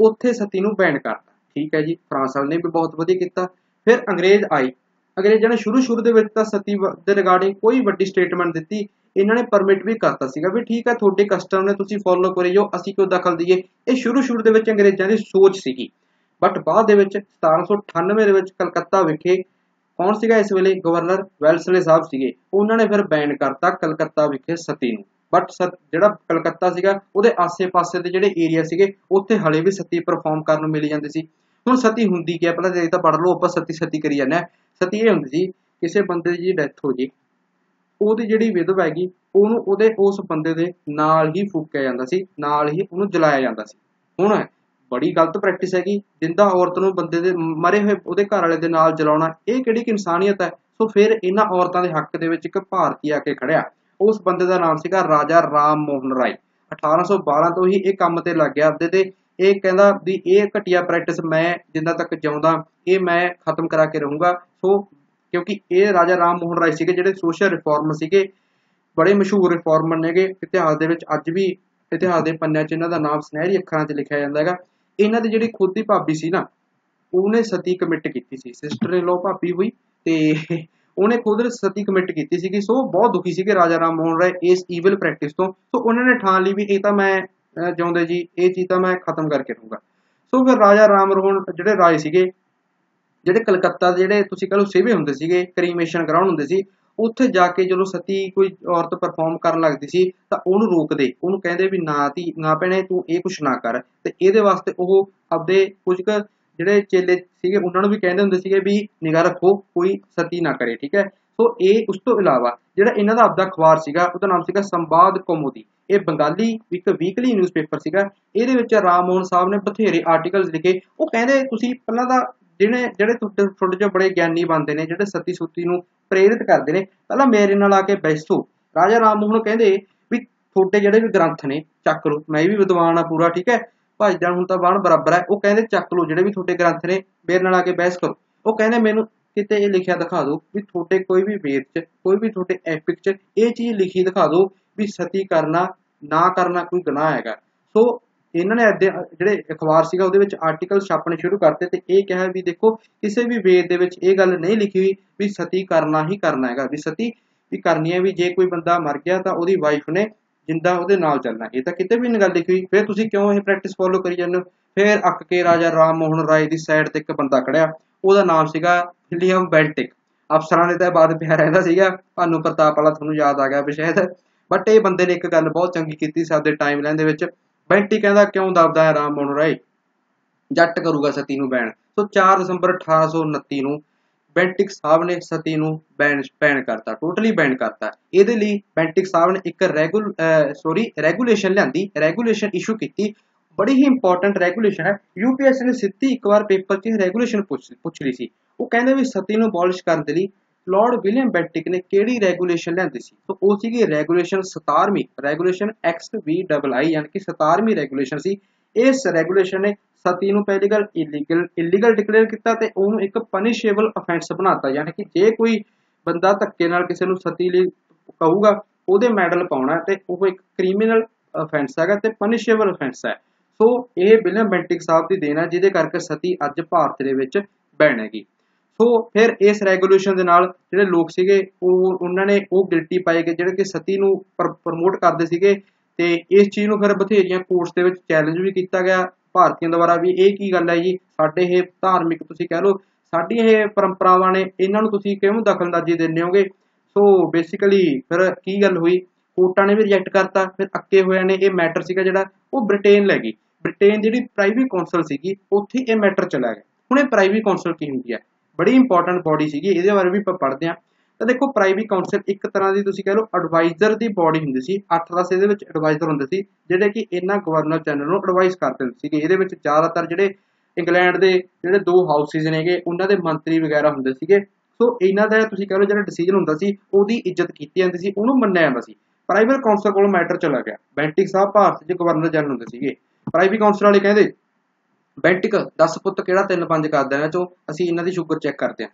ਉੱਥੇ ਸਤੀ ਨੂੰ ਬੈਨ ਕਰਤਾ। ਠੀਕ ਹੈ ਜੀ, ਫਰਾਂਸ ਵਾਲੇ ਨੇ ਵੀ ਬਹੁਤ ਵਧੀਆ ਕੀਤਾ। ਫਿਰ ਅੰਗਰੇਜ਼ ਆਏ। ਅੰਗਰੇਜ਼ਾਂ ਨੇ ਸ਼ੁਰੂ ਸ਼ੁਰੂ ਦੇ ਵਿੱਚ ਤਾਂ ਸਤੀ ਦੇ ਰਿਗਾਰਡਿੰਗ ਕੋਈ ਵੱਡੀ ਸਟੇਟਮੈਂਟ ਦਿੱਤੀ। ਇਹਨਾਂ ਨੇ ਪਰਮਿਟ ਵੀ ਕਰਤਾ ਸੀਗਾ ਵੀ ਠੀਕ ਹੈ, ਤੁਹਾਡੇ ਕਸਟਮ ਨੇ ਤੁਸੀਂ ਫੋਲੋ ਕਰੀ ਜਾਓ, ਅਸੀਂ ਕਿਉਂ ਦਖਲ ਦਈਏ? ਇਹ ਸ਼ੁਰੂ ਸ਼ੁਰੂ ਦੇ ਵਿੱਚ ਅੰਗਰੇਜ਼ਾਂ ਦੀ ਸੋਚ ਸੀਗੀ। ਬਟ ਬਾਅਦ ਦੇ ਵਿੱਚ 1798 ਦੇ ਵਿੱਚ ਕਲਕੱਤਾ ਵਿਖੇ ਕੌਣ ਸੀਗਾ ਇਸ ਵੇਲੇ? ਗਵਰਨਰ ਵੈਲਸਲੇ ਸਾਹਿਬ ਸੀਗੇ। ਉਹਨਾਂ ਨੇ ਫਿਰ ਬੈਨ ਕਰਤਾ ਕਲਕੱਤਾ ਵਿਖੇ ਸਤੀ ਨੂੰ। ਬਟ ਜਿਹੜਾ ਕਲਕੱਤਾ ਸੀਗਾ, ਉਹਦੇ ਆਸੇ-ਪਾਸੇ ਦੇ ਜਿਹੜੇ ਏਰੀਆ ਸੀਗੇ, ਉੱਥੇ ਹਲੇ ਵੀ ਸਤੀ ਪਰਫਾਰਮ ਕਰਨ ਨੂੰ ਮਿਲੀ ਜਾਂਦੀ ਸੀ। ਹੁਣ ਸਤੀ ਹੁੰਦੀ ਕੀ ਹੈ ਪਹਿਲਾਂ ਜੇ ਤਾਂ ਪੜ ਲਓ, ਆਪਾਂ ਸਤੀ ਸਤੀ ਕਰੀ ਜਾਂਦੇ ਆ ਸਤੀ ਇਹ ਹੁੰਦੀ ਸੀ, ਕਿਸੇ ਬੰਦੇ ਦੀ ਜਿਹੜੀ ਡੈਥ ਹੋ ਜੇ, ਉਹਦੀ ਜਿਹੜੀ ਵਿਧਵਾ ਹੈਗੀ, ਉਹਨੂੰ ਉਹਦੇ ਉਸ ਬੰਦੇ ਦੇ ਨਾਲ ਹੀ ਫੂਕਿਆ ਜਾਂਦਾ ਸੀ, ਨਾਲ ਹੀ ਉਹਨੂੰ ਜਲਾਇਆ ਜਾਂਦਾ ਸੀ। ਹੁਣ ਬੜੀ ਗਲਤ ਪ੍ਰੈਕਟਿਸ ਹੈਗੀ, ਜਿੰਦਾ ਔਰਤ ਨੂੰ ਬੰਦੇ ਦੇ ਮਰੇ ਹੋਏ, ਉਹਦੇ ਘਰ ਵਾਲੇ ਦੇ ਨਾਲ ਜਲਾਉਣਾ, ਇਹ ਕਿਹੜੀ ਕਿ ਇਨਸਾਨੀਅਤ ਹੈ? ਸੋ ਫਿਰ ਇਹਨਾਂ ਔਰਤਾਂ ਦੇ ਹੱਕ ਦੇ ਵਿੱਚ ਇੱਕ ਭਾਰਤੀ ਆ ਕੇ ਖੜਿਆ। ਉਸ ਬੰਦੇ ਦਾ ਨਾਮ ਸੀਗਾ ਰਾਜਾ ਰਾਮ ਮੋਹਨ ਰਾਏ। 1812 ਤੋਂ ਹੀ ਇਹ ਕੰਮ ਤੇ ਲੱਗ ਗਿਆ। ਆਪਦੇ ਤੇ ਇਹ ਕਹਿੰਦਾ ਵੀ ਇਹ ਘਟੀਆ ਪ੍ਰੈਕਟਿਸ ਮੈਂ ਜਿੰਨਾ ਤੱਕ ਜਿਉਂਦਾ, ਇਹ ਮੈਂ ਖਤਮ ਕਰਾ ਕੇ ਰਹੂੰਗਾ। ਸੋ ਕਿਉਂਕਿ ਇਹ ਰਾਜਾ ਰਾਮ ਮੋਹਨ ਰਾਏ ਸੀਗੇ ਜਿਹੜੇ ਸੋਸ਼ਲ ਰਿਫਾਰਮ ਸੀਗੇ, ਬੜੇ ਮਸ਼ਹੂਰ ਰਿਫਾਰਮਰ ਨੇਗੇ। ਇਤਿਹਾਸ ਦੇ ਵਿੱਚ ਅੱਜ ਵੀ ਇਤਿਹਾਸ ਦੇ ਪੰਨਿਆਂ 'ਚ ਇਹਨਾਂ ਦਾ ਨਾਮ ਸੁਨਹਿਰੀ ਅੱਖਰਾਂ 'ਚ ਲਿਖਿਆ ਜਾਂਦਾ ਹੈਗਾ। ਇਹਨਾਂ ਦੀ ਜਿਹੜੀ ਖੁਦ ਦੀ ਭਾਬੀ ਸੀ ਨਾ, ਉਹਨੇ ਸਤੀ ਕਮਿਟ ਕੀਤੀ ਸੀ। ਸਿਸਟਰ ਇਨ ਲੋ ਭਾਬੀ ਹੋਈ ਤੇ ਉਹਨੇ ਖੁਦ ਸਤੀ ਕਮਿਟ ਕੀਤੀ ਸੀਗੀ, ਸੋ ਬਹੁਤ ਦੁਖੀ ਸੀਗੇ ਰਾਜਾ ਰਾਮ ਮੋਹਨ ਰਾਏ ਇਸ ਈਵਲ ਪ੍ਰੈਕਟਿਸ ਤੋਂ। ਸੋ ਉਹਨਾਂ ਨੇ ਠਾਣ ਲਈ ਵੀ ਇਹ ਤਾਂ ਮੈਂ ਜਿਉਂਦੇ ਜੀ, ਇਹ ਚੀਜ਼ ਤਾਂ ਮੈਂ ਖਤਮ ਕਰਕੇ ਰਹੂੰਗਾ ਸੋ ਫਿਰ ਰਾਜਾ ਰਾਮ ਮੋਹਨ ਜਿਹੜੇ ਰਾਏ ਸੀਗੇ, ਜਿਹੜੇ ਕਲਕੱਤਾ ਦੇ ਜਿਹੜੇ ਤੁਸੀਂ ਕਹ ਲਓ ਸੇਵੇ ਹੁੰਦੇ ਸੀਗੇ ਕ੍ਰੀਮੇਸ਼ਨ ਗਰਾਊਂਡ ਹੁੰਦੇ ਸੀ, ਉੱਥੇ ਜਾ ਕੇ ਜਦੋਂ ਸਤੀ ਕੋਈ ਔਰਤ ਪਰਫਾਰਮ ਕਰਨ ਲੱਗਦੀ ਸੀ, ਤਾਂ ਉਹਨੂੰ ਰੋਕਦੇ ਉਹਨੂੰ ਕਹਿੰਦੇ ਵੀ ਨਾ ਤੀ ਨਾ ਭੈਣੇ, ਤੂੰ ਇਹ ਕੁਛ ਨਾ ਕਰ। ਤੇ ਇਹਦੇ ਵਾਸਤੇ ਉਹ ਆਪਦੇ ਕੁਝ ਕੁ ਜਿਹੜੇ ਚੇਲੇ ਸੀਗੇ, ਉਹਨਾਂ ਨੂੰ ਵੀ ਕਹਿੰਦੇ ਹੁੰਦੇ ਸੀਗੇ ਵੀ ਨਿਗਾਹ ਰੱਖੋ, ਕੋਈ ਸਤੀ ਨਾ ਕਰੇ, ਠੀਕ ਹੈ? ਸੋ ਇਹ ਉਸ ਤੋਂ ਇਲਾਵਾ ਜਿਹੜਾ ਇਹਨਾਂ ਦਾ ਆਪਦਾ ਅਖਬਾਰ ਸੀਗਾ, ਉਹਦਾ ਨਾਮ ਸੀਗਾ ਸੰਵਾਦ ਕੌਮੋਦੀ। ਇਹ ਬੰਗਾਲੀ, ਇੱਕ ਵੀਕਲੀ ਨਿਊਜ਼ਪੇਪਰ ਸੀਗਾ। ਇਹਦੇ ਵਿੱਚ ਰਾਮ ਮੋਹਨ ਸਾਹਿਬ ਨੇ ਬਥੇਰੇ ਆਰਟੀਕਲਸ ਲਿਖੇ। ਉਹ ਕਹਿੰਦੇ, ਤੁਸੀਂ ਪਹਿਲਾਂ ਦਾ ਜਿਹੜੇ ਜਿਹੜੇ ਤੁਹਾਡੇ ਜੋ ਬੜੇ ਗਿਆਨੀ ਬਣਦੇ ਨੇ, ਜਿਹੜੇ ਸਤੀ ਸੁਤੀ ਨੂੰ ਪ੍ਰੇਰਿਤ ਕਰਦੇ ਨੇ, ਪਹਿਲਾਂ ਮੇਰੇ ਨਾਲ ਆ ਕੇ ਬੈਸੋ ਰਾਜਾ ਰਾਮ ਮੋਹਨ ਕਹਿੰਦੇ ਵੀ ਤੁਹਾਡੇ ਜਿਹੜੇ ਵੀ ਗ੍ਰੰਥ ਨੇ, ਚੱਕ ਲਓ, ਮੈਂ ਵੀ ਵਿਦਵਾਨ ਆ ਪੂਰਾ, ਠੀਕ ਹੈ? ਭਾਈਜਾਨ ਹੁਣ ਤਾਂ ਬਾਣ ਬਰਾਬਰ ਹੈ। ਉਹ ਕਹਿੰਦੇ ਚੱਕ ਲਓ, ਜਿਹੜੇ ਵੀ ਤੁਹਾਡੇ ਗ੍ਰੰਥ ਨੇ, ਮੇਰੇ ਨਾਲ ਆ ਕੇ ਬਹਿਸ ਕਰੋ। ਉਹ ਕਹਿੰਦੇ ਮੈਨੂੰ ਕਿਤੇ ਇਹ ਲਿਖਿਆ ਦਿਖਾ ਦਿਓ ਵੀ ਤੁਹਾਡੇ ਕੋਈ ਵੀ ਵੇਦ 'ਚ, ਕੋਈ ਵੀ ਤੁਹਾਡੇ ਐਪਿਕ 'ਚ ਇਹ ਚੀਜ਼ ਲਿਖੀ ਦਿਖਾ ਦਿਓ ਵੀ ਸਤੀ ਕਰਨਾ, ਨਾ ਕਰਨਾ ਕੋਈ ਗੁਨਾਹ ਹੈਗਾ। ਸੋ ਇਹਨਾਂ ਨੇ ਜਿਹੜੇ ਅਖਬਾਰ ਸੀਗਾ ਉਹਦੇ ਵਿੱਚ ਆਰਟੀਕਲ ਛਾਪਣੇ ਸ਼ੁਰੂ ਕਰਤੇ ਤੇ ਇਹ ਕਿਹਾ ਵੀ ਦੇਖੋ, ਕਿਸੇ ਵੀ ਵੇਦ ਦੇ ਵਿੱਚ ਇਹ ਗੱਲ ਨਹੀਂ ਲਿਖੀ ਹੋਈ ਵੀ ਸਤੀ ਕਰਨਾ ਹੀ ਕਰਨਾ ਹੈਗਾ। ਵੀ ਸਤੀ ਵੀ ਕਰਨੀ ਹੈ ਵੀ ਜੇ ਕੋਈ ਬੰਦਾ ਮਰ ਗਿਆ ਤਾਂ ਉਹਦੀ ਵਾਈਫ ਨੇ ਜਿੰਦਾ ਉਹਦੇ ਨਾਲ ਚੱਲਣਾ। ਇਹ ਤਾਂ ਕਿਤੇ ਵੀ ਨਹੀਂ ਗੱਲ ਲਿਖੀ ਫਿਰ ਤੁਸੀਂ ਕਿਉਂ ਇਹ ਪ੍ਰੈਕਟਿਸ ਫੋਲੋ ਕਰੀ ਜਾਂਦੇ ਹੋ? ਫਿਰ ਅੱਕ ਕੇ ਰਾਜਾ ਰਾਮ ਮੋਹਨ ਰਾਏ ਦੀ ਸਾਈਡ ਤੇ ਇੱਕ ਬੰਦਾ ਖੜਿਆ। ਉਹਦਾ ਨਾਮ ਸੀਗਾ ਵਿਲੀਅਮ ਬੈਲਟਿਕ ਅਫਸਰਾਂ ਨੇ ਤਾਂ ਬਾਅਦ ਪਿਆ ਰਹਿੰਦਾ ਸੀਗਾ। ਭਾਨੂ ਪ੍ਰਤਾਪ ਵਾਲਾ ਤੁਹਾਨੂੰ ਯਾਦ ਆ ਗਿਆ ਸ਼ਾਇਦ। ਬਟ ਇਹ ਬੰਦੇ ਨੇ ਇੱਕ ਗੱਲ ਬਹੁਤ ਚੰਗੀ ਕੀਤੀ ਸਾਡੇ ਟਾਈਮ ਲਾਈਨ ਦੇ ਵਿੱਚ। ਬੈਂਟੀ ਕਹਿੰਦਾ, ਕਿਉਂ ਦਬਦਾ ਹੈ ਰਾਮ ਮੋਹਨ ਰਾਏ? ਜੱਟ ਕਰੂਗਾ ਸਤੀ ਨੂੰ ਬੈਨ ਸੋ 4 ਦਸੰਬਰ 1829 ਨੂੰ ਬੈਂਟਿਕ ਸਾਹਿਬ ਨੇ ਸਤੀ ਨੂੰ ਬੈਨ ਬੈਨ ਕਰਤਾ ਟੋਟਲੀ ਬੈਨ ਕਰਤਾ। ਇਹਦੇ ਲਈ ਬੈਂਟਿਕ ਸਾਹਿਬ ਨੇ ਇੱਕ ਰੈਗੂਲ ਸੌਰੀ ਰੈਗੂਲੇਸ਼ਨ ਲਿਆਂਦੀ ਰੈਗੂਲੇਸ਼ਨ ਇਸ਼ੂ ਕੀਤੀ। ਬੜੀ ਹੀ ਇੰਪੋਰਟੈਂਟ ਰੈਗੂਲੇਸ਼ਨ ਹੈ। ਯੂਪੀਐਸਸੀ ਨੇ ਸਿੱਧੀ ਇੱਕ ਵਾਰ ਪੇਪਰ 'ਚ ਰੈਗੂਲੇਸ਼ਨ ਪੁੱਛ ਲਈ ਸੀ। ਉਹ ਕਹਿੰਦੇ ਵੀ ਸਤੀ ਨੂੰ ਅਬੋਲਿਸ਼ ਕਰਨ ਦੇ ਲਈ ਲਾਰਡ ਵਿਲੀਅਮ ਬੈਂਟਿਕ ਨੇ ਕਿਹੜੀ ਰੈਗੂਲੇਸ਼ਨ ਲਿਆਂਦੀ ਸੀ? ਤਾਂ ਉਹ ਸੀਗੀ ਰੈਗੂਲੇਸ਼ਨ 17ਵੀਂ ਰੈਗੂਲੇਸ਼ਨ XVII ਯਾਨੀ ਕਿ 17ਵੀਂ ਰੈਗੂਲੇਸ਼ਨ ਸੀ। ਇਸ ਰੈਗੂਲੇਸ਼ਨ ਨੇ ਸਤੀ ਨੂੰ ਪਹਿਲੀ ਗੱਲ ਇਲੀਗਲ ਇਲੀਗਲ ਡਿਕਲੇਅਰ ਕੀਤਾ ਤੇ ਉਹਨੂੰ ਇੱਕ ਪਨਿਸ਼ੇਬਲ ਅਫੈਂਸ ਬਣਾਤਾ। ਯਾਨੀ ਕਿ ਜੇ ਕੋਈ ਬੰਦਾ ਧੱਕੇ ਨਾਲ ਕਿਸੇ ਨੂੰ ਸਤੀ ਲਈ ਕਹੂਗਾ, ਉਹਦੇ ਮੈਡਲ ਪਾਉਣਾ ਤੇ ਉਹ ਇੱਕ ਕ੍ਰਿਮੀਨਲ ਅਫੈਂਸ ਹੈਗਾ ਤੇ ਪਨਿਸ਼ੇਬਲ ਅਫੈਂਸ ਹੈ। ਸੋ ਇਹ ਵਿਲੀਅਮ ਬੈਂਟਿਕ ਸਾਹਿਬ ਦੀ ਦੇਣ ਹੈ, ਜਿਹਦੇ ਕਰਕੇ ਸਤੀ ਅੱਜ ਭਾਰਤ ਦੇ ਵਿੱਚ ਬੈਨ ਹੈਗੀ ਸੋ ਫਿਰ ਇਸ ਰੈਗੂਲੇਸ਼ਨ ਦੇ ਨਾਲ ਜਿਹੜੇ ਲੋਕ ਸੀਗੇ, ਉਹ ਉਹਨਾਂ ਨੇ ਉਹ ਗਿਲਟੀ ਪਾਏ ਗਏ, ਜਿਹੜੇ ਕਿ ਸਤੀ ਨੂੰ ਪ੍ਰਮੋਟ ਕਰਦੇ ਸੀਗੇ ਤੇ ਇਸ ਚੀਜ਼ ਨੂੰ ਫਿਰ ਬਥੇਰੀਆਂ ਕੋਰਟਸ ਦੇ ਵਿੱਚ ਚੈਲੰਜ ਵੀ ਕੀਤਾ ਗਿਆ। ਭਾਰਤੀਆਂ ਦੁਆਰਾ ਵੀ ਇਹ ਕੀ ਗੱਲ ਹੈ ਜੀ? ਸਾਡੇ ਇਹ ਧਾਰਮਿਕ ਤੁਸੀਂ ਕਹਿ ਲਓ, ਸਾਡੀ ਇਹ ਪਰੰਪਰਾਵਾਂ ਨੇ ਇਹਨਾਂ ਨੂੰ ਤੁਸੀਂ ਕਿਉਂ ਦਖਲਅੰਦਾਜ਼ੀ ਦਿੰਦੇ ਹੋਗੇ? ਸੋ ਬੇਸਿਕਲੀ ਫਿਰ ਕੀ ਗੱਲ ਹੋਈ? ਕੋਰਟਾਂ ਨੇ ਵੀ ਰਿਜੈਕਟ ਕਰਤਾ, ਫਿਰ ਅੱਕੇ ਹੋਇਆ ਨੇ ਇਹ ਮੈਟਰ ਸੀਗਾ ਜਿਹੜਾ, ਉਹ ਬ੍ਰਿਟੇਨ ਲੈ ਗਈ। ਬ੍ਰਿਟੇਨ ਜਿਹੜੀ ਪ੍ਰਾਈਵੇਟ ਕੌਂਸਲ ਸੀਗੀ, ਉੱਥੇ ਇਹ ਮੈਟਰ ਚਲਾ ਗਿਆ। ਹੁਣ ਇਹ ਪ੍ਰਾਈਵੇਟ ਕੌਂਸਲ ਕੀ ਹੁੰਦੀ ਹੈ? ਬੜੀ ਇੰਪੋਰਟੈਂਟ ਬਾਡੀ ਸੀਗੀ, ਇਹਦੇ ਬਾਰੇ ਵੀ ਆਪਾਂ ਪੜ੍ਹਦੇ ਹਾਂ। ਤਾਂ ਦੇਖੋ ਪ੍ਰਾਈਵੇਟ ਕਾਉਂਸਲ ਇੱਕ ਤਰ੍ਹਾਂ ਦੀ ਤੁਸੀਂ ਕਹਿ ਲਓ ਐਡਵਾਈਜ਼ਰ ਦੀ ਬਾਡੀ ਹੁੰਦੀ ਸੀ 8-10 ਇਹਦੇ ਵਿੱਚ ਐਡਵਾਈਜ਼ਰ ਹੁੰਦੇ ਸੀ, ਜਿਹੜੇ ਕਿ ਇਹਨਾਂ ਗਵਰਨਰ ਜਨਰਲ ਨੂੰ ਐਡਵਾਈਸ ਕਰਦੇ ਹੁੰਦੇ ਸੀਗੇ। ਇਹਦੇ ਵਿੱਚ ਜ਼ਿਆਦਾਤਰ ਜਿਹੜੇ ਇੰਗਲੈਂਡ ਦੇ ਜਿਹੜੇ ਦੋ ਹਾਊਸਿਸ ਨੇਗੇ, ਉਹਨਾਂ ਦੇ ਮੰਤਰੀ ਵਗੈਰਾ ਹੁੰਦੇ ਸੀਗੇ। ਸੋ ਇਹਨਾਂ ਦਾ ਤੁਸੀਂ ਕਹਿ ਲਓ ਜਿਹੜਾ ਡਿਸੀਜਨ ਹੁੰਦਾ ਸੀ, ਉਹਦੀ ਇੱਜ਼ਤ ਕੀਤੀ ਜਾਂਦੀ ਸੀ, ਉਹਨੂੰ ਮੰਨਿਆ ਜਾਂਦਾ ਸੀ। ਪ੍ਰਾਈਵੇਟ ਕਾਉਂਸਲ ਕੋਲ ਮੈਟਰ ਚਲਾ ਗਿਆ। ਬੈਂਟਿਕ ਸਾਹਿਬ ਭਾਰਤ ਦੇ ਗਵਰਨਰ ਜਨਰਲ ਹੁੰਦੇ ਸੀਗੇ। ਪ੍ਰਾਈਵੇਟ ਕਾਉਂਸਲ ਵਾਲੇ ਕਹਿੰਦੇ, ਬੈਂਟਿਕ 10 ਪੁੱਤ ਕਿਹੜਾ 3 5 ਕਰਦਾ ਇਹਨਾਂ ਚੋਂ? ਅਸੀਂ ਇਹਨਾਂ ਦੀ ਸ਼ੂਗਰ ਚੈੱਕ ਕਰਦੇ ਹਾਂ।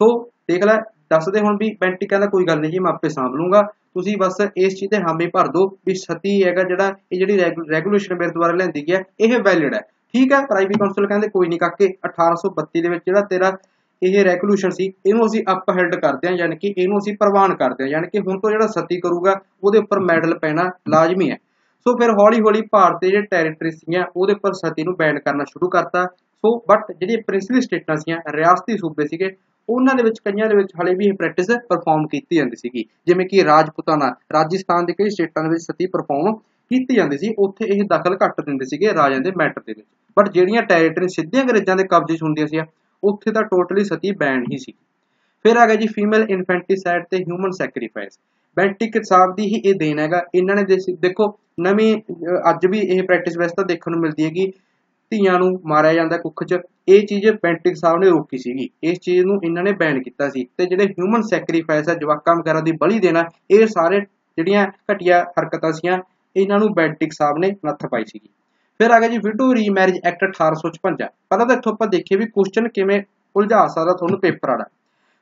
ਸੋ ਦੇਖ ਲੈ ਦੱਸਦੇ ਹੁਣ ਵੀ ਬੈਂਟਿਕ ਕਹਿੰਦਾ ਕੋਈ ਗੱਲ ਨਹੀਂ ਜੀ, ਮੈਂ ਆਪੇ ਸਾਂਭ ਲੂੰਗਾ। ਤੁਸੀਂ ਬਸ ਇਸ ਚੀਜ਼ ਤੇ ਹਾਮੀ ਭਰ ਦਿਓ ਵੀ ਸਤੀ ਹੈਗਾ ਜਿਹੜਾ, ਇਹ ਜਿਹੜੀ ਰੈਗੂਲੇਸ਼ਨ ਮੇਰੇ ਦੁਆਰਾ ਲੈਂਦੀ ਗਿਆ ਇਹ ਵੈਲਿਡ ਹੈ। ਠੀਕ ਹੈ ਪ੍ਰਾਈਵੇਟ ਕਾਉਂਸਲ ਕਹਿੰਦੇ ਕੋਈ ਨਹੀਂ ਕਾਕੇ 1832 ਦੇ ਵਿੱਚ ਜਿਹੜਾ ਤੇਰਾ ਇਹ ਰੈਗੂਲੇਸ਼ਨ ਸੀ, ਇਹਨੂੰ ਅਸੀਂ ਅਪਹੈਲਡ ਕਰਦੇ ਹਾਂ, ਯਾਨੀ ਕਿ ਇਹਨੂੰ ਅਸੀਂ ਪ੍ਰਵਾਨ ਕਰਦੇ ਹਾਂ, ਯਾਨੀ ਕਿ ਹੁਣ ਤੋਂ ਜਿਹੜਾ ਸਤੀ ਕਰੂਗਾ, ਉਹਦੇ ਉੱਪਰ ਮੈਡਲ ਪੈਣਾ ਲਾਜ਼ਮੀ ਹੈ। ਸੋ ਫਿਰ ਹੌਲੀ ਹੌਲੀ ਭਾਰਤ ਦੇ ਜਿਹੜੇ ਟੈਰੀਟਰੀ ਸੀਗੀਆਂ, ਉਹਦੇ ਉੱਪਰ ਸਤੀ ਨੂੰ ਬੈਨ ਕਰਨਾ ਸ਼ੁਰੂ ਕਰਤਾ। ਸੋ ਬਟ ਜਿਹੜੀਆਂ ਪ੍ਰਿੰਸਲੀ ਸਟੇਟਾਂ ਸੀਗੀਆਂ, ਰਿਆਸਤੀ ਸੂਬੇ ਸੀਗੇ ਉਹਨਾਂ ਦੇ ਵਿੱਚ ਕਈਆਂ ਦੇ ਵਿੱਚ ਹਲੇ ਵੀ ਇਹ ਪ੍ਰੈਕਟਿਸ ਪਰਫਾਰਮ ਕੀਤੀ ਜਾਂਦੀ ਸੀਗੀ। ਜਿਵੇਂ ਕਿ ਰਾਜਪੂਤਾਨਾ ਰਾਜਸਥਾਨ ਦੇ ਕਈ ਸਟੇਟਾਂ ਦੇ ਵਿੱਚ ਸਤੀ ਪਰਫਾਰਮ ਕੀਤੀ ਜਾਂਦੀ ਸੀ, ਉੱਥੇ ਇਹ ਦਖਲ ਘੱਟ ਦਿੰਦੇ ਸੀਗੇ ਰਾਜਿਆਂ ਦੇ ਮੈਟਰ ਦੇ ਵਿੱਚ। ਪਰ ਜਿਹੜੀਆਂ ਟੈਰੀਟਰੀ ਸਿੱਧੇ ਅੰਗਰੇਜ਼ਾਂ ਦੇ ਕਬਜ਼ੇ 'ਚ ਹੁੰਦੀਆਂ ਸੀ ਉੱਥੇ ਤਾਂ ਟੋਟਲੀ ਸਤੀ ਬੈਨ ਹੀ ਸੀ ਫਿਰ ਆ ਗਿਆ ਜੀ ਫੀਮੇਲ ਇਨਫੈਂਟੀਸਾਈਡ ਤੇ ਹਿਊਮਨ ਸੈਕਰੀਫਾਈਸ ਬੈਂਟਿਕ ਸਾਹਿਬ ਦੀ ਹੀ ਇਹ ਦੇਣ ਹੈਗਾ। ਇਹਨਾਂ ਨੇ ਦੇਖੋ, ਨਵੀਂ ਅੱਜ ਵੀ ਇਹ ਪ੍ਰੈਕਟਿਸ ਵੈਸੇ ਤਾਂ ਦੇਖਣ ਨੂੰ ਮਿਲਦੀ ਹੈ ਕਿ ਧੀਆਂ ਨੂੰ ਮਾਰਿਆ ਜਾਂਦਾ ਕੁੱਖ 'ਚ, ਇਹ ਚੀਜ਼ ਬੈਂਟਿਕ ਸਾਹਿਬ ਨੇ ਰੋਕੀ ਸੀਗੀ। ਇਸ ਚੀਜ਼ ਨੂੰ ਇਹਨਾਂ ਨੇ ਬੈਨ ਕੀਤਾ ਸੀ ਤੇ ਜਿਹੜੇ ਹਿਊਮਨ ਸੈਕਰੀਫਾਈਸ ਹੈ ਜਵਾਕਾਂ ਵਗੈਰਾ ਦੀ ਬਲੀ ਦੇਣਾ, ਇਹ ਸਾਰੇ ਜਿਹੜੀਆਂ ਘਟੀਆ ਹਰਕਤਾਂ ਸੀਆਂ, ਇਹਨਾਂ ਨੂੰ ਬੈਂਟਿਕ ਸਾਹਿਬ ਨੇ ਨੱਥ ਪਾਈ ਸੀਗੀ। ਫਿਰ ਆ ਗਿਆ ਜੀ ਵਿਡੋ ਰੀਮੈਰਿਜ ਐਕਟ 1856 ਪਹਿਲਾਂ ਤਾਂ ਇੱਥੋਂ ਆਪਾਂ ਦੇਖੀਏ ਵੀ ਕੁਐਸਚਨ ਕਿਵੇਂ ਉਲਝਾ ਸਕਦਾ ਤੁਹਾਨੂੰ ਪੇਪਰ ਵਾਲਾ।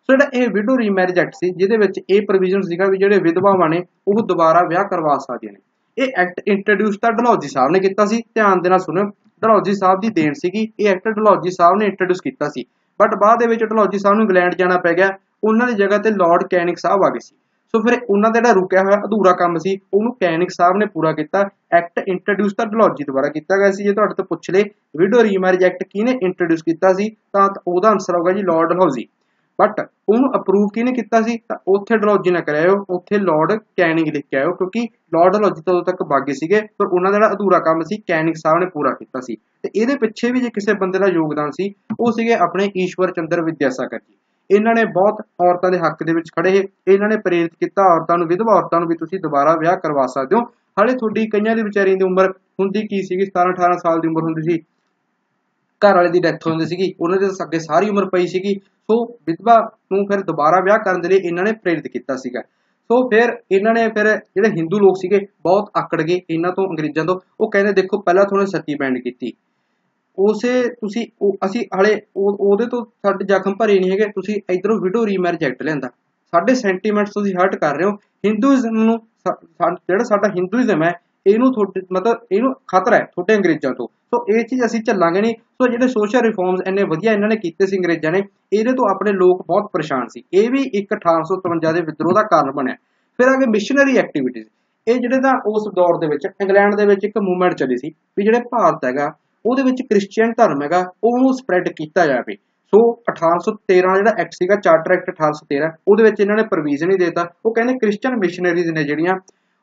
ਸੋ ਜਿਹੜਾ ਇਹ ਵਿਡੋ ਰੀਮੈਰਿਜ ਐਕਟ ਸੀ, ਜਿਹਦੇ ਵਿੱਚ ਇਹ ਪ੍ਰੋਵੀਜ਼ਨ ਸੀਗਾ ਵੀ ਜਿਹੜੇ ਵਿਧਵਾਵਾਂ ਨੇ, ਉਹ ਦੁਬਾਰਾ ਵਿਆਹ ਕਰਵਾ ਸਕਦੀਆਂ ਨੇ। ਇਹ ਐਕਟ ਇੰਟਰੋਡਿਊਸ ਤਾਂ ਡਲਹੌਜੀ ਸਾਹਿਬ ਨੇ ਕੀਤਾ ਸੀ, ਧਿਆਨ ਦੇ ਨਾਲ ਸੁਣਿਓ। ਡਲਹੌਜੀ ਸਾਹਿਬ ਦੀ ਦੇਣ ਸੀਗੀ, ਇਹ ਐਕਟ ਡਲਹੌਜੀ ਸਾਹਿਬ ਨੇ ਇੰਟਰੋਡਿਊਸ ਕੀਤਾ ਸੀ। ਬਟ ਬਾਅਦ ਦੇ ਵਿੱਚ ਡਲਹੌਜੀ ਸਾਹਿਬ ਨੂੰ ਇੰਗਲੈਂਡ ਜਾਣਾ ਪੈ ਗਿਆ, ਉਹਨਾਂ ਦੀ ਜਗ੍ਹਾ ਤੇ ਲਾਰਡ ਕੈਨਿਕ ਸਾਹਿਬ ਆ ਗਏ ਸੀ। ਸੋ ਫਿਰ ਉਹਨਾਂ ਦਾ ਜਿਹੜਾ ਰੁਕਿਆ ਹੋਇਆ ਅਧੂਰਾ ਕੰਮ ਸੀ, ਉਹਨੂੰ ਕੈਨਿਕ ਸਾਹਿਬ ਨੇ ਪੂਰਾ ਕੀਤਾ ਐਕਟ ਇੰਟਰੋਡਿਊਸ ਤਾਂ ਡਲਹੌਜੀ ਦੁਆਰਾ ਕੀਤਾ ਗਿਆ ਸੀ। ਜੇ ਤੁਹਾਡੇ ਤੋਂ ਪੁੱਛ ਲੇ ਵਿਡੋ ਰੀਮੈਰਿਜ ਐਕਟ ਕਿਹਨੇ ਇੰਟਰੋਡਿਊਸ ਕੀਤਾ ਸੀ, ਤਾਂ ਉਹਦਾ ਆਨਸਰ ਹੋਗਾ ਜੀ ਲਾਰਡ ਡਲਹੌਜੀ ਬਟ ਉਹਨੂੰ ਅਪਰੂਵ ਕਿਹਨੇ ਕੀਤਾ ਸੀ? ਤਾਂ ਉੱਥੇ ਡਲਹੌਜੀ ਨਾ ਕਰਾਇਓ ਉੱਥੇ ਲਾਰਡ ਕੈਨਿੰਗ ਲਿਖ ਕੇ ਆਇਓ ਕਿਉਂਕਿ ਲਾਰਡ ਡਲਹੌਜੀ ਤੋਂ ਤੱਕ ਬਾਗੇ ਸੀਗੇ, ਪਰ ਉਹਨਾਂ ਦਾ ਜਿਹੜਾ ਅਧੂਰਾ ਕੰਮ ਸੀ ਕੈਨਿੰਗ ਸਾਹਿਬ ਨੇ ਪੂਰਾ ਕੀਤਾ ਸੀ। ਤੇ ਇਹਦੇ ਪਿੱਛੇ ਵੀ ਜੇ ਕਿਸੇ ਬੰਦੇ ਦਾ ਯੋਗਦਾਨ ਸੀ, ਉਹ ਸੀਗੇ ਆਪਣੇ ਈਸ਼ਵਰ ਚੰਦਰ ਵਿਦਿਆਸਾਗਰ ਜੀ। ਇਹਨਾਂ ਨੇ ਬਹੁਤ ਔਰਤਾਂ ਦੇ ਹੱਕ ਦੇ ਵਿੱਚ ਖੜੇ ਇਹਨਾਂ ਨੇ ਪ੍ਰੇਰਿਤ ਕੀਤਾ ਔਰਤਾਂ ਨੂੰ, ਵਿਧਵਾ ਔਰਤਾਂ ਨੂੰ ਵੀ ਤੁਸੀਂ ਦੁਬਾਰਾ ਵਿਆਹ ਕਰਵਾ ਸਕਦੇ ਹੋ। ਹਾਲੇ ਤੁਹਾਡੀ ਕਈਆਂ ਦੀ ਵਿਚਾਰੀਆਂ ਦੀ ਉਮਰ ਹੁੰਦੀ ਕੀ ਸੀਗੀ? 17 18 ਸਾਲ ਦੀ ਉਮਰ ਹੁੰਦੀ ਸੀ। ਘਰ ਵਾਲੇ ਦੀ ਡੈਥ ਹੋ ਜਾਂਦੀ ਸੀਗੀ। ਉਹਨਾਂ ਦੇ ਅੱਗੇ ਸਾਰੀ ਉਮਰ ਪਈ ਸੀਗੀ। ਸੋ ਵਿਧਵਾ ਨੂੰ ਫਿਰ ਦੁਬਾਰਾ ਵਿਆਹ ਕਰਨ ਦੇ ਲਈ ਇਹਨਾਂ ਨੇ ਪ੍ਰੇਰਿਤ ਕੀਤਾ ਸੀਗਾ। ਸੋ ਫਿਰ ਇਹਨਾਂ ਨੇ ਫਿਰ ਜਿਹੜੇ ਹਿੰਦੂ ਲੋਕ ਸੀਗੇ, ਬਹੁਤ ਆਕੜ ਗਏ ਇਹਨਾਂ ਤੋਂ, ਅੰਗਰੇਜ਼ਾਂ ਤੋਂ। ਉਹ ਕਹਿੰਦੇ, ਦੇਖੋ, ਪਹਿਲਾਂ ਤੁਹਾਨੂੰ ਸਤੀ ਬੈਂਡ ਕੀਤੀ। ਉਸੇ ਤੁਸੀਂ ਅਸੀਂ ਹਲੇ ਉਹਦੇ ਤੋਂ ਸਾਡੇ ਜ਼ਖਮ ਭਰੇ ਨਹੀਂ ਹੈਗੇ। ਤੁਸੀਂ ਇਧਰੋਂ ਵਿਡੋ ਰੀਮੈਰਿਜ ਐਕਟ ਲਿਆਂਦਾ। ਸਾਡੇ ਸੈਂਟੀਮੈਂਟਸ ਤੁਸੀਂ ਹਰਟ ਕਰ ਰਹੇ ਹੋ। ਹਿੰਦੂਇਜ਼ਮ ਨੂੰ ਜਿਹੜਾ ਸਾਡਾ ਹਿੰਦੂਇਜ਼ਮ ਹੈ ਇਹਨੂੰ ਤੁਹਾਡੇ, ਮਤਲਬ ਇਹਨੂੰ ਖਤਰਾ ਹੈ ਤੁਹਾਡੇ ਅੰਗਰੇਜ਼ਾਂ ਤੋਂ। ਸੋ ਇਹ ਚੀਜ਼ ਅਸੀਂ ਚੱਲਾਂਗੇ ਨਹੀਂ। ਸੋ ਜਿਹੜੇ ਸੋਸ਼ਲ ਰਿਫਾਰਮਸ ਇੰਨੇ ਵਧੀਆ ਇਹਨਾਂ ਨੇ ਕੀਤੇ ਸੀ ਅੰਗਰੇਜ਼ਾਂ ਨੇ, ਇਹਦੇ ਤੋਂ ਆਪਣੇ ਲੋਕ ਬਹੁਤ ਪਰੇਸ਼ਾਨ ਸੀ। ਇਹ ਵੀ ਇੱਕ 1853 ਦੇ ਵਿਦਰੋਹ ਦਾ ਕਾਰਨ ਬਣਿਆ। ਫਿਰ ਅਗੇ ਮਿਸ਼ਨਰੀ ਐਕਟੀਵਿਟੀਜ਼ ਇਹ ਜਿਹੜੇ ਤਾਂ ਉਸ ਦੌਰ ਦੇ ਵਿੱਚ, ਇੰਗਲੈਂਡ ਦੇ ਵਿੱਚ ਇੱਕ ਮੂਵਮੈਂਟ ਚੱਲੀ ਸੀ ਵੀ ਜਿਹੜੇ ਭਾਰਤ ਹੈਗਾ, ਉਹਦੇ ਵਿੱਚ ਕ੍ਰਿਸਚੀਅਨ ਧਰਮ ਹੈਗਾ, ਉਹਨੂੰ ਸਪਰੈਡ ਕੀਤਾ ਜਾਵੇ। ਸੋ 1813 ਜਿਹੜਾ ਐਕਟ ਸੀਗਾ ਚਾਰਟਰ ਐਕਟ 1813 ਉਹਦੇ ਵਿੱਚ ਇਹਨਾਂ ਨੇ ਪ੍ਰੋਵੀਜ਼ਨ ਹੀ ਦਿੱਤਾ। ਉਹ ਕਹਿੰਦੇ ਕ੍ਰਿਸਚੀਅਨ ਮਿਸ਼ਨਰੀਜ਼ ਨੇ ਜਿਹੜੀਆਂ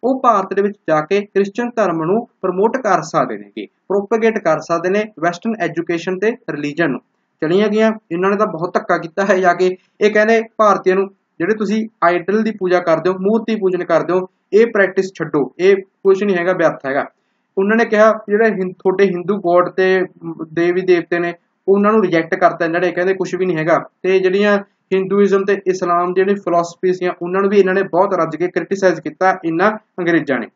ਉਹ ਭਾਰਤ ਦੇ ਵਿੱਚ ਜਾ ਕੇ ਕ੍ਰਿਸਚੀਅਨ ਧਰਮ ਨੂੰ ਪ੍ਰਮੋਟ ਕਰ ਸਕਦੇ ਨੇਗੇ ਪ੍ਰੋਪਗੇਟ ਕਰ ਸਕਦੇ ਨੇ ਵੈਸਟਰਨ ਐਜੂਕੇਸ਼ਨ ਤੇ ਰਿਲੀਜਨ ਨੂੰ। ਚਲੀਆਂ ਗਈਆਂ, ਇਹਨਾਂ ਨੇ ਤਾਂ ਬਹੁਤ ਧੱਕਾ ਕੀਤਾ ਹੈ ਜਾ ਕੇ, ਇਹ ਕਹਿੰਦੇ ਭਾਰਤੀਆਂ ਨੂੰ ਜਿਹੜੇ ਤੁਸੀਂ ਆਈਡਲ ਦੀ ਪੂਜਾ ਕਰਦੇ ਹੋ, ਮੂਰਤੀ ਪੂਜਨ ਕਰਦੇ ਹੋ, ਇਹ ਪ੍ਰੈਕਟਿਸ ਛੱਡੋ, ਇਹ ਕੁਝ ਨਹੀਂ ਹੈਗਾ, ਵਿਅਰਥ ਹੈਗਾ। ਉਹਨਾਂ ਨੇ ਕਿਹਾ ਜਿਹੜੇ ਤੁਹਾਡੇ ਹਿੰਦੂ ਗੋਡ ਤੇ ਦੇਵੀ ਦੇਵਤੇ ਨੇ, ਉਹਨਾਂ ਨੂੰ ਰਿਜੈਕਟ ਕਰਤਾ, ਇਹਨਾਂ ਨੇ ਕਹਿੰਦੇ ਕੁਝ ਵੀ ਨਹੀਂ ਹੈਗਾ। ਤੇ ਜਿਹੜੀਆਂ ਹਿੰਦੂਇਜ਼ਮ ਤੇ ਇਸਲਾਮ ਜਿਹੜੇ ਫਿਲਾਸਫੀ ਸੀ ਉਹਨਾਂ ਨੂੰ ਵੀ ਇਹਨਾਂ ਨੇ ਬਹੁਤ ਰੱਜ ਕੇ ਕ੍ਰਿਟਿਸਾਈਜ਼ ਕੀਤਾ ਇਹਨਾਂ ਅੰਗਰੇਜ਼ਾਂ ਨੇ।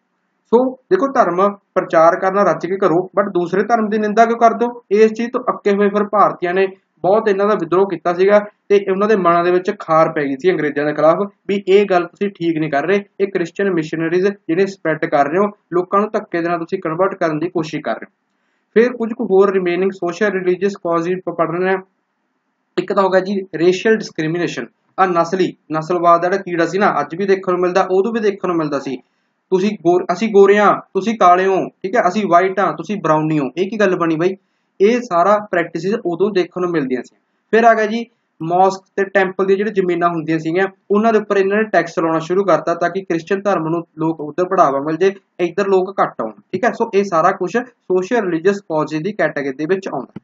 ਸੋ ਦੇਖੋ ਧਰਮ ਪ੍ਰਚਾਰ ਕਰਨਾ ਰੱਜ ਕੇ ਕਰੋ ਬਟ ਦੂਸਰੇ ਧਰਮ ਦੀ ਨਿੰਦਾ ਕਿਉਂ ਕਰਦੇ ਹੋ ਇਸ ਚੀਜ਼ ਤੋਂ ਅੱਕੇ ਹੋਏ ਫਿਰ ਭਾਰਤੀਆਂ ਨੇ ਬਹੁਤ ਇਹਨਾਂ ਦਾ ਵਿਦਰੋਹ ਕੀਤਾ ਸੀਗਾ ਤੇ ਉਹਨਾਂ ਦੇ ਮਨਾਂ ਦੇ ਵਿੱਚ ਖਾਰ ਪੈ ਗਈ ਸੀ ਅੰਗਰੇਜ਼ਾਂ ਦੇ ਖਿਲਾਫ ਵੀ ਇਹ ਗੱਲ ਤੁਸੀਂ ਠੀਕ ਨਹੀਂ ਕਰ ਰਹੇ। ਇਹ ਕ੍ਰਿਸਚੀਅਨ ਮਿਸ਼ਨਰੀਜ਼ ਜਿਹੜੇ ਸਪਰੈਡ ਕਰ ਰਹੇ ਹੋ, ਲੋਕਾਂ ਨੂੰ ਧੱਕੇ ਦੇ ਨਾਲ ਤੁਸੀਂ ਕਨਵਰਟ ਕਰਨ ਦੀ ਕੋਸ਼ਿਸ਼ ਕਰ ਰਹੇ ਹੋ। ਫਿਰ ਕੁਝ ਕੁ ਹੋਰ ਰਿਮੇਨਿੰਗ ਸੋਸ਼ਲ ਰਿਲੀਜੀਅਸ ਕਾਜ਼ਿਸ ਪੜ੍ਹਨੇ ਇੱਕ ਤਾਂ ਹੋ ਜੀ ਰੇਸ਼ੀਅਲ ਡਿਸਕ੍ਰਿਮੀਨੇਸ਼ਨ ਆ ਨਸਲੀ, ਨਸਲਵਾਦ ਦਾ ਜਿਹੜਾ ਕੀੜਾ ਸੀ ਨਾ, ਅੱਜ ਵੀ ਦੇਖਣ ਨੂੰ ਮਿਲਦਾ, ਉਦੋਂ ਵੀ ਦੇਖਣ ਨੂੰ ਮਿਲਦਾ ਸੀ। ਤੁਸੀਂ ਗੋਰ, ਅਸੀਂ ਗੋਰਿਆਂ, ਤੁਸੀਂ ਕਾਲੇ ਹੋ ਠੀਕ ਹੈ, ਅਸੀਂ ਵਾਈਟ ਆ ਤੁਸੀਂ ਬਰਾਊਨੀ ਹੋ। ਇਹ ਕੀ ਗੱਲ ਬਣੀ ਬਾਈ? ਇਹ ਸਾਰਾ ਪ੍ਰੈਕਟਿਸਿਸ ਉਦੋਂ ਦੇਖਣ ਨੂੰ ਮਿਲਦੀਆਂ ਸੀ। ਫਿਰ ਆ ਗਿਆ ਜੀ ਮੌਸਕ ਤੇ ਟੈਂਪਲ ਦੀਆਂ ਜਿਹੜੀ ਜ਼ਮੀਨਾਂ ਹੁੰਦੀਆਂ ਸੀਗੀਆਂ, ਉਹਨਾਂ ਦੇ ਉੱਪਰ ਇਹਨਾਂ ਨੇ ਟੈਕਸ ਲਾਉਣਾ ਸ਼ੁਰੂ ਕਰਤਾ ਤਾਂ ਕਿ ਕ੍ਰਿਸਚੀਅਨ ਧਰਮ ਨੂੰ ਲੋਕ ਉਧਰ ਬੜਾਵਾ ਮਿਲ ਜੇ, ਇੱਧਰ ਲੋਕ ਘੱਟ ਆਉਣ। ਠੀਕ ਹੈ, ਸੋ ਇਹ ਸਾਰਾ ਕੁਝ ਸੋਸ਼ਲ ਰਿਲੀਜੀਅਸ ਕਾਜ਼es ਦੀ ਕੈਟਾਗਰੀ ਦੇ ਵਿੱਚ ਆਉਂਦਾ।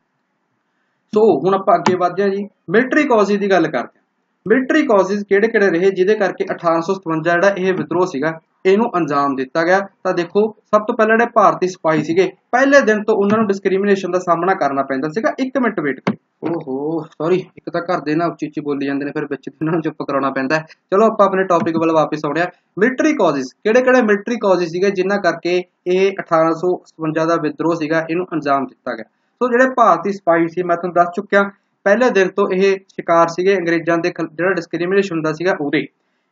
ਸੋ ਹੁਣ ਆਪਾਂ ਅੱਗੇ ਵਧਦੇ ਹਾਂ ਜੀ। ਮਿਲਟਰੀ ਕਾਜ਼es ਦੀ ਗੱਲ ਕਰਦੇ ਹਾਂ। ਮਿਲਟਰੀ ਕਾਜ਼es ਕਿਹੜੇ ਕਿਹੜੇ ਰਹੇ, ਜਿਹਦੇ ਕਰਕੇ 1857 ਜਿਹੜਾ ਇਹ ਵਿਦਰੋਹ ਸੀਗਾ, ਇਹਨੂੰ ਅੰਜਾਮ ਦਿੱਤਾ ਗਿਆ। ਤਾਂ ਦੇਖੋ, ਸਭ ਤੋਂ ਪਹਿਲਾਂ ਜਿਹੜੇ ਭਾਰਤੀ ਸਿਪਾਹੀ ਸੀਗੇ, ਪਹਿਲੇ ਦਿਨ ਤੋਂ ਉਹਨਾਂ ਨੂੰ ਡਿਸਕ੍ਰਿਮੀਨੇਸ਼ਨ ਦਾ ਸਾਹਮਣਾ ਕਰਨਾ ਪੈਂਦਾ ਸੀਗਾ। 1 ਮਿੰਟ ਵੇਟ ਕਰੋ। ਓਹੋ ਸੌਰੀ ਇੱਕ ਤਾਂ ਘਰ ਦੇ ਨਾ ਉੱਚੀ ਉੱਚੀ ਬੋਲੀ ਜਾਂਦੇ ਨੇ, ਫਿਰ ਵਿੱਚ ਇਹਨਾਂ ਨੂੰ ਚੁੱਪ ਕਰਾਉਣਾ ਪੈਂਦਾ ਚਲੋ ਆਪਾਂ ਆਪਣੇ ਟੌਪਿਕ ਵੱਲ ਵਾਪਸ ਆਉਂਦੇ ਆ ਮਿਲਟਰੀ ਕਾਜ਼es ਕਿਹੜੇ ਕਿਹੜੇ ਮਿਲਟਰੀ ਕਾਜ਼es ਸੀਗੇ, ਜਿਨ੍ਹਾਂ ਕਰਕੇ ਇਹ 1857 ਦਾ ਵਿਦਰੋਹ ਸੀਗਾ, ਇਹਨੂੰ ਅੰਜਾਮ ਦਿੱਤਾ ਗਿਆ। ਸੋ ਜਿਹੜੇ ਭਾਰਤੀ ਸਿਪਾਹੀ ਸੀ, ਮੈਂ ਤੁਹਾਨੂੰ ਦੱਸ ਚੁੱਕਿਆ, ਪਹਿਲੇ ਦਿਨ ਤੋਂ ਇਹ ਸ਼ਿਕਾਰ ਸੀਗੇ, ਅੰਗਰੇਜ਼ਾਂ ਦੇ ਜਿਹੜਾ ਡਿਸਕ੍ਰਿਮੀਨੇਸ਼ਨ ਹੁੰਦਾ ਸੀਗਾ ਉਹਦੇ।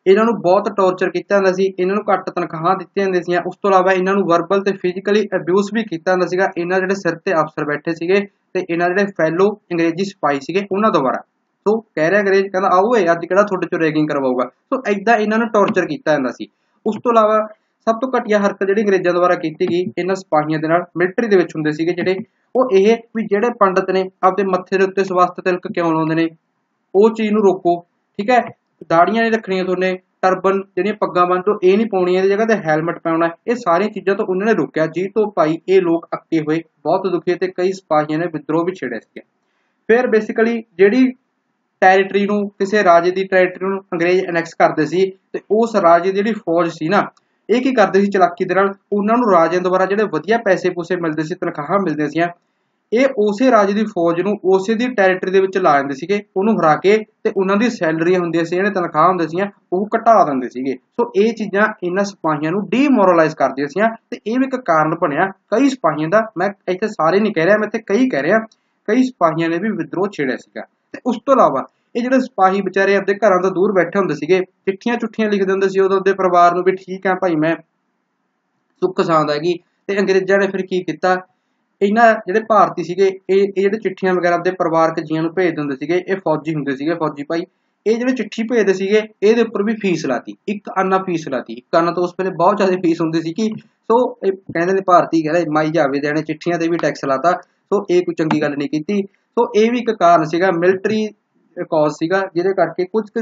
ਇਹਨਾਂ ਨੂੰ ਬਹੁਤ ਟੌਰਚਰ ਕੀਤਾ ਜਾਂਦਾ ਸੀ, ਇਹਨਾਂ ਨੂੰ ਘੱਟ ਤਨਖਾਹਾਂ ਦਿੱਤੀਆਂ ਜਾਂਦੀਆਂ ਸੀ ਉਸ ਤੋਂ ਇਲਾਵਾ ਇਹਨਾਂ ਨੂੰ ਵਰਬਲ ਤੇ ਫਿਜ਼ੀਕਲੀ ਅਬਿਊਜ਼ ਵੀ ਕੀਤਾ ਜਾਂਦਾ ਸੀਗਾ, ਇਹਨਾਂ ਜਿਹੜੇ ਸਿਰ ਤੇ ਅਫਸਰ ਬੈਠੇ ਸੀਗੇ ਤੇ ਇਹਨਾਂ ਜਿਹੜੇ ਫੈਲੋ ਅੰਗਰੇਜ਼ੀ ਸਿਪਾਹੀ ਸੀਗੇ, ਉਹਨਾਂ ਦੁਆਰਾ। ਸੋ ਕਹਿ ਰਿਹਾ ਅੰਗਰੇਜ਼, ਕਹਿੰਦਾ, ਆਓ ਏ ਅੱਜ ਕਿਹੜਾ ਤੁਹਾਡੇ ਚੋਂ ਰੈਗਿੰਗ ਕਰਵਾਊਗਾ? ਸੋ ਐਦਾਂ ਇਹਨਾਂ ਨੂੰ ਟੌਰਚਰ ਕੀਤਾ ਜਾਂਦਾ ਸੀ। ਉਸ ਤੋਂ ਇਲਾਵਾ ਸਭ ਤੋਂ ਘਟੀਆ ਹਰਕਤ ਜਿਹੜੀ ਅੰਗਰੇਜ਼ਾਂ ਦੁਆਰਾ ਕੀਤੀ ਗਈ, ਇਹਨਾਂ ਸਿਪਾਹੀਆਂ ਦੇ ਨਾਲ ਮਿਲਟਰੀ ਦੇ ਵਿੱਚ ਹੁੰਦੇ ਸੀਗੇ ਜਿਹੜੇ, ਉਹ ਇਹ ਵੀ ਜਿਹੜੇ ਪੰਡਤ ਨੇ, ਆਪਦੇ ਮੱਥੇ ਦੇ ਉੱਤੇ ਸਵਸਤ ਤਿਲਕ ਕਿਉਂ ਲਾਉਂਦੇ ਨੇ, ਉਹ ਚੀਜ਼ ਨੂੰ ਰੋਕੋ, ਠੀਕ ਹੈ? ਦਾੜੀਆਂ ਨਹੀਂ ਰੱਖਣੀਆਂ ਤੁਹਾਨੇ, ਟਰਬਨ ਜਿਹੜੀਆਂ ਪੱਗਾਂ ਬੰਨ ਤੋਂ, ਇਹ ਨਹੀਂ ਪਾਉਣੀਆਂ ਇਹਦੀ ਜਗ੍ਹਾ ਤੇ ਹੈਲਮਟ ਪਾਉਣਾ, ਇਹ ਸਾਰੀਆਂ ਚੀਜ਼ਾਂ ਤੋਂ ਉਹਨਾਂ ਨੇ ਰੋਕਿਆ ਜੀ ਤੋਂ ਭਾਈ ਇਹ ਲੋਕ ਅੱਕੇ ਹੋਏ, ਬਹੁਤ ਦੁਖੀ ਤੇ ਕਈ ਸਿਪਾਹੀਆਂ ਨੇ ਵਿਦਰੋਹ ਵੀ ਛੇੜਿਆ ਸੀ ਫਿਰ ਬੇਸਿਕਲੀ ਜਿਹੜੀ ਟੈਰੀਟਰੀ ਨੂੰ, ਕਿਸੇ ਰਾਜੇ ਦੀ ਟੈਰੀਟਰੀ ਨੂੰ ਅੰਗਰੇਜ਼ ਐਨੈਕਸ ਕਰਦੇ ਸੀ, ਤੇ ਉਸ ਰਾਜੇ ਦੀ ਜਿਹੜੀ ਫੌਜ ਸੀ ਨਾ ਇਹ ਕੀ ਕਰਦੇ ਸੀ ਚਲਾਕੀ ਦੇ ਨਾਲ? ਉਹਨਾਂ ਨੂੰ ਰਾਜਿਆਂ ਦੁਆਰਾ ਜਿਹੜੇ ਵਧੀਆ ਪੈਸੇ ਪੂਸੇ ਮਿਲਦੇ ਸੀ, ਤਨਖਾਹਾਂ ਮਿਲਦੀਆਂ ਸੀ ਇਹ ਉਸੇ ਰਾਜ ਦੀ ਫੌਜ ਨੂੰ ਉਸੇ ਦੀ ਟੈਰੀਟਰੀ ਦੇ ਵਿੱਚ ਲਾ ਦਿੰਦੇ ਸੀਗੇ, ਉਹਨੂੰ ਹਰਾ ਕੇ ਤੇ ਉਹਨਾਂ ਦੀ ਸੈਲਰੀਆਂ ਹੁੰਦੀਆਂ ਸੀ, ਜਿਹੜੇ ਤਨਖਾਹ ਹੁੰਦੇ ਸੀ ਉਹ ਘਟਾ ਦਿੰਦੇ ਸੀਗੇ। ਸੋ ਇਹ ਚੀਜ਼ਾਂ ਇਹਨਾਂ ਸਿਪਾਹੀਆਂ ਨੂੰ ਡੀਮੋਰਲਾਈਜ਼ ਕਰਦੀਆਂ ਸੀ ਤੇ ਇਹ ਵੀ ਇੱਕ ਕਾਰਨ ਬਣਿਆ। ਕਈ ਸਿਪਾਹੀਆਂ ਦਾ, ਮੈਂ ਇੱਥੇ ਸਾਰੇ ਨਹੀਂ ਕਹਿ ਰਿਹਾ, ਮੈਂ ਇੱਥੇ ਕਈ ਕਹਿ ਰਿਹਾ, ਕਈ ਸਿਪਾਹੀਆਂ ਨੇ ਵੀ ਵਿਦਰੋਹ ਛੇੜਿਆ ਸੀਗਾ। ਤੇ ਉਸ ਤੋਂ ਇਲਾਵਾ ਇਹ ਜਿਹੜੇ ਸਿਪਾਹੀ ਵਿਚਾਰੇ ਆਪਣੇ ਘਰਾਂ ਤੋਂ ਦੂਰ ਬੈਠੇ ਹੁੰਦੇ ਸੀਗੇ, ਚਿੱਠੀਆਂ ਚੁੱਠੀਆਂ ਲਿਖਦੇ ਹੁੰਦੇ ਸੀ, ਉਦੋਂ ਦੇ ਪਰਿਵਾਰ ਨੂੰ ਵੀ ਠੀਕ ਆ ਭਾਈ, ਮੈਂ ਸੁੱਖ ਸਾਂਦ ਹੈਗੀ। ਤੇ ਅੰਗਰੇਜ਼ਾਂ ਨੇ ਫਿਰ ਕੀ ਕੀਤਾ? ਇਹਨਾਂ ਜਿਹੜੇ ਭਾਰਤੀ ਸੀਗੇ, ਇਹ ਇਹ ਜਿਹੜੇ ਚਿੱਠੀਆਂ ਵਗੈਰਾ ਦੇ ਪਰਿਵਾਰਕ ਜੀਆਂ ਨੂੰ ਭੇਜ ਦਿੰਦੇ ਸੀਗੇ, ਇਹ ਫੌਜੀ ਹੁੰਦੇ ਸੀਗੇ, ਫੌਜੀ ਭਾਈ। ਇਹ ਜਿਹੜੇ ਚਿੱਠੀ ਭੇਜਦੇ ਸੀਗੇ, ਇਹਦੇ ਉੱਪਰ ਵੀ ਫੀਸ ਲਾਤੀ, ਇੱਕ ਆਨਾ ਫੀਸ ਲਾਤੀ, ਇੱਕ ਆਨਾ ਤਾਂ ਉਸ ਵੇਲੇ ਬਹੁਤ ਜ਼ਿਆਦਾ ਫੀਸ ਹੁੰਦੀ ਸੀ ਕਿ, ਸੋ ਇਹ ਕਹਿੰਦੇ ਨੇ ਭਾਰਤੀ ਕਹਿੰਦੇ ਮਾਈ ਜਾਵੇ ਦੇਣੇ ਚਿੱਠੀਆਂ ਤੇ ਵੀ ਟੈਕਸ ਲਾਤਾ, ਸੋ ਇਹ ਕੋਈ ਚੰਗੀ ਗੱਲ ਨਹੀਂ ਕੀਤੀ। ਸੋ ਇਹ ਵੀ ਇੱਕ ਕਾਰਨ ਸੀਗਾ ਮਿਲਟਰੀ ਕਾਜ਼ ਸੀਗਾ, ਜਿਹਦੇ ਕਰਕੇ ਕੁਝ ਕੁ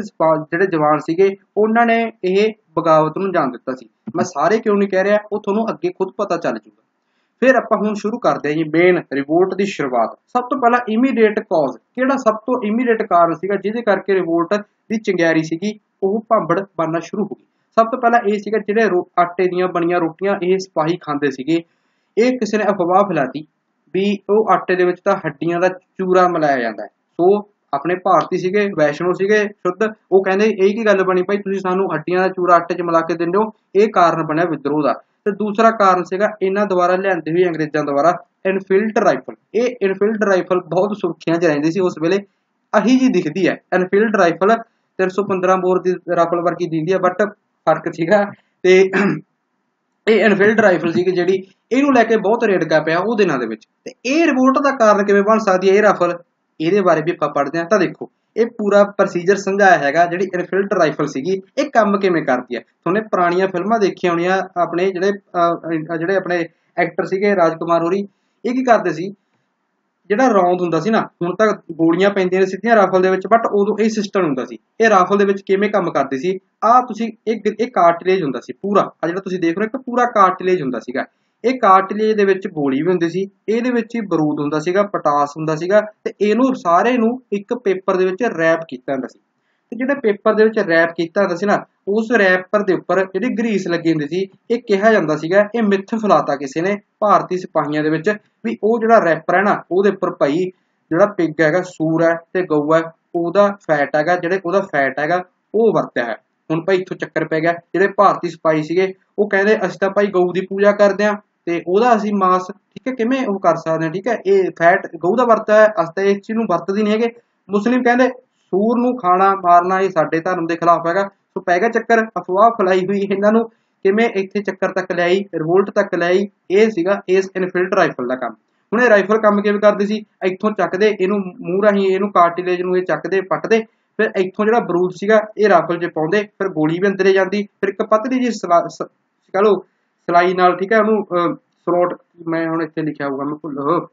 ਜਿਹੜੇ ਜਵਾਨ ਸੀਗੇ, ਉਹਨਾਂ ਨੇ ਇਹ ਬਗਾਵਤ ਨੂੰ ਜਾਣ ਦਿੱਤਾ ਸੀ। ਮੈਂ ਸਾਰੇ ਕਿਉਂ ਨਹੀਂ ਕਹਿ ਰਿਹਾ, ਉਹ ਤੁਹਾਨੂੰ ਅੱਗੇ ਖੁਦ ਪਤਾ ਚੱਲ ਜੂਗਾ। ਫਿਰ ਆਪਾਂ ਹੁਣ ਸ਼ੁਰੂ ਕਰਦੇ ਹਾਂ ਜੀ ਮੇਨ ਰਿਵੋਲਟ ਦੀ ਸ਼ੁਰੂਆਤ। ਸਭ ਤੋਂ ਪਹਿਲਾਂ ਇਮੀਡੀਏਟ ਕਾਜ਼ ਕਿਹੜਾ ਸਭ ਤੋਂ ਇਮੀਡੀਏਟ ਕਾਰਨ ਸੀਗਾ, ਜਿਹਦੇ ਕਰਕੇ ਰਿਵੋਲਟ ਦੀ ਚੰਗਿਆਰੀ ਸੀਗੀ, ਉਹ ਭਾਂਬੜ ਬਣਨਾ ਸ਼ੁਰੂ ਹੋ ਗਈ। ਸਭ ਤੋਂ ਪਹਿਲਾਂ ਇਹ ਸੀਗਾ, ਜਿਹੜੇ ਆਟੇ ਦੀਆਂ ਬਣੀਆਂ ਰੋਟੀਆਂ, ਇਹ ਸਿਪਾਹੀ ਖਾਂਦੇ ਸੀਗੇ। ਇਹ ਕਿਸੇ ਨੇ ਅਫਵਾਹ ਫੈਲਾਤੀ ਵੀ ਉਹ ਆਟੇ ਦੇ ਵਿੱਚ ਤਾਂ ਹੱਡੀਆਂ ਦਾ ਚੂਰਾ ਮਿਲਾਇਆ ਜਾਂਦਾ ਹੈ। ਸੋ ਆਪਣੇ ਭਾਰਤੀ ਸੀਗੇ, ਵੈਸ਼ਨੋ ਸੀਗੇ, ਸ਼ੁੱਧ। ਉਹ ਕਹਿੰਦੇ, ਇਹ ਕੀ ਗੱਲ ਬਣੀ ਭਾਈ? ਤੁਸੀਂ ਸਾਨੂੰ ਹੱਡੀਆਂ ਦਾ ਚੂਰਾ ਆਟੇ 'ਚ ਮਿਲਾ ਕੇ ਦਿੰਦੇ ਹੋ। ਇਹ ਕਾਰਨ ਬਣਿਆ ਵਿਦਰੋਹ ਦਾ। ਤੇ ਦੂਸਰਾ ਕਾਰਨ ਸੀਗਾ, ਇਹਨਾਂ ਦੁਆਰਾ ਲਿਆਂਦੀ ਹੋਈ ਅੰਗਰੇਜ਼ਾਂ ਦੁਆਰਾ ਇਨਫੀਲਡ ਰਾਈਫਲ ਇਹ ਇਨਫੀਲਡ ਰਾਈਫਲ ਬਹੁਤ ਸੁਰਖੀਆਂ 'ਚ ਰਹਿੰਦੀ ਸੀ ਉਸ ਵੇਲੇ। ਅਹੀ ਜੀ ਦਿਖਦੀ ਹੈ। ਇਨਫੀਲਡ ਰਾਈਫਲ 315 ਬੋਰ ਦੀ ਰਾਈਫਲ ਵਰਗੀ ਦਿੰਦੀ ਹੈ ਬਟ ਫ਼ਰਕ ਸੀਗਾ। ਤੇ ਇਹ ਇਨਫੀਲਡ ਰਾਈਫਲ ਸੀ ਕਿ ਜਿਹੜੀ, ਇਹਨੂੰ ਲੈ ਕੇ ਬਹੁਤ ਰੇੜਕਾ ਪਿਆ ਉਹ ਦਿਨਾਂ ਦੇ ਵਿੱਚ। ਤੇ ਇਹ ਰਿਵੋਲਟ ਦਾ ਕਾਰਨ ਕਿਵੇਂ ਬਣ ਸਕਦੀ ਹੈ ਇਹ ਰਾਈਫਲ ਇਹਦੇ ਬਾਰੇ ਵੀ ਆਪਾਂ ਪੜ੍ਹਦੇ ਹਾਂ। ਤਾਂ ਦੇਖੋ, ਇਹ ਪੂਰਾ ਪ੍ਰੋਸੀਜਰ ਸਮਝਾਇਆ ਹੈਗਾ, ਜਿਹੜੀ ਇਨਫਿਲਟ ਰਾਈਫਲ ਸੀਗੀ, ਇਹ ਕੰਮ ਕਿਵੇਂ ਕਰਦੀ ਹੈ? ਤੁਹਾਨੂੰ ਪੁਰਾਣੀਆਂ ਫਿਲਮਾਂ ਦੇਖੀਆਂ ਹੋਣੀਆਂ, ਆਪਣੇ ਜਿਹੜੇ ਜਿਹੜੇ ਆਪਣੇ ਐਕਟਰ ਸੀਗੇ, ਰਾਜਕੁਮਾਰ ਹੋਰੀ, ਇਹ ਕੀ ਕਰਦੇ ਸੀ? ਜਿਹੜਾ ਰੌਂਦ ਹੁੰਦਾ ਸੀ ਨਾ, ਹੁਣ ਤਾਂ ਗੋਲੀਆਂ ਪੈਂਦੀਆਂ ਨੇ ਸਿੱਧੀਆਂ ਰਾਫਲ ਦੇ ਵਿੱਚ ਬਟ ਉਦੋਂ ਇਹ ਸਿਸਟਮ ਹੁੰਦਾ ਸੀ। ਇਹ ਰਾਫਲ ਦੇ ਵਿੱਚ ਕਿਵੇਂ ਕੰਮ ਕਰਦੇ ਸੀ? ਆ ਤੁਸੀਂ, ਇੱਕ ਇਹ ਕਾਰਟਲੇਜ ਹੁੰਦਾ ਸੀ, ਪੂਰਾ। ਆ ਜਿਹੜਾ ਤੁਸੀਂ ਦੇਖ ਰਹੇ ਹੋ, ਇੱਕ ਪੂਰਾ ਕਾਰਟਲੇਜ ਹੁੰਦਾ ਸੀਗਾ। ਇਹ ਕਾਰਟਲੇਜ ਦੇ ਵਿੱਚ ਗੋਲੀ ਵੀ ਹੁੰਦੀ ਸੀ, ਇਹਦੇ ਵਿੱਚ ਹੀ ਬਰੂਦ ਹੁੰਦਾ ਸੀਗਾ, ਪਟਾਸ ਹੁੰਦਾ ਸੀਗਾ ਤੇ ਇਹਨੂੰ ਸਾਰੇ ਨੂੰ ਇੱਕ ਪੇਪਰ ਦੇ ਵਿੱਚ ਰੈਪ ਕੀਤਾ ਹੁੰਦਾ ਸੀ। ਤੇ ਜਿਹੜੇ ਪੇਪਰ ਦੇ ਵਿੱਚ ਰੈਪ ਕੀਤਾ ਹੁੰਦਾ ਸੀ ਨਾ, ਉਸ ਰੈਪਰ ਦੇ ਉੱਪਰ ਜਿਹੜੀ ਗਰੀਸ ਲੱਗੀ ਹੁੰਦੀ ਸੀ, ਇਹ ਕਿਹਾ ਜਾਂਦਾ ਸੀਗਾ, ਇਹ ਮਿੱਥ ਫਲਾਤਾ ਕਿਸੇ ਨੇ ਭਾਰਤੀ ਸਿਪਾਹੀਆਂ ਦੇ ਵਿੱਚ ਵੀ ਉਹ ਜਿਹੜਾ ਰੈਪਰ ਹੈ ਨਾ, ਉਹਦੇ ਉੱਪਰ ਭਾਈ ਜਿਹੜਾ ਪਿੱਗ ਹੈਗਾ, ਸੂਰ ਹੈ ਤੇ ਗਊ ਹੈ, ਉਹਦਾ ਫੈਟ ਹੈਗਾ, ਜਿਹੜੇ ਉਹਦਾ ਫੈਟ ਹੈਗਾ, ਉਹ ਵਰਤਿਆ ਹੈ। ਹੁਣ ਭਾਈ ਇੱਥੋਂ ਚੱਕਰ ਪੈ ਗਿਆ, ਜਿਹੜੇ ਭਾਰਤੀ ਸਿਪਾਹੀ ਸੀਗੇ, ਉਹ ਕਹਿੰਦੇ ਅਸੀਂ ਤਾਂ ਭਾਈ ਗਊ ਦੀ ਪੂਜਾ ਕਰਦੇ ਆ ਤੇ ਉਹਦਾ ਅਸੀਂ ਮਾਸ ਠੀਕ ਹੈ ਕਿਵੇਂ ਉਹ ਕਰ ਸਕਦੇ ਹਾਂ, ਠੀਕ ਹੈ? ਇਹ ਫੈਟ ਗਊ ਦਾ ਵਰਤਿਆ ਹੈ, ਅਸੀਂ ਇਸ ਚੀਜ਼ ਨੂੰ ਵਰਤਦੇ ਨਹੀਂ ਹੈਗੇ। ਮੁਸਲਿਮ ਕਹਿੰਦੇ, ਸੂਰ ਨੂੰ ਖਾਣਾ ਮਾਰਨਾ ਇਹ ਸਾਡੇ ਧਰਮ ਦੇ ਖਿਲਾਫ ਹੈਗਾ। ਸੋ ਪੈ ਚੱਕਰ, ਅਫਵਾਹ ਫਲਾਈ ਹੋਈ ਇਹਨਾਂ ਨੂੰ, ਕਿਵੇਂ ਇੱਥੇ ਚੱਕਰ ਤੱਕ ਲਿਆਈ ਰਿਵੋਲਟ ਤੱਕ ਲਿਆਈ, ਇਹ ਸੀਗਾ ਇਸ ਇਨਫਿਲਟ ਰਾਈਫਲ ਦਾ ਕੰਮ। ਹੁਣ ਇਹ ਰਾਈਫਲ ਕੰਮ ਕਿਵੇਂ ਕਰਦੀ ਸੀ? ਇੱਥੋਂ ਚੱਕਦੇ, ਇਹਨੂੰ ਮੂੰਹ ਰਾਹੀਂ, ਇਹਨੂੰ ਕਾਰਟਿਲੇਜ ਨੂੰ ਇਹ ਚੱਕਦੇ, ਪੱਟਦੇ, ਫਿਰ ਇੱਥੋਂ ਜਿਹੜਾ ਬਰੂਦ ਸੀਗਾ, ਇਹ ਰਾਈਫਲ 'ਚ ਪਾਉਂਦੇ, ਫਿਰ ਗੋਲੀ ਵੀ ਅੰਦਰੇ ਜਾਂਦੀ, ਫਿਰ ਇੱਕ ਪਤਲੀ ਜੀ ਕਹ ਲਓ ਸਲਾਈ ਨਾਲ, ਠੀਕ ਹੈ, ਉਹਨੂੰ ਸਲੋਟ ਮੈਂ ਹੁਣ ਇੱਥੇ ਲਿਖਿਆ ਹੋਊਗਾ, ਮੈਂ ਭੁੱਲ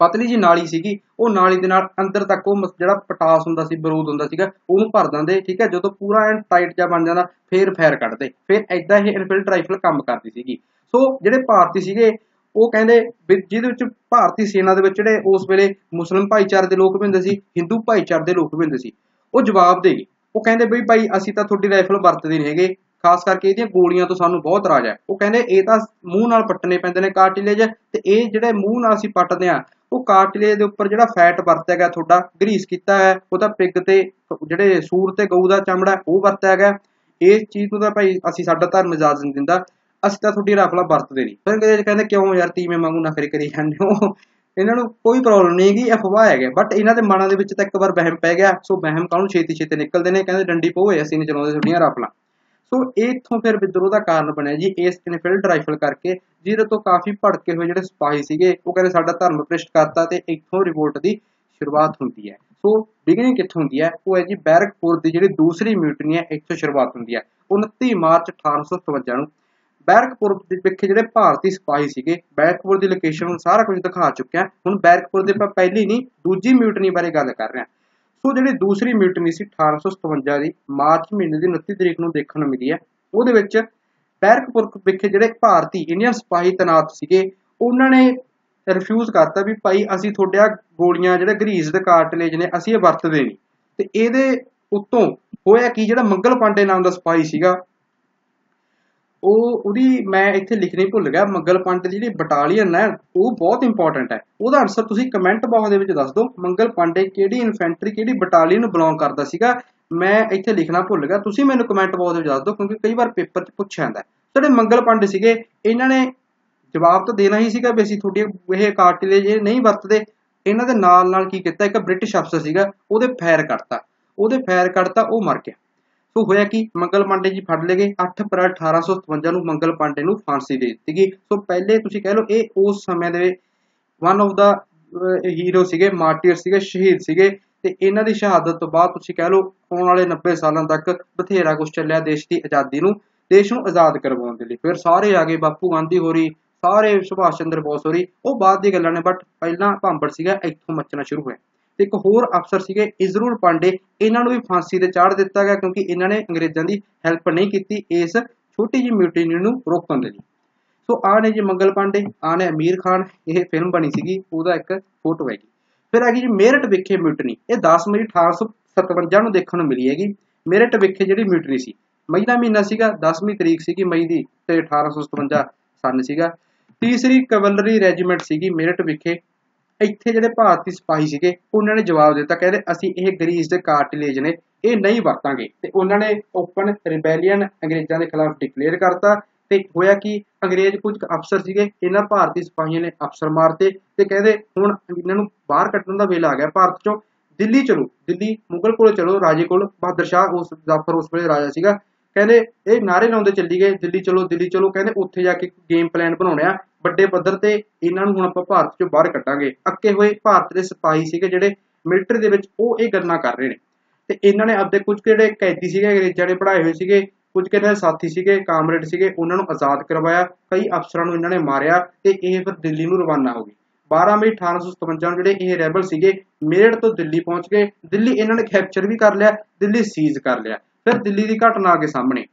ਪਤਲੀ ਜੀ ਨਾਲੀ ਸੀਗੀ, ਉਹ ਨਾਲੀ ਦੇ ਨਾਲ ਅੰਦਰ ਤੱਕ ਉਹ ਜਿਹੜਾ ਪਟਾਸ ਹੁੰਦਾ ਸੀ, ਬਰੂਦ ਹੁੰਦਾ ਸੀਗਾ, ਉਹਨੂੰ ਭਰ ਦਿੰਦੇ, ਠੀਕ ਹੈ, ਜਦੋਂ ਪੂਰਾ ਐਨ ਟਾਈਟ ਜਿਹਾ ਬਣ ਜਾਂਦਾ, ਫੇਰ ਫਾਇਰ ਕੱਢਦੇ, ਫਿਰ ਐਦਾਂ ਇਹ ਇਨਫਿਲਟ ਰਾਈਫਲ ਕੰਮ ਕਰਦੀ ਸੀਗੀ। ਸੋ, ਜਿਹੜੇ ਭਾਰਤੀ ਸੀਗੇ, ਉਹ ਕਹਿੰਦੇ ਜਿਹਦੇ ਵਿੱਚ ਭਾਰਤੀ ਸੈਨਾ ਦੇ ਵਿੱਚ ਜਿਹੜੇ ਉਸ ਵੇਲੇ ਮੁਸਲਮ ਭਾਈਚਾਰੇ ਦੇ ਲੋਕ ਵੀ ਹੁੰਦੇ ਸੀ, ਹਿੰਦੂ ਭਾਈਚਾਰੇ ਦੇ ਲੋਕ ਵੀ ਹੁੰਦੇ ਸੀ, ਉਹ ਜਵਾਬ ਦੇ ਗਏ। ਉਹ ਕਹਿੰਦੇ ਬਈ ਭਾਈ, ਅਸੀਂ ਤਾਂ ਤੁਹਾਡੀ ਰਾਈਫਲ ਵਰਤਦੇ ਨਹੀਂ ਹੈਗੇ ਖਾਸ ਕਰਕੇ ਇਹਦੀਆਂ ਗੋਲੀਆਂ ਤੋਂ ਸਾਨੂੰ ਬਹੁਤ ਰਾਜ ਹੈ। ਉਹ ਕਹਿੰਦੇ ਇਹ ਤਾਂ ਮੂੰਹ ਨਾਲ ਪੱਟਣੇ ਪੈਂਦੇ ਨੇ ਕਾਰਟਿਲੇਜ ਤੇ ਇਹ ਜਿਹੜੇ ਮੂੰਹ ਨਾਲ ਅਸੀਂ ਪੱਟਦੇ ਆ ਉਹ ਕਾਰਟਿਲੇਜ ਦੇ ਉੱਪਰ ਜਿਹੜਾ ਫੈਟ ਵਰਤਿਆ ਗਿਆ ਤੁਹਾਡਾ, ਗਰੀਸ ਕੀਤਾ ਹੈ ਉਹਦਾ ਪਿੱਗ ਤੇ ਜਿਹੜੇ ਸੂਰ ਤੇ ਗਊ ਦਾ ਚਮੜਾ, ਉਹ ਵਰਤਿਆ ਗਿਆ। ਇਸ ਚੀਜ਼ ਨੂੰ ਤਾਂ ਭਾਈ ਅਸੀਂ ਸਾਡਾ ਧਰਮ ਇਜਾਜ਼ਤ ਨਹੀਂ ਦਿੰਦਾ। ਅਸੀਂ ਤਾਂ ਤੁਹਾਡੀ ਰਾਫਲਾ ਵਰਤਦੇ ਨਹੀਂ। ਫਿਰ ਕਹਿੰਦੇ ਕਿਉਂ ਯਾਰ ਤੀਵੇਂ ਵਾਂਗੂ ਨਖਰੇ ਕਰੀ ਜਾਂਦੇ ਹੋ? ਇਹਨਾਂ ਨੂੰ ਕੋਈ ਪ੍ਰੋਬਲਮ ਨਹੀਂ ਹੈਗੀ ਅਫਵਾਹ ਹੈਗੇ। ਬਟ ਇਹਨਾਂ ਦੇ ਮਨਾਂ ਦੇ ਵਿੱਚ ਤਾਂ ਇੱਕ ਵਾਰ ਵਹਿਮ ਪੈ ਗਿਆ। ਸੋ ਵਹਿਮ ਕਾਹਨੂੰ? ਛੇਤੀ ਛੇਤੀ ਨਿਕਲਦੇ ਨੇ। ਕਹਿੰਦੇ ਡੰਡੀ ਪੋਏ, ਅਸੀਂ ਨਹੀਂ ਚਲਾਉਂਦੇ ਤੁਹਾਡੀਆਂ ਰਾਫਲਾਂ ਸੋ ਇਹ ਇਥੋਂ ਫਿਰ ਵਿਦਰੋਹ ਦਾ ਕਾਰਨ ਬਣਿਆ ਜੀ, ਇਸ ਇਨਫਿਲਡ ਰਾਈਫਲ ਕਰਕੇ ਜਿਹਦੇ ਤੋਂ ਕਾਫੀ ਭੜਕੇ ਹੋਏ ਜਿਹੜੇ ਸਿਪਾਹੀ ਸੀਗੇ, ਉਹ ਕਹਿੰਦੇ ਸਾਡਾ ਧਰਮ ਭ੍ਰਿਸ਼ਟ ਕਰਤਾ ਤੇ ਇੱਥੋਂ ਰਿਵੋਲਟ ਦੀ ਸ਼ੁਰੂਆਤ ਹੁੰਦੀ ਹੈ। ਸੋ ਬਿਗਨਿੰਗ ਕਿੱਥੋਂ ਹੁੰਦੀ ਹੈ? ਉਹ ਹੈ ਜੀ ਬੈਰਕਪੁਰ ਦੀ ਜਿਹੜੀ ਦੂਸਰੀ ਮਿਊਟਨੀ ਹੈ, ਇੱਥੋਂ ਸ਼ੁਰੂਆਤ ਹੁੰਦੀ ਹੈ। 29 ਮਾਰਚ 1857 ਨੂੰ ਬੈਰਕਪੁਰ ਦੇ ਵਿਖੇ ਜਿਹੜੇ ਭਾਰਤੀ ਸਿਪਾਹੀ ਸੀਗੇ, ਬੈਰਕਪੁਰ ਦੀ ਲੋਕੇਸ਼ਨ ਹੁਣ ਸਾਰਾ ਕੁਝ ਦਿਖਾ ਚੁੱਕਿਆ। ਹੁਣ ਬੈਰਕਪੁਰ ਦੇ ਆਪਾਂ ਪਹਿਲੀ ਨਹੀਂ, ਦੂਜੀ ਮਿਊਟਨੀ ਬਾਰੇ ਗੱਲ ਕਰ ਰਹੇ ਹਾਂ। ਸੋ ਜਿਹੜੀ ਦੂਸਰੀ ਮਿਊਟਨੀ ਸੀ 1857 ਦੀ ਮਾਰਚ ਮਹੀਨੇ ਦੀ 29 ਤਰੀਕ ਨੂੰ ਦੇਖਣ ਨੂੰ ਮਿਲੀ ਹੈ। ਉਹਦੇ ਵਿੱਚ ਬੈਰਕਪੁਰ ਵਿਖੇ ਜਿਹੜੇ ਭਾਰਤੀ ਇੰਡੀਅਨ ਸਿਪਾਹੀ ਤਨਾਤ ਸੀਗੇ, ਉਹਨਾਂ ਨੇ ਰਿਫਿਊਜ਼ ਕਰਤਾ ਵੀ ਭਾਈ ਅਸੀਂ ਤੁਹਾਡੇ ਗੋਲੀਆਂ, ਜਿਹੜੇ ਗਰੀਸ ਦੇ ਕਾਰਟਲੇਜ ਨੇ, ਅਸੀਂ ਇਹ ਵਰਤਦੇ ਨਹੀਂ। ਤੇ ਇਹਦੇ ਉਤੋਂ ਹੋਇਆ ਕਿ? ਜਿਹੜਾ ਮੰਗਲ ਪਾਂਡੇ ਨਾਮ ਦਾ ਸਿਪਾਹੀ ਸੀਗਾ ਉਹ, ਉਹਦੀ ਮੈਂ ਇੱਥੇ ਲਿਖਣੀ ਭੁੱਲ ਗਿਆ, ਮੰਗਲ ਪੰਡ ਦੀ ਜਿਹੜੀ ਬਟਾਲੀਅਨ ਹੈ, ਉਹ ਬਹੁਤ ਇੰਪੋਰਟੈਂਟ ਹੈ। ਉਹਦਾ ਆਨਸਰ ਤੁਸੀਂ ਕਮੈਂਟ ਬਾਕਸ ਦੇ ਵਿੱਚ ਦੱਸ ਦਿਓ, ਮੰਗਲ ਪਾਂਡੇ ਕਿਹੜੀ ਇਨਫੈਂਟਰੀ ਕਿਹੜੀ ਬਟਾਲੀਅਨ ਨੂੰ ਬਿਲੋਂਗ ਕਰਦਾ ਸੀਗਾ? ਮੈਂ ਇੱਥੇ ਲਿਖਣਾ ਭੁੱਲ ਗਿਆ, ਤੁਸੀਂ ਮੈਨੂੰ ਕਮੈਂਟ ਬਾਕਸ ਦੇ ਵਿੱਚ ਦੱਸ ਦਿਓ, ਕਿਉਂਕਿ ਕਈ ਵਾਰ ਪੇਪਰ 'ਚ ਪੁੱਛਿਆ ਜਾਂਦਾ ਜਿਹੜੇ ਮੰਗਲ ਪਾਂਡੇ ਸੀਗੇ, ਇਹਨਾਂ ਨੇ ਜਵਾਬ ਤਾਂ ਦੇਣਾ ਹੀ ਸੀਗਾ ਵੀ ਅਸੀਂ ਤੁਹਾਡੀ ਇਹ ਕਾਰਟਿਲੇਜ ਇਹ ਨਹੀਂ ਵਰਤਦੇ। ਇਹਨਾਂ ਦੇ ਨਾਲ ਨਾਲ ਕੀ ਕੀਤਾ, ਇੱਕ ਬ੍ਰਿਟਿਸ਼ ਅਫਸਰ ਸੀਗਾ, ਉਹਦੇ ਫਾਇਰ ਕੱਢਤਾ। ਉਹਦੇ ਫਾਇਰ ਕੱਢਤਾ, ਉਹ ਮਰ ਗਿਆ। ਸੋ ਹੋਇਆ ਕਿ? ਮੰਗਲ ਪਾਂਡੇ ਜੀ ਫੜ ਲਏ ਗਏ। 8 ਅਪ੍ਰੈਲ 1857 ਨੂੰ ਮੰਗਲ ਪਾਂਡੇ ਨੂੰ ਫਾਂਸੀ ਦੇ ਦਿੱਤੀ ਗਈ। ਸੋ ਪਹਿਲੇ ਤੁਸੀਂ ਕਹਿ ਲਓ, ਇਹ ਉਸ ਸਮੇਂ ਦੇ ਵਨ ਆਫ ਦਾ ਹੀਰੋ ਸੀਗੇ ਮਾਰਟੀਰ ਸੀਗੇ, ਸ਼ਹੀਦ ਸੀਗੇ। ਤੇ ਇਹਨਾਂ ਦੀ ਸ਼ਹਾਦਤ ਤੋਂ ਬਾਅਦ ਤੁਸੀਂ ਕਹਿ ਲਓ, ਆਉਣ ਵਾਲੇ 90 ਸਾਲਾਂ ਤੱਕ ਬਥੇਰਾ ਕੁਝ ਚੱਲਿਆ ਦੇਸ਼ ਦੀ ਆਜ਼ਾਦੀ ਨੂੰ, ਦੇਸ਼ ਨੂੰ ਆਜ਼ਾਦ ਕਰਵਾਉਣ ਦੇ ਲਈ। ਫਿਰ ਸਾਰੇ ਆ ਗਏ, ਬਾਪੂ ਗਾਂਧੀ ਹੋਰੀ, ਸਾਰੇ ਸੁਭਾਸ਼ ਚੰਦਰ ਬੋਸ ਹੋਰੀ। ਉਹ ਬਾਅਦ ਦੀ ਗੱਲਾਂ ਨੇ ਬਟ ਪਹਿਲਾਂ ਭਾਂਬੜ ਸੀਗਾ, ਇੱਥੋਂ ਮੱਚਣਾ ਸ਼ੁਰੂ ਹੋਇਆ। ਤੇ ਇੱਕ ਹੋਰ ਅਫਸਰ ਸੀਗੇ ਇਜ਼ਰੂਲ ਪਾਂਡੇ, ਇਹਨਾਂ ਨੂੰ ਵੀ ਫਾਂਸੀ ਤੇ ਚਾੜ ਦਿੱਤਾ ਗਿਆ ਕਿਉਂਕਿ ਇਹਨਾਂ ਨੇ ਅੰਗਰੇਜ਼ਾਂ ਦੀ ਹੈਲਪ ਨਹੀਂ ਕੀਤੀ ਇਸ ਛੋਟੀ ਜਿਹੀ ਮਿਊਟੀਨੀ ਨੂੰ ਰੋਕਣ ਦੇ ਲਈ। ਸੋ ਆ ਨੇ ਜੀ ਮੰਗਲ ਪਾਂਡੇ ਆ ਨੇ ਅਮੀਰ ਖਾਨ, ਇਹ ਫਿਲਮ ਬਣੀ ਸੀਗੀ, ਉਹਦਾ ਇੱਕ ਫੋਟੋ ਹੈਗੀ ਫਿਰ ਹੈਗੀ ਜੀ ਮੇਰਟ ਵਿਖੇ ਮਿਊਟਨੀ, ਇਹ 10 ਮਈ 1857 ਨੂੰ ਦੇਖਣ ਨੂੰ ਮਿਲੀ ਹੈਗੀ। ਮੇਰਟ ਵਿਖੇ ਜਿਹੜੀ ਮਿਊਟਨੀ ਸੀ, ਮਈ ਦਾ ਮਹੀਨਾ ਸੀਗਾ 10ਵੀਂ ਤਰੀਕ ਸੀਗੀ ਮਈ ਦੀ, ਤੇ 1857 ਸਨ ਸੀਗਾ। ਤੀਸਰੀ ਕਵਲਰੀ ਰੈਜੀਮੈਂਟ ਸੀਗੀ ਮੇਰਟ ਵਿਖੇ ਇੱਥੇ ਜਿਹੜੇ ਭਾਰਤੀ ਸਿਪਾਹੀ ਸੀਗੇ, ਉਹਨਾਂ ਨੇ ਜਵਾਬ ਦਿੱਤਾ, ਕਹਿੰਦੇ ਅਸੀਂ ਇਹ ਗਰੀਸ ਦੇ ਕਾਰਟਿਲੇਜ ਨੇ, ਇਹ ਨਹੀਂ ਵਰਤਾਂਗੇ। ਤੇ ਉਹਨਾਂ ਨੇ ਓਪਨ ਰਿਬੈਲੀਅਨ ਅੰਗਰੇਜ਼ਾਂ ਦੇ ਖਿਲਾਫ ਡਿਕਲੇਅਰ ਕਰਤਾ ਤੇ ਹੋਇਆ ਕਿ? ਅੰਗਰੇਜ਼ ਕੁਝ ਅਫਸਰ ਸੀਗੇ, ਇਹਨਾਂ ਭਾਰਤੀ ਸਿਪਾਹੀਆਂ ਨੇ ਅਫਸਰ ਮਾਰਤੇ ਤੇ ਕਹਿੰਦੇ ਹੁਣ ਇਹਨਾਂ ਨੂੰ ਬਾਹਰ ਕੱਢਣ ਦਾ ਵੇਲਾ ਆ ਗਿਆ ਭਾਰਤ ਚੋਂ। ਦਿੱਲੀ ਚਲੋ, ਦਿੱਲੀ ਮੁਗਲ ਕੋਲ ਚਲੋ, ਰਾਜੇ ਕੋਲ, ਬਹਾਦਰ ਸ਼ਾਹ ਉਸ ਜ਼ਾਫਰ ਉਸ ਵੇਲੇ ਰਾਜਾ ਸੀਗਾ। ਕਹਿੰਦੇ ਇਹ ਨਾਰੇ ਲਾਉਂਦੇ ਚੱਲੀ ਗਏ, ਦਿੱਲੀ ਚਲੋ ਦਿੱਲੀ ਚਲੋ, ਕਹਿੰਦੇ ਉੱਥੇ ਜਾ ਕੇ ਗੇਮ ਪਲਾਨ ਬਣਾਉਣੇ ਆ। ਵੱਡੇ ਪੱਧਰ ਤੇ ਇਹਨਾਂ ਨੂੰ ਹੁਣ ਆਪਾਂ ਭਾਰਤ ਚੋਂ ਬਾਹਰ ਕੱਢਾਂਗੇ। ਅੱਕੇ ਹੋਏ ਭਾਰਤ ਦੇ ਸਿਪਾਹੀ ਸੀਗੇ ਜਿਹੜੇ ਮਿਲਟਰੀ ਦੇ ਵਿੱਚ ਉਹ ਇਹ ਗੱਲਾਂ ਕਰ ਰਹੇ ਨੇ। ਤੇ ਇਹਨਾਂ ਨੇ ਆਪਦੇ ਕੁਝ ਜਿਹੜੇ ਕੈਦੀ ਸੀਗੇ ਅੰਗਰੇਜ਼ਾਂ ਨੇ ਪੜਾਏ ਹੋਏ ਸੀਗੇ, ਕੁਝ ਕਿਹੜੇ ਸਾਥੀ ਸੀਗੇ, ਕਾਮਰੇਡ ਸੀਗੇ, ਉਹਨਾਂ ਨੂੰ ਆਜ਼ਾਦ ਕਰਵਾਇਆ, ਕਈ ਅਫਸਰਾਂ ਨੂੰ ਇਹਨਾਂ ਨੇ ਮਾਰਿਆ ਤੇ ਇਹ ਫਿਰ ਦਿੱਲੀ ਨੂੰ ਰਵਾਨਾ ਹੋ ਗਏ। 12 ਮਈ 1857 ਜਿਹੜੇ ਇਹ ਰੈਬਲ ਸੀਗੇ ਮੇਰਠ ਤੋਂ ਦਿੱਲੀ ਪਹੁੰਚ ਗਏ। ਦਿੱਲੀ ਇਹਨਾਂ ਨੇ ਕੈਪਚਰ ਵੀ ਕਰ ਲਿਆ, ਦਿੱਲੀ ਸੀਜ਼ ਕਰ ਲਿਆ। ਫਿਰ ਦਿੱਲੀ ਦੀ ਘਟਨਾ ਆ ਕੇ ਸਾਹਮਣੇ।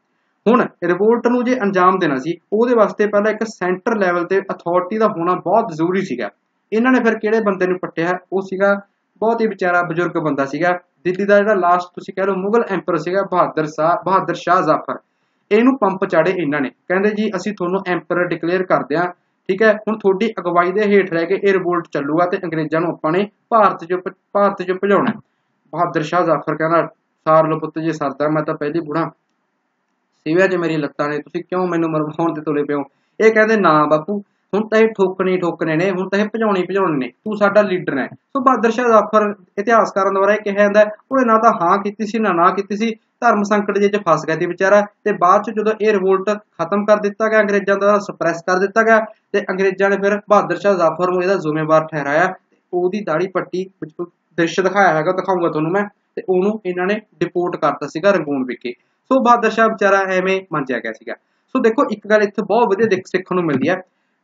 ਹੁਣ ਰਿਵੋਲਟ ਨੂੰ ਜੇ ਅੰਜਾਮ ਦੇਣਾ ਸੀ, ਉਹਦੇ ਵਾਸਤੇ ਪਹਿਲਾਂ ਇੱਕ ਸੈਂਟਰ ਲੈਵਲ ਤੇ ਅਥਾਰਟੀ ਦਾ ਹੋਣਾ ਬਹੁਤ ਜ਼ਰੂਰੀ ਸੀਗਾ। ਇਹਨਾਂ ਨੇ ਫਿਰ ਕਿਹੜੇ ਬੰਦੇ ਨੂੰ ਪੱਟਿਆ? ਉਹ ਸੀਗਾ ਬਹੁਤ ਹੀ ਵਿਚਾਰਾ ਬਜ਼ੁਰਗ ਬੰਦਾ ਸੀਗਾ। ਦਿੱਲੀ ਦਾ ਜਿਹੜਾ ਲਾਸਟ ਤੁਸੀਂ ਕਹਿ ਲਓ ਮੁਗਲ ਐਮਪਰ ਸੀਗਾ ਬਹਾਦਰ ਸ਼ਾਹ ਬਹਾਦਰ ਸ਼ਾਹ ਜ਼ਾਫਰ। ਇਹਨੂੰ ਪੰਪ ਚਾੜੇ ਇਹਨਾਂ ਨੇ। ਕਹਿੰਦੇ ਜੀ, ਅਸੀਂ ਤੁਹਾਨੂੰ ਐਮਪਰ ਡਿਕਲੇਅਰ ਕਰਦੇ ਆਂ ਠੀਕ ਹੈ? ਹੁਣ ਤੁਹਾਡੀ ਅਗਵਾਈ ਦੇ ਹੇਠ ਰਹਿ ਕੇ ਇਹ ਰਿਵੋਲਟ ਚੱਲੂਗਾ ਤੇ ਅੰਗਰੇਜ਼ਾਂ ਨੂੰ ਆਪਾਂ ਨੇ ਭਾਰਤ 'ਚ ਭਾਰਤ 'ਚ ਭਜਾਉਣਾ। ਬਹਾਦਰ ਸ਼ਾਹ ਜ਼ਾਫਰ ਕਹਿੰਦਾ, ਸਾਰ ਲੋ ਪੁੱਤ ਜੇ, ਸਰਦਾ, ਮੈਂ ਤਾਂ ਪਹਿਲੀ ਬੁੜਾ ਸਿਵਿਆ 'ਚ ਮੇਰੀ ਲੱਤਾਂ ਨੇ, ਤੁਸੀਂ ਕਿਉਂ ਮੈਨੂੰ ਮਰਵਾਉਣ ਤੇ ਤੁਲੇ ਪਿਓ ਇਹ ਕਹਿੰਦੇ, ਨਾ ਬਾਪੂ, ਹੁਣ ਤਾਂ ਇਹ ਠੋਕਣੇ ਠੋਕਣੇ ਨੇ, ਹੁਣ ਤਾਂ ਇਹ ਭਜਾਉਣੀ ਭਜਾਉਣੇ ਨੇ। ਤੂੰ ਸਾਡਾ ਲੀਡਰ ਹੈ। ਸੋ ਬਹਾਦਰ ਸ਼ਾਹ ਜ਼ਾਫਰ ਇਤਿਹਾਸਕਾਰਾਂ ਦੁਆਰਾ ਇਹ ਕਿਹਾ ਜਾਂਦਾ ਉਹਨੇ ਨਾ ਤਾਂ ਹਾਂ ਕੀਤੀ ਸੀ, ਨਾ ਨਾ ਕੀਤੀ ਸੀ। ਧਰਮ ਸੰਕਟ ਜੇ ਚ ਫਸ ਗਿਆ ਸੀ ਵਿਚਾਰਾ ਤੇ ਬਾਅਦ ਚ ਜਦੋਂ ਇਹ ਰਿਵੋਲਟ ਖਤਮ ਕਰ ਦਿੱਤਾ ਗਿਆ, ਅੰਗਰੇਜ਼ਾਂ ਦਾ ਸਪਰੈਸ ਕਰ ਦਿੱਤਾ ਗਿਆ ਤੇ ਅੰਗਰੇਜ਼ਾਂ ਨੇ ਫਿਰ ਬਹਾਦਰ ਸ਼ਾਹ ਜ਼ਾਫਰ ਨੂੰ ਇਹਦਾ ਜ਼ਿੰਮੇਵਾਰ ਠਹਿਰਾਇਆ ਉਹਦੀ ਦਾੜੀ ਪੱਟੀ ਦ੍ਰਿਸ਼ ਦਿਖਾਇਆ ਹੈਗਾ ਦਿਖਾਉਂਗਾ ਤੁਹਾਨੂੰ ਮੈਂ। ਤੇ ਉਹਨੂੰ ਇਹਨਾਂ ਨੇ ਡਿਪੋਰਟ ਕਰਤਾ ਸੀਗਾ ਰੰਗੂਨ ਵਿਖੇ। ਸੋ ਬਹਾਦਰ ਸ਼ਾਹ ਵਿਚਾਰਾ ਐਵੇਂ ਮੰਜਿਆ ਗਿਆ ਸੀਗਾ। ਸੋ ਦੇਖੋ, ਇੱਕ ਗੱਲ ਇੱਥੇ ਬਹੁਤ ਵਧੀਆ ਦੇਖ ਸਿੱਖਣ ਨੂੰ ਮਿਲਦੀ ਹੈ।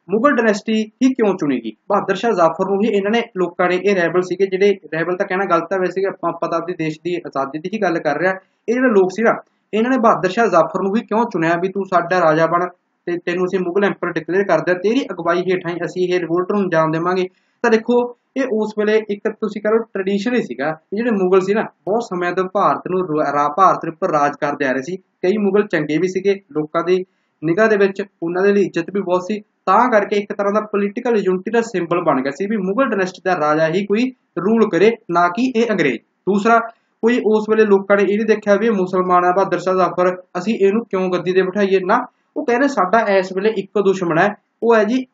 ਮੁਗਲ ਡਾਇਨੈਸਟੀ ਹੀ ਕਿਉਂ ਚੁਣੀ ਗਈ ਬਹਾਦਰ ਸ਼ਾਹ ਜ਼ਾਫਰ ਨੂੰ ਹੀ ਇਹਨਾਂ ਨੇ ਲੋਕਾਂ ਨੇ, ਇਹ ਰੈਬਲ ਸੀਗੇ ਜਿਹੜੇ ਰੈਬਲ ਤਾਂ ਕਹਿਣਾ ਗਲਤ ਹੈ ਵੈਸੇ ਆਪਾਂ ਪਤਾ ਦੀ ਦੇਸ਼ ਦੀ ਆਜ਼ਾਦੀ ਦੀ ਹੀ ਗੱਲ ਕਰ ਰਿਹਾ ਇਹ ਜਿਹੜੇ ਲੋਕ ਸੀ ਨਾ ਇਹਨਾਂ ਨੇ ਬਹਾਦਰ ਸ਼ਾਹ ਜ਼ਾਫਰ ਨੂੰ ਹੀ ਕਿਉਂ ਚੁਣਿਆ ਵੀ ਤੂੰ ਸਾਡਾ ਰਾਜਾ ਬਣ ਤੇ ਤੈਨੂੰ ਅਸੀਂ ਮੁਗਲ ਐਮਪਰ ਡਿਕਲੇਅਰ ਕਰਦੇ ਤੇਰੀ ਅਗਵਾਈ ਹੇਠਾਂ ਹੀ ਅਸੀਂ ਇਹ ਰਿਵੋਲਟ ਨੂੰ ਅੰਜਾਮ ਦੇਵਾਂਗੇ। ਤਾਂ ਦੇਖੋ, ਇਹ ਉਸ ਵੇਲੇ ਇੱਕ ਤੁਸੀਂ ਕਹ ਲਓ ਟ੍ਰੈਡੀਸ਼ਨ ਹੀ ਸੀਗਾ। ਜਿਹੜੇ ਮੁਗਲ ਸੀ ਨਾ, ਬਹੁਤ ਸਮੇਂ ਤੋਂ ਭਾਰਤ ਨੂੰ ਰਾ ਭਾਰਤ ਉੱਪਰ ਰਾਜ ਕਰਦੇ ਆ ਰਹੇ ਸੀ। ਕਈ ਮੁਗਲ ਚੰਗੇ ਵੀ ਸੀਗੇ, ਲੋਕਾਂ ਦੀ ਨਿਗਾਹ ਦੇ ਵਿੱਚ ਉਹਨਾਂ ਦੇ ਲਈ ਇੱਜ਼ਤ ਵੀ ਬਹੁਤ ਸੀ। ਤਾਂ ਕਰਕੇ ਇੱਕ ਤਰ੍ਹਾਂ ਦਾ ਪੋਲੀਟੀਕਲ ਯੂਨਿਟੀ ਦਾ ਸਿੰਬਲ ਬਣ ਗਿਆ ਸੀ ਵੀ ਮੁਗਲ ਡਾਇਨੈਸਟੀ ਦਾ ਰਾਜਾ ਹੀ ਕੋਈ ਰੂਲ ਕਰੇ, ਨਾ ਕਿ ਇਹ ਅੰਗਰੇਜ਼। ਦੂਸਰਾ, ਕੋਈ ਉਸ ਵੇਲੇ ਲੋਕਾਂ ਨੇ ਇਹ ਨਹੀਂ ਦੇਖਿਆ ਵੀ ਇਹ ਮੁਸਲਮਾਨ ਹੈ, ਬਹਾਦਰ ਸ਼ਾਹ ਜ਼ਾਫਰ, ਅਸੀਂ ਇਹਨੂੰ ਕਿਉਂ ਗੱਦੀ ਤੇ ਬਿਠਾਈਏ? ਨਾ, ਉਹ ਕਹਿੰਦੇ ਸਾਡਾ ਇਸ ਵੇਲੇ ਇੱਕੋ ਦੁਸ਼ਮਣ ਹੈ, ਉਹ ਹੈ ਜੀ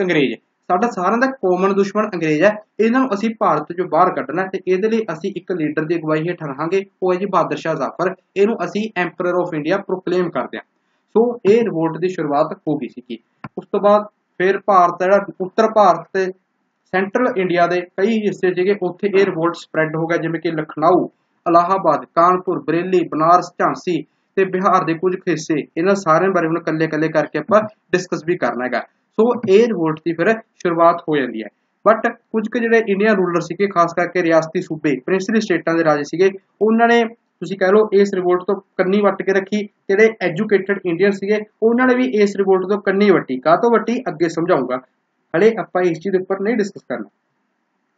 ਅੰਗਰੇਜ਼। ਸਾਡਾ ਸਾਰਿਆਂ ਦਾ ਕਾਮਨ ਦੁਸ਼ਮਣ ਅੰਗਰੇਜ਼ ਹੈ। ਇਹਨਾਂ ਨੂੰ ਅਸੀਂ ਭਾਰਤ ਚੋਂ ਬਾਹਰ ਕੱਢਣਾ ਤੇ ਇਹਦੇ ਲਈ ਅਸੀਂ ਇੱਕ ਲੀਡਰ ਦੀ ਅਗਵਾਈ ਹੇਠ ਰਹਾਂਗੇ। ਉਹ ਹੈ ਜੀ ਬਹਾਦਰ ਸ਼ਾਹ ਜ਼ਾਫਰ। ਇਹਨੂੰ ਅਸੀਂ ਐਮਪਰਰ ਆਫ ਇੰਡੀਆ ਪ੍ਰੋਕਲੇਮ ਕਰਦੇ ਹਾਂ। ਸੋ ਇਹ ਰਿਵੋਲਟ ਦੀ ਸ਼ੁਰੂਆਤ ਹੋ ਗਈ ਸੀ ਉਸ ਤੋਂ ਬਾਅਦ ਫਿਰ ਭਾਰਤ ਜਿਹੜਾ ਉੱਤਰ ਭਾਰਤ ਤੇ ਸੈਂਟਰਲ ਇੰਡੀਆ ਦੇ ਕਈ ਹਿੱਸੇ ਜਿਹੜੇ ਉੱਥੇ ਇਹ ਰਿਵੋਲਟ ਸਪਰੈਡ ਹੋ ਗਿਆ। ਜਿਵੇਂ ਕਿ ਲਖਨਊ, ਅਲਾਹਾਬਾਦ, ਕਾਨਪੁਰ, ਬਰੇਲੀ, ਬਨਾਰਸ, ਝਾਂਸੀ ਤੇ ਬਿਹਾਰ ਦੇ ਕੁਝ ਹਿੱਸੇ। ਇਹਨਾਂ ਸਾਰਿਆਂ ਬਾਰੇ ਹੁਣ ਕੱਲੇ-ਕੱਲੇ ਕਰਕੇ ਆਪਾਂ ਡਿਸਕਸ ਵੀ ਕਰਨਾ ਹੈਗਾ। ਸੋ ਇਹ ਰਿਵੋਲਟ ਦੀ ਫਿਰ ਸ਼ੁਰੂਆਤ ਹੋ ਜਾਂਦੀ ਹੈ। ਬਟ ਕੁਝ ਕੁ ਜਿਹੜੇ ਇੰਡੀਆ ਰੂਲਰ ਸੀਗੇ, ਖਾਸ ਕਰਕੇ ਰਿਆਸਤੀ ਸੂਬੇ ਪ੍ਰਿੰਸਲੀ ਸਟੇਟਾਂ ਦੇ ਰਾਜੇ ਸੀਗੇ, ਉਹਨਾਂ ਨੇ ਤੁਸੀਂ ਕਹਿ ਲਓ ਇਸ ਰਿਵੋਲਟ ਤੋਂ ਕੰਨੀ ਵੱਟ ਕੇ ਰੱਖੀ। ਜਿਹੜੇ ਐਜੂਕੇਟਡ ਇੰਡੀਅਨ ਸੀਗੇ, ਉਹਨਾਂ ਨੇ ਵੀ ਇਸ ਰਿਵੋਲਟ ਤੋਂ ਕੰਨੀ ਵੱਟੀ। ਕਾਹ ਤੋਂ ਵੱਟੀ? ਅੱਗੇ ਸਮਝਾਉਂਗਾ। ਹਲੇ ਆਪਾਂ ਇਸ ਚੀਜ਼ ਦੇ ਉੱਪਰ ਨਹੀਂ ਡਿਸਕਸ ਕਰਨਾ।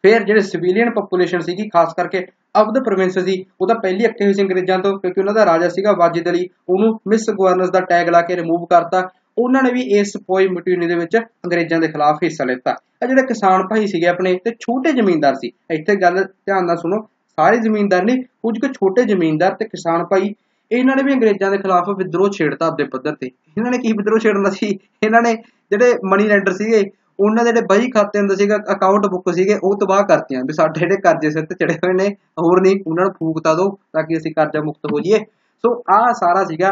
ਫਿਰ ਜਿਹੜੇ ਸਿਵਿਲੀਅਨ ਪੋਪੂਲੇਸ਼ਨ ਸੀਗੀ, ਖਾਸ ਕਰਕੇ ਅਵਧ ਪ੍ਰੋਵਿੰਸ ਸੀ ਉਹਦਾ ਪਹਿਲੀ ਐਕਟਿਵ ਹੋਈ ਸੀ ਅੰਗਰੇਜ਼ਾਂ ਤੋਂ, ਕਿਉਂਕਿ ਉਹਨਾਂ ਦਾ ਰਾਜਾ ਸੀਗਾ ਵਾਜਿਦ ਅਲੀ, ਉਹਨੂੰ ਮਿਸ ਗਵਰਨਰਸ ਦਾ ਟੈਗ ਲਾ ਕੇ ਰਿਮੂਵ ਕਰਤਾ। ਉਹਨਾਂ ਨੇ ਵੀ ਇਸ ਪੋਈ ਮਟੀਨੀ ਦੇ ਵਿੱਚ ਅੰਗਰੇਜ਼ਾਂ ਦੇ ਖਿਲਾਫ ਹਿੱਸਾ ਲਿੱਤਾ। ਇਹ ਜਿਹੜੇ ਕਿਸਾਨ ਭਾਈ ਸੀਗੇ ਆਪਣੇ ਤੇ ਛੋਟੇ ਜ਼ਮੀਂਦਾਰ ਸੀ। ਇੱਥੇ ਗੱਲ ਧਿਆਨ ਨਾਲ ਸੁਣੋ, ਸਾਰੇ ਜ਼ਮੀਂਦਾਰ ਨੇ ਕੁਝ ਕੁ ਛੋਟੇ ਜ਼ਮੀਂਦਾਰ ਤੇ ਕਿਸਾਨ ਭਾਈ, ਇਹਨਾਂ ਨੇ ਵੀ ਅੰਗਰੇਜ਼ਾਂ ਦੇ ਖਿਲਾਫ ਵਿਦਰੋਹ ਛੇੜਤਾ ਆਪਦੇ ਪੱਧਰ ਤੇ। ਇਹਨਾਂ ਨੇ ਕੀ ਵਿਦਰੋਹ ਛੇੜਨਾ ਸੀ? ਇਹਨਾਂ ਨੇ ਜਿਹੜੇ ਮਨੀ ਲੈਂਡਰ ਸੀਗੇ, ਉਹਨਾਂ ਦੇ ਜਿਹੜੇ ਬਹੀ ਖਾਤੇ ਹੁੰਦੇ ਸੀਗਾ ਅਕਾਊਂਟ ਬੁੱਕ ਸੀਗੇ, ਉਹ ਤਬਾਹ ਕਰਤੀਆਂ ਵੀ ਸਾਡੇ ਜਿਹੜੇ ਕਰਜ਼ੇ ਸਿਰ ਤੇ ਚੜੇ ਹੋਏ ਨੇ, ਹੋਰ ਨਹੀਂ, ਉਹਨਾਂ ਨੂੰ ਫੂਕਤਾ ਦਿਓ ਤਾਂ ਕਿ ਅਸੀਂ ਕਰਜ਼ਾ ਮੁਕਤ ਹੋ ਜਾਈਏ। ਸੋ ਆਹ ਸਾਰਾ ਸੀਗਾ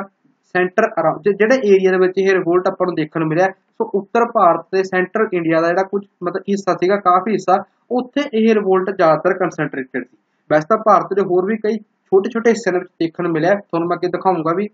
ਸੈਂਟਰ ਜਿਹੜੇ ਏਰੀਆ ਦੇ ਵਿੱਚ ਇਹ ਰਿਵੋਲਟ ਆਪਾਂ ਨੂੰ ਦੇਖਣ ਨੂੰ ਮਿਲਿਆ, ਸੋ ਉੱਤਰ ਭਾਰਤ ਤੇ ਸੈਂਟਰ ਇੰਡੀਆ ਦਾ ਜਿਹੜਾ ਕੁਝ ਮਤਲਬ ਹਿੱਸਾ ਸੀਗਾ, ਕਾਫੀ ਹਿੱਸਾ, ਉੱਥੇ ਇਹ ਰਿਵੋਲਟ ਜ਼ਿਆਦਾਤਰ ਕਨਸੈਂਟਰੇਟਡ ਸੀ। ਵੈਸੇ ਤਾਂ ਭਾਰਤ ਦੇ ਹੋਰ ਵੀ ਕਈ ਛੋਟੇ ਛੋਟੇ ਹਿੱਸਿਆਂ ਦੇ ਵਿੱਚ ਦੇਖਣ ਨੂੰ ਮਿਲਿਆ। ਤੁਹਾਨੂੰ ਮੈਂ ਅੱਗੇ ਦਿਖਾਉਂਗਾ ਵੀ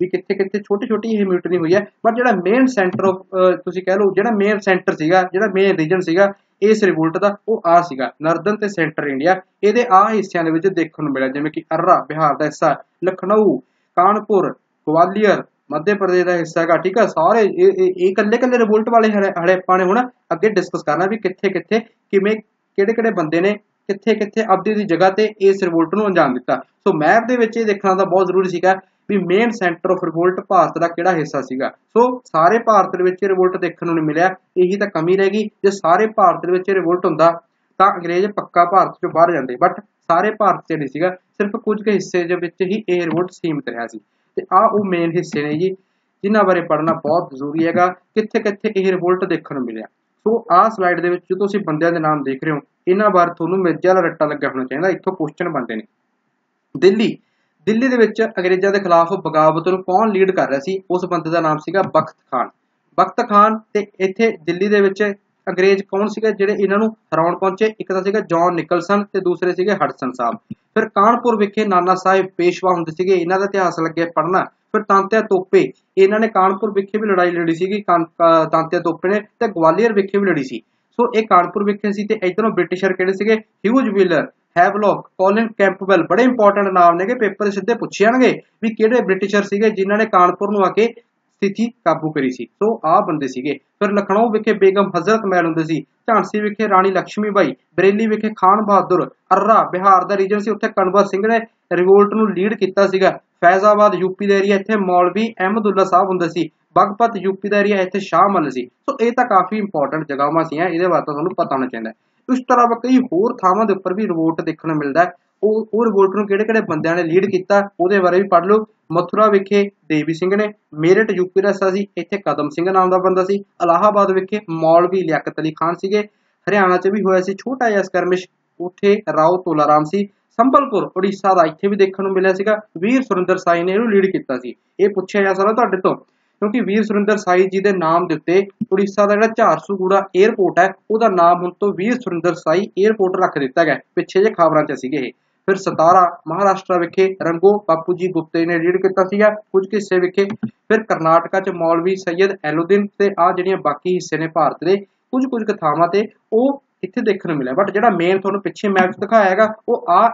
ਵੀ ਕਿੱਥੇ ਕਿੱਥੇ ਛੋਟੀ ਛੋਟੀ ਇਹ ਮਿਊਟਨੀ ਹੋਈ ਹੈ। ਪਰ ਜਿਹੜਾ ਮੇਨ ਸੈਂਟਰ ਆਫ ਤੁਸੀਂ ਕਹਿ ਲਓ, ਜਿਹੜਾ ਮੇਨ ਸੈਂਟਰ ਸੀਗਾ, ਜਿਹੜਾ ਮੇਨ ਰੀਜਨ ਸੀਗਾ, ਇਸ ਰਿਵੋਲਟ ਦਾ ਉਹ ਆ ਸੀਗਾ, ਨਰਦਨ ਤੇ ਸੈਂਟਰ ਇੰਡੀਆ। ਇਹਦੇ ਆ ਹਿੱਸਿਆਂ ਦੇ ਵਿੱਚ ਦੇਖਣ ਨੂੰ ਮਿਲਿਆ, ਜਿਵੇਂ ਕਿ ਅਰਰਾ, ਬਿਹਾਰ ਦਾ ਹਿੱਸਾ, ਲਖਨਊ, ਕਾਨਪੁਰ ਗਵਾਲੀਅਰ, ਮੱਧ ਪ੍ਰਦੇਸ਼ ਦਾ ਹਿੱਸਾ ਹੈਗਾ, ਠੀਕ ਹੈ ਸਾਰੇ ਇਹ ਇਕੱਲੇ ਇਕੱਲੇ ਰਿਵੋਲਟ ਵਾਲੇ ਹੜੇ ਨੇ ਹੁਣ ਅੱਗੇ ਡਿਸਕਸ ਕਰਨਾ ਵੀ ਕਿੱਥੇ ਕਿੱਥੇ ਕਿਵੇਂ ਕਿਹੜੇ ਕਿਹੜੇ ਬੰਦੇ ਨੇ ਕਿੱਥੇ ਕਿੱਥੇ ਆਪਦੀ ਦੀ ਜਗ੍ਹਾ ਤੇ ਇਸ ਰਿਵੋਲਟ ਨੂੰ ਅੰਜਾਮ ਦਿੱਤਾ। ਸੋ ਮੈਪ ਦੇ ਵਿੱਚ ਇਹ ਦੇਖਣਾ ਤਾਂ ਬਹੁਤ ਜ਼ਰੂਰੀ ਸੀਗਾ ਵੀ main centre of revolt Bharat ਦਾ ਕਿਹੜਾ ਹਿੱਸਾ ਸੀਗਾ। ਸੋ ਸਾਰੇ ਭਾਰਤ ਦੇ ਵਿੱਚ ਰਿਵੋਲਟ ਦੇਖਣ ਨੂੰ ਨਹੀਂ ਮਿਲਿਆ, ਇਹੀ ਤਾਂ ਕਮੀ ਰਹਿ ਗਈ। ਜੇ ਸਾਰੇ ਭਾਰਤ ਦੇ ਵਿੱਚ ਰਿਵੋਲਟ ਹੁੰਦਾ, ਤਾਂ ਅੰਗਰੇਜ਼ ਪੱਕਾ ਭਾਰਤ ਚੋਂ ਬਾਹਰ ਜਾਂਦੇ। ਬਟ ਸਾਰੇ ਭਾਰਤ 'ਚ ਨਹੀਂ ਸੀਗਾ, ਸਿਰਫ ਕੁਝ ਕੁ ਹਿੱਸੇ ਦੇ ਵਿੱਚ ਹੀ ਇਹ ਰਿਵੋਲਟ ਸੀਮਿਤ ਰਿਹਾ ਸੀ। ਤੇ ਆ ਉਹ ਮੇਨ ਹਿੱਸੇ ਨੇ ਜੀ, ਜਿਨ੍ਹਾਂ ਬਾਰੇ ਪੜ੍ਹਨਾ ਬਹੁਤ ਜ਼ਰੂਰੀ ਹੈਗਾ ਕਿੱਥੇ ਕਿੱਥੇ ਇਹ ਰਿਵੋਲਟ ਦੇਖਣ ਨੂੰ ਮਿਲਿਆ। ਸੋ ਆਹ ਸਲਾਈਡ ਦੇ ਵਿੱਚ ਜੋ ਤੁਸੀਂ ਬੰਦਿਆਂ ਦੇ ਨਾਮ ਦੇਖ ਰਹੇ ਹੋ, ਇਹਨਾਂ ਬਾਰੇ ਤੁਹਾਨੂੰ ਮਿਰਜ਼ਾ ਵਾਲਾ ਰੱਟਾ ਲੱਗਿਆ ਹੋਣਾ ਚਾਹੀਦਾ, ਇੱਥੋਂ ਕੁਐਸਚਨ ਬਣਦੇ ਨੇ। ਦਿੱਲੀ ਦਿੱਲੀ ਦੇ ਵਿੱਚ ਅੰਗਰੇਜ਼ਾਂ ਦੇ ਖਿਲਾਫ ਬਗਾਵਤ ਨੂੰ ਕੌਣ ਲੀਡ ਕਰ ਰਿਹਾ ਸੀ? ਉਸ ਬੰਦੇ ਦਾ ਨਾਮ ਸੀਗਾ ਬਖਤ ਖਾਨ। ਬਖਤ ਖਾਨ ਤੇ ਇੱਥੇ ਦਿੱਲੀ ਦੇ ਵਿੱਚ ਅੰਗਰੇਜ਼ ਕੌਣ ਸੀਗਾ ਜਿਹੜੇ ਇਹਨਾਂ ਨੂੰ ਹਰਾਉਣ ਪਹੁੰਚੇ? ਇੱਕ ਤਾਂ ਸੀਗਾ ਜੌਨ ਨਿਕਲਸਨ ਤੇ ਦੂਸਰੇ ਸੀਗੇ ਹਡਸਨ ਸਾਹਿਬ। ਫਿਰ ਕਾਨਪੁਰ ਵਿਖੇ ਨਾਨਾ ਸਾਹਿਬ ਪੇਸ਼ਵਾ ਹੁੰਦੇ ਸੀਗੇ, ਇਹਨਾਂ ਦਾ ਇਤਿਹਾਸ ਲੱਗੇ ਪੜਨਾ ਫਿਰ ਤਾਂਤਿਆ ਤੋਪੇ, ਇਹਨਾਂ ਨੇ ਕਾਨਪੁਰ ਵਿਖੇ ਵੀ ਲੜਾਈ ਲੜੀ ਸੀਗੀ ਤਾਂਤਿਆ ਤੋਪੇ ਨੇ ਤੇ ਗਵਾਲੀਅਰ ਵਿਖੇ ਵੀ ਲੜੀ ਸੀ। ਸੋ ਇਹ ਕਾਨਪੁਰ ਵਿਖੇ ਸੀ ਤੇ ਇਧਰੋਂ ਬ੍ਰਿਟਿਸ਼ਰ ਕਿਹੜੇ ਸੀਗੇ? Hugh Wheeler, Havelock, Colin Campbell ਬੜੇ ਇੰਪੋਰਟੈਂਟ ਨਾਮ ਨੇਗੇ, ਪੇਪਰ ਸਿੱਧੇ ਪੁੱਛੇ ਜਾਣਗੇ ਵੀ ਕਿਹੜੇ ਬ੍ਰਿਟਿਸ਼ਰ ਸੀਗੇ ਜਿਨ੍ਹਾਂ ਨੇ ਕਾਨਪੁਰ ਨੂੰ ਆ ਕੇ ਸਥਿਤੀ ਕਾਬੂ ਕਰੀ ਸੀ। ਸੋ ਆਹ ਬੰਦੇ ਸੀਗੇ। ਫਿਰ ਲਖਨਊ ਵਿਖੇ ਬੇਗਮ ਹਜ਼ਰਤ ਮਹਿਲ ਹੁੰਦੇ ਸੀ। ਝਾਂਸੀ ਵਿਖੇ ਰਾਣੀ ਲక్ష్ਮੀ ਬਾਈ, ਬਰੇਲੀ ਵਿਖੇ ਖਾਨ ਬਹਾਦਰ, ਅਰਰਾ, ਬਿਹਾਰ ਦਾ ਰੀਜਨ ਸੀ। ਉੱਥੇ ਕਨਵਰ ਸਿੰਘ ਨੇ ਰਿਵੋਲਟ ਨੂੰ ਲੀਡ ਕੀਤਾ ਸੀਗਾ। ਫੈਜ਼ਾਬਾਦ ਯੂਪੀ ਦਾ ਏਰੀਆ ਇੱਥੇ ਮੌਲਵੀ ਅਹਿਮਦੁੱਲਾ ਸਾਹਿਬ ਹੁੰਦਾ ਸੀ। ਬਗਪਤ ਯੂਪੀ ਦਾ ਏਰੀਆ ਇੱਥੇ ਸ਼ਾਹ ਮੱਲ ਸੀ। ਸੋ ਇਹ ਤਾਂ ਕਾਫੀ ਇੰਪੋਰਟੈਂਟ ਜਗ੍ਹਾਵਾਂ ਸੀ ਇਹਦੇ ਬਾਰੇ ਤੁਹਾਨੂੰ ਪਤਾ ਹੋਣਾ ਚਾਹੀਦਾ। ਇਸ ਤਰ੍ਹਾਂ ਕਈ ਹੋਰ ਥਾਵਾਂ ਦੇ ਉੱਪਰ ਵੀ ਰਿਵੋਲਟ ਦੇਖਣ ਨੂੰ ਮਿਲਦਾ ਹੈ। ਉਹ ਉਹ ਨੂੰ ਕਿਹੜੇ ਕਿਹੜੇ ਬੰਦਿਆਂ ਨੇ ਲੀਡ ਕੀਤਾ, ਉਹਦੇ ਬਾਰੇ ਵੀ ਪੜ੍ਹ ਲਓ। ਮਥੁਰਾ ਵਿਖੇ ਦੇਵੀ ਸਿੰਘ ਨੇ, ਮੇਰਠ ਯੂਪੀ ਦਾ ਹਿੱਸਾ ਸੀ, ਇੱਥੇ ਕਦਮ ਸਿੰਘ ਨਾਮ ਦਾ ਬੰਦਾ ਸੀ। ਅਲਾਹਾਬਾਦ ਵਿਖੇ ਮੌਲਵੀ ਲਿਆਕਤ ਅਲੀ ਖਾਨ ਸੀਗੇ। ਹਰਿਆਣਾ 'ਚ ਵੀ ਹੋਇਆ ਸੀ ਛੋਟਾ ਜਿਹਾ ਸਕਰਮਿਸ਼ ਉੱਥੇ ਰਾਓ ਤੋਲਾਰਾਮ ਸੀ। ਸੰਬਲਪੁਰ, ਉੜੀਸਾ ਦਾ ਇੱਥੇ ਵੀ ਦੇਖਣ ਨੂੰ ਮਿਲਿਆ ਸੀਗਾ। ਵੀਰ ਸੁਰਿੰਦਰ ਸਾਈ ਨੇ ਇਹਨੂੰ ਲੀਡ ਕੀਤਾ ਸੀ। ਇਹ ਪੁੱਛਿਆ ਜਾ ਸਕਦਾ ਤੁਹਾਡੇ ਤੋਂ, ਕਿਉਂਕਿ ਵੀਰ ਸੁਰਿੰਦਰ ਸਾਈ ਜੀ ਦੇ ਨਾਮ ਦੇ ਉੱਤੇ ਉੜੀਸਾ ਦਾ ਜਿਹੜਾ ਝਾਰਸੂਗੂੜਾ 에ਅਰਪੋਰਟ ਹੈ, ਉਹਦਾ ਨਾਮ ਹੁਣ ਤੋਂ ਵੀਰ ਸੁਰਿੰਦਰ ਸਾਈ 에ਅਰਪੋਰਟ ਰੱਖ ਦਿੱਤਾ ਗਿਆ ਪਿੱਛੇ ਜੇ ਖਬਰਾਂ 'ਚ ਸੀਗੇ ਇਹ। ਫਿਰ 17 ਮਹਾਰਾਸ਼ਟਰ ਵਿਖੇ ਰੰਗੋ ਬਾਪੂ ਜੀ ਗੁਪਤੇ ਨੇ ਲੀਡ ਕੀਤਾ ਸੀਗਾ, ਕੁਝ ਹਿੱਸੇ ਵਿਖੇ ਫਿਰ ਕਰਨਾਟਕਾ 'ਚ ਮੌਲਵੀ ਸੈਯਦ ਐਲੁਦੀਨ ਤੇ ਆ ਜਿਹੜੀਆਂ ਬਾਕੀ ਹਿੱਸੇ ਨੇ ਭਾਰਤ ਦੇ ਕੁਝ ਕੁਝ ਕਥਾਵਾਂ ਤੇ ਉਹ ਇੱਥੇ ਦੇਖਣ ਨੂੰ ਮਿਲਿਆ। ਬਟ ਜਿਹੜਾ ਮੇਨ ਤੁਹਾਨੂੰ ਪਿੱਛੇ ਮੈਪ ਦਿਖਾਇਆ ਹੈਗਾ ਉਹ ਆ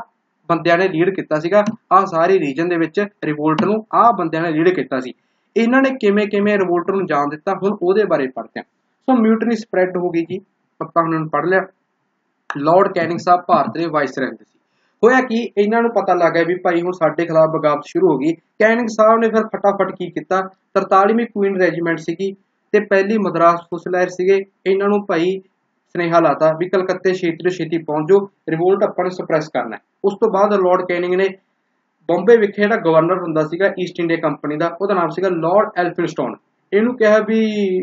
ਬੰਦਿਆਂ ਨੇ ਲੀਡ ਕੀਤਾ ਸੀਗਾ ਆ ਸਾਰੇ ਰੀਜਨ ਦੇ ਵਿੱਚ ਰਿਵੋਲਟ ਨੂੰ ਆ ਬੰਦਿਆਂ ਨੇ ਲੀਡ ਕੀਤਾ ਸੀ। ਇਹਨਾਂ ਨੇ ਕਿਵੇਂ ਕਿਵੇਂ ਰਿਵੋਲਟ ਨੂੰ ਜਾਣ ਦਿੱਤਾ, ਹੁਣ ਉਹਦੇ ਬਾਰੇ ਪੜ੍ਹਦੇ ਹਾਂ। ਸੋ ਮਿਊਟਨੀ ਸਪਰੈਡ ਹੋ ਗਈ ਜੀ, ਆਪਾਂ ਹੁਣ ਪੜ੍ਹ ਲਿਆ। ਲਾਰਡ ਕੈਨਿੰਗ ਸਾਹਿਬ ਭਾਰਤ ਦੇ ਵਾਈਸ ਰਹਿੰਦੇ ਸੀ। ਹੋਇਆ ਕਿ? ਇਹਨਾਂ ਨੂੰ ਪਤਾ ਲੱਗ ਗਿਆ ਵੀ ਭਾਈ ਹੁਣ ਸਾਡੇ ਖਿਲਾਫ ਬਗਾਵਤ ਸ਼ੁਰੂ ਹੋ ਗਈ। ਕੈਨਿੰਗ ਸਾਹਿਬ ਨੇ ਫਿਰ ਫਟਾਫਟ ਕੀ ਕੀਤਾ? 43ਵੀਂ ਕੁਈਨ ਰੈਜੀਮੈਂਟ ਸੀਗੀ ਤੇ ਪਹਿਲੀ ਮਦਰਾਸ ਫੁਸਲੈਰ ਸੀਗੇ। ਇਹਨਾਂ ਨੂੰ ਭਾਈ ਸਨੇਹਾ ਲਾਤਾ ਵੀ ਕਲਕੱਤੇ ਛੇਤੀ ਛੇਤੀ ਪਹੁੰਚ ਰਿਵੋਲਟ ਆਪਾਂ ਨੇ ਸਪਰੈਸ ਕਰਨਾ ਉਸ ਤੋਂ ਬਾਅਦ ਲਾਰਡ ਕੈਨਿੰਗ ਨੇ ਬੰਬੇ ਵਿਖੇ ਜਿਹੜਾ ਗਵਰਨਰ ਹੁੰਦਾ ਸੀਗਾ ਈਸਟ ਇੰਡੀਆ ਕੰਪਨੀ ਦਾ, ਉਹਦਾ ਨਾਮ ਸੀਗਾ ਲਾਰਡ ਐਲਫਿਨਸਟੋਨ ਇਹਨੂੰ ਕਿਹਾ ਵੀ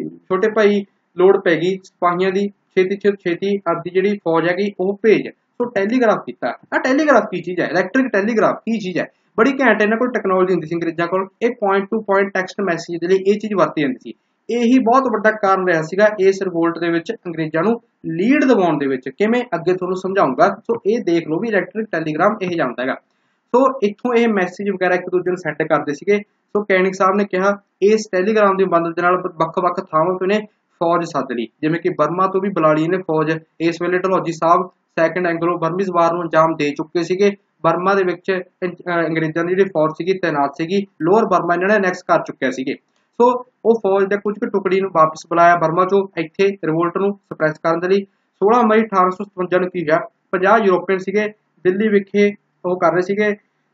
ਛੋਟੇ ਭਾਈ ਲੋੜ ਪੈ ਗਈ ਸਿਪਾਹੀਆਂ ਦੀ, ਛੇਤੀ ਛੇਤੀ ਆਪਦੀ ਜਿਹੜੀ ਫੌਜ ਹੈਗੀ ਉਹ ਭੇਜ। ਸੋ ਟੈਲੀਗ੍ਰਾਫ ਕੀਤਾ। ਆ ਟੈਲੀਗ੍ਰਾਫ ਕੀ ਚੀਜ਼ ਹੈ? ਇਲੈਕਟ੍ਰਿਕ ਟੈਲੀਗ੍ਰਾਫ ਕੀ ਚੀਜ਼ ਹੈ? ਬੜੀ ਘੈਂਟ ਇਹਨਾਂ ਕੋਲ ਟੈਕਨੋਲੋਜੀ ਹੁੰਦੀ ਸੀ ਅੰਗਰੇਜ਼ਾਂ ਕੋਲ। ਇਹ point to point text message ਦੇ ਲਈ ਇਹ ਚੀਜ਼ ਵਰਤੀ ਜਾਂਦੀ ਸੀ। ਇਹੀ ਬਹੁਤ ਵੱਡਾ ਕਾਰਨ ਰਿਹਾ ਸੀਗਾ ਇਸ ਰਿਵੋਲਟ ਦੇ ਵਿੱਚ ਅੰਗਰੇਜ਼ਾਂ ਨੂੰ ਲੀਡ ਦਿਵਾਉਣ ਦੇ ਵਿੱਚ। ਕਿਵੇਂ? ਅੱਗੇ ਤੁਹਾਨੂੰ ਸਮਝਾਉਂਗਾ। ਸੋ ਇਹ ਦੇਖ ਲਓ ਵੀ ਇਲੈਕਟ੍ਰਿਕ ਟੈਲੀਗ੍ਰਾਮ ਇਹ ਜਾਂਦਾ ਹੈਗਾ। ਸੋ ਇੱਥੋਂ ਇਹ ਮੈਸੇਜ ਵਗੈਰਾ ਇੱਕ ਦੂਜੇ ਨੂੰ ਸੈੱਟ ਕਰਦੇ ਸੀਗੇ। ਸੋ ਕੈਨਿਕ ਸਾਹਿਬ ਨੇ ਕਿਹਾ, ਇਸ ਟੈਲੀਗ੍ਰਾਮ ਦੀ ਮਦਦ ਦੇ ਨਾਲ ਵੱਖ-ਵੱਖ ਥਾਵਾਂ ਤੋਂ ਨੇ ਫੌਜ ਸੱਦ ਲਈ। ਜਿਵੇਂ ਕਿ ਬਰਮਾ ਤੋਂ ਵੀ ਬੁਲਾ ਲਈ ਨੇ ਫੌਜ। ਇਸ ਵੇਲੇ ਢਲੋਜੀ ਸਾਹਿਬ ਸੈਕੰਡ ਐਂਗਲੋ ਬਰਮੀਜ਼ ਵਾਰ ਨੂੰ ਅੰਜਾਮ ਦੇ ਚੁੱਕੇ ਸੀਗੇ। ਬਰਮਾ ਦੇ ਵਿੱਚ ਅੰਗਰੇਜ਼ਾਂ ਦੀ ਜਿਹੜੀ ਫੌਜ ਸੀਗੀ ਤਾਇਨਾਤ ਸੀਗੀ। ਲੋਅਰ ਬਰਮਾ ਇਹਨਾਂ ਨੇ ਨੈਕਸਟ ਕਰ ਚੁੱਕਿਆ ਸੀਗੇ। ਸੋ ਉਹ ਫੌਜ ਦੇ ਕੁਝ ਕੁ ਟੁਕੜੀ ਨੂੰ ਵਾਪਸ ਬੁਲਾਇਆ ਬਰਮਾ ਚੋਂ, ਇੱਥੇ ਰਿਵੋਲਟ ਨੂੰ ਸਪਰੈਸ ਕਰਨ ਦੇ ਲਈ। 16 ਮਈ 1857 ਨੂੰ ਕੀ ਹੋਇਆ? 50 ਯੂਰੋਪੀਅਨ ਸੀਗੇ, ਦਿੱਲੀ ਵਿਖੇ ਉਹ ਕਰ ਰਹੇ ਸੀਗੇ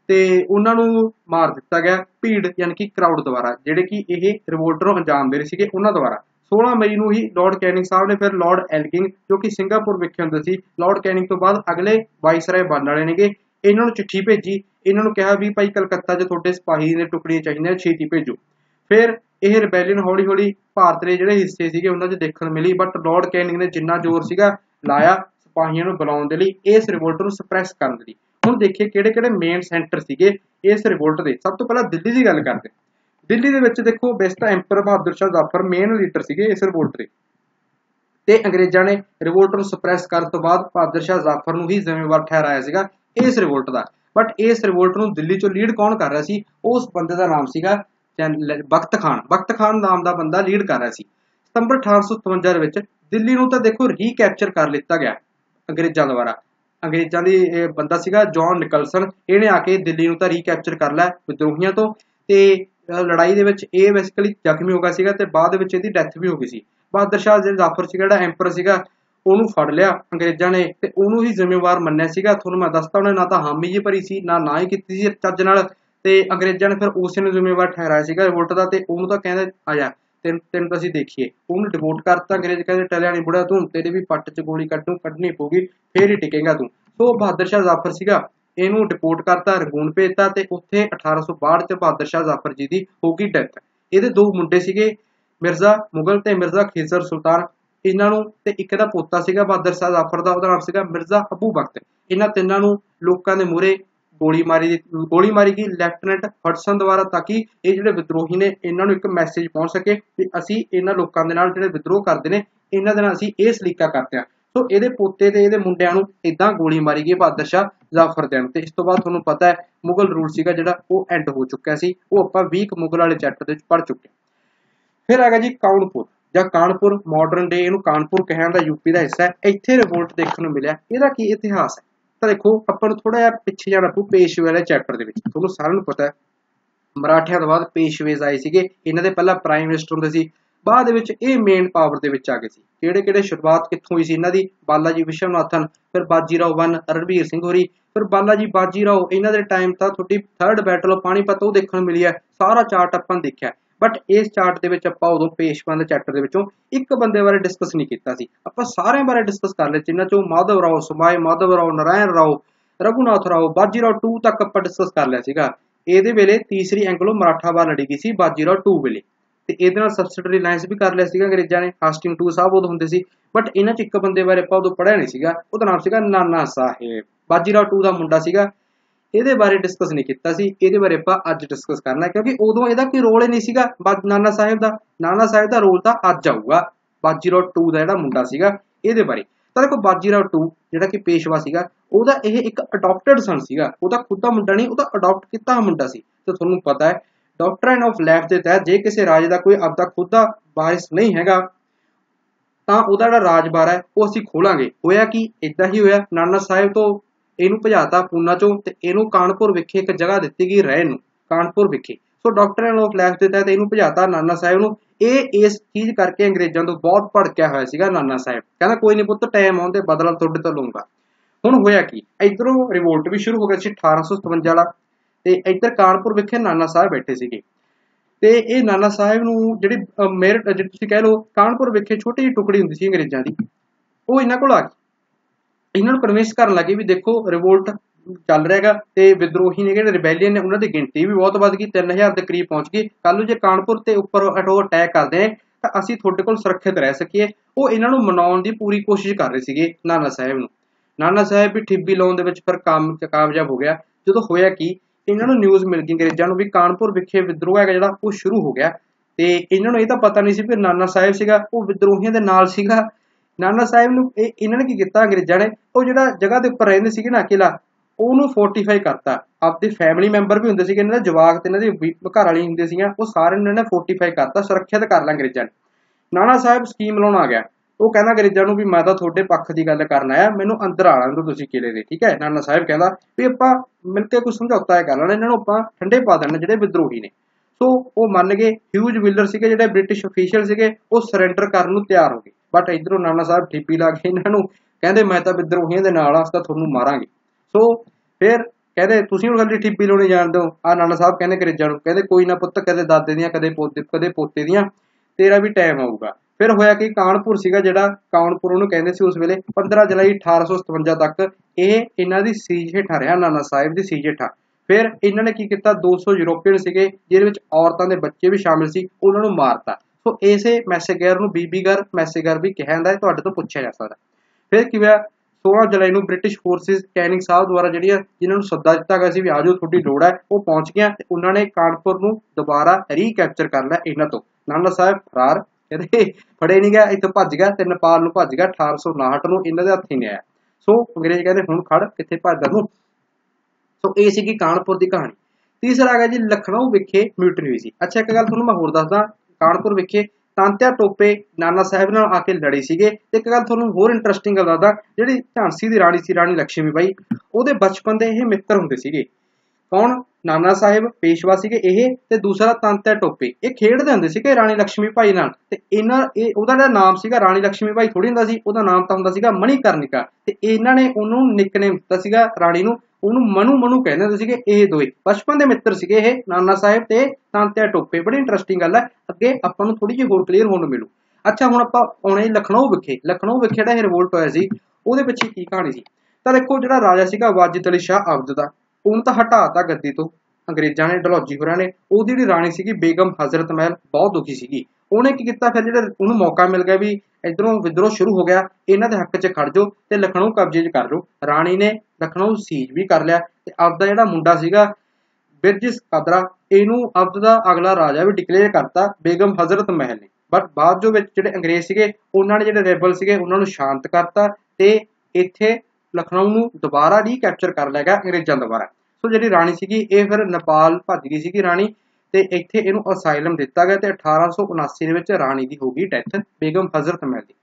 ਤੇ ਉਹਨਾਂ ਨੂੰ ਮਾਰ ਦਿੱਤਾ ਗਿਆ ਭੀੜ, ਯਾਨੀ ਕਿ ਕਰਾਊਡ ਦੁਆਰਾ, ਜਿਹੜੇ ਕਿ ਇਹ ਰਿਵੋਲਟ ਨੂੰ ਅੰਜਾਮ ਦੇ ਰਹੇ ਸੀਗੇ ਉਹਨਾਂ ਦੁਆਰਾ। 16 ਮਈ ਨੂੰ ਹੀ ਲਾਰਡ ਕੈਨਿੰਗ ਸਾਹਿਬ ਨੇ ਫਿਰ ਲਾਰਡ ਐਲਕਿੰਗ ਜੋ ਕਿ ਸਿੰਗਾਪੁਰ ਵਿਖੇ ਹੁੰਦੇ ਸੀ ਲਾਰਡ ਕੈਨਿੰਗ ਤੋਂ ਬਾਅਦ ਅਗਲੇ ਵਾਇਸਰਾਏ ਬਣਨ ਵਾਲੇ ਨੇਗੇ। ਇਹਨਾਂ ਨੂੰ ਚਿੱਠੀ ਭੇਜੀ। ਇਹਨਾਂ ਨੂੰ ਕਿਹਾ ਵੀ ਭਾਈ ਕਲਕੱਤਾ 'ਚ ਤੁਹਾਡੇ ਸਿਪਾਹੀ ਦੇ ਟੁਕੜੀਆਂ ਚਾਹੀਦੀਆਂ, ਛੇਤੀ ਭੇਜੋ। ਫਿਰ ਇਹ ਰਿਬੈਲੀਅਨ ਹੌਲੀ ਹੌਲੀ ਭਾਰਤ ਦੇ ਜਿਹੜੇ ਹਿੱਸੇ ਸੀਗੇ, ਉਹਨਾਂ 'ਚ ਦੇਖਣ ਮਿਲੀ। ਬਟ ਲਾਰਡ ਕੈਨਿੰਗ ਨੇ ਜਿੰਨਾ ਜ਼ੋਰ ਸੀਗਾ ਲਾਇਆ ਸਿਪਾਹੀਆਂ ਨੂੰ ਬੁਲਾਉਣ ਦੇ ਲਈ, ਇਸ ਰਿਵੋਲਟ ਨੂੰ ਸਪਰੈਸ ਕਰਨ ਦੇ ਲਈ। ਹੁਣ ਦੇਖੀਏ ਕਿਹੜੇ ਕਿਹੜੇ ਮੇਨ ਸੈਂਟਰ ਸੀਗੇ ਇਸ ਰਿਵੋਲਟ ਦੇ। ਸਭ ਤੋਂ ਪਹਿਲਾਂ ਦਿੱਲੀ ਦੀ ਗੱਲ ਕਰਦੇ ਦਿੱਲੀ ਦੇ ਵਿੱਚ ਦੇਖੋ ਬੈਸਟਾ emperor Bahadur Shah Zafar main leader ਸੀਗੇ ਇਸ ਰਿਵੋਲਟ ਦੇ ਤੇ ਅੰਗਰੇਜ਼ਾਂ ਨੇ ਰਿਵੋਲਟ ਨੂੰ ਸਪਰੈਸ ਕਰਨ ਤੋਂ ਬਾਅਦ ਬਹਾਦਰ ਸ਼ਾਹ ਜ਼ਾਫਰ ਨੂੰ ਹੀ ਜ਼ਿੰਮੇਵਾਰ ਠਹਿਰਾਇਆ ਸੀਗਾ ਇਸ ਰਿਵੋਲਟ ਦਾ। ਬਟ ਇਸ ਰਿਵੋਲਟ ਨੂੰ ਦਿੱਲੀ ਚੋਂ ਲੀਡ ਕੌਣ ਕਰ ਰਿਹਾ ਸੀ? ਉਸ ਬੰਦੇ ਦਾ ਨਾਮ ਸੀਗਾ ਬਖਤ ਖਾਨ। ਬਖਤ ਖਾਨ ਨਾਮ ਦਾ ਬੰਦਾ ਲੀਡ ਕਰ ਰਿਹਾ ਸੀ। ਸਤੰਬਰ 1857 ਦੇ ਵਿੱਚ ਦਿੱਲੀ ਨੂੰ ਤਾਂ ਦੇਖੋ ਰੀਕੈਪਚਰ ਕਰ ਲਿੱਤਾ ਗਿਆ ਅੰਗਰੇਜ਼ਾਂ ਦੁਆਰਾ। ਅੰਗਰੇਜ਼ਾਂ ਦੀ ਬੰਦਾ ਸੀਗਾ ਜੌਨ ਨਿਕਲਸਨ ਇਹਨੇ ਆ ਕੇ ਦਿੱਲੀ ਨੂੰ ਤਾਂ ਰੀਕੈਪਚਰ ਕਰ ਲਿਆ ਵਿਦਰੋਹੀਆਂ ਤੋਂ। ਤੇ ਲੜਾਈ ਦੇ ਵਿੱਚ ਇਹ ਬੇਸਿਕਲੀ ਜ਼ਖਮੀ ਹੋ ਗਿਆ ਸੀਗਾ ਤੇ ਬਾਅਦ ਵਿੱਚ ਇਹਦੀ ਡੈਥ ਵੀ ਹੋ ਗਈ ਸੀ। ਬਹਾਦਰ ਸ਼ਾਹ ਜਿਹੜਾ ਜ਼ਾਫਰ ਸੀਗਾ, ਜਿਹੜਾ ਐਮਪਰ ਸੀਗਾ, ਉਹਨੂੰ ਫੜ ਲਿਆ ਅੰਗਰੇਜ਼ਾਂ ਨੇ ਤੇ ਉਹਨੂੰ ਹੀ ਜ਼ਿੰਮੇਵਾਰ ਮੰਨਿਆ ਸੀਗਾ। ਤੁਹਾਨੂੰ ਮੈਂ ਦੱਸਤਾ, ਉਹਨੇ ਨਾ ਤਾਂ ਹਾਮੀ ਜੀ ਭਰੀ ਸੀ, ਨਾ ਨਾ ਹੀ ਕੀਤੀ ਸੀ ਚੱਜ ਨਾਲ ਤੇ ਅੰਗਰੇਜ਼ਾਂ ਨੇ ਫਿਰ ਉਸੇ ਨੂੰ ਜ਼ਿੰਮੇਵਾਰ ਠਹਿਰਾਇਆ ਸੀਗਾ ਰਿਵੋਲਟ ਦਾ ਤੇ ਉਹਨੂੰ ਤਾਂ ਕਹਿੰਦੇ ਆਇਆ ਜਾ ਤੈਨੂੰ ਤੈਨੂੰ ਤਾਂ ਅਸੀਂ ਦੇਖੀਏ। ਉਹਨੂੰ ਡਿਵੋਟ ਕਰਤਾ, ਅੰਗਰੇਜ਼ ਕਹਿੰਦੇ ਟਲਿਆ ਨਹੀਂ ਬੁੜਾ ਤੂੰ, ਤੇਰੇ ਵੀ ਪੱਟ 'ਚ ਗੋਲੀ ਕੱਢੂ ਕੱਢਣੀ ਪਊਗੀ, ਫੇਰ ਹੀ ਟਿਕੇਗਾ ਤੂੰ। ਸੋ ਬਹਾਦਰ ਸ਼ਾਹ ਜ਼ਾਫਰ ਸੀਗਾ ਇਹਨੂੰ ਡਿਪੋਰਟ ਕਰਤਾ, ਰੰਗੂਨ ਭੇਜਤਾ ਤੇ ਉੱਥੇ 1862 ਚ ਬਹਾਦਰ ਸ਼ਾਹ ਜ਼ਾਫਰ ਜੀ ਦੀ ਹੋ ਗਈ ਡੈਥ ਇਹਦੇ ਦੋ ਮੁੰਡੇ ਸੀਗੇ, ਮਿਰਜ਼ਾ ਮੁਗਲ ਤੇ ਮਿਰਜ਼ਾ ਖੇਜ਼ਰ ਸੁਲਤਾਨ। ਇਹਨਾਂ ਨੂੰ ਤੇ ਇੱਕ ਦਾ ਪੋਤਾ ਸੀਗਾ, ਬਹਾਦਰ ਸ਼ਾਹ ਜ਼ਾਫਰ ਦਾ ਉਹਦਾ ਨਾਮ ਸੀਗਾ ਮਿਰਜ਼ਾ ਅਬੂ ਬਖਤ ਇਹਨਾਂ ਤਿੰਨਾਂ ਨੂੰ ਲੋਕਾਂ ਦੇ ਮੂਹਰੇ ਗੋਲੀ ਮਾਰੀ ਗੋਲੀ ਮਾਰੀ ਗਈ ਲੈਫਟੀਨੈਂਟ ਹਟਸਨ ਦੁਆਰਾ ਤਾਂ ਕਿ ਇਹ ਜਿਹੜੇ ਵਿਦਰੋਹੀ ਨੇ, ਇਹਨਾਂ ਨੂੰ ਇੱਕ ਮੈਸੇਜ ਪਹੁੰਚ ਸਕੇ ਕਿ ਅਸੀਂ ਇਹਨਾਂ ਲੋਕਾਂ ਦੇ ਨਾਲ ਜਿਹੜੇ ਵਿਦਰੋਹ ਕਰਦੇ ਨੇ, ਇਹਨਾਂ ਦੇ ਨਾਲ ਅਸੀਂ ਇਹ ਸਲੀਕਾ ਕਰਦੇ ਹਾਂ ਸੋ ਇਹਦੇ ਪੋਤੇ ਤੇ ਇਹਦੇ ਮੁੰਡਿਆਂ ਨੂੰ ਇਦਾਂ ਗੋਲੀ ਮਾਰੀ ਗਈ ਬਹਾਦਰ ਸ਼ਾਹ ਜ਼ਾਫਰ ਤੇ। ਇਸ ਤੋਂ ਬਾਅਦ ਤੁਹਾਨੂੰ ਪਤਾ ਹੈ, ਮੁਗਲ ਰੂਲ ਸੀਗਾ ਜਿਹੜਾ ਉਹ ਐਂਡ ਹੋ ਚੁੱਕਿਆ ਸੀ। ਉਹ ਆਪਾਂ 20 ਮੁਗਲ ਵਾਲੇ ਚੈਪਟਰ ਦੇ ਵਿੱਚ ਪੜ ਚੁੱਕੇ ਫਿਰ ਆ ਗਿਆ ਜੀ ਕਾਨਪੁਰ। ਜਾਂ ਕਾਨਪੁਰ ਮਾਡਰਨ ਡੇ ਇਹਨੂੰ ਕਾਨਪੁਰ ਕਹਿਣ ਦਾ ਯੂਪੀ ਦਾ ਹਿੱਸਾ ਹੈ। ਇੱਥੇ ਰਿਵੋਲਟ ਦੇਖਣ ਨੂੰ ਮਿਲਿਆ। ਇਹਦਾ ਕੀ ਇਤਿਹਾਸ ਹੈ? ਤਾਂ ਦੇਖੋ, ਆਪਾਂ ਨੂੰ ਥੋੜਾ ਜਿਹਾ ਪਿੱਛੇ ਜਾਣਾ ਪਊ ਪੇਸ਼ਵੇ ਵਾਲੇ ਚੈਪਟਰ ਦੇ ਵਿੱਚ। ਤੁਹਾਨੂੰ ਸਾਰਿਆਂ ਨੂੰ ਪਤਾ ਹੈ, ਮਰਾਠਿਆਂ ਤੋਂ ਬਾਅਦ ਪੇਸ਼ਵੇਜ਼ ਆਏ ਸੀਗੇ। ਇਹਨਾਂ ਦੇ ਪਹਿਲਾਂ ਪ੍ਰਾਈਮ ਮਿਨਿਸਟਰ ਹੁੰਦੇ ਸੀ। ਬਾਅਦ ਵਿੱਚ ਇਹ ਮੇਨ ਪਾਵਰ ਦੇ ਵਿੱਚ ਆ ਗਏ ਸੀ। ਕਿਹੜੇ ਕਿਹੜੇ? ਸ਼ੁਰੂਆਤ ਕਿੱਥੋਂ ਹੋਈ ਸੀ? ਇਹਨਾਂ ਦੀ? ਬਾਲਾਜੀ ਵਿਸ਼ਵਨਾਥਨ, ਫਿਰ ਬਾਜੀ ਰਾਓ 1 ਰਣਵੀਰ ਸਿੰਘ ਹੋਰੀ, ਫਿਰ ਬਾਲਾ ਜੀ ਬਾਜੀ ਰਾਓ ਇਹਨਾਂ ਦੇ ਟਾਈਮ ਤਾਂ ਤੁਹਾਡੀ ਥਰਡ ਬੈਟਲ ਪਾਣੀਪਤ, ਉਹ ਦੇਖਣ ਨੂੰ ਮਿਲੀ ਹੈ। ਸਾਰਾ ਚਾਰਟ ਆਪਾਂ ਦੇਖਿਆ। ਬਟ ਇਸ ਚਾਰਟ ਦੇ ਵਿੱਚ ਆਪਾਂ ਉਦੋਂ ਪੇਸ਼ਵਾਂ ਦੇ ਚੈਪਟਰ ਦੇ ਵਿੱਚੋਂ ਇੱਕ ਬੰਦੇ ਬਾਰੇ ਡਿਸਕਸ ਨਹੀਂ ਕੀਤਾ ਸੀ। ਆਪਾਂ ਸਾਰਿਆਂ ਬਾਰੇ ਡਿਸਕਸ ਕਰ ਲਿਆ ਜਿਨ੍ਹਾਂ ਚੋਂ ਮਾਧਵ ਰਾਓ ਸਮਾਈ ਮਾਧਵ ਰਾਓ, ਨਾਰਾਇਣ ਰਾਓ, ਰਘੁਨਾਥ ਰਾਓ, ਬਾਜੀਰਾਓ 2 ਤੱਕ ਆਪਾਂ ਡਿਸਕਸ ਕਰ ਲਿਆ ਸੀਗਾ। ਇਹਦੇ ਵੇਲੇ ਤੀਸਰੀ ਐਂਗਲੋ ਮਰਾਠਾ ਵਾਰ ਲੜੀ ਗਈ ਸੀ, ਬਾਜੀਰਾਓ 2 ਵੇਲੇ। ਤੇ ਇਹਦੇ ਨਾਲ ਸਬਸਿਡਰੀ ਅਲਾਈਅੰਸ ਵੀ ਕਰ ਲਿਆ ਸੀਗਾ ਅੰਗਰੇਜ਼ਾਂ ਨੇ ਹਾਸਟਿੰਗ 2 ਸਾਹਿਬ ਉਦੋਂ ਹੁੰਦੇ ਸੀ। ਬਟ ਇਹਨਾਂ ਚ ਇੱਕ ਬੰਦੇ ਬਾਰੇ ਆਪਾਂ ਉਦੋਂ ਪੜਿਆ ਨਹੀਂ ਸੀਗਾ, ਉਹਦਾ ਨਾਮ ਸੀਗਾ ਨਾਨਾ ਸਾਹਿਬ। ਬਾਜੀਰਾਓ 2 ਦਾ ਮੁੰਡਾ ਸੀਗਾ। ਇਹਦੇ ਬਾਰੇ ਡਿਸਕਸ ਨਹੀਂ ਕੀਤਾ ਸੀ, ਇਹਦੇ ਬਾਰੇ ਆਪਾਂ ਅੱਜ ਡਿਸਕਸ ਕਰਨਾ ਕਿਉਂਕਿ ਉਦੋਂ ਇਹਦਾ ਕੋਈ ਰੋਲ ਹੀ ਨਹੀਂ ਸੀਗਾ ਨਾਨਾ ਸਾਹਿਬ ਦਾ। ਨਾਨਾ ਸਾਹਿਬ ਦਾ ਰੋਲ ਤਾਂ ਅੱਜ ਆਊਗਾ, ਬਾਜੀਰਾਓ 2 ਦਾ ਜਿਹੜਾ ਮੁੰਡਾ ਸੀਗਾ ਇਹਦੇ ਬਾਰੇ। ਤਾਂ ਦੇਖੋ, ਬਾਜੀਰਾਓ 2 ਜਿਹੜਾ ਕਿ ਪੇਸ਼ਵਾ ਸੀਗਾ, ਉਹਦਾ ਇਹ ਇੱਕ ਅਡਾਪਟਡ ਸਨ ਸੀਗਾ। ਉਹਦਾ ਖੁਦ ਦਾ ਮੁੰਡਾ ਨਹੀਂ, ਉਹਦਾ ਅਡਾਪਟ ਕੀਤਾ ਮੁੰਡਾ ਸੀ। ਤੇ ਤੁਹਾਨੂੰ ਪਤਾ ਹੈ ਡਾਕਟਰਾਈਨ ਆਫ ਲਾਈਫ ਦੇ ਤਹਿਤ ਜੇ ਕਿਸੇ ਰਾਜ ਦਾ ਕੋਈ ਆਪਦਾ ਖੁਦ ਦਾ ਵਾਰਿਸ ਨਹੀਂ ਹੈਗਾ, ਤਾਂ ਉਹਦਾ ਜਿਹੜਾ ਰਾਜਬਾਰ ਹੈ, ਉਹ ਅਸੀਂ ਖੋਲਾਂਗੇ। ਹੋਇਆ ਕਿ? ਇਦਾਂ ਹੀ ਹੋਇਆ। ਨਾਨਾ ਸਾਹਿਬ ਤੋਂ ਇਹਨੂੰ ਭਜਾਤਾ ਪੂਨਾ ਚੋਂ ਤੇ ਇਹਨੂੰ ਕਾਨਪੁਰ ਵਿਖੇ ਇੱਕ ਜਗ੍ਹਾ ਦਿੱਤੀ ਗਈ ਰਹਿਣ ਨੂੰ, ਕਾਨਪੁਰ ਵਿਖੇ। ਸੋ ਡਾਕਟਰ ਆਫ ਲਾਈਫ ਦੇ ਤਹਿਤ ਇਹਨੂੰ ਭਜਾਤਾ ਨਾਨਾ ਸਾਹਿਬ ਨੂੰ। ਇਹ ਇਸ ਚੀਜ਼ ਕਰਕੇ ਅੰਗਰੇਜ਼ਾਂ ਤੋਂ ਬਹੁਤ ਭੜਕਿਆ ਹੋਇਆ ਸੀਗਾ ਨਾਨਾ ਸਾਹਿਬ। ਕਹਿੰਦਾ, ਕੋਈ ਨਹੀਂ ਪੁੱਤ ਟਾਈਮ ਆਉਂਦੇ ਬਦਲਾ ਤੁਹਾਡੇ ਤੋਂ ਲਊਂਗਾ। ਹੁਣ ਹੋਇਆ ਕੀ? ਇਧਰੋਂ ਰਿਵੋਲਟ ਵੀ ਸ਼ੁਰੂ ਹੋ ਗਿਆ ਸੀ 1857 ਵਾਲਾ। ਤੇ ਇੱਧਰ ਕਾਨਪੁਰ ਵਿਖੇ ਨਾਨਾ ਸਾਹਿਬ ਬੈਠੇ ਸੀਗੇ। ਤੇ ਇਹ ਨਾਨਾ ਸਾਹਿਬ ਨੂੰ ਜਿਹੜੀ ਮੇਰਟ ਜਿਹੜੀ ਤੁਸੀਂ ਕਹਿ ਲਓ, ਕਾਨਪੁਰ ਵਿਖੇ ਛੋਟੀ ਜਿਹੀ ਟੁਕੜੀ ਹੁੰਦੀ ਸੀ ਅੰਗਰੇਜ਼ਾਂ ਦੀ, ਉਹ ਇਹਨਾਂ ਕੋਲ ਆ ਗਈ। ਇਹਨਾਂ ਨੂੰ ਕਨਵਿੰਸ ਕਰਨ ਲੱਗੇ ਵੀ ਦੇਖੋ ਰਿਵੋਲਟ ਚੱਲ ਰਿਹਾਗਾ ਤੇ ਵਿਦਰੋਹੀ ਨੇ ਜਿਹੜੇ ਰਿਬੈਲੀਅਨ ਨੇ, ਉਹਨਾਂ ਦੀ ਗਿਣਤੀ ਵੀ ਬਹੁਤ ਵੱਧ ਗਈ 3000 ਦੇ ਕਰੀਬ ਪਹੁੰਚ ਗਈ। ਕੱਲ ਨੂੰ ਜੇ ਕਾਨਪੁਰ ਤੇ ਉੱਪਰ ਉਹ ਅਟੈਕ ਕਰਦੇ ਨੇ, ਤਾਂ ਅਸੀਂ ਤੁਹਾਡੇ ਕੋਲ ਸੁਰੱਖਿਅਤ ਰਹਿ ਸਕੀਏ। ਉਹ ਇਹਨਾਂ ਨੂੰ ਮਨਾਉਣ ਦੀ ਪੂਰੀ ਕੋਸ਼ਿਸ਼ ਕਰ ਰਹੇ ਸੀਗੇ, ਨਾਨਾ ਸਾਹਿਬ ਨੂੰ। ਨਾਨਾ ਸਾਹਿਬ ਵੀ ਠਿੱਬੀ ਲਾਉਣ ਦੇ ਵਿੱਚ ਪਰ ਕੰਮ, ਕਾਮਯਾਬ ਹੋ ਗਿਆ। ਜਦੋਂ ਹੋਇਆ ਕਿ ਇਹਨਾਂ ਨੂੰ ਨਿਊਜ਼ ਮਿਲ ਗਈ ਅੰਗਰੇਜ਼ਾਂ ਨੂੰ ਵੀ ਕਾਨਪੁਰ ਵਿਖੇ ਵਿਦਰੋਹ ਹੈਗਾ ਜਿਹੜਾ ਉਹ ਸ਼ੁਰੂ ਹੋ ਗਿਆ ਤੇ ਇਹਨਾਂ ਨੂੰ ਇਹ ਤਾਂ ਪਤਾ ਨਹੀਂ ਸੀ ਕਿ ਨਾਨਾ ਸਾਹਿਬ ਸੀਗਾ, ਉਹ ਵਿਦਰੋਹੀਆਂ ਦੇ ਨਾਲ ਸੀਗਾ। ਨਾਨਾ ਸਾਹਿਬ ਨੂੰ ਇਹ ਇਹਨਾਂ ਨੇ ਕੀ ਕੀਤਾ, ਅੰਗਰੇਜ਼ਾਂ ਨੇ ਉਹ ਜਿਹੜਾ ਜਗ੍ਹਾ ਦੇ ਉੱਪਰ ਰਹਿੰਦੇ ਸੀਗੇ ਨਾ ਕਿਲਾ ਉਹਨੂੰ ਫੋਰਟੀਫਾਈ ਕਰਤਾ। ਆਪਦੇ ਫੈਮਿਲੀ ਮੈਂਬਰ ਵੀ ਹੁੰਦੇ ਸੀਗੇ, ਇਹਨਾਂ ਦੇ ਜਵਾਕ ਤੇ ਇਹਨਾਂ ਦੇ ਘਰ ਵਾਲੀ ਹੁੰਦੇ ਸੀਗੀਆਂ, ਉਹ ਸਾਰਿਆਂ ਨੂੰ ਇਹਨਾਂ ਨੇ ਫੋਰਟੀਫਾਈ ਕਰਤਾ, ਸੁਰੱਖਿਅਤ ਕਰ ਲਿਆ ਅੰਗਰੇਜ਼ਾਂ ਨੇ। ਨਾਨਾ ਸਾਹਿਬ ਸਕੀਮ ਲਾਉਣ ਆ ਗਿਆ। ਉਹ ਕਹਿੰਦਾ ਅੰਗਰੇਜ਼ਾਂ ਨੂੰ ਵੀ ਮੈਂ ਤਾਂ ਤੁਹਾਡੇ ਪੱਖ ਦੀ ਗੱਲ ਕਰਨ ਆਇਆ, ਮੈਨੂੰ ਅੰਦਰ ਆ ਲੈਣ ਦਿਓ ਤੁਸੀਂ ਕਿਲੇ ਦੇ, ਠੀਕ ਹੈ? ਨਾਨਾ ਸਾਹਿਬ ਕਹਿੰਦਾ ਵੀ ਆਪਾਂ ਮਿਲ ਕੇ ਕੋਈ ਸਮਝੌਤਾ ਕਰ ਲੈਣਾ ਇਹਨਾਂ ਨੂੰ ਆਪਾਂ ਠੰਡੇ ਪਾ ਦੇਣਾ ਜਿਹੜੇ ਵਿਦਰੋਹੀ ਨੇ। ਸੋ ਉਹ ਮੰਨ ਗਏ ਹਿਊਜ ਵਿਲਰ ਸੀਗੇ ਜਿਹੜੇ ਬ੍ਰਿਟਿਸ਼ ਅਫੀਸ਼ੀਅਲ ਸੀਗੇ, ਉਹ ਸਰੈਂਡਰ ਕਰਨ ਨੂੰ ਤਿਆਰ ਹੋ ਗਏ। ਬਟ ਇਧਰੋਂ ਨਾਨਾ ਸਾਹਿਬ ਠੀਪੀ ਲਾ ਕੇ ਇਹਨਾਂ ਨੂੰ ਕਹਿੰਦੇ, ਮੈਂ ਤਾਂ ਵਿਦਰੋਹੀਆਂ ਦੇ ਨਾਲ ਆ ਤਾਂ ਤੁਹਾਨੂੰ ਮਾਰਾਂਗੇ। ਸੋ ਫਿਰ ਕਹਿੰਦੇ, ਤੁਸੀਂ ਹੁਣ ਗੱਲੀ ਠੀਪੀ ਲਾਉਣੇ ਜਾਣਦੇ ਹੋ ਆ ਨਾਨਾ ਸਾਹਿਬ ਕਹਿੰਦੇ ਅੰਗਰੇਜ਼ਾਂ ਨੂੰ, ਕਹਿੰਦੇ, ਕੋਈ ਨਾ ਪੁੱਤ, ਕਦੇ ਦਾਦੇ ਦੀਆਂ, ਕਦੇ ਪੋਤੇ ਕਦੇ ਪੋਤੇ ਦੀਆਂ, ਤੇਰਾ ਵੀ ਟਾਈਮ ਆਊਗਾ। ਫਿਰ ਹੋਇਆ ਕਿ ਕਾਨਪੁਰ ਸੀਗਾ ਜਿਹੜਾ ਕਾਨਪੁਰ ਉਹਨੂੰ ਕਹਿੰਦੇ ਸੀ ਉਸ ਵੇਲੇ 15 ਜੁਲਾਈ 1857 ਤੱਕ ਇਹ ਇਹਨਾਂ ਦੀ ਸੀਜ ਰਿਹਾ, ਨਾਨਾ ਸਾਹਿਬ ਦੀ ਸੀਜ ਫਿਰ ਇਹਨਾਂ ਨੇ ਕੀ ਕੀਤਾ 200 ਯੂਰੋਪੀਅਨ ਸੀਗੇ, ਜਿਹਦੇ ਵਿੱਚ ਔਰਤਾਂ ਦੇ ਬੱਚੇ ਵੀ ਸ਼ਾਮਿਲ ਸੀ, ਉਹਨਾਂ ਨੂੰ ਮਾਰਤਾ। ਸੋ ਇਸੇ ਮੈਸੇਗਰ ਨੂੰ ਬੀਬੀਗਰ ਮੈਸੇਗਰ ਵੀ ਕਿਹਾ ਜਾਂਦਾ ਹੈ, ਤੁਹਾਡੇ ਤੋਂ ਪੁੱਛਿਆ ਜਾ ਸਕਦਾ। ਫਿਰ ਕੀ ਹੋਇਆ 16 ਜੁਲਾਈ ਨੂੰ ਬ੍ਰਿਟਿਸ਼ ਫੋਰਸਿਸ ਕੈਨਿੰਗ ਸਾਹਿਬ ਦੁਆਰਾ ਜਿਹੜੀਆਂ ਜਿਨ੍ਹਾਂ ਨੂੰ ਸੱਦਾ ਦਿੱਤਾ ਗਿਆ ਸੀ ਵੀ ਆਜੋ ਤੁਹਾਡੀ ਲੋੜ ਹੈ, ਉਹ ਪਹੁੰਚ ਗਿਆ ਤੇ ਉਹਨਾਂ ਨੇ ਕਾਨਪੁਰ ਨੂੰ ਦੁਬਾਰਾ ਰੀਕੈਪਚਰ ਕਰ ਲਿਆ ਇਹਨਾਂ ਤੋਂ। ਨਾਨਾ ਸਾਹਿਬ, ਫਰਾਰ ਕਹਿੰਦੇ ਫੜੇ ਨਹੀਂ ਗਿਆ, ਇੱਥੋਂ ਭੱਜ ਗਿਆ ਤੇ ਨੇਪਾਲ ਨੂੰ ਭੱਜ ਗਿਆ 1859 ਨੂੰ ਇਹਨਾਂ ਦੇ ਹੱਥੀ ਨਹੀਂ ਆਇਆ ਸੋ ਅੰਗਰੇਜ਼ ਕਹਿੰਦੇ, ਹੁਣ ਖੜ, ਕਿੱਥੇ ਭੱਜਦਾ ਨੂੰ ਸੋ ਇਹ ਸੀਗੀ ਕਾਨਪੁਰ ਦੀ ਕਹਾਣੀ। ਤੀਸਰਾ ਆ ਜੀ, ਲਖਨਊ ਵਿਖੇ ਮਿਊਟਨੀ ਹੋਈ ਸੀ। ਅੱਛਾ, ਇੱਕ ਗੱਲ ਤੁਹਾਨੂੰ ਮੈਂ ਹੋਰ ਦੱਸਦਾ, ਕਾਨਪੁਰ ਵਿਖੇ ਤਾਂਤਿਆ ਟੋਪੇ ਨਾਨਾ ਸਾਹਿਬ ਨਾਲ ਆ ਕੇ ਲੜੇ ਸੀਗੇ। ਤੇ ਇੱਕ ਗੱਲ ਤੁਹਾਨੂੰ ਹੋਰ ਇੰਟਰਸਟਿੰਗ ਗੱਲ ਦੱਸਦਾ, ਜਿਹੜੀ ਝਾਂਸੀ ਦੀ ਰਾਣੀ ਸੀ, ਰਾਣੀ ਲక్ష్ਮੀ ਬਾਈ, ਉਹਦੇ ਬਚਪਨ ਦੇ ਇਹ ਮਿੱਤਰ ਹੁੰਦੇ ਸੀਗੇ। ਕੌਣ? ਨਾਨਾ ਸਾਹਿਬ, ਪੇਸ਼ਵਾ ਸੀਗੇ ਇਹ ਤੇ ਦੂਸਰਾ ਤੰਤੈ ਟੋਪੇ। ਇਹ ਖੇਡਦੇ ਹੁੰਦੇ ਸੀਗੇ ਰਾਣੀ ਲక్ష్ਮੀ ਭਾਈ ਨਾਲ। ਤੇ ਇਹਨਾਂ, ਇਹ ਉਹਦਾ ਜਿਹੜਾ ਨਾਮ ਸੀਗਾ ਰਾਣੀ ਲక్ష్ਮੀ ਭਾਈ ਥੋੜੀ ਹੁੰਦਾ ਸੀ, ਉਹਦਾ ਨਾਮ ਤਾਂ ਹੁੰਦਾ ਸੀਗਾ ਮਣੀ ਕਰਨਿਕਾ ਤੇ ਇਹਨਾਂ ਨੇ ਉਹਨੂੰ ਨਿਕਨੇਮ ਦਿੱਤਾ ਸੀਗਾ ਰਾਣੀ ਨੂੰ। ਉਹਨੂੰ ਮਨੂ ਮਨੂ ਕਹਿੰਦੇ ਹੁੰਦੇ ਸੀਗੇ ਇਹ ਦੋਏ। ਬਚਪਨ ਦੇ ਮਿੱਤਰ ਸੀਗੇ ਇਹ, ਨਾਨਾ ਸਾਹਿਬ ਤੇ ਤੰਤੈ ਟੋਪੇ। ਬੜੀ ਇੰਟਰਸਟਿੰਗ ਗੱਲ ਹੈ। ਅੱਗੇ ਆਪਾਂ ਨੂੰ ਥੋੜੀ ਜਿਹੀ ਹੋਰ ਕਲੀਅਰ ਹੋਣ ਨੂੰ ਮਿਲੂ। ਅੱਛਾ, ਹੁਣ ਆਪਾਂ ਆਉਣੇ ਲਖਨਊ ਵਿਖੇ। ਲਖਨਊ ਵਿਖੇ ਜਿਹੜਾ ਇਹ ਰਿਵੋਲਟ ਹੋਇਆ ਸੀ, ਉਹਦੇ ਪਿੱਛੇ ਕੀ ਕਹਾਣੀ ਸੀ? ਤਾਂ ਦੇਖੋ ਜਿਹੜਾ ਰਾਜਾ ਸੀਗਾ ਵਾਜਿਦ ਅਲੀ ਸ਼ਾਹ ਅਬਦ ਦਾ। ਉਹਨੂੰ ਤਾਂ ਹਟਾਤਾ ਗੱਦੀ ਤੋਂ। ਅੰਗਰੇਜ਼ਾਂ ਨੇ, ਡਲਹੌਜੀ ਹੋਰਾਂ ਨੇ, ਉਹਦੀ ਜਿਹੜੀ ਰਾਣੀ ਸੀਗੀ, ਬੇਗਮ ਹਜ਼ਰਤ ਮਹਿਲ, ਬਹੁਤ ਦੁਖੀ ਸੀਗੀ। ਉਹਨੇ ਕੀ ਕੀਤਾ ਫਿਰ, ਜਿਹੜਾ ਉਹਨੂੰ ਮੌਕਾ ਮਿਲ ਗਿਆ ਵੀ ਇਧਰੋਂ ਵਿਦਰੋਹ ਸ਼ੁਰੂ ਹੋ ਗਿਆ, ਇਹਨਾਂ ਦੇ ਹੱਕ 'ਚ ਖੜ ਜਾਓ ਤੇ ਲਖਨਊ ਕਬਜ਼ੇ 'ਚ ਕਰ ਲਓ। ਰਾਣੀ ਨੇ ਲਖਨਊ ਸੀਜ ਵੀ ਕਰ ਲਿਆ ਤੇ ਆਪਦਾ ਜਿਹੜਾ ਮੁੰਡਾ ਸੀਗਾ, ਬਿਰਜਿਸ ਕਦਰਾ, ਇਹਨੂੰ ਆਪਦਾ ਦਾ ਅਗਲਾ ਰਾਜਾ ਵੀ ਡਿਕਲੇਅਰ ਕਰਤਾ, ਬੇਗਮ ਹਜ਼ਰਤ ਮਹਿਲ ਨੇ। ਬਟ ਬਾਅਦ ਜੋ ਵਿੱਚ ਜਿਹੜੇ ਅੰਗਰੇਜ਼ ਸੀਗੇ, ਉਹਨਾਂ ਨੇ ਜਿਹੜੇ ਰੈਬਲ ਸੀਗੇ, ਉਹਨਾਂ ਨੂੰ ਸ਼ਾਂਤ ਕਰਤਾ ਤੇ ਇੱਥੇ ਲਖਨਊ ਨੂੰ ਦੁਬਾਰਾ ਰੀਕੈਪਚਰ ਕਰ ਲਿਆ ਗਿਆ, ਅੰਗਰੇਜ਼ਾਂ ਦੁਆਰਾ। ਸੋ ਜਿਹੜੀ ਰਾਣੀ ਸੀਗੀ, ਇਹ ਫਿਰ ਨੇਪਾਲ ਭੱਜ ਗਈ ਸੀਗੀ ਰਾਣੀ ਤੇ ਇੱਥੇ ਇਹਨੂੰ ਅਸਾਈਲਮ ਦਿੱਤਾ ਗਿਆ ਤੇ 1879 ਦੇ ਵਿੱਚ ਰਾਣੀ ਦੀ ਹੋ ਗਈ ਡੈਥ ਬੇਗਮ ਹਜ਼ਰਤ ਮਹਿਲ ਦੀ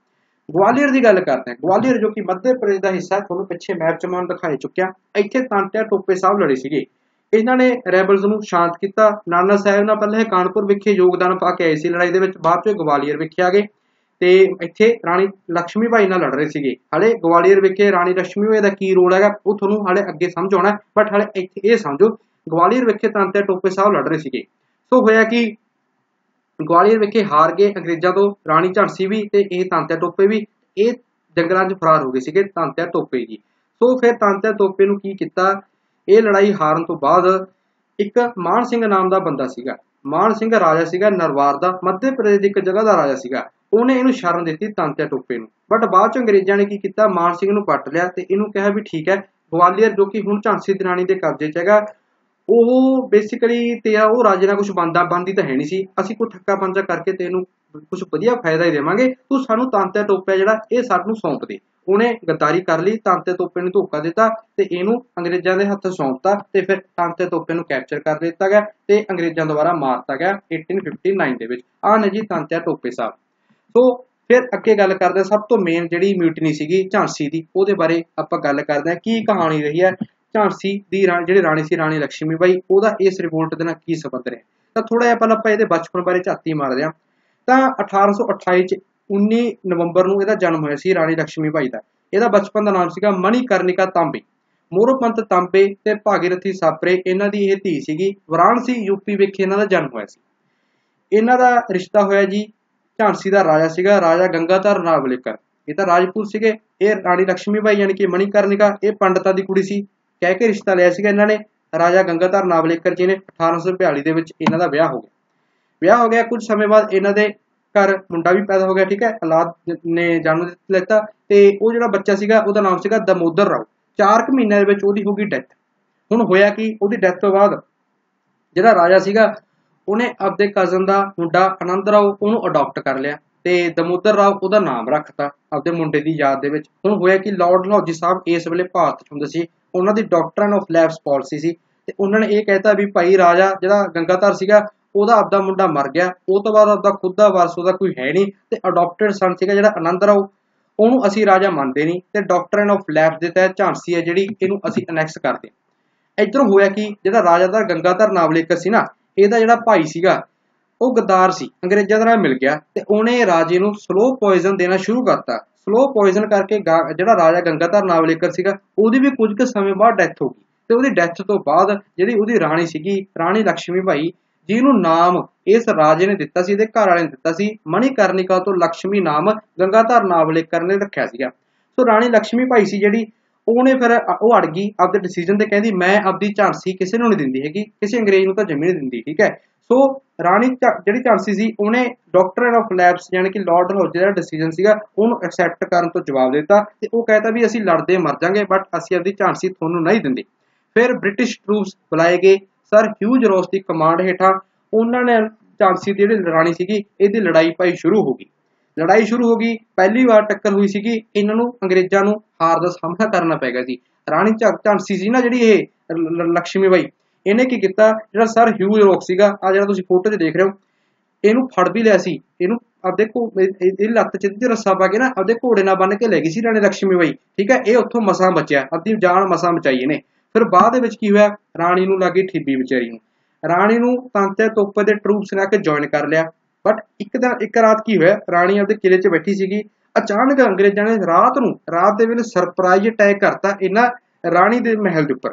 ਗਵਾਲੀਅਰ ਦੀ ਗੱਲ ਕਰਦੇ ਹਾਂ। ਗਵਾਲੀਅਰ ਜੋ ਕਿ ਮੱਧ ਪ੍ਰਦੇਸ਼ ਦਾ ਹਿੱਸਾ ਤੁਹਾਨੂੰ ਪਿੱਛੇ ਮੈਪ 'ਚ ਮੈਂ ਦਿਖਾਈ ਚੁੱਕਿਆ। ਇੱਥੇ ਤਾਂਟਿਆ ਟੋਪੇ ਸਾਹਿਬ ਲੜੇ ਸੀਗੇ। ਇਹਨਾਂ ਨੇ ਰੈਬਲਸ ਨੂੰ ਸ਼ਾਂਤ ਕੀਤਾ। ਨਾਨਾ ਸਾਹਿਬ ਨਾਲ ਪਹਿਲੇ ਕਾਨਪੁਰ ਵਿਖੇ ਯੋਗਦਾਨ ਪਾ ਕੇ ਆਏ ਸੀ ਲੜਾਈ ਦੇ ਵਿੱਚ। ਬਾਅਦ 'ਚ ਗਵਾਲੀਅਰ ਵਿਖੇ ਆ ਗਏ। ਤੇ ਇੱਥੇ ਰਾਣੀ ਲక్ష్ਮੀ ਬਾਈ ਨਾਲ ਲੜ ਰਹੇ ਸੀਗੇ। ਹਲੇ ਗਵਾਲੀਅਰ ਵਿਖੇ ਰਾਣੀ ਲక్ష్ਮੀ ਬਾਈ ਦਾ ਕੀ ਰੋਲ ਹੈਗਾ, ਉਹ ਤੁਹਾਨੂੰ ਹਲੇ ਅੱਗੇ ਸਮਝ ਬਟ ਹਲੇ ਇੱਥੇ ਇਹ ਸਮਝੋ, ਗਵਾਲੀਅਰ ਵਿਖੇ ਤੰਤਿਆ ਟੋਪੇ ਸਾਹਿਬ ਲੜ ਰਹੇ ਸੀਗੇ। ਸੋ ਹੋਇਆ ਕਿ ਗਵਾਲੀਅਰ ਵਿਖੇ ਹਾਰ ਗਏ, ਅੰਗਰੇਜ਼ਾਂ ਤੋਂ ਰਾਣੀ ਝਾਂਸੀ ਵੀ ਤੇ ਇਹ ਤੰਤਿਆ ਟੋਪੇ ਵੀ, ਇਹ ਜੰਗਲਾਂ 'ਚ ਫਰਾਰ ਹੋ ਗਏ ਸੀਗੇ ਤੰਤਿਆ ਟੋਪੇ ਜੀ। ਸੋ ਫਿਰ ਤੰਤਿਆ ਟੋਪੇ ਨੂੰ ਕੀ ਕੀਤਾ? ਇਹ ਲੜਾਈ ਹਾਰਨ ਤੋਂ ਬਾਅਦ ਇੱਕ ਮਾਨ ਸਿੰਘ ਨਾਮ ਦਾ ਬੰਦਾ ਸੀਗਾ। ਮਾਨ ਸਿੰਘ ਰਾਜਾ ਸੀਗਾ, ਨਰਵਾਰ ਦਾ, ਮੱਧ ਪ੍ਰਦੇਸ਼ ਦੀ ਇੱਕ ਜਗ੍ਹਾ ਦਾ ਰਾਜਾ ਸੀਗਾ। ਉਹਨੇ ਇਹਨੂੰ ਸ਼ਰਨ ਦਿੱਤੀ ਤਾਂਤਿਆ ਟੋਪੇ ਨੂੰ। ਬਟ ਬਾਅਦ ਚ ਅੰਗਰੇਜ਼ਾਂ ਨੇ ਕੀ ਕੀਤਾ? ਮਾਨ ਸਿੰਘ ਨੂੰ ਪੱਟ ਲਿਆ ਤੇ ਇਹਨੂੰ ਕਿਹਾ ਵੀ ਠੀਕ ਹੈ, ਗਵਾਲੀਅਰ ਜੋ ਕਿ ਹੁਣ ਝਾਂਸੀ ਦੀ ਰਾਣੀ ਦੇ ਕਬਜ਼ੇ 'ਚ ਹੈਗਾ, ਉਹ ਬੇਸਿਕਲੀ ਤੇ ਆ, ਉਹ ਰਾਜੇ ਨਾਲ ਕੁਝ ਬੰਦਾ, ਬੰਦੀ ਤਾਂ ਹੈ ਨਹੀਂ ਸੀ। ਅਸੀਂ ਕੋਈ ਠੱਕਾ ਪੰਜਾ ਕਰਕੇ ਤੈਨੂੰ ਕੁਝ ਵਧੀਆ ਫਾਇਦਾ ਹੀ ਦੇਵਾਂਗੇ। ਤੂੰ ਸਾਨੂੰ ਤਾਂਤਿਆ ਟੋਪਿਆ ਜਿਹੜਾ, ਇਹ ਸਾਨੂੰ ਸੌਂਪ ਦੇ। ਉਹਨੇ ਗੱਦਾਰੀ ਕਰ ਲਈ ਤਾਂਤੇ ਤੋਪੇ ਨੂੰ ਧੋਖਾ ਦਿੱਤਾ ਤੇ ਇਹਨੂੰ ਅੰਗਰੇਜ਼ਾਂ ਦੇ ਹੱਥ ਸੌਂਪਤਾ ਤੇ ਫਿਰ ਤਾਂਤੇ ਤੋਪੇ ਨੂੰ ਕੈਪਚਰ ਕਰ ਦਿੱਤਾ ਗਿਆ ਤੇ ਅੰਗਰੇਜ਼ਾਂ ਦੁਆਰਾ ਮਾਰਤਾ ਗਿਆ 1859 ਦੇ ਵਿੱਚ। ਆ ਨੇ ਜੀ ਤਾਂਤਿਆ ਟੋਪੇ ਸਾਹਿਬ। ਸੋ ਫਿਰ ਅੱਗੇ ਗੱਲ ਕਰਦੇ ਸਭ ਤੋਂ ਮੇਨ ਜਿਹੜੀ ਮਿਊਟਨੀ ਸੀਗੀ ਝਾਂਸੀ ਦੀ, ਉਹਦੇ ਬਾਰੇ ਆਪਾਂ ਗੱਲ ਕਰਦੇ ਹਾਂ। ਕੀ ਕਹਾਣੀ ਰਹੀ ਹੈ? ਝਾਂਸੀ ਦੀ ਜਿਹੜੀ ਰਾਣੀ ਸੀ, ਰਾਣੀ ਲక్ష్ਮੀ ਬਾਈ, ਉਹਦਾ ਇਸ ਰਿਪੋਰਟ ਦੇ ਨਾਲ ਕੀ ਸੰਬੰਧ ਰਿਹਾ? ਤਾਂ ਥੋੜਾ ਜਿਹਾ ਪਹਿਲਾਂ ਆਪਾਂ ਇਹਦੇ ਬਚਪਨ ਬਾਰੇ ਝਾਤੀ ਮਾਰਦੇ ਹਾਂ। ਤਾਂ 1828 ਚ 19 ਨਵੰਬਰ ਨੂੰ ਇਹਦਾ ਜਨਮ ਹੋਇਆ ਸੀ, ਰਾਣੀ ਲక్ష్ਮੀ ਬਾਈ ਦਾ। ਇਹਦਾ ਬਚਪਨ ਦਾ ਨਾਮ ਸੀਗਾ ਮਣੀ ਮਣੀਕਰਨਿਕਾ ਤਾਂਬੇ। ਮੋਰੋਪੰਤ ਤਾਂਬੇ ਤੇ ਭਾਗੀਰਥੀ ਸਾਪਰੇ ਇਹਨਾਂ ਦੀ ਇਹ ਧੀ ਸੀਗੀ। ਵਾਰਾਣਸੀ ਯੂਪੀ ਵਿਖੇ ਇਹਨਾਂ ਦਾ ਜਨਮ ਹੋਇਆ ਸੀ। ਇਹਨਾਂ ਦਾ ਰਿਸ਼ਤਾ ਹੋਇਆ ਜੀ ਝਾਂਸੀ ਦਾ ਰਾਜਾ ਸੀਗਾ, ਰਾਜਾ ਗੰਗਾਧਰ ਨਾਵਲੇਕਰ। ਇਹ ਤਾਂ ਰਾਜਪੂਤ ਸੀਗੇ। ਇਹ ਰਾਣੀ ਲక్ష్ਮੀ ਬਾਈ ਯਾਨੀ ਕਿ ਮਣੀ ਮਣੀਕਰਨਿਕਾ ਇਹ ਪੰਡਤਾਂ ਦੀ ਕੁੜੀ ਸੀ। ਕਹਿ ਕੇ ਰਿਸ਼ਤਾ ਲਿਆ ਸੀਗਾ ਇਹਨਾਂ ਨੇ। ਰਾਜਾ ਗੰਗਾਧਰ ਨਾਵਲੇਕਰ ਜੀ ਨੇ 1842 ਦੇ ਵਿੱਚ ਇਹਨਾਂ ਦਾ ਵਿਆਹ ਹੋ ਗਿਆ। ਵਿਆਹ ਹੋ ਗਿਆ, ਕੁਝ ਸਮੇਂ ਬਾਅਦ ਇਹਨਾਂ ਦੇ ਘਰ ਮੁੰਡਾ ਵੀ ਪੈਦਾ ਹੋ ਗਿਆ, ਠੀਕ ਹੈ, ਔਲਾਦ ਨੇ ਜਨਮ ਦਿੱਤਾ ਤੇ ਉਹ ਜਿਹੜਾ ਬੱਚਾ ਸੀਗਾ, ਉਹਦਾ ਨਾਮ ਸੀਗਾ ਦਮੋਦਰ ਰਾਓ। 4 ਕੁ ਮਹੀਨਿਆਂ ਦੇ ਵਿੱਚ ਉਹਦੀ ਹੋ ਗਈ ਡੈਥ ਹੁਣ ਹੋਇਆ ਕਿ, ਉਹਦੀ ਡੈਥ ਤੋਂ ਬਾਅਦ ਜਿਹੜਾ ਰਾਜਾ ਸੀਗਾ, ਉਹਨੇ ਆਪਦੇ ਕਜ਼ਨ ਦਾ ਮੁੰਡਾ ਆਨੰਦ ਰਾਓ ਉਹਨੂੰ ਅਡਾਪਟ ਕਰ ਲਿਆ ਤੇ ਦਮੋਦਰ ਰਾਓ ਉਹਦਾ ਨਾਮ ਰੱਖਤਾ ਆਪਦੇ ਮੁੰਡੇ ਦੀ ਯਾਦ ਦੇ ਵਿੱਚ। ਹੁਣ ਹੋਇਆ ਕਿ, ਲਾਰਡ ਲੌਜੀ ਸਾਹਿਬ ਇਸ ਵੇਲੇ ਭਾਰਤ 'ਚ ਹੁੰਦੇ ਸੀ, ਉਹਨਾਂ ਦੀ ਡਾਕਟਰਨ ਆਫ ਲੈਬਸ ਪਾਲਿਸੀ ਸੀ, ਤੇ ਉਹਨਾਂ ਨੇ ਇਹ ਕਹਿਤਾ ਵੀ ਭਾਈ ਰਾਜਾ ਜਿਹੜਾ ਗੰਗਾਧਰ ਸੀਗਾ ਉਹਦਾ ਆਪਦਾ ਮੁੰਡਾ ਮਰ ਗਿਆ, ਉਹ ਤੋਂ ਬਾਅਦ ਆਪਦਾ ਖੁਦ ਦਾ ਵਾਰਸ, ਉਹਦਾ ਕੋਈ ਹੈ ਨਹੀਂ ਤੇ ਅਡਾਪਟਡ ਸਨ ਸੀਗਾ ਜਿਹੜਾ ਆਨੰਦ ਰਾਓ, ਉਹਨੂੰ ਅਸੀਂ ਰਾਜਾ ਮੰਨਦੇ ਨਹੀਂ ਤੇ ਡਾਕਟਰਨ ਆਫ ਲੈਬਸ ਦੇ ਤਹਿਤ ਝਾਂਸੀ ਹੈ ਜਿਹੜੀ ਇਹਨੂੰ ਅਸੀਂ ਅਨੈਕਸ ਕਰਦੇ ਇਧਰੋਂ ਹੋਇਆ ਕਿ, ਜਿਹੜਾ ਰਾਜਾ ਦਾ ਗੰਗਾਧਰ ਨਾਵਲੇਕਰ ਸੀ ਨਾ, ਇਹਦਾ ਜਿਹੜਾ ਭਾਈ ਸੀਗਾ, ਉਹ ਗੱਦਾਰ ਸੀ, ਅੰਗਰੇਜ਼ਾਂ ਦੇ ਨਾਲ ਮਿਲ ਗਿਆ ਤੇ ਉਹਨੇ ਰਾਜੇ ਨੂੰ ਸਲੋ ਪੋਇਜ਼ਨ ਦੇਣਾ ਸ਼ੁਰੂ ਕਰਤਾ। ਸਲੋ ਪੋਇਜ਼ਨ ਕਰਕੇ ਜਿਹੜਾ ਰਾਜਾ ਗੰਗਾਧਰ ਨਾਵਲੇਕਰ ਸੀਗਾ, ਉਹਦੀ ਵੀ ਕੁਝ ਕੁ ਸਮੇਂ ਬਾਅਦ ਡੈਥ ਹੋ ਗਈ ਤੇ ਉਹਦੀ ਡੈਥ ਤੋਂ ਬਾਅਦ ਜਿਹੜੀ ਉਹਦੀ ਰਾਣੀ ਸੀਗੀ, ਰਾਣੀ ਲక్ష్ਮੀ ਭਾਈ ਜਿਹਨੂੰ ਨਾਮ ਇਸ ਰਾਜੇ ਨੇ ਦਿੱਤਾ ਸੀ ਤੇ ਘਰ ਵਾਲੇ ਨੇ ਦਿੱਤਾ ਸੀ, ਮਣੀਕਰਨਿਕਾ ਤੋਂ ਲక్ష్ਮੀ ਨਾਮ ਗੰਗਾਧਰ ਨਾਵਲੇਕਰ ਨੇ ਰੱਖਿਆ ਸੀਗਾ। ਸੋ ਰਾਣੀ ਲక్ష్ਮੀ ਭਾਈ ਸੀ ਜਿਹੜੀ, ਉਹਨੇ ਫਿਰ ਉਹ ਅੜ ਗਈ, ਆਪਦੇ ਡਿਸੀਜਨ ਤੇ ਕਹਿੰਦੀ, ਮੈਂ ਆਪਦੀ ਝਾਂਸੀ ਕਿਸੇ ਨੂੰ ਨਹੀਂ ਦਿੰਦੀ ਹੈਗੀ, ਕਿਸੇ ਅੰਗਰੇਜ਼ ਨੂੰ ਤਾਂ ਜ਼ਮੀਨ ਨਹੀਂ ਦਿੰਦੀ ਠੀਕ ਹੈ? ਸੋ ਰਾਣੀ ਜਿਹੜੀ ਝਾਂਸੀ ਸੀ, ਉਹਨੇ ਡਾਕਟਰ ਆਫ ਲੈਬਸ ਯਾਨੀ ਕਿ ਲਾਰਡ ਹੌਜੇ ਦਾ ਡਿਸੀਜਨ ਸੀਗਾ, ਉਹਨੂੰ ਐਕਸੈਪਟ ਕਰਨ ਤੋਂ ਜਵਾਬ ਦਿੱਤਾ ਤੇ ਉਹ ਕਹਿੰਦਾ ਵੀ ਅਸੀਂ ਲੜਦੇ ਮਰ ਜਾਾਂਗੇ ਬਟ ਅਸੀਂ ਆਪਦੀ ਝਾਂਸੀ ਤੁਹਾਨੂੰ ਨਹੀਂ ਦਿੰਦੇ। ਫਿਰ ਬ੍ਰਿਟਿਸ਼ ਟਰੂਪਸ ਬੁਲਾਏ ਗਏ ਸਰ ਹਿਊਜ ਰੋਸ ਦੀ ਕਮਾਂਡ ਹੇਠਾਂ ਉਹਨਾਂ ਨੇ ਝਾਂਸੀ ਦੀ ਜਿਹੜੀ ਲੜਾਈ ਸੀਗੀ, ਇਹਦੀ ਲੜਾਈ ਪਾਈ ਸ਼ੁਰੂ ਹੋ ਗਈ। ਲੜਾਈ ਸ਼ੁਰੂ ਹੋ ਗਈ, ਪਹਿਲੀ ਵਾਰ ਟੱਕਰ ਹੋਈ ਸੀਗੀ, ਇਹਨਾਂ ਨੂੰ, ਅੰਗਰੇਜ਼ਾਂ ਨੂੰ ਹਾਰ ਦਾ ਸਾਹਮਣਾ ਕਰਨਾ ਪੈ ਗਿਆ ਸੀ। ਰਾਣੀ ਝਾਂਸੀ ਸੀ ਨਾ ਜਿਹੜੀ ਇਹ ਲక్ష్ਮੀ ਬਾਈ, ਇਹਨੇ ਕੀ ਕੀਤਾ, ਜਿਹੜਾ ਸਰ ਹਿਊਜ ਰੋਕ ਸੀਗਾ ਆ ਜਿਹੜਾ ਤੁਸੀਂ ਫੋਟੋ 'ਚ ਦੇਖ ਰਹੇ ਹੋ, ਇਹਨੂੰ ਫੜ ਵੀ ਲਿਆ ਸੀ। ਇਹਨੂੰ ਆਪਦੇ ਕੋ ਇਹ ਲੱਤ 'ਚ ਤੇ ਰੱਸਾ ਪਾ ਕੇ ਨਾ, ਆਪਦੇ ਘੋੜੇ ਨਾਲ ਬੰਨ ਕੇ ਲੈ ਗਈ ਸੀ ਰਾਣੀ ਲక్ష్ਮੀ ਬਾਈ। ਠੀਕ ਹੈ, ਇਹ ਉੱਥੋਂ ਮਸਾਂ ਬਚਿਆ, ਅੱਧੀ ਜਾਨ ਮਸਾਂ ਬਚਾਈ ਇਹਨੇ। ਫਿਰ ਬਾਅਦ ਦੇ ਵਿੱਚ ਕੀ ਹੋਇਆ? ਰਾਣੀ ਨੂੰ ਲੱਗੀ ਠੀਬੀ ਵਿਚਾਰੀ ਨੂੰ। ਰਾਣੀ ਨੂੰ ਤਾਂਤੇ ਤੋਪੇ ਦੇ ਟਰੂਪਸ ਨੇ ਆ ਕੇ ਜੁਆਇਨ ਕਰ ਲਿਆ। ਬਟ ਇੱਕ ਦਿਨ, ਇੱਕ ਰਾਤ ਕੀ ਹੋਇਆ? ਰਾਣੀ ਆਪਦੇ ਕਿਲੇ 'ਚ ਬੈਠੀ ਸੀਗੀ। ਅਚਾਨਕ ਅੰਗਰੇਜ਼ਾਂ ਨੇ ਰਾਤ ਨੂੰ, ਰਾਤ ਦੇ ਵੇਲੇ ਸਰਪ੍ਰਾਈਜ਼ ਅਟੈਕ ਕਰਤਾ ਇਹਨਾਂ ਰਾਣੀ ਦੇ ਮਹਿਲ ਦੇ ਉੱਪਰ।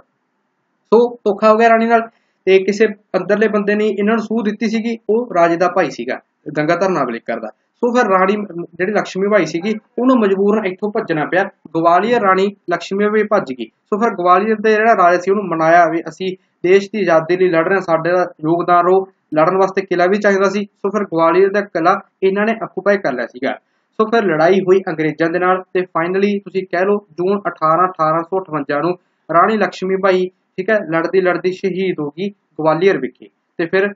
ਸੋ ਧੋਖਾ ਹੋ ਗਿਆ ਰਾਣੀ ਨਾਲ ਤੇ ਕਿਸੇ ਅੰਦਰਲੇ ਬੰਦੇ ਨੇ ਇਹਨਾਂ ਨੂੰ ਸੂਹ ਦਿੱਤੀ ਸੀਗੀ। ਉਹ ਰਾਜੇ ਦਾ ਭਾਈ ਸੀਗਾ, ਗੰਗਾਧਰ ਨਾਵਲੇਕਰ ਕਰਦਾ ਸੋ ਫਿਰ ਰਾਣੀ ਜਿਹੜੀ ਲక్ష్ਮੀ ਬਾਈ ਸੀਗੀ, ਉਹਨੂੰ ਮਜਬੂਰਨ ਇੱਥੋਂ ਭੱਜਣਾ ਪਿਆ। ਗਵਾਲੀਅਰ ਰਾਣੀ ਲక్ష్ਮੀ ਬਾਈ ਭੱਜ ਗਈ। ਸੋ ਫਿਰ ਗਵਾਲੀਅਰ ਦੇ ਜਿਹੜਾ ਰਾਜਾ ਸੀ, ਉਹਨੂੰ ਮਨਾਇਆ ਵੀ ਅਸੀਂ ਦੇਸ਼ ਦੀ ਆਜ਼ਾਦੀ ਲਈ ਲੜ ਰਹੇ ਸਾਡੇ ਦਾ ਯੋਗਦਾਨ ਰੋ ਲੜਨ ਵਾਸਤੇ ਕਿਲਾ ਵੀ ਚਾਹੀਦਾ ਸੀ। ਸੋ ਫਿਰ ਗਵਾਲੀਅਰ ਦਾ ਕਿਲਾ ਇਹਨਾਂ ਨੇ ਅਕੂਪਾਈ ਕਰ ਲਿਆ ਸੀਗਾ। ਸੋ ਫਿਰ ਲੜਾਈ ਹੋਈ ਅੰਗਰੇਜ਼ਾਂ ਦੇ ਨਾਲ ਤੇ ਫਾਈਨਲੀ ਤੁਸੀਂ ਕਹਿ ਲਓ ਜੂਨ 18 1858 ਨੂੰ ਰਾਣੀ ਲక్ష్ਮੀ ਬਾਈ ਠੀਕ ਹੈ ਲੜਦੀ ਲੜਦੀ ਸ਼ਹੀਦ ਹੋ ਗਈ ਗਵਾਲੀਅਰ ਵਿਖੇ। ਤੇ ਫਿਰ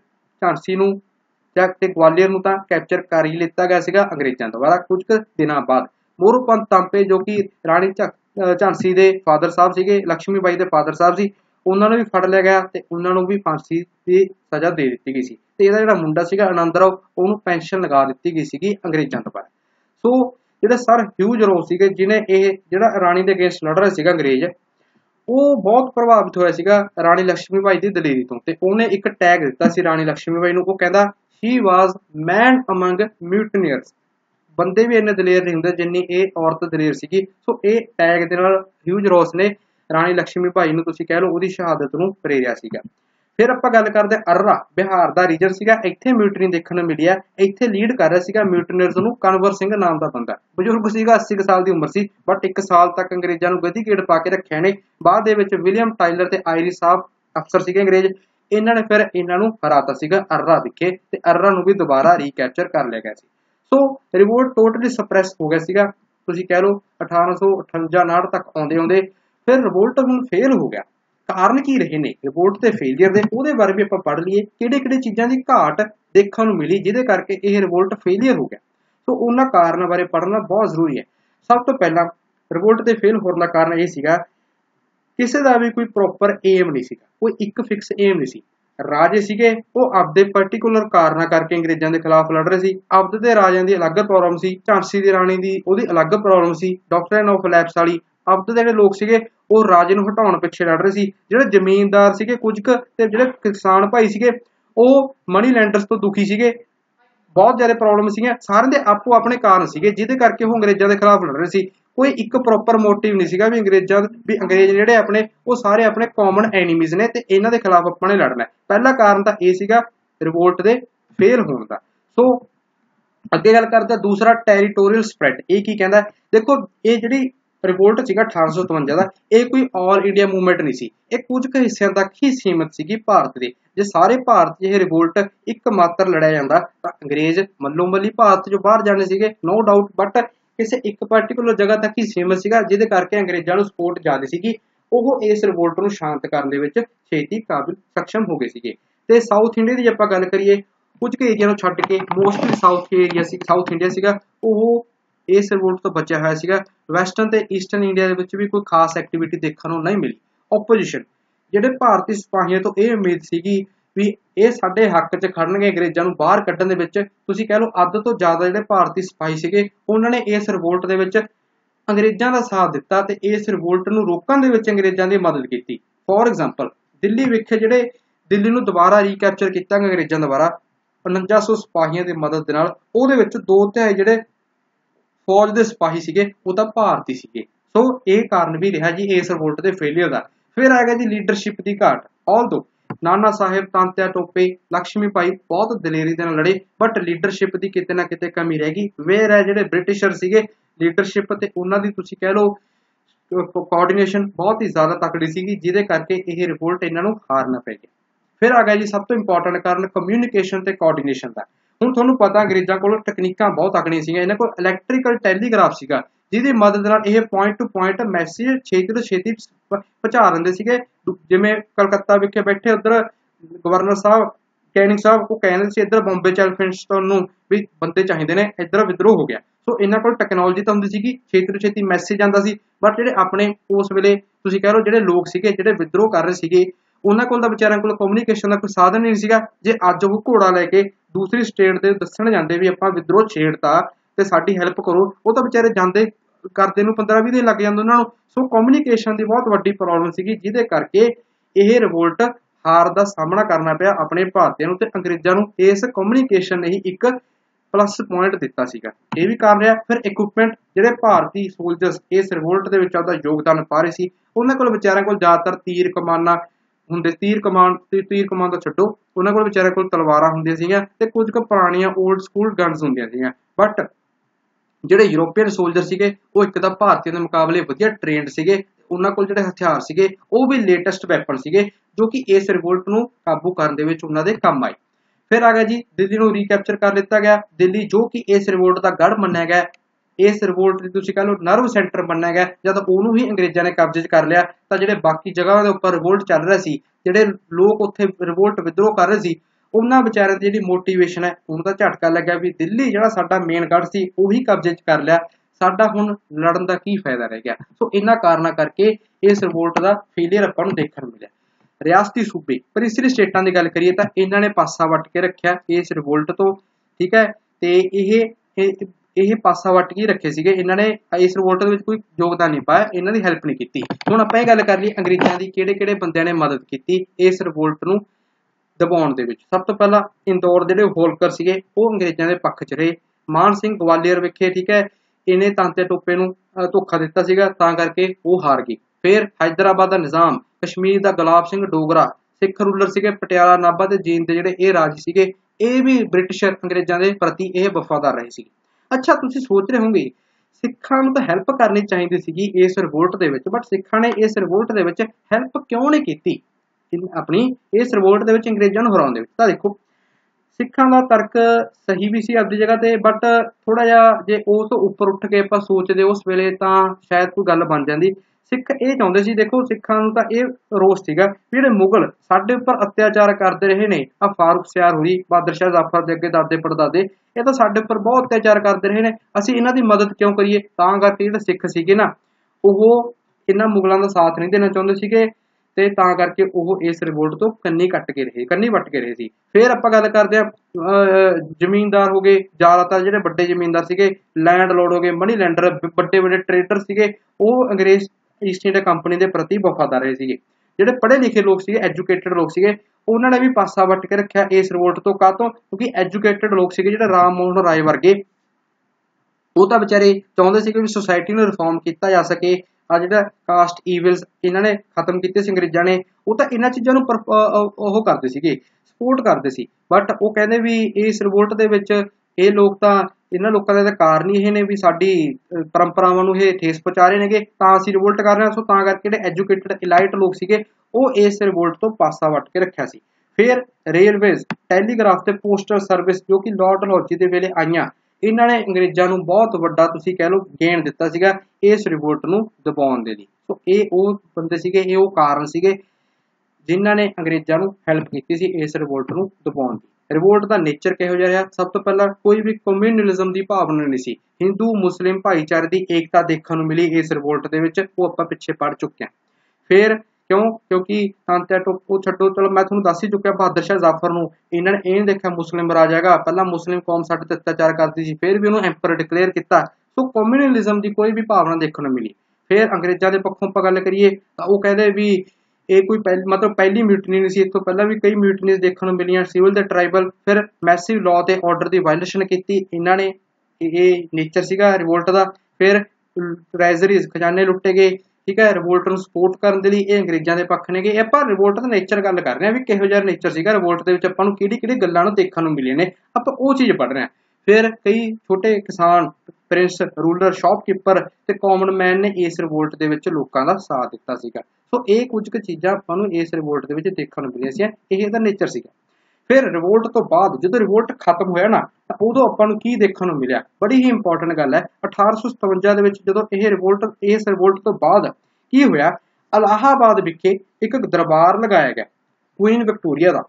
ਝਾਂਸੀ ਨੂੰ ਤੇ ਤੇ ਗਵਾਲੀਅਰ ਨੂੰ ਤਾਂ ਕੈਪਚਰ ਕਰ ਹੀ ਲਿੱਤਾ ਗਿਆ ਸੀਗਾ ਅੰਗਰੇਜ਼ਾਂ ਦੁਆਰਾ ਕੁਝ ਦਿਨਾਂ ਬਾਅਦ। ਮੋਰੂਪੰਤ ਤਾਂਪੇ ਜੋ ਕਿ ਰਾਣੀ ਝਾਂਸੀ ਦੇ ਫਾਦਰ ਸਾਹਿਬ ਸੀਗੇ ਲక్ష్ਮੀ ਬਾਈ ਦੇ ਫਾਦਰ ਸਾਹਿਬ ਸੀ, ਉਹਨਾਂ ਨੂੰ ਵੀ ਫੜ ਲਿਆ ਗਿਆ ਤੇ ਉਹਨਾਂ ਨੂੰ ਵੀ ਫਾਂਸੀ ਦੀ ਸਜ਼ਾ ਦੇ ਦਿੱਤੀ ਗਈ ਸੀ। ਤੇ ਇਹਦਾ ਜਿਹੜਾ ਮੁੰਡਾ ਸੀਗਾ ਆਨੰਦਰਾਓ ਉਹਨੂੰ ਪੈਨਸ਼ਨ ਲਗਾ ਦਿੱਤੀ ਗਈ ਸੀਗੀ ਅੰਗਰੇਜ਼ਾਂ ਦੁਆਰਾ ਸੋ ਜਿਹੜੇ ਸਰ ਹਿਊਜ ਰੋ ਸੀਗੇ ਜਿਨੇ ਇਹ ਜਿਹੜਾ ਰਾਣੀ ਦੇ ਅਗੇਂਸਟ ਲੜ ਰਿਹਾ ਸੀਗਾ ਅੰਗਰੇਜ਼, ਉਹ ਬਹੁਤ ਪ੍ਰਭਾਵਿਤ ਹੋਇਆ ਸੀਗਾ ਰਾਣੀ ਲక్ష్ਮੀਬਾਈ ਦੀ ਦਲੇਰੀ ਤੋਂ। ਤੇ ਉਹਨੇ ਇੱਕ ਟੈਗ ਦਿੱਤਾ ਸੀ ਰਾਣੀ ਲక్ష్ਮੀਬਾਈ ਨੂੰ। ਉਹ ਕਹਿੰਦਾ ਸ਼ੀ ਵਾਸ ਮੈਨ ਅਮੰਗ ਮਿਊਟਨੀਅਰਸ ਬੰਦੇ ਵੀ ਇੰਨੇ ਦਲੇਰ ਨਹੀਂ ਹੁੰਦੇ ਜਿੰਨੀ ਇਹ ਔਰਤ ਦਲੇਰ ਸੀਗੀ। ਸੋ ਇਹ ਟੈਗ ਦੇ ਨਾਲ ਹਿਊਜ ਰੋਸ ਨੇ। ਰਾਣੀ ਲక్ష్ਮੀ ਬਾਈ ਨੂੰ ਤੁਸੀਂ ਕਹਿ ਲਓ ਉਹਦੀ ਸ਼ਹਾਦਤ ਨੂੰ ਪ੍ਰੇਰਿਆ ਸੀਗਾ। ਫਿਰ ਆਪਾਂ ਗੱਲ ਕਰਦੇ ਅਰਰਾ, ਬਿਹਾਰ ਦਾ ਰੀਜਨ ਸੀਗਾ। ਇੱਥੇ ਮਿਊਟਨੀ ਦੇਖਣ ਨੂੰ ਮਿਲੀ ਹੈ ਇੱਥੇ ਲੀਡ ਕਰ ਰਿਹਾ ਸੀਗਾ ਮਿਊਟਨੀਅਰਸ ਨੂੰ ਕਨਵਰ ਸਿੰਘ ਨਾਮ ਦਾ ਬੰਦਾ। ਬਜ਼ੁਰਗ ਸੀਗਾ 80 ਸਾਲ ਦੀ ਉਮਰ ਸੀ ਬਟ 1 ਸਾਲ ਤੱਕ ਅੰਗਰੇਜ਼ਾਂ ਨੂੰ ਗਦੀ ਗੇੜ ਪਾ ਕੇ ਰੱਖਿਆ ਨੇ ਬਾਅਦ ਦੇ ਵਿੱਚ ਵਿਲੀਅਮ ਟਾਈਲਰ ਤੇ ਆਇਰੀ ਸਾਹਿਬ ਅਫਸਰ ਸੀਗੇ ਅੰਗਰੇਜ਼। ਇਹਨਾਂ ਨੇ ਫਿਰ ਇਹਨਾਂ ਨੂੰ ਹਰਾਤਾ ਸੀਗਾ, ਅਰਰਾ ਵਿਖੇ ਤੇ ਅਰਰਾ ਨੂੰ ਵੀ ਦੁਬਾਰਾ ਰੀਕੈਪਚਰ ਕਰ ਲਿਆ ਗਿਆ ਸੀ। ਸੋ ਰਿਵੋਲਟ ਟੋਟਲੀ ਸਪਰੈਸ ਹੋ ਗਿਆ ਸੀਗਾ। ਤੁਸੀਂ ਕਹਿ ਲਓ 1858 69 ਤੱਕ ਆਉਂਦੇ ਆਉਂਦੇ ਫਿਰ ਰਿਵੋਲਟ ਹੁਣ ਫੇਲ ਹੋ ਗਿਆ। ਕਾਰਨ ਕੀ ਰਹੇ ਨੇ? ਰਿਪੋਰਟ ਤੇ ਫੇਲਿਅਰ ਦੇ ਉਹਦੇ ਬਾਰੇ ਵੀ ਆਪਾਂ ਪੜ੍ਹ ਲਈਏ। ਕਿਹੜੇ ਕਿਹੜੇ ਚੀਜ਼ਾਂ ਦੀ ਘਾਟ ਦੇਖਣ ਨੂੰ ਮਿਲੀ ਜਿਹਦੇ ਕਰਕੇ ਇਹ ਰਿਵੋਲਟ ਫੇਲਿਅਰ ਹੋ ਗਿਆ। ਸੋ ਉਹਨਾਂ ਕਾਰਨਾਂ ਬਾਰੇ ਪੜ੍ਹਨਾ ਬਹੁਤ ਜ਼ਰੂਰੀ ਹੈ। ਸਭ ਤੋਂ ਪਹਿਲਾਂ ਰਿਵੋਲਟ ਦੇ ਫੇਲ ਹੋਣ ਦਾ ਕਾਰਨ ਇਹ ਸੀਗਾ ਕਿਸੇ ਦਾ ਵੀ ਕੋਈ ਪ੍ਰੋਪਰ ਏਮ ਨਹੀਂ ਸੀਗਾ। ਕੋਈ ਇੱਕ ਫਿਕਸ ਏਮ ਨਹੀਂ ਸੀ। ਰਾਜੇ ਸੀਗੇ, ਉਹ ਆਪਦੇ ਪਾਰਟਿਕੂਲਰ ਕਾਰਨਾਂ ਕਰਕੇ ਅੰਗਰੇਜ਼ਾਂ ਦੇ ਖਿਲਾਫ ਲੜ ਰਹੇ ਸੀ। ਆਪਦੇ ਦੇ ਰਾਜਿਆਂ ਦੀ ਅਲੱਗ ਪ੍ਰੋਬਲਮ ਸੀ, ਝਾਂਸੀ ਦੀ ਰਾਣੀ ਦੀ ਉਹਦੀ ਅਲੱਗ ਪ੍ਰੋਬਲਮ ਸੀ ਡਾਕਟਰ ਆਫ ਲੈਪਸ ਵਾਲੀ। ਆਪਦੇ ਦੇ ਜਿਹੜੇ ਲੋਕ ਸੀਗੇ, ਉਹ ਰਾਜੇ ਨੂੰ ਹਟਾਉਣ ਪਿੱਛੇ ਲੜ ਰਹੇ ਸੀ। ਜਿਹੜੇ ਜ਼ਮੀਨਦਾਰ ਸੀਗੇ, ਕੁਝ ਕੁ, ਤੇ ਜਿਹੜੇ ਕਿਸਾਨ ਭਾਈ ਸੀਗੇ, ਉਹ ਮਨੀ ਲੈਂਡਰਸ ਤੋਂ ਦੁਖੀ ਸੀਗੇ। ਬਹੁਤ ਜ਼ਿਆਦਾ ਪ੍ਰੋਬਲਮ ਸੀਗੀਆਂ। ਸਾਰਿਆਂ ਦੇ ਆਪੋ ਆਪਣੇ ਕਾਰਨ ਸੀਗੇ, ਜਿਹਦੇ ਕਰਕੇ ਉਹ ਅੰਗਰੇਜ਼ਾਂ ਦੇ ਖਿਲਾਫ ਲੜ ਰਹੇ ਸੀ। ਕੋਈ ਇੱਕ ਪ੍ਰੋਪਰ ਮੋਟਿਵ ਨਹੀਂ ਸੀਗਾ ਵੀ ਅੰਗਰੇਜ਼ਾਂ ਵੀ ਅੰਗਰੇਜ਼ ਜਿਹੜੇ ਆਪਣੇ, ਉਹ ਸਾਰੇ ਆਪਣੇ ਕਾਮਨ ਐਨੀਮੀਜ਼ ਨੇ ਤੇ ਇਹਨਾਂ ਦੇ ਖਿਲਾਫ ਆਪਾਂ ਨੇ ਲੜਨਾ ਪਹਿਲਾ ਕਾਰਨ ਤਾਂ ਇਹ ਸੀਗਾ ਰਿਵੋਲਟ ਦੇ ਫੇਲ ਹੋਣ ਦਾ। ਸੋ ਅੱਗੇ ਗੱਲ ਕਰਦਾ ਦੂਸਰਾ ਟੈਰੀਟੋਰੀਅਲ ਸਪਰੈਡ ਇਹ ਕੀ ਕਹਿੰਦਾ ਦੇਖੋ, ਇਹ ਜਿਹੜੀ ਰਿਵੋਲਟ ਸੀਗਾ 1857 ਦਾ, ਇਹ ਕੋਈ ਆਲ ਇੰਡੀਆ ਮੂਵਮੈਂਟ ਨਹੀਂ ਸੀ। ਇਹ ਕੁਝ ਕੁ ਹਿੱਸਿਆਂ ਤੱਕ ਹੀ ਸੀਮਿਤ ਸੀਗੀ ਭਾਰਤ ਦੇ। ਜੇ ਸਾਰੇ ਭਾਰਤ 'ਚ ਇਹ ਰਿਵੋਲਟ ਇੱਕ ਮਾਤਰ ਲੜਿਆ ਜਾਂਦਾ, ਤਾਂ ਅੰਗਰੇਜ਼ ਮੱਲੋ ਮੱਲੀ ਭਾਰਤ 'ਚੋਂ ਬਾਹਰ ਜਾਣੇ ਸੀਗੇ ਨੋ ਡਾਊਟ ਬਟ ਕਿਸੇ ਇੱਕ ਪਾਰਟਿਕੂਲਰ ਜਗ੍ਹਾ ਤੱਕ ਹੀ ਸੀਮਿਤ ਸੀਗਾ, ਜਿਹਦੇ ਕਰਕੇ ਅੰਗਰੇਜ਼ਾਂ ਨੂੰ ਸਪੋਰਟ ਜ਼ਿਆਦਾ ਸੀਗੀ। ਉਹ ਇਸ ਰਿਵੋਲਟ ਨੂੰ ਸ਼ਾਂਤ ਕਰਨ ਦੇ ਵਿੱਚ ਛੇਤੀ ਕਾਬਿਲ ਸક્ષਮ ਹੋ ਗਏ ਸੀਗੇ। ਤੇ ਸਾਊਥ ਇੰਡੀਆ ਦੀ ਆਪਾਂ ਗੱਲ ਕਰੀਏ, ਕੁਝ ਕੁ ਏਰੀਆ ਨੂੰ ਛੱਡ ਕੇ ਮੋਸਟਲੀ ਸਾਊਥ ਏਰੀਆ ਸੀ ਸਾਊਥ ਇੰਡੀਆ ਸੀਗਾ। ਉਹ ਇਸ ਰਿਵੋਲਟ ਤੋਂ ਬਚਿਆ ਹੋਇਆ ਸੀਗਾ। ਵੈਸਟਰਨ ਤੇ ਈਸਟਰਨ ਇੰਡੀਆ ਦੇ ਵਿੱਚ ਵੀ ਕੋਈ ਖਾਸ ਐਕਟੀਵਿਟੀ ਦੇਖਣ ਨੂੰ ਨਹੀਂ ਮਿਲੀ। ਆਪੋਜੀਸ਼ਨ ਜਿਹੜੇ ਭਾਰਤੀ ਸਿਪਾਹੀਆਂ ਤੋਂ ਇਹ ਉਮੀਦ ਸੀਗੀ ਵੀ ਇਹ ਸਾਡੇ ਹੱਕ 'ਚ ਖੜਨਗੇ ਅੰਗਰੇਜ਼ਾਂ ਨੂੰ ਬਾਹਰ ਕੱਢਣ ਦੇ ਵਿੱਚ, ਤੁਸੀਂ ਕਹਿ ਲਓ ਅੱਧ ਤੋਂ ਜ਼ਿਆਦਾ ਜਿਹੜੇ ਭਾਰਤੀ ਸਿਪਾਹੀ ਸੀਗੇ, ਉਹਨਾਂ ਨੇ ਇਸ ਰਿਵੋਲਟ ਦੇ ਵਿੱਚ ਅੰਗਰੇਜ਼ਾਂ ਦਾ ਸਾਥ ਦਿੱਤਾ ਤੇ ਇਸ ਰਿਵੋਲਟ ਨੂੰ ਰੋਕਣ ਦੇ ਵਿੱਚ ਅੰਗਰੇਜ਼ਾਂ ਦੀ ਮਦਦ ਕੀਤੀ। ਫੋਰ ਐਗਜ਼ਾਮਪਲ ਦਿੱਲੀ ਵਿਖੇ ਜਿਹੜੇ ਦਿੱਲੀ ਨੂੰ ਦੁਬਾਰਾ ਰੀਕੈਪਚਰ ਕੀਤਾ ਅੰਗਰੇਜ਼ਾਂ ਦੁਆਰਾ 4900 ਸਿਪਾਹੀਆਂ ਦੀ ਮਦਦ ਦੇ ਨਾਲ, ਉਹਦੇ ਵਿੱਚ ਦੋ ਤਿਹਾਈ ਜਿਹੜੇ ਫੌਜ ਦੇ ਸਿਪਾਹੀ ਸੀਗੇ, ਉਹ ਤਾਂ ਭਾਰਤੀ ਸੀਗੇ। ਸੋ ਇਹ ਕਾਰਨ ਵੀ ਰਿਹਾ ਜੀ ਇਸ ਰਿਵੋਲਟ ਦੇ ਫੇਲਿਅਰ ਦਾ। ਫਿਰ ਆ ਗਿਆ ਜੀ ਲੀਡਰਸ਼ਿਪ ਦੀ ਘਾਟ। ਆਲਦੋ ਨਾਨਾ ਸਾਹਿਬ ਤਾਂਤਿਆ ਟੋਪੇ ਲక్ష్ਮੀ ਭਾਈ ਬਹੁਤ ਦਲੇਰੀ ਦੇ ਨਾਲ ਲੜੇ ਬਟ ਲੀਡਰਸ਼ਿਪ ਦੀ ਕਿਤੇ ਨਾ ਕਿਤੇ ਕਮੀ ਰਹਿ ਗਈ। ਵੇਰ ਹੈ ਜਿਹੜੇ ਬ੍ਰਿਟਿਸ਼ਰ ਸੀਗੇ ਲੀਡਰਸ਼ਿਪ ਤੇ ਉਹਨਾਂ ਦੀ ਤੁਸੀਂ ਕਹਿ ਲਓ ਕੋਆਰਡੀਨੇਸ਼ਨ ਬਹੁਤ ਹੀ ਜ਼ਿਆਦਾ ਤਕੜੀ ਸੀਗੀ, ਜਿਹਦੇ ਕਰਕੇ ਇਹ ਰਿਪੋਰਟ ਇਹਨਾਂ ਨੂੰ ਹਾਰਨਾ ਪੈ ਗਿਆ ਫਿਰ ਆ ਗਿਆ ਜੀ ਸਭ ਤੋਂ ਇੰਪੋਰਟੈਂਟ ਕਾਰਨ ਕਮਿਊਨੀਕੇਸ਼ਨ ਤੇ ਕੋਆਰਡੀਨੇਸ਼ਨ ਦਾ। ਹੁਣ ਤੁਹਾਨੂੰ ਪਤਾ ਅੰਗਰੇਜ਼ਾਂ ਕੋਲ ਤਕਨੀਕਾਂ ਬਹੁਤ ਤਕੜੀਆਂ ਸੀਗੀਆਂ, ਇਹਨਾਂ ਕੋਲ ਇਲੈਕਟ੍ਰੀਕਲ ਟੈਲੀਗ੍ਰਾਫ ਸੀਗਾ। ਜਿਹਦੀ ਮਦਦ ਨਾਲ ਇਹ ਪੁਆਇੰਟ ਟੂ ਪੁਆਇੰਟ ਮੈਸੇਜ ਛੇਤੀ ਤੋਂ ਛੇਤੀ ਪਹੁੰਚਾ ਦਿੰਦੇ ਸੀਗੇ। ਜਿਵੇਂ ਕਲਕੱਤਾ ਵਿਖੇ ਬੈਠੇ ਉਧਰ ਗਵਰਨਰ ਸਾਹਿਬ, ਕੈਨਿੰਗ ਸਾਹਿਬ, ਉਹ ਕਹਿੰਦੇ ਸੀ, ਇੱਧਰ ਬੰਬੇ ਚ ਐਲਫਿੰਸਟਨ ਨੂੰ ਵੀ ਬੰਦੇ ਚਾਹੀਦੇ ਨੇ, ਇੱਧਰ ਵਿਦਰੋਹ ਹੋ ਗਿਆ। ਸੋ ਇਹਨਾਂ ਕੋਲ ਟੈਕਨੋਲੋਜੀ ਤਾਂ ਹੁੰਦੀ ਸੀਗੀ, ਛੇਤੀ ਤੋਂ ਛੇਤੀ ਮੈਸੇਜ ਆਉਂਦਾ ਸੀ ਬਟ ਜਿਹੜੇ ਆਪਣੇ ਉਸ ਵੇਲੇ ਤੁਸੀਂ ਕਹਿ ਲਓ ਜਿਹੜੇ ਲੋਕ ਸੀਗੇ, ਜਿਹੜੇ ਵਿਦਰੋਹ ਕਰ ਰਹੇ ਸੀਗੇ, ਉਹਨਾਂ ਕੋਲ ਤਾਂ ਵਿਚਾਰਿਆਂ ਕੋਲ ਕਮਿਊਨੀਕੇਸ਼ਨ ਦਾ ਕੋਈ ਸਾਧਨ ਨਹੀਂ ਸੀਗਾ। ਜੇ ਅੱਜ ਉਹ ਘੋੜਾ ਲੈ ਕੇ ਦੂਸਰੀ ਸਟੇਟ ਦੇ ਦੱਸਣ ਜਾਂਦੇ ਵੀ ਆਪਾਂ ਵਿਦਰੋਹ ਛੇੜਤਾ ਤੇ ਸਾਡੀ ਹੈਲਪ ਕਰੋ, ਉਹ ਤਾਂ ਵਿਚਾਰੇ ਜਾਂਦੇ ਕਰਦੇ ਨੂੰ 15-20 ਦਿਨ ਲੱਗ ਜਾਂਦੇ ਉਹਨਾਂ ਨੂੰ। ਸੋ ਕਮਿਊਨੀਕੇਸ਼ਨ ਦੀ ਬਹੁਤ ਵੱਡੀ ਪ੍ਰੋਬਲਮ ਸੀਗੀ, ਜਿਹਦੇ ਕਰਕੇ ਇਹ ਰਿਵੋਲਟ ਹਾਰ ਦਾ ਸਾਹਮਣਾ ਕਰਨਾ ਪਿਆ ਆਪਣੇ ਭਾਰਤੀਆਂ ਨੂੰ ਤੇ ਅੰਗਰੇਜ਼ਾਂ ਨੂੰ। ਇਸ ਕਮਿਊਨੀਕੇਸ਼ਨ ਨੇ ਹੀ ਇੱਕ ਪਲੱਸ ਪੁਆਇੰਟ ਦਿੱਤਾ ਸੀਗਾ। ਇਹ ਵੀ ਕਾਰਨ ਰਿਹਾ। ਫਿਰ ਇਕਵਿਪਮੈਂਟ ਜਿਹੜੇ ਭਾਰਤੀ ਸੋਲਜਰਸ ਇਸ ਰਿਵੋਲਟ ਦੇ ਵਿੱਚ ਆਪਦਾ ਯੋਗਦਾਨ ਪਾ ਰਹੇ ਸੀ, ਉਹਨਾਂ ਕੋਲ ਵਿਚਾਰਿਆਂ ਕੋਲ ਜ਼ਿਆਦਾਤਰ ਤੀਰ ਕਮਾਨਾਂ ਹੁੰਦੇ, ਤੀਰ ਕਮਾਨ, ਤੇ, ਤੀਰ ਕਮਾਨ ਦਾ ਛੱਡੋ। ਉਹਨਾਂ ਕੋਲ ਵਿਚਾਰਿਆਂ ਕੋਲ ਤਲਵਾਰਾਂ ਹੁੰਦੀਆਂ ਸੀਗੀਆਂ ਤੇ ਕੁਝ ਕੁ ਪੁਰਾਣੀਆਂ 올ਡ ਸਕੂਲ ਗਨਸ ਹੁੰਦੀਆਂ ਸੀਗੀਆਂ। ਬਟ ਜਿਹੜੇ ਯੂਰੋਪੀਅਨ ਸੋਲਜਰ ਸੀਗੇ, ਉਹ ਇੱਕ ਤਾਂ ਭਾਰਤੀਆਂ ਦੇ ਮੁਕਾਬਲੇ ਵਧੀਆ ਟ੍ਰੇਨਡ ਸੀਗੇ, ਉਹਨਾਂ ਕੋਲ ਜਿਹੜੇ ਹਥਿਆਰ ਸੀਗੇ, ਉਹ ਵੀ ਲੇਟੈਸਟ ਵੈਪਨ ਸੀਗੇ, ਜੋ ਕਿ ਇਸ ਰਿਵੋਲਟ ਨੂੰ ਕਾਬੂ ਕਰਨ ਦੇ ਵਿੱਚ ਉਹਨਾਂ ਦੇ ਕੰਮ ਆਏ। ਫਿਰ ਆ ਗਿਆ ਜੀ, ਦਿੱਲੀ ਨੂੰ ਰੀਕੈਪਚਰ ਕਰ ਲਿੱਤਾ ਗਿਆ। ਦਿੱਲੀ ਜੋ ਕਿ ਇਸ ਰਿਵੋਲਟ ਦਾ ਗੜ ਮੰਨਿਆ ਗਿਆ, ਇਸ ਰਿਵੋਲਟ ਦੀ ਤੁਸੀਂ ਕਹ ਲਓ ਨਰਵ ਸੈਂਟਰ ਮੰਨਿਆ ਗਿਆ ਜਦ ਉਹਨੂੰ ਹੀ ਅੰਗਰੇਜ਼ਾਂ ਨੇ ਕਬਜ਼ੇ 'ਚ ਕਰ ਲਿਆ, ਤਾਂ ਜਿਹੜੇ ਬਾਕੀ ਜਗ੍ਹਾ ਦੇ ਉੱਪਰ ਰਿਵੋਲਟ ਚੱਲ ਰਿਹਾ ਸੀ, ਜਿਹੜੇ ਲੋਕ ਉੱਥੇ ਰਿਵੋਲਟ ਵਿਦਰੋਹ ਕਰ ਰਹੇ ਸੀ ਉਹਨਾਂ ਵਿਚਾਰਿਆਂ ਦੀ ਜਿਹੜੀ ਮੋਟੀਵੇਸ਼ਨ ਹੈ, ਉਹਨੂੰ ਤਾਂ ਝਟਕਾ ਲੱਗਿਆ ਵੀ ਦਿੱਲੀ ਜਿਹੜਾ ਸਾਡਾ ਮੇਨ ਗੜ ਸੀ, ਉਹੀ ਕਬਜ਼ੇ 'ਚ ਕਰ ਲਿਆ। ਸਾਡਾ ਹੁਣ ਲੜਨ ਦਾ ਕੀ ਫਾਇਦਾ ਰਹਿ ਗਿਆ? ਸੋ ਇਹਨਾਂ ਕਾਰਨਾਂ ਕਰਕੇ ਇਸ ਰਿਵੋਲਟ ਦਾ ਫੇਲਿਅਰ ਆਪਾਂ ਨੂੰ ਦੇਖਣ ਨੂੰ ਮਿਲਿਆ। ਰਿਆਸਤੀ ਸੂਬੇ ਪਰਿਸਰੀ ਸਟੇਟਾਂ ਦੀ ਗੱਲ ਕਰੀਏ ਤਾਂ ਇਹਨਾਂ ਨੇ ਪਾਸਾ ਵੱਟ ਕੇ ਰੱਖਿਆ ਇਸ ਰਿਵੋਲਟ ਤੋਂ, ਠੀਕ ਹੈ? ਤੇ ਇਹ ਇਹ ਪਾਸਾ ਵੱਟ ਕੇ ਰੱਖੇ ਸੀਗੇ। ਇਹਨਾਂ ਨੇ ਇਸ ਰਿਵੋਲਟ ਦੇ ਵਿੱਚ ਕੋਈ ਯੋਗਦਾਨ ਨਹੀਂ ਪਾਇਆ, ਇਹਨਾਂ ਦੀ ਹੈਲਪ ਨਹੀਂ ਕੀਤੀ। ਹੁਣ ਆਪਾਂ ਇਹ ਗੱਲ ਕਰ ਲਈ ਅੰਗਰੇਜ਼ਾਂ ਦੀ ਕਿਹੜੇ-ਕਿਹੜੇ ਬੰਦਿਆਂ ਨੇ ਮਦਦ ਕੀਤੀ ਇਸ ਰਿਵੋਲਟ ਨੂੰ? ਦਬਾਉਣ ਦੇ ਵਿੱਚ। ਸਭ ਤੋਂ ਪਹਿਲਾਂ ਇੰਦੌਰ ਦੇ ਜਿਹੜੇ ਹੋਲਕਰ ਸੀਗੇ, ਉਹ ਅੰਗਰੇਜ਼ਾਂ ਦੇ ਪੱਖ 'ਚ ਰਹੇ। ਮਾਨ ਸਿੰਘ ਗਵਾਲੀਅਰ ਵਿਖੇ, ਠੀਕ ਹੈ, ਇਹਨੇ ਤਾਂਤੇ ਟੋਪੇ ਨੂੰ ਧੋਖਾ ਦਿੱਤਾ ਸੀਗਾ, ਤਾਂ ਕਰਕੇ ਉਹ ਹਾਰ ਗਈ। ਫਿਰ ਹైదరాబాద్ ਦਾ ਨਿਜ਼ਾਮ, ਕਸ਼ਮੀਰ ਦਾ ਗੁਲਾਬ ਸਿੰਘ ਡੋਗਰਾ, ਸਿੱਖ ਰੂਲਰ ਸੀਗੇ ਪਟਿਆਲਾ, ਨਾਭਾ ਤੇ ਜੀਨ ਦੇ ਜਿਹੜੇ ਇਹ ਰਾਜ ਸੀਗੇ, ਇਹ ਵੀ ਬ੍ਰਿਟਿਸ਼ ਅੰਗਰੇਜ਼ਾਂ ਦੇ ਪ੍ਰਤੀ ਇਹ ਵਫਾਦਾਰ ਰਹੇ ਸੀ ਅੱਛਾ, ਤੁਸੀਂ ਸੋਚ ਰਹੇ ਹੋਗੇ ਸਿੱਖਾਂ ਨੂੰ ਤਾਂ ਹੈਲਪ ਕਰਨੀ ਚਾਹੀਦੀ ਸੀਗੀ ਇਸ ਰਿਵੋਲਟ ਦੇ ਵਿੱਚ ਬਟ ਸਿੱਖਾਂ ਨੇ ਇਸ ਰਿਵੋਲਟ ਦੇ ਵਿੱਚ ਹੈਲਪ ਕਿਉਂ ਨਹੀਂ ਕੀਤੀ? ਆਪਣੀ ਇਸ ਰਿਵੋਲਟ ਦੇ ਵਿੱਚ ਅੰਗਰੇਜ਼ਾਂ ਨੂੰ ਹਰਾਉਣ ਦੇ ਵਿੱਚ ਤਾਂ ਦੇਖੋ, ਸਿੱਖਾਂ ਦਾ ਤਰਕ ਸਹੀ ਵੀ ਸੀ ਆਪਣੀ ਜਗ੍ਹਾ ਤੇ ਬਟ ਥੋੜਾ ਜਿਹਾ ਜੇ ਉਸ ਤੋਂ ਉੱਪਰ ਉੱਠ ਕੇ ਆਪਾਂ ਸੋਚਦੇ ਉਸ ਵੇਲੇ ਤਾਂ ਸ਼ਾਇਦ ਕੋਈ ਗੱਲ ਬਣ ਜਾਂਦੀ। ਸਿੱਖ ਇਹ ਚਾਹੁੰਦੇ ਸੀ, ਦੇਖੋ, ਸਿੱਖਾਂ ਨੂੰ ਤਾਂ ਇਹ ਰੋਸ ਸੀਗਾ ਜਿਹੜੇ ਮੁਗਲ ਸਾਡੇ ਉੱਪਰ ਅਤਿਆਚਾਰ ਕਰਦੇ ਰਹੇ ਨੇ ਆ ਫਾਰੂਕ ਸਿਆਰ ਹੋਈ ਬਾਦਰ ਸ਼ਾਹ ਜ਼ਾਫਰ ਦੇ ਅੱਗੇ ਦਾਦੇ ਪੜਦਾਦੇ, ਇਹ ਤਾਂ ਸਾਡੇ ਉੱਪਰ ਬਹੁਤ ਅਤਿਆਚਾਰ ਕਰਦੇ ਰਹੇ ਨੇ। ਅਸੀਂ ਇਹਨਾਂ ਦੀ ਮਦਦ ਕਿਉਂ ਕਰੀਏ? ਤਾਂ ਕਰਕੇ ਜਿਹੜੇ ਸਿੱਖ ਸੀਗੇ ਨਾ, ਉਹ ਇਹਨਾਂ ਮੁਗਲਾਂ ਦਾ ਸਾਥ ਨਹੀਂ ਦੇਣਾ ਚਾਹੁੰਦੇ ਸੀਗੇ। ਤੇ ਤਾਂ ਕਰਕੇ ਉਹ ਇਸ ਰਿਵੋਲਟ ਤੋਂ ਕੰਨੀ ਕੱਟ ਕੇ ਰਹੇ, ਕੰਨੀ ਵੱਟ ਕੇ ਰਹੇ ਸੀ। ਫਿਰ ਆਪਾਂ ਗੱਲ ਕਰਦੇ ਆ ਜ਼ਮੀਨਦਾਰ ਹੋ ਗਏ, ਜ਼ਿਆਦਾਤਰ ਜਿਹੜੇ ਵੱਡੇ ਜ਼ਮੀਨਦਾਰ ਸੀਗੇ ਲੈਂਡ ਲੋਡ ਹੋ ਗਏ ਮਨੀ ਲੈਂਡਰ ਵੱਡੇ ਵੱਡੇ ਟ੍ਰੇਡਰ ਸੀਗੇ, ਉਹ ਅੰਗਰੇਜ਼ ਈਸਟ ਇੰਡੀਆ ਕੰਪਨੀ ਦੇ ਪ੍ਰਤੀ ਵਫਾਦਾਰ ਰਹੇ ਸੀਗੇ। ਜਿਹੜੇ ਪੜ੍ਹੇ ਲਿਖੇ ਲੋਕ ਸੀਗੇ ਐਜੂਕੇਟਡ ਲੋਕ ਸੀਗੇ, ਉਹਨਾਂ ਨੇ ਵੀ ਪਾਸਾ ਵੱਟ ਕੇ ਰੱਖਿਆ ਇਸ ਰਿਵੋਲਟ ਤੋਂ ਕਾਹਤੋਂ ਕਿਉਂਕਿ ਐਜੂਕੇਟਡ ਲੋਕ ਸੀਗੇ ਜਿਹੜੇ ਰਾਮ ਮੋਹਨ ਰਾਏ ਵਰਗੇ। ਉਹ ਤਾਂ ਵਿਚਾਰੇ ਚਾਹੁੰਦੇ ਸੀ ਕਿ ਸੋਸਾਇਟੀ ਨੂੰ ਰਿਫਾਰਮ ਕੀਤਾ ਜਾ ਸਕੇ ਆ ਜਿਹੜਾ ਕਾਸਟ ਈਵਲਸ ਇਹਨਾਂ ਨੇ ਖਤਮ ਕੀਤੇ ਸੀ, ਅੰਗਰੇਜ਼ਾਂ ਨੇ, ਉਹ ਤਾਂ ਇਹਨਾਂ ਚੀਜ਼ਾਂ ਨੂੰ ਉਹ ਕਰਦੇ ਸੀਗੇ ਸਪੋਰਟ ਕਰਦੇ ਸੀ ਬਟ ਉਹ ਕਹਿੰਦੇ ਵੀ ਇਸ ਰਿਵੋਲਟ ਦੇ ਵਿੱਚ ਇਹ ਲੋਕ ਤਾਂ, ਇਹਨਾਂ ਲੋਕਾਂ ਦੇ ਕਾਰਨ ਹੀ ਇਹ ਨੇ ਵੀ ਸਾਡੀ ਪਰੰਪਰਾਵਾਂ ਨੂੰ ਇਹ ਠੇਸ ਪਹੁੰਚਾ ਰਹੇ ਨੇਗੇ, ਤਾਂ ਅਸੀਂ ਰਿਵੋਲਟ ਕਰ ਰਹੇ ਹਾਂ, ਸੋ ਤਾਂ ਕਰਕੇ ਜਿਹੜੇ ਐਜੂਕੇਟਡ ਇਲਾਈਟ ਲੋਕ ਸੀਗੇ, ਉਹ ਇਸ ਰਿਵੋਲਟ ਤੋਂ ਪਾਸਾ ਵੱਟ ਕੇ ਰੱਖਿਆ ਸੀ। ਫਿਰ ਰੇਲਵੇਜ਼ ਟੈਲੀਗ੍ਰਾਫ ਤੇ ਪੋਸਟਲ ਸਰਵਿਸ ਜੋ ਕਿ ਲਾਰਡ ਡਲਹੌਜੀ ਦੇ ਵੇਲੇ ਆਈਆਂ ਇਹਨਾਂ ਨੇ ਅੰਗਰੇਜ਼ਾਂ ਨੂੰ ਬਹੁਤ ਵੱਡਾ, ਤੁਸੀਂ ਕਹਿ ਲਓ ਗੇਨ ਦਿੱਤਾ ਸੀਗਾ ਇਸ ਰਿਵੋਲਟ ਨੂੰ ਦਬਾਉਣ ਦੇ ਲਈ। ਸੋ ਇਹ ਉਹ ਬੰਦੇ ਸੀਗੇ, ਇਹ ਉਹ ਕਾਰਨ ਸੀਗੇ ਜਿਨ੍ਹਾਂ ਨੇ ਅੰਗਰੇਜ਼ਾਂ ਨੂੰ ਹੈਲਪ ਕੀਤੀ ਸੀ ਇਸ ਰਿਵੋਲਟ ਨੂੰ ਦਬਾਉਣ ਦੀ। ਰਿਵੋਲਟ ਦਾ ਨੇਚਰ ਕਿਹੋ ਜਿਹਾ ਰਿਹਾ? ਸਭ ਤੋਂ ਪਹਿਲਾਂ ਕੋਈ ਵੀ ਕਮਿਊਨਲਿਜ਼ਮ ਦੀ ਭਾਵਨਾ ਨਹੀਂ ਸੀ। ਹਿੰਦੂ ਮੁਸਲਿਮ ਭਾਈਚਾਰੇ ਦੀ ਏਕਤਾ ਦੇਖਣ ਨੂੰ ਮਿਲੀ ਇਸ ਰਿਵੋਲਟ ਦੇ ਵਿੱਚ, ਉਹ ਆਪਾਂ ਪਿੱਛੇ ਪੜ ਚੁੱਕੇ ਹਾਂ। ਫਿਰ ਕਿਉਂ? ਕਿਉਂਕਿ ਤਾਂਤਿਆ ਛੱਡੋ, ਚਲੋ ਮੈਂ ਤੁਹਾਨੂੰ ਦੱਸ ਹੀ ਚੁੱਕਿਆ ਬਹਾਦਰ ਸ਼ਾਹ ਜ਼ਾਫਰ ਨੂੰ, ਇਹਨਾਂ ਨੇ ਇਹ ਦੇਖਿਆ ਮੁਸਲਿਮ ਰਾਜ ਹੈਗਾ। ਪਹਿਲਾਂ ਮੁਸਲਿਮ ਕੌਮ ਸਾਡੇ ਤੇ ਅਤਿਆਚਾਰ ਕਰਦੀ ਸੀ, ਫਿਰ ਵੀ ਉਹਨੂੰ ਐਮਪਰ ਡਿਕਲੇਅਰ ਕੀਤਾ। ਸੋ ਕਮਿਊਨਲਿਜ਼ਮ ਦੀ ਕੋਈ ਵੀ ਭਾਵਨਾ ਦੇਖਣ ਨੂੰ ਮਿਲੀ। ਫਿਰ ਅੰਗਰੇਜ਼ਾਂ ਦੇ ਪੱਖੋਂ ਆਪਾਂ ਗੱਲ ਕਰੀਏ, ਤਾਂ ਉਹ ਕਹਿੰਦੇ ਵੀ ਇਹ ਕੋਈ ਮਤਲਬ ਪਹਿਲੀ ਮਿਊਟਨੀ ਨਹੀਂ ਸੀ ਇਸ ਤੋਂ ਪਹਿਲਾਂ ਵੀ ਕਈ ਮਿਊਟਨੀਜ਼ ਦੇਖਣ ਨੂੰ ਮਿਲੀਆਂ ਸਿਵਲ ਤੇ ਟ੍ਰਾਈਬਲ ਫਿਰ ਮੈਸਿਵ ਲਾਅ ਤੇ ਆਰਡਰ ਦੀ ਵਾਇਲੇਸ਼ਨ ਕੀਤੀ, ਇਹਨਾਂ ਨੇ, ਇਹ ਨੇਚਰ ਸੀਗਾ ਰਿਵੋਲਟ ਦਾ। ਫਿਰ ਟ੍ਰੈਜ਼ਰੀਜ਼ ਖਜ਼ਾਨੇ ਲੁੱਟੇ ਗਏ। ਠੀਕ ਹੈ ਰਿਵੋਲਟ ਨੂੰ ਸਪੋਰਟ ਕਰਨ ਦੇ ਲਈ ਇਹ ਅੰਗਰੇਜ਼ਾਂ ਦੇ ਪੱਖ ਨੇਗੇ। ਇਹ ਆਪਾਂ ਰਿਵੋਲਟ ਦਾ ਨੇਚਰ ਗੱਲ ਕਰ ਰਹੇ ਹਾਂ ਵੀ ਕਿਹੋ ਜਿਹਾ ਨੇਚਰ ਸੀਗਾ। ਰਿਵੋਲਟ ਦੇ ਵਿੱਚ ਆਪਾਂ ਨੂੰ ਕਿਹੜੀ ਕਿਹੜੀ ਗੱਲਾਂ ਨੂੰ ਦੇਖਣ ਨੂੰ ਮਿਲੀਆਂ ਨੇ। ਆਪਾਂ ਉਹ ਚੀਜ਼ ਪੜ੍ਹ ਰਹੇ ਹਾਂ। ਫਿਰ ਕਈ ਛੋਟੇ ਕਿਸਾਨ ਪ੍ਰਿੰਸ ਰੂਲਰ ਸ਼ਾਪਕੀਪਰ ਤੇ ਕਾਮਨ ਮੈਨ ਨੇ ਇਸ ਰਿਵੋਲਟ ਦੇ ਵਿੱਚ ਲੋਕਾਂ ਦਾ ਸਾਥ ਦਿੱਤਾ ਸੀਗਾ। ਸੋ ਇਹ ਕੁਝ ਕੁ ਚੀਜ਼ਾਂ ਆਪਾਂ ਨੂੰ ਇਸ ਰਿਵੋਲਟ ਦੇ ਵਿੱਚ ਦੇਖਣ ਨੂੰ ਮਿਲੀਆਂ ਸੀ। ਇਹ ਇਹਦਾ ਨੇਚਰ ਸੀਗਾ। ਫਿਰ ਰਿਵੋਲਟ ਤੋਂ ਬਾਅਦ ਜਦੋਂ ਰਿਵੋਲਟ ਖਤਮ ਹੋਇਆ ਨਾ, ਤਾਂ ਉਦੋਂ ਆਪਾਂ ਨੂੰ ਕੀ ਦੇਖਣ ਨੂੰ ਮਿਲਿਆ? ਬੜੀ ਹੀ ਇੰਪੋਰਟੈਂਟ ਗੱਲ ਹੈ। 1857 ਦੇ ਵਿੱਚ ਜਦੋਂ ਇਹ ਰਿਵੋਲਟ ਇਸ ਰਿਵੋਲਟ ਤੋਂ ਬਾਅਦ ਕੀ ਹੋਇਆ? ਅਲਾਹਾਬਾਦ ਵਿਖੇ ਇੱਕ ਦਰਬਾਰ ਲਗਾਇਆ ਗਿਆ ਕੁਈਨ ਵਿਕਟੋਰੀਆ ਦਾ।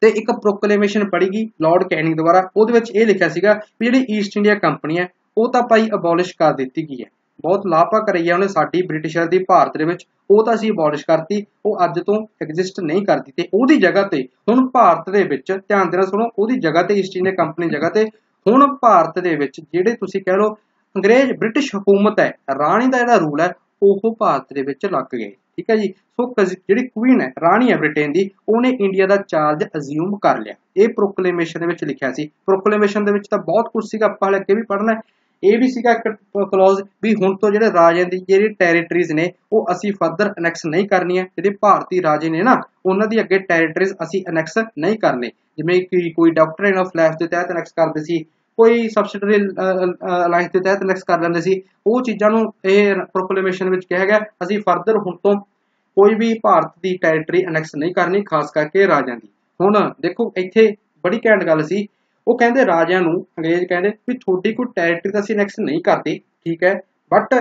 ਤੇ ਇੱਕ ਪ੍ਰੋਕਲੇਮੇਸ਼ਨ ਪੜੀ ਗਈ ਲਾਰਡ ਕੈਨਿੰਗ ਦੁਆਰਾ। ਉਹਦੇ ਵਿੱਚ ਇਹ ਲਿਖਿਆ ਸੀਗਾ ਵੀ ਜਿਹੜੀ ਈਸਟ ਇੰਡੀਆ ਕੰਪਨੀ ਹੈ, ਉਹ ਤਾਂ ਭਾਈ ਅਬੋਲਿਸ਼ ਕਰ ਦਿੱਤੀ ਗਈ ਹੈ। ਬਹੁਤ ਲਾਪਾ ਕਰੀ ਹੈ ਉਹਨੇ ਸਾਡੀ ਬ੍ਰਿਟਿਸ਼ਰ ਦੀ, ਭਾਰਤ ਦੇ ਵਿੱਚ। ਉਹ ਤਾਂ ਅਸੀਂ ਅਬੋਲਿਸ਼ ਕਰਤੀ। ਉਹ ਅੱਜ ਤੋਂ ਐਗਜ਼ਿਸਟ ਨਹੀਂ ਕਰਦੀ ਤੇ ਉਹਦੀ ਜਗ੍ਹਾ ਤੇ ਹੁਣ ਭਾਰਤ ਦੇ ਵਿੱਚ, ਧਿਆਨ ਦੇਣਾ ਸੁਣੋ, ਉਹਦੀ ਜਗ੍ਹਾ ਤੇ ਈਸਟ ਇੰਡੀਆ ਕੰਪਨੀ ਜਗ੍ਹਾ ਤੇ, ਹੁਣ ਭਾਰਤ ਦੇ ਵਿੱਚ ਜਿਹੜੇ ਤੁਸੀਂ ਕਹਿ ਲਓ ਅੰਗਰੇਜ਼ ਬ੍ਰਿਟਿਸ਼ ਹਕੂਮਤ ਹੈ, ਰਾਣੀ ਦਾ ਜਿਹੜਾ ਰੂਲ ਹੈ, ਉਹ ਭਾਰਤ ਦੇ ਵਿੱਚ ਲੱਗ ਗਏ। ਠੀਕ ਹੈ ਜੀ? ਸੋ ਜਿਹੜੀ ਕੁਈਨ ਹੈ, ਰਾਣੀ ਹੈ ਬ੍ਰਿਟੇਨ ਦੀ, ਉਹਨੇ ਇੰਡੀਆ ਦਾ ਚਾਰਜ ਅਜ਼ਿਊਮ ਕਰ ਲਿਆ। ਇਹ ਪ੍ਰੋਕਲੇਮੇਸ਼ਨ ਦੇ ਵਿੱਚ ਲਿਖਿਆ ਸੀ। ਪ੍ਰੋਕਲੇਮੇਸ਼ਨ ਦੇ ਵਿੱਚ ਤਾਂ ਬਹੁਤ ਕੁਝ ਸੀਗਾ, ਆਪਾਂ ਹਲੇ ਵੀ ਪੜ੍ਹਨਾ ਇਹ ਵੀ ਸੀਗਾ ਇੱਕ ਕਲੌਜ਼ ਵੀ ਹੁਣ ਤੋਂ ਜਿਹੜੇ ਰਾਜਿਆਂ ਦੀ ਜਿਹੜੀ ਟੈਰੀਟਰੀਜ਼ ਨੇ, ਉਹ ਅਸੀਂ ਫਰਦਰ ਅਨੈਕਸ ਨਹੀਂ ਕਰਨੀਆਂ। ਜਿਹੜੇ ਭਾਰਤੀ ਰਾਜੇ ਨੇ ਨਾ, ਉਹਨਾਂ ਦੀ ਅੱਗੇ ਟੈਰੀਟਰੀਜ਼ ਅਸੀਂ ਅਨੈਕਸ ਨਹੀਂ ਕਰਨੇ। ਜਿਵੇਂ ਕਿ ਕੋਈ ਡਾਕਟਰੀਨ ਆਫ ਲੈਫ ਦੇ ਤਹਿਤ ਅਨੈਕਸ ਕਰਦੇ ਸੀ, ਕੋਈ ਸਬਸਿਡਰੀ ਅਲਾਈਅੰਸ ਦੇ ਤਹਿਤ ਅਨੈਕਸ ਕਰ ਲੈਂਦੇ ਸੀ, ਉਹ ਚੀਜ਼ਾਂ ਨੂੰ ਇਹ ਪ੍ਰੋਕਲੇਮੇਸ਼ਨ ਵਿੱਚ ਕਿਹਾ ਗਿਆ, ਅਸੀਂ ਫਰਦਰ ਹੁਣ ਤੋਂ ਕੋਈ ਵੀ ਭਾਰਤ ਦੀ ਟੈਰੀਟਰੀ ਅਨੈਕਸ ਨਹੀਂ ਕਰਨੀ, ਖਾਸ ਕਰਕੇ ਰਾਜਿਆਂ ਦੀ। ਹੁਣ ਦੇਖੋ, ਇੱਥੇ ਬੜੀ ਘੈਂਟ ਗੱਲ ਸੀ ਉਹ ਕਹਿੰਦੇ ਰਾਜਿਆਂ ਨੂੰ, ਅੰਗਰੇਜ਼ ਕਹਿੰਦੇ ਵੀ ਤੁਹਾਡੀ ਕੋਈ ਟੈਰੀਟਰੀ ਤਾਂ ਅਸੀਂ ਨੈਕਸਟ ਨਹੀਂ ਕਰਦੇ ਠੀਕ ਹੈ ਬਟ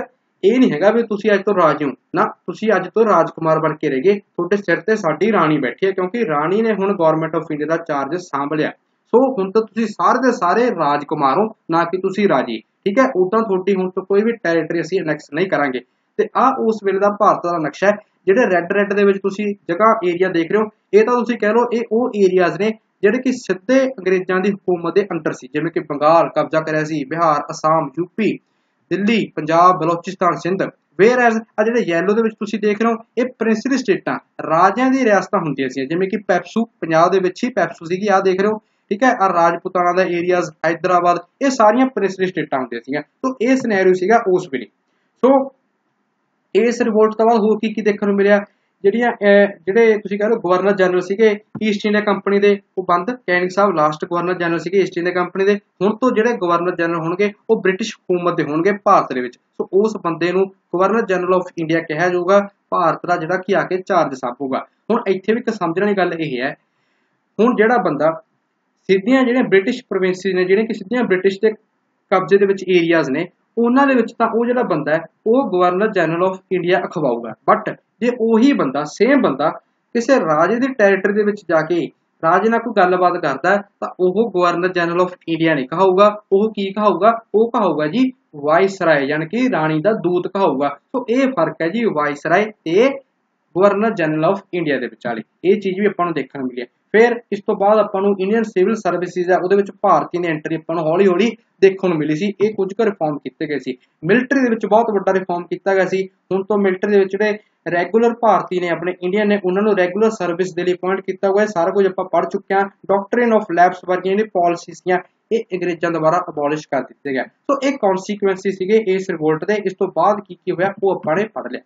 ਇਹ ਨਹੀਂ ਹੈਗਾ ਵੀ ਤੁਸੀਂ ਅੱਜ ਤੋਂ ਰਾਜ ਹੋ। ਨਾ, ਤੁਸੀਂ ਅੱਜ ਤੋਂ ਰਾਜਕੁਮਾਰ ਬਣ ਕੇ ਰਹੇਗੇ ਤੁਹਾਡੇ ਸਿਰ ਤੇ ਸਾਡੀ ਰਾਣੀ ਬੈਠੀ ਹੈ, ਕਿਉਂਕਿ ਰਾਣੀ ਨੇ ਹੁਣ ਗਵਰਨਮੈਂਟ ਆਫ ਇੰਡੀਆ ਦਾ ਚਾਰਜ ਸੰਭ ਲਿਆ ਸੋ ਹੁਣ ਤਾਂ ਤੁਸੀਂ ਸਾਰੇ ਦੇ ਸਾਰੇ ਰਾਜਕੁਮਾਰ ਹੋ, ਨਾ ਕਿ ਤੁਸੀਂ ਰਾਜੀ। ਠੀਕ ਹੈ ਉਦਾਂ ਤੁਹਾਡੀ ਹੁਣ ਤੋਂ ਕੋਈ ਵੀ ਟੈਰੀਟਰੀ ਅਸੀਂ ਅਨੈਕਸ ਨਹੀਂ ਕਰਾਂਗੇ। ਤੇ ਆ ਉਸ ਵੇਲੇ ਦਾ ਭਾਰਤ ਦਾ ਨਕਸ਼ਾ ਹੈ, ਜਿਹੜੇ ਰੈੱਡ ਰੈੱਡ ਦੇ ਵਿੱਚ ਤੁਸੀਂ ਜਗ੍ਹਾ ਏਰੀਆ ਦੇਖ ਰਹੇ ਹੋ, ਇਹ ਤਾਂ ਤੁਸੀਂ ਕਹਿ ਲਓ, ਇਹ ਉਹ ਏਰੀਆਜ਼ ਨੇ ਜਿਹੜੇ ਕਿ ਸਿੱਧੇ ਅੰਗਰੇਜ਼ਾਂ ਦੀ ਹਕੂਮਤ ਦੇ ਅੰਡਰ ਸੀ, ਜਿਵੇਂ ਕਿ ਬੰਗਾਲ ਕਬਜ਼ਾ ਕਰਿਆ ਸੀ, Bihar, Assam UP Delhi, Punjab, Balochistan, Sindh. Whereas ਆ ਜਿਹੜੇ ਯੈਲੋ ਦੇ ਵਿੱਚ ਤੁਸੀਂ ਦੇਖ ਰਹੇ ਹੋ, ਇਹ ਪ੍ਰਿੰਸਲੀ ਸਟੇਟਾਂ ਰਾਜਿਆਂ ਦੀ ਰਿਆਸਤਾਂ ਹੁੰਦੀਆਂ ਸੀ, ਜਿਵੇਂ ਕਿ ਪੈਪਸੂ, ਪੰਜਾਬ ਦੇ ਵਿੱਚ ਹੀ ਪੈਪਸੂ ਸੀਗੀ ਆ ਦੇਖ ਰਹੇ ਹੋ, ਠੀਕ ਹੈ ਆ ਰਾਜਪੂਤਾਨਾ ਦਾ ਏਰੀਆਜ਼ ਹైదరాబాద్ ਇਹ ਸਾਰੀਆਂ ਪ੍ਰਿੰਸਲੀ ਸਟੇਟਾਂ ਹੁੰਦੀਆਂ ਸੀਗੀਆਂ। ਸੋ ਇਹ ਸਿਨੈਰੀਓ ਸੀਗਾ ਉਸ ਵੇਲੇ। ਸੋ ਇਸ ਰਿਵੋਲਟ ਤੋਂ ਬਾਅਦ ਹੋਰ ਕੀ ਕੀ ਦੇਖਣ ਨੂੰ ਮਿਲਿਆ? ਜਿਹੜੀਆਂ ਜਿਹੜੇ ਤੁਸੀਂ ਕਹ ਲਓ ਗਵਰਨਰ ਜਨਰਲ ਸੀਗੇ ਈਸਟ ਇੰਡੀਆ ਕੰਪਨੀ ਦੇ, ਉਹ ਬੰਦ, ਕੈਨਿੰਗ ਸਾਹਿਬ ਲਾਸਟ ਗਵਰਨਰ ਜਨਰਲ ਸੀਗੇ ਈਸਟ ਇੰਡੀਆ ਕੰਪਨੀ ਦੇ, ਹੁਣ ਤੋਂ ਜਿਹੜੇ ਗਵਰਨਰ ਜਨਰਲ ਹੋਣਗੇ, ਉਹ ਬ੍ਰਿਟਿਸ਼ ਹਕੂਮਤ ਦੇ ਹੋਣਗੇ ਭਾਰਤ ਦੇ ਵਿੱਚ। ਸੋ ਉਸ ਬੰਦੇ ਨੂੰ ਗਵਰਨਰ ਜਨਰਲ ਆਫ ਇੰਡੀਆ ਕਿਹਾ ਜਾਊਗਾ, ਭਾਰਤ ਦਾ ਜਿਹੜਾ ਕੀ ਆ ਕੇ ਚਾਰਜ ਸਾਂਭੂਗਾ ਹੁਣ ਇੱਥੇ ਵੀ ਇੱਕ ਸਮਝਣ ਵਾਲੀ ਗੱਲ ਇਹ ਹੈ, ਹੁਣ ਜਿਹੜਾ ਬੰਦਾ, ਸਿੱਧੀਆਂ ਜਿਹੜੀਆਂ ਬ੍ਰਿਟਿਸ਼ ਪ੍ਰੋਵਿੰਸਿਸ ਨੇ, ਜਿਹੜੀਆਂ ਕਿ ਸਿੱਧੀਆਂ ਬ੍ਰਿਟਿਸ਼ ਦੇ ਕਬਜ਼ੇ ਦੇ ਵਿੱਚ ਏਰੀਆਜ਼ ਨੇ ਉਹਨਾਂ ਦੇ ਵਿੱਚ ਤਾਂ ਉਹ ਜਿਹੜਾ ਬੰਦਾ ਹੈ, ਉਹ ਗਵਰਨਰ ਜਨਰਲ ਆਫ ਇੰਡੀਆ ਅਖਵਾਊਗਾ। ਬਟ ਜੇ ਉਹੀ ਬੰਦਾ ਸੇਮ ਬੰਦਾ ਕਿਸੇ ਰਾਜੇ ਦੀ ਟੈਰੀਟਰੀ ਦੇ ਵਿੱਚ ਜਾ ਕੇ ਰਾਜੇ ਨਾਲ ਕੋਈ ਗੱਲਬਾਤ ਕਰਦਾ ਤਾਂ ਉਹ ਗਵਰਨਰ ਜਨਰਲ ਆਫ ਇੰਡੀਆ ਨਹੀਂ ਕਹਾਊਗਾ। ਉਹ ਕੀ ਕਹਾਊਗਾ? ਉਹ ਕਹਾਊਗਾ ਜੀ ਵਾਇਸਰਾਏ ਯਾਨੀ ਕਿ ਰਾਣੀ ਦਾ ਦੂਤ ਕਹਾਊਗਾ। ਸੋ ਇਹ ਫ਼ਰਕ ਹੈ ਜੀ ਵਾਇਸਰਾਏ ਤੇ ਗਵਰਨਰ ਜਨਰਲ ਆਫ ਇੰਡੀਆ ਦੇ ਵਿਚਾਲੇ। ਇਹ ਚੀਜ਼ ਵੀ ਆਪਾਂ ਨੂੰ ਦੇਖਣ ਨੂੰ ਮਿਲੀ ਹੈ। ਫਿਰ ਇਸ ਤੋਂ ਬਾਅਦ ਆਪਾਂ ਨੂੰ ਇੰਡੀਅਨ ਸਿਵਲ ਸਰਵਿਸਿਜ਼ ਹੈ, ਉਹਦੇ ਵਿੱਚ ਭਾਰਤੀ ਦੀ ਐਂਟਰੀ ਆਪਾਂ ਨੂੰ ਹੌਲੀ-ਹੌਲੀ ਦੇਖਣ ਨੂੰ ਮਿਲੀ ਸੀ, ਇਹ ਕੁਝ ਕੁ ਰਿਫਾਰਮ ਕੀਤੇ ਗਏ ਸੀ। ਮਿਲਟਰੀ ਦੇ ਵਿੱਚ ਬਹੁਤ ਵੱਡਾ ਰਿਫਾਰਮ ਕੀਤਾ ਗਿਆ ਸੀ। ਹੁਣ ਤੋਂ ਮਿਲਟਰੀ ਦੇ ਵਿੱਚ ਜਿਹੜੇ ਰੈਗੂਲਰ ਭਾਰਤੀ ਨੇ, ਆਪਣੇ ਇੰਡੀਅਨ ਨੇ, ਉਹਨਾਂ ਨੂੰ ਰੈਗੂਲਰ ਸਰਵਿਸ ਦੇ ਲਈ ਅਪਾਇੰਟ ਕੀਤਾ ਹੋਇਆ ਸਾਰਾ ਕੁਝ ਆਪਾਂ ਪੜ੍ਹ ਚੁੱਕੇ ਹਾਂ। ਡਾਕਟਰੀਨ ਆਫ ਲੈਬਸ ਵਰਗੀਆਂ ਜਿਹੜੀ ਪਾਲਿਸੀਜ਼ ਦੀਆਂ ਇਹ ਅੰਗਰੇਜ਼ਾਂ ਦੁਆਰਾ ਅਬੋਲਿਸ਼ ਕਰ ਦਿੱਤੇ ਗਏ। ਸੋ ਇਹ ਕਨਸੀਕੁਐਂਸੀ ਸੀਗੇ ਇਸ ਰਿਵੋਲਟ ਦੇ। ਇਸ ਤੋਂ ਬਾਅਦ ਕੀ ਕੀ ਹੋਇਆ, ਉਹ ਆਪਾਂ ਨੇ ਪੜ੍ਹ ਲਿਆ।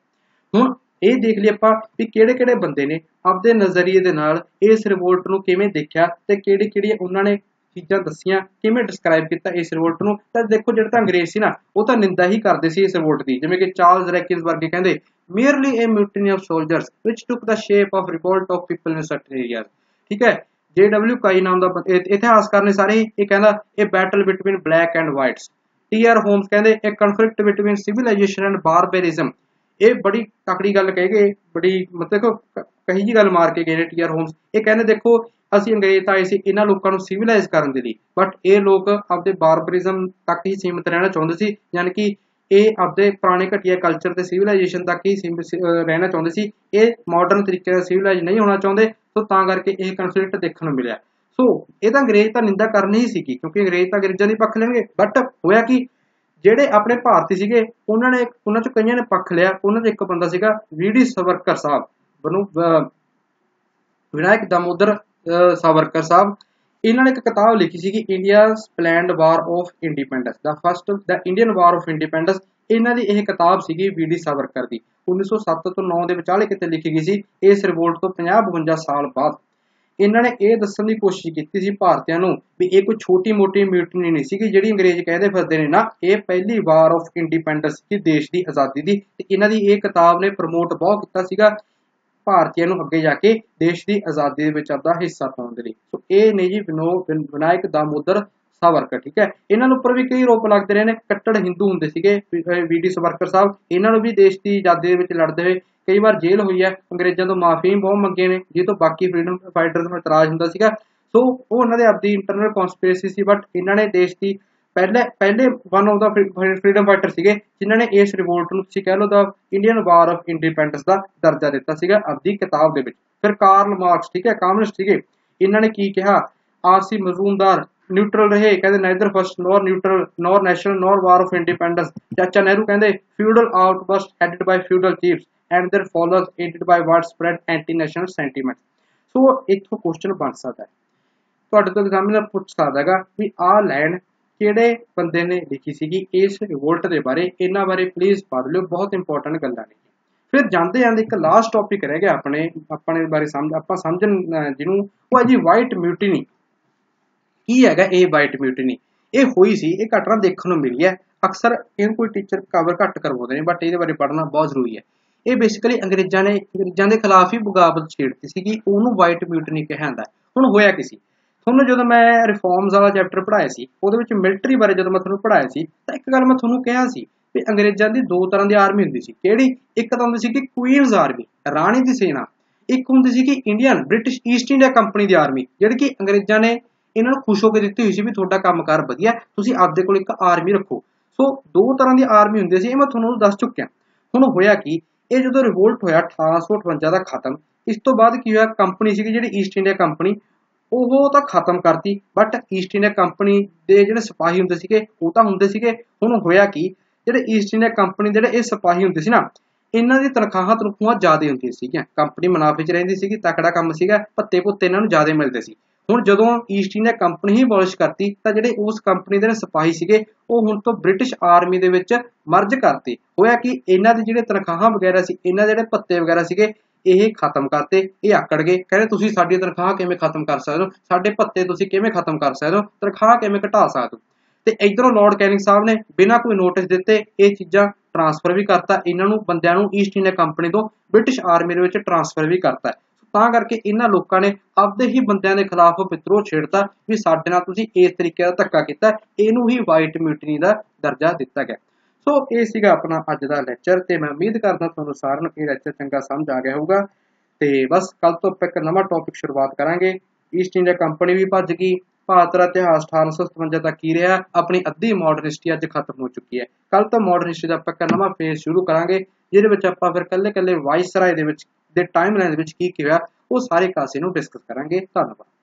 ਹੁਣ ਇਹ ਦੇਖ ਲਈ ਆਪਾਂ ਵੀ ਕਿਹੜੇ ਕਿਹੜੇ ਬੰਦੇ ਨੇ ਆਪਦੇ ਨਜ਼ਰੀਏ ਦੇ ਨਾਲ ਇਸ ਰਿਵੋਲਟ ਨੂੰ ਕਿਵੇਂ ਦੇਖਿਆ ਤੇ ਕਿਹੜੀ ਕਿਹੜੀ ਉਹਨਾਂ ਨੇ ਚੀਜ਼ਾਂ ਦੱਸੀਆਂ, ਕਿਵੇਂ ਡਿਸਕ੍ਰਾਈਬ ਕੀਤਾ ਇਸ ਰਿਵੋਲਟ ਨੂੰ। ਤਾਂ ਦੇਖੋ ਜਿਹੜੇ ਤਾਂ ਅੰਗਰੇਜ਼ ਸੀ ਨਾ, ਉਹ ਤਾਂ ਨਿੰਦਾ ਹੀ ਕਰਦੇ ਸੀ ਇਸ ਰਿਵੋਲਟ ਦੀ। ਜਿਵੇਂ ਕਿ ਚਾਰਲਸ ਰੈਕਿਨਸ ਵਰਗੇ ਕਹਿੰਦੇ, merely a mutiny of soldiers which took the shape of revolt of people in certain areas. ਠੀਕ ਹੈ? JW ਕਾਈ ਨਾਮ ਦਾ ਇਤਿਹਾਸਕਾਰ ਨੇ ਸਾਰੇ ਇਹ ਕਹਿੰਦਾ ਇਹ battle between black and whites T R Holmes ਕਹਿੰਦੇ ਇਹ conflict between civilisation and barbarism ਇਹ ਬੜੀ ਤਕੜੀ ਗੱਲ ਕਹਿ ਗਏ ਬੜੀ ਮਤਲਬ ਕਹੀ ਜੀ ਗੱਲ ਮਾਰ ਕੇ ਗਏ ਨੇ ਟੀ ਹੋਮਸ ਇਹ ਕਹਿੰਦੇ ਦੇਖੋ, ਅਸੀਂ ਅੰਗਰੇਜ਼ ਤਾਂ ਆਏ ਸੀ, ਇਹਨਾਂ ਲੋਕਾਂ ਨੂੰ ਸਿਵਲਾਈਜ਼ ਕਰਨ ਦੇ ਲਈ। ਬਟ ਇਹ ਲੋਕ ਆਪਦੇ ਬਾਰਬਰਿਜ਼ਮ ਤੱਕ ਹੀ ਸੀਮਿਤ ਰਹਿਣਾ ਚਾਹੁੰਦੇ ਸੀ, ਯਾਨੀ ਕਿ ਇਹ ਆਪਦੇ ਪੁਰਾਣੇ ਘਟੀਆ ਕਲਚਰ ਤੇ ਸਿਵਲਾਈਜੇਸ਼ਨ ਤੱਕ ਹੀ ਰਹਿਣਾ ਚਾਹੁੰਦੇ ਸੀ। ਇਹ ਮਾਡਰਨ ਤਰੀਕੇ ਨਾਲ ਸਿਵਲਾਈਜ਼ ਨਹੀਂ ਹੋਣਾ ਚਾਹੁੰਦੇ, ਸੋ ਤਾਂ ਕਰਕੇ ਇਹ ਕਨਫਲਿਕਟ ਦੇਖਣ ਨੂੰ ਮਿਲਿਆ। ਸੋ, ਇਹ ਤਾਂ ਅੰਗਰੇਜ਼ ਤਾਂ ਨਿੰਦਾ ਕਰਨੀ ਹੀ ਸੀ ਕਿਉਂਕਿ ਅੰਗਰੇਜ਼ ਤਾਂ ਅੰਗਰੇਜ਼ਾਂ ਦੀ ਪੱਖ ਲੈਣਗੇ। ਬਟ ਹੋਇਆ ਕਿ? ਜਿਹੜੇ ਆਪਣੇ ਭਾਰਤੀ ਸੀਗੇ, ਉਹਨਾਂ ਨੇ, ਉਹਨਾਂ ਚੋਂ ਕਈਆਂ ਨੇ ਪੱਖ ਲਿਆ, ਉਹਨਾਂ ਦੇ ਇੱਕ ਬੰਦਾ ਸੀਗਾ ਵੀਡੀ ਸਵਰਕਰ ਸਾਹਿਬ, ਬਨੂ ਵਿਨਾਇਕ ਦਮੋਦਰ ਸਾਵਰਕਰ ਸਾਹਿਬ। ਇਹਨਾਂ ਨੇ ਇੱਕ ਕਿਤਾਬ ਲਿਖੀ ਸੀਗੀ India planned war of independence the first ਦਾ ਇੰਡੀਅਨ ਵਾਰ ਆਫ ਇੰਡੀਪੈਂਡੈਂਸ ਇਹਨਾਂ ਦੀ ਇਹ ਕਿਤਾਬ ਸੀਗੀ ਵੀਡੀ ਸਾਵਰਕਰ ਦੀ। 1907 ਤੋਂ 9 ਦੇ ਵਿਚਾਲੇ ਕਿਤੇ ਲਿਖੀ ਗਈ ਸੀ। ਇਸ ਰਿਵੋਲਟ ਤੋਂ 50-52 ਸਾਲ ਬਾਅਦ। ਇਹਨਾਂ ਨੇ ਇਹ ਦੱਸਣ ਦੀ ਕੋਸ਼ਿਸ਼ ਕੀਤੀ ਸੀ ਭਾਰਤੀਆਂ ਨੂੰ ਵੀ ਇਹ ਕੋਈ ਛੋਟੀ-ਮੋਟੀ ਮਿਊਟਨੀ ਨਹੀਂ ਸੀ ਕਿ ਜਿਹੜੀ ਅੰਗਰੇਜ਼ ਕਹਿੰਦੇ ਫਿਰਦੇ ਨੇ ਨਾ, ਇਹ ਪਹਿਲੀ ਵਾਰ ਆਫ ਇੰਡੀਪੈਂਡੈਂਸ ਸੀ ਦੇਸ਼ ਦੀ ਆਜ਼ਾਦੀ ਦੀ ਤੇ ਇਹਨਾਂ ਦੀ ਇਹ ਕਿਤਾਬ ਨੇ ਪ੍ਰਮੋਟ ਬਹੁਤ ਕੀਤਾ ਸੀਗਾ, ਭਾਰਤੀਆਂ ਨੂੰ ਅੱਗੇ ਜਾ ਕੇ ਦੇਸ਼ ਦੀ ਆਜ਼ਾਦੀ ਦੇ ਵਿੱਚ ਆਪਦਾ ਹਿੱਸਾ ਪਾਉਣ ਦੇ ਲਈ। ਸੋ ਇਹ ਨੇ ਜੀ ਵਿਨੋ ਵਿਨਾਇਕ ਦਾਮੋਦਰ ਸਵਰਕਰ ਠੀਕ ਹੈ? ਇਹਨਾਂ ਨੂੰ ਉੱਪਰ ਵੀ ਕਈ ਰੋਪ ਲੱਗਦੇ ਰਹੇ ਨੇ, ਕੱਟੜ ਹਿੰਦੂ ਹੁੰਦੇ ਸੀਗੇ ਵੀਡੀ ਸਵਰਕਰ ਸਾਹਿਬ। ਇਹਨਾਂ ਨੂੰ ਵੀ ਦੇਸ਼ ਦੀ ਆਜ਼ਾਦੀ ਦੇ ਵਿੱਚ ਲੜਦੇ ਹੋਏ ਕਈ ਵਾਰ ਜੇਲ੍ਹ ਹੋਈ ਹੈ। ਅੰਗਰੇਜ਼ਾਂ ਤੋਂ ਮਾਫੀ ਬਹੁਤ ਮੰਗੇ ਨੇ ਜਿਹਦੇ ਤੋਂ ਬਾਕੀ ਫਰੀडम ਫਾਈਟਰਸ ਨੂੰ ਇਤਰਾਜ਼ ਹੁੰਦਾ ਸੀਗਾ। ਸੋ ਉਹ ਉਹਨਾਂ ਦੇ ਆਪਦੀ ਇੰਟਰਨਲ ਕਨਸਪੀਰੇਸੀ ਸੀ ਬਟ ਇਹਨਾਂ ਨੇ ਦੇਸ਼ ਦੀ ਪਹਿਲੇ ਪਹਿਲੇ one of the freedom fighter ਸੀਗੇ, ਜਿਨ੍ਹਾਂ ਨੇ ਇਸ ਰਿਵੋਲਟ ਨੂੰ ਤੁਸੀਂ ਕਹਿ ਲਓ ਦਾ ਇੰਡੀਅਨ ਵਾਰ ਆਫ ਇੰਡੀਪੈਂਡੈਂਸ ਦਾ ਦਰਜਾ ਦਿੱਤਾ ਸੀਗਾ ਆਪਦੀ ਕਿਤਾਬ ਦੇ ਵਿੱਚ। ਫਿਰ ਕਾਰਲ ਮਾਰਕਸ ਠੀਕ ਹੈ? ਕਾਮਨਿਸਟ ਸੀਗੇ। ਇਹਨਾਂ ਨੇ ਕੀ ਕਿਹਾ? ਆਰਸੀ ਮਜ਼ਲੂਮਦਾਰ ਨਿਊਟਰਲ ਰਹੇ ਕਹਿੰਦੇ neither first nor neutral nor national nor war of independence Chacha Nehru ਕਹਿੰਦੇ feudal outburst headed by feudal chiefs and their followers aided by wide spread anti national sentiment so ਇੱਥੋਂ ਕੁਐਸਚਨ ਬਣ ਸਕਦਾ ਹੈ ਤੁਹਾਡੇ ਤੋਂ examiner ਪੁੱਛ ਸਕਦਾ ਹੈਗਾ ਵੀ ਆਹ ਲਾਈਨ ਕਿਹੜੇ ਬੰਦੇ ਨੇ ਲਿਖੀ ਸੀਗੀ ਇਸ ਰਿਵੋਲਟ ਦੇ ਬਾਰੇ ਇਹਨਾਂ ਬਾਰੇ ਪਲੀਜ਼ ਪੜ੍ਹ ਲਿਓ ਬਹੁਤ ਇੰਪੋਰਟੈਂਟ ਗੱਲਾਂ ਨੇ ਫਿਰ ਜਾਂਦੇ ਜਾਂਦੇ ਇੱਕ ਲਾਸਟ ਟੌਪਿਕ ਰਹਿ ਗਿਆ ਆਪਣੇ ਆਪਣੇ ਬਾਰੇ ਸਮਝ ਆਪਾਂ ਸਮਝਣ ਜਿਹਨੂੰ ਉਹ ਹੈ ਜੀ ਵਾਈਟ ਮਿਊਟੀਨੀ ਕੀ ਹੈਗਾ ਇਹ ਵਾਈਟ ਮਿਊਟੀਨੀ ਇਹ ਹੋਈ ਸੀ, ਇਹ ਘਟਨਾ ਦੇਖਣ ਨੂੰ ਮਿਲੀ ਹੈ। ਅਕਸਰ ਇਹ ਕੋਈ ਟੀਚਰ ਕਵਰ ਘੱਟ ਕਰਵਾਉਂਦੇ ਨੇ ਬਟ ਇਹਦੇ ਬਾਰੇ ਪੜ੍ਹਨਾ ਬਹੁਤ ਜ਼ਰੂਰੀ ਹੈ। ਇਹ ਬੇਸਿਕਲੀ ਅੰਗਰੇਜ਼ਾਂ ਨੇ, ਅੰਗਰੇਜ਼ਾਂ ਦੇ ਖਿਲਾਫ ਹੀ ਬਗਾਵਤ ਛੇੜਤੀ ਸੀਗੀ ਉਹਨੂੰ ਵਾਈਟ ਮਿਊਟਨੀ ਕਿਹਾ ਹੁਣ ਹੋਇਆ ਕੀ ਸੀ? ਤੁਹਾਨੂੰ ਜਦੋਂ ਮੈਂ ਰਿਫਾਰਮਸ ਵਾਲਾ ਚੈਪਟਰ ਪੜ੍ਹਾਇਆ ਸੀ, ਉਹਦੇ ਵਿੱਚ ਮਿਲਟਰੀ ਬਾਰੇ ਜਦੋਂ ਮੈਂ ਤੁਹਾਨੂੰ ਪੜ੍ਹਾਇਆ ਸੀ, ਤਾਂ ਇੱਕ ਗੱਲ ਮੈਂ ਤੁਹਾਨੂੰ ਕਿਹਾ ਸੀ ਵੀ ਅੰਗਰੇਜ਼ਾਂ ਦੀ ਦੋ ਤਰ੍ਹਾਂ ਦੀ ਆਰਮੀ ਹੁੰਦੀ ਸੀ। ਕਿਹੜੀ? ਇੱਕ ਤਾਂ ਹੁੰਦੀ ਸੀ ਕਿ ਕੁਈਨਸ ਆਰਮੀ ਰਾਣੀ ਦੀ ਸੈਨਾ। ਇੱਕ ਹੁੰਦੀ ਸੀ ਕਿ Indian British East India company ਦੀ ਆਰਮੀ ਜਿਹੜੀ ਕਿ ਅੰਗਰੇਜ਼ਾਂ ਨੇ ਇਹਨਾਂ ਨੂੰ ਖੁਸ਼ ਹੋ ਕੇ ਦਿੱਤੀ ਹੋਈ ਸੀ ਵੀ ਤੁਹਾਡਾ ਕੰਮਕਾਰ ਵਧੀਆ, ਤੁਸੀਂ ਆਪਦੇ ਕੋਲ ਇੱਕ ਆਰਮੀ ਰੱਖੋ। ਸੋ ਦੋ ਤਰ੍ਹਾਂ ਦੀ ਆਰਮੀ ਹੁੰਦੀ ਸੀ, ਇਹ ਮੈਂ ਤੁਹਾਨੂੰ ਦੱਸ ਚੁੱਕਿਆ। ਹੁਣ ਹੋਇਆ ਕੀ, ਇਹ ਜਦੋਂ ਰਿਵੋਲਟ ਹੋਇਆ 1858 ਦਾ ਖਤਮ, ਇਸ ਤੋਂ ਬਾਅਦ ਕੀ ਹੋਇਆ ਕੰਪਨੀ ਸੀਗੀ ਜਿਹੜੀ ਈਸਟ ਇੰਡੀਆ ਕੰਪਨੀ ਉਹ ਤਾਂ ਖਤਮ ਕਰਤੀ ਬਟ ਈਸਟ ਇੰਡੀਆ ਕੰਪਨੀ ਦੇ ਜਿਹੜੇ ਸਿਪਾਹੀ ਹੁੰਦੇ ਸੀਗੇ, ਉਹ ਤਾਂ ਹੁੰਦੇ ਸੀਗੇ। ਹੁਣ ਹੋਇਆ ਕੀ, ਜਿਹੜੇ ਈਸਟ ਇੰਡੀਆ ਕੰਪਨੀ ਦੇ ਜਿਹੜੇ ਇਹ ਸਿਪਾਹੀ ਹੁੰਦੇ ਸੀ ਨਾ, ਇਹਨਾਂ ਦੀ ਤਨਖਾਹਾਂ, ਤਨਖੂਹਾਂ ਜ਼ਿਆਦਾ ਹੁੰਦੀਆਂ ਸੀਗੀਆਂ। ਕੰਪਨੀ ਮੁਨਾਫੇ 'ਚ ਰਹਿੰਦੀ ਸੀਗੀ, ਤਕੜਾ ਕੰਮ ਸੀਗਾ ਪੱਤੇ ਪੁੱਤੇ ਇਹਨਾਂ ਨੂੰ ਜ਼ਿਆਦਾ ਮਿਲਦੇ ਸੀ। ਹੁਣ ਜਦੋਂ ਈਸਟ ਇੰਡੀਆ ਕੰਪਨੀ ਹੀ ਅਬੋਲਿਸ਼ ਕਰਤੀ, ਤਾਂ ਜਿਹੜੇ ਉਸ ਕੰਪਨੀ ਦੇ ਸਿਪਾਹੀ ਸੀਗੇ, ਉਹ ਹੁਣ ਤੋਂ ਬ੍ਰਿਟਿਸ਼ ਆਰਮੀ ਦੇ ਵਿੱਚ ਮਰਜ ਕਰਤੇ। ਹੋਇਆ ਕਿ? ਇਹਨਾਂ ਦੇ ਜਿਹੜੇ ਤਨਖਾਹਾਂ ਵਗੈਰਾ ਸੀ, ਇਹਨਾਂ ਦੇ ਜਿਹੜੇ ਭੱਤੇ ਵਗੈਰਾ ਸੀਗੇ, ਇਹ ਖਤਮ ਕਰਤੇ, ਇਹ ਆਕੜ ਗਏ। ਕਹਿੰਦੇ, ਤੁਸੀਂ ਸਾਡੀ ਤਨਖਾਹ ਕਿਵੇਂ ਖਤਮ ਕਰ ਸਕਦੇ ਹੋ? ਸਾਡੇ ਭੱਤੇ ਤੁਸੀਂ ਕਿਵੇਂ ਖਤਮ ਕਰ ਸਕਦੇ ਹੋ? ਤਨਖਾਹ ਕਿਵੇਂ ਘਟਾ ਸਕਦੇ ਹੋ? ਤੇ ਇਧਰੋਂ ਲਾਰਡ ਕੈਨਿੰਗ ਸਾਹਿਬ ਨੇ ਬਿਨਾਂ ਕੋਈ ਨੋਟਿਸ ਦਿੱਤੇ ਇਹ ਚੀਜ਼ਾਂ ਟਰਾਂਸਫਰ ਵੀ ਕਰਤਾ। ਇਹਨਾਂ ਨੂੰ, ਬੰਦਿਆਂ ਨੂੰ ਈਸਟ ਇੰਡੀਆ ਕੰਪਨੀ ਤੋਂ ਬ੍ਰਿਟਿਸ਼ ਆਰਮੀ ਦੇ ਵਿੱਚ ਟਰਾਂਸਫਰ ਵੀ ਕਰਤਾ। ਤਾਂ ਕਰਕੇ ਇਹਨਾਂ ਲੋਕਾਂ ਨੇ ਆਪਦੇ ਹੀ ਬੰਦਿਆਂ ਦੇ ਖਿਲਾਫ ਵਿਦਰੋਹ ਛੇੜਤਾ ਵੀ ਸਾਡੇ ਨਾਲ ਤੁਸੀਂ ਇਸ ਤਰੀਕੇ ਦਾ ਧੱਕਾ ਕੀਤਾ, ਇਹਨੂੰ ਹੀ ਵਾਈਟ ਮਿਊਟਨੀ ਦਾ ਦਰਜਾ ਦਿੱਤਾ ਗਿਆ। ਸੋ ਇਹ ਸੀਗਾ ਆਪਣਾ ਅੱਜ ਦਾ ਲੈਕਚਰ ਤੇ ਮੈਂ ਉਮੀਦ ਕਰਦਾ ਤੁਹਾਨੂੰ ਸਾਰਿਆਂ ਨੂੰ ਇਹ ਲੈਕਚਰ ਚੰਗਾ ਸਮਝ ਆ ਗਿਆ ਹੋਊਗਾ। ਤੇ ਬਸ ਕੱਲ ਤੋਂ ਇੱਕ ਨਵਾਂ ਟੌਪਿਕ ਸ਼ੁਰੂਆਤ ਕਰਾਂਗੇ। ਈਸਟ ਇੰਡੀਆ ਕੰਪਨੀ ਵੀ ਭੱਜ ਗਈ। ਭਾਰਤ ਦਾ ਇਤਿਹਾਸ 1857 ਤੱਕ ਕੀ ਰਿਹਾ? ਆਪਣੀ ਅੱਧੀ ਮਾਡਰਨ ਅੱਜ ਖਤਮ ਹੋ ਚੁੱਕੀ ਹੈ। ਕੱਲ ਤੋਂ ਮਾਡਰਨ ਦਾ ਆਪਾਂ ਨਵਾਂ ਫੇਜ਼ ਸ਼ੁਰੂ ਕਰਾਂਗੇ, ਜਿਹਦੇ ਵਿੱਚ ਆਪਾਂ ਫਿਰ ਕੱਲੇ ਕੱਲੇ ਵਾਇਸਰਾਏ ਦੇ ਵਿੱਚ ਦੇ ਟਾਈਮਲਾਈਨ ਦੇ ਵਿੱਚ ਕੀ ਕਿਹਾ ਉਹ ਸਾਰੇ ਕਾਸੇ ਨੂੰ ਡਿਸਕਸ ਕਰਾਂਗੇ। ਧੰਨਵਾਦ।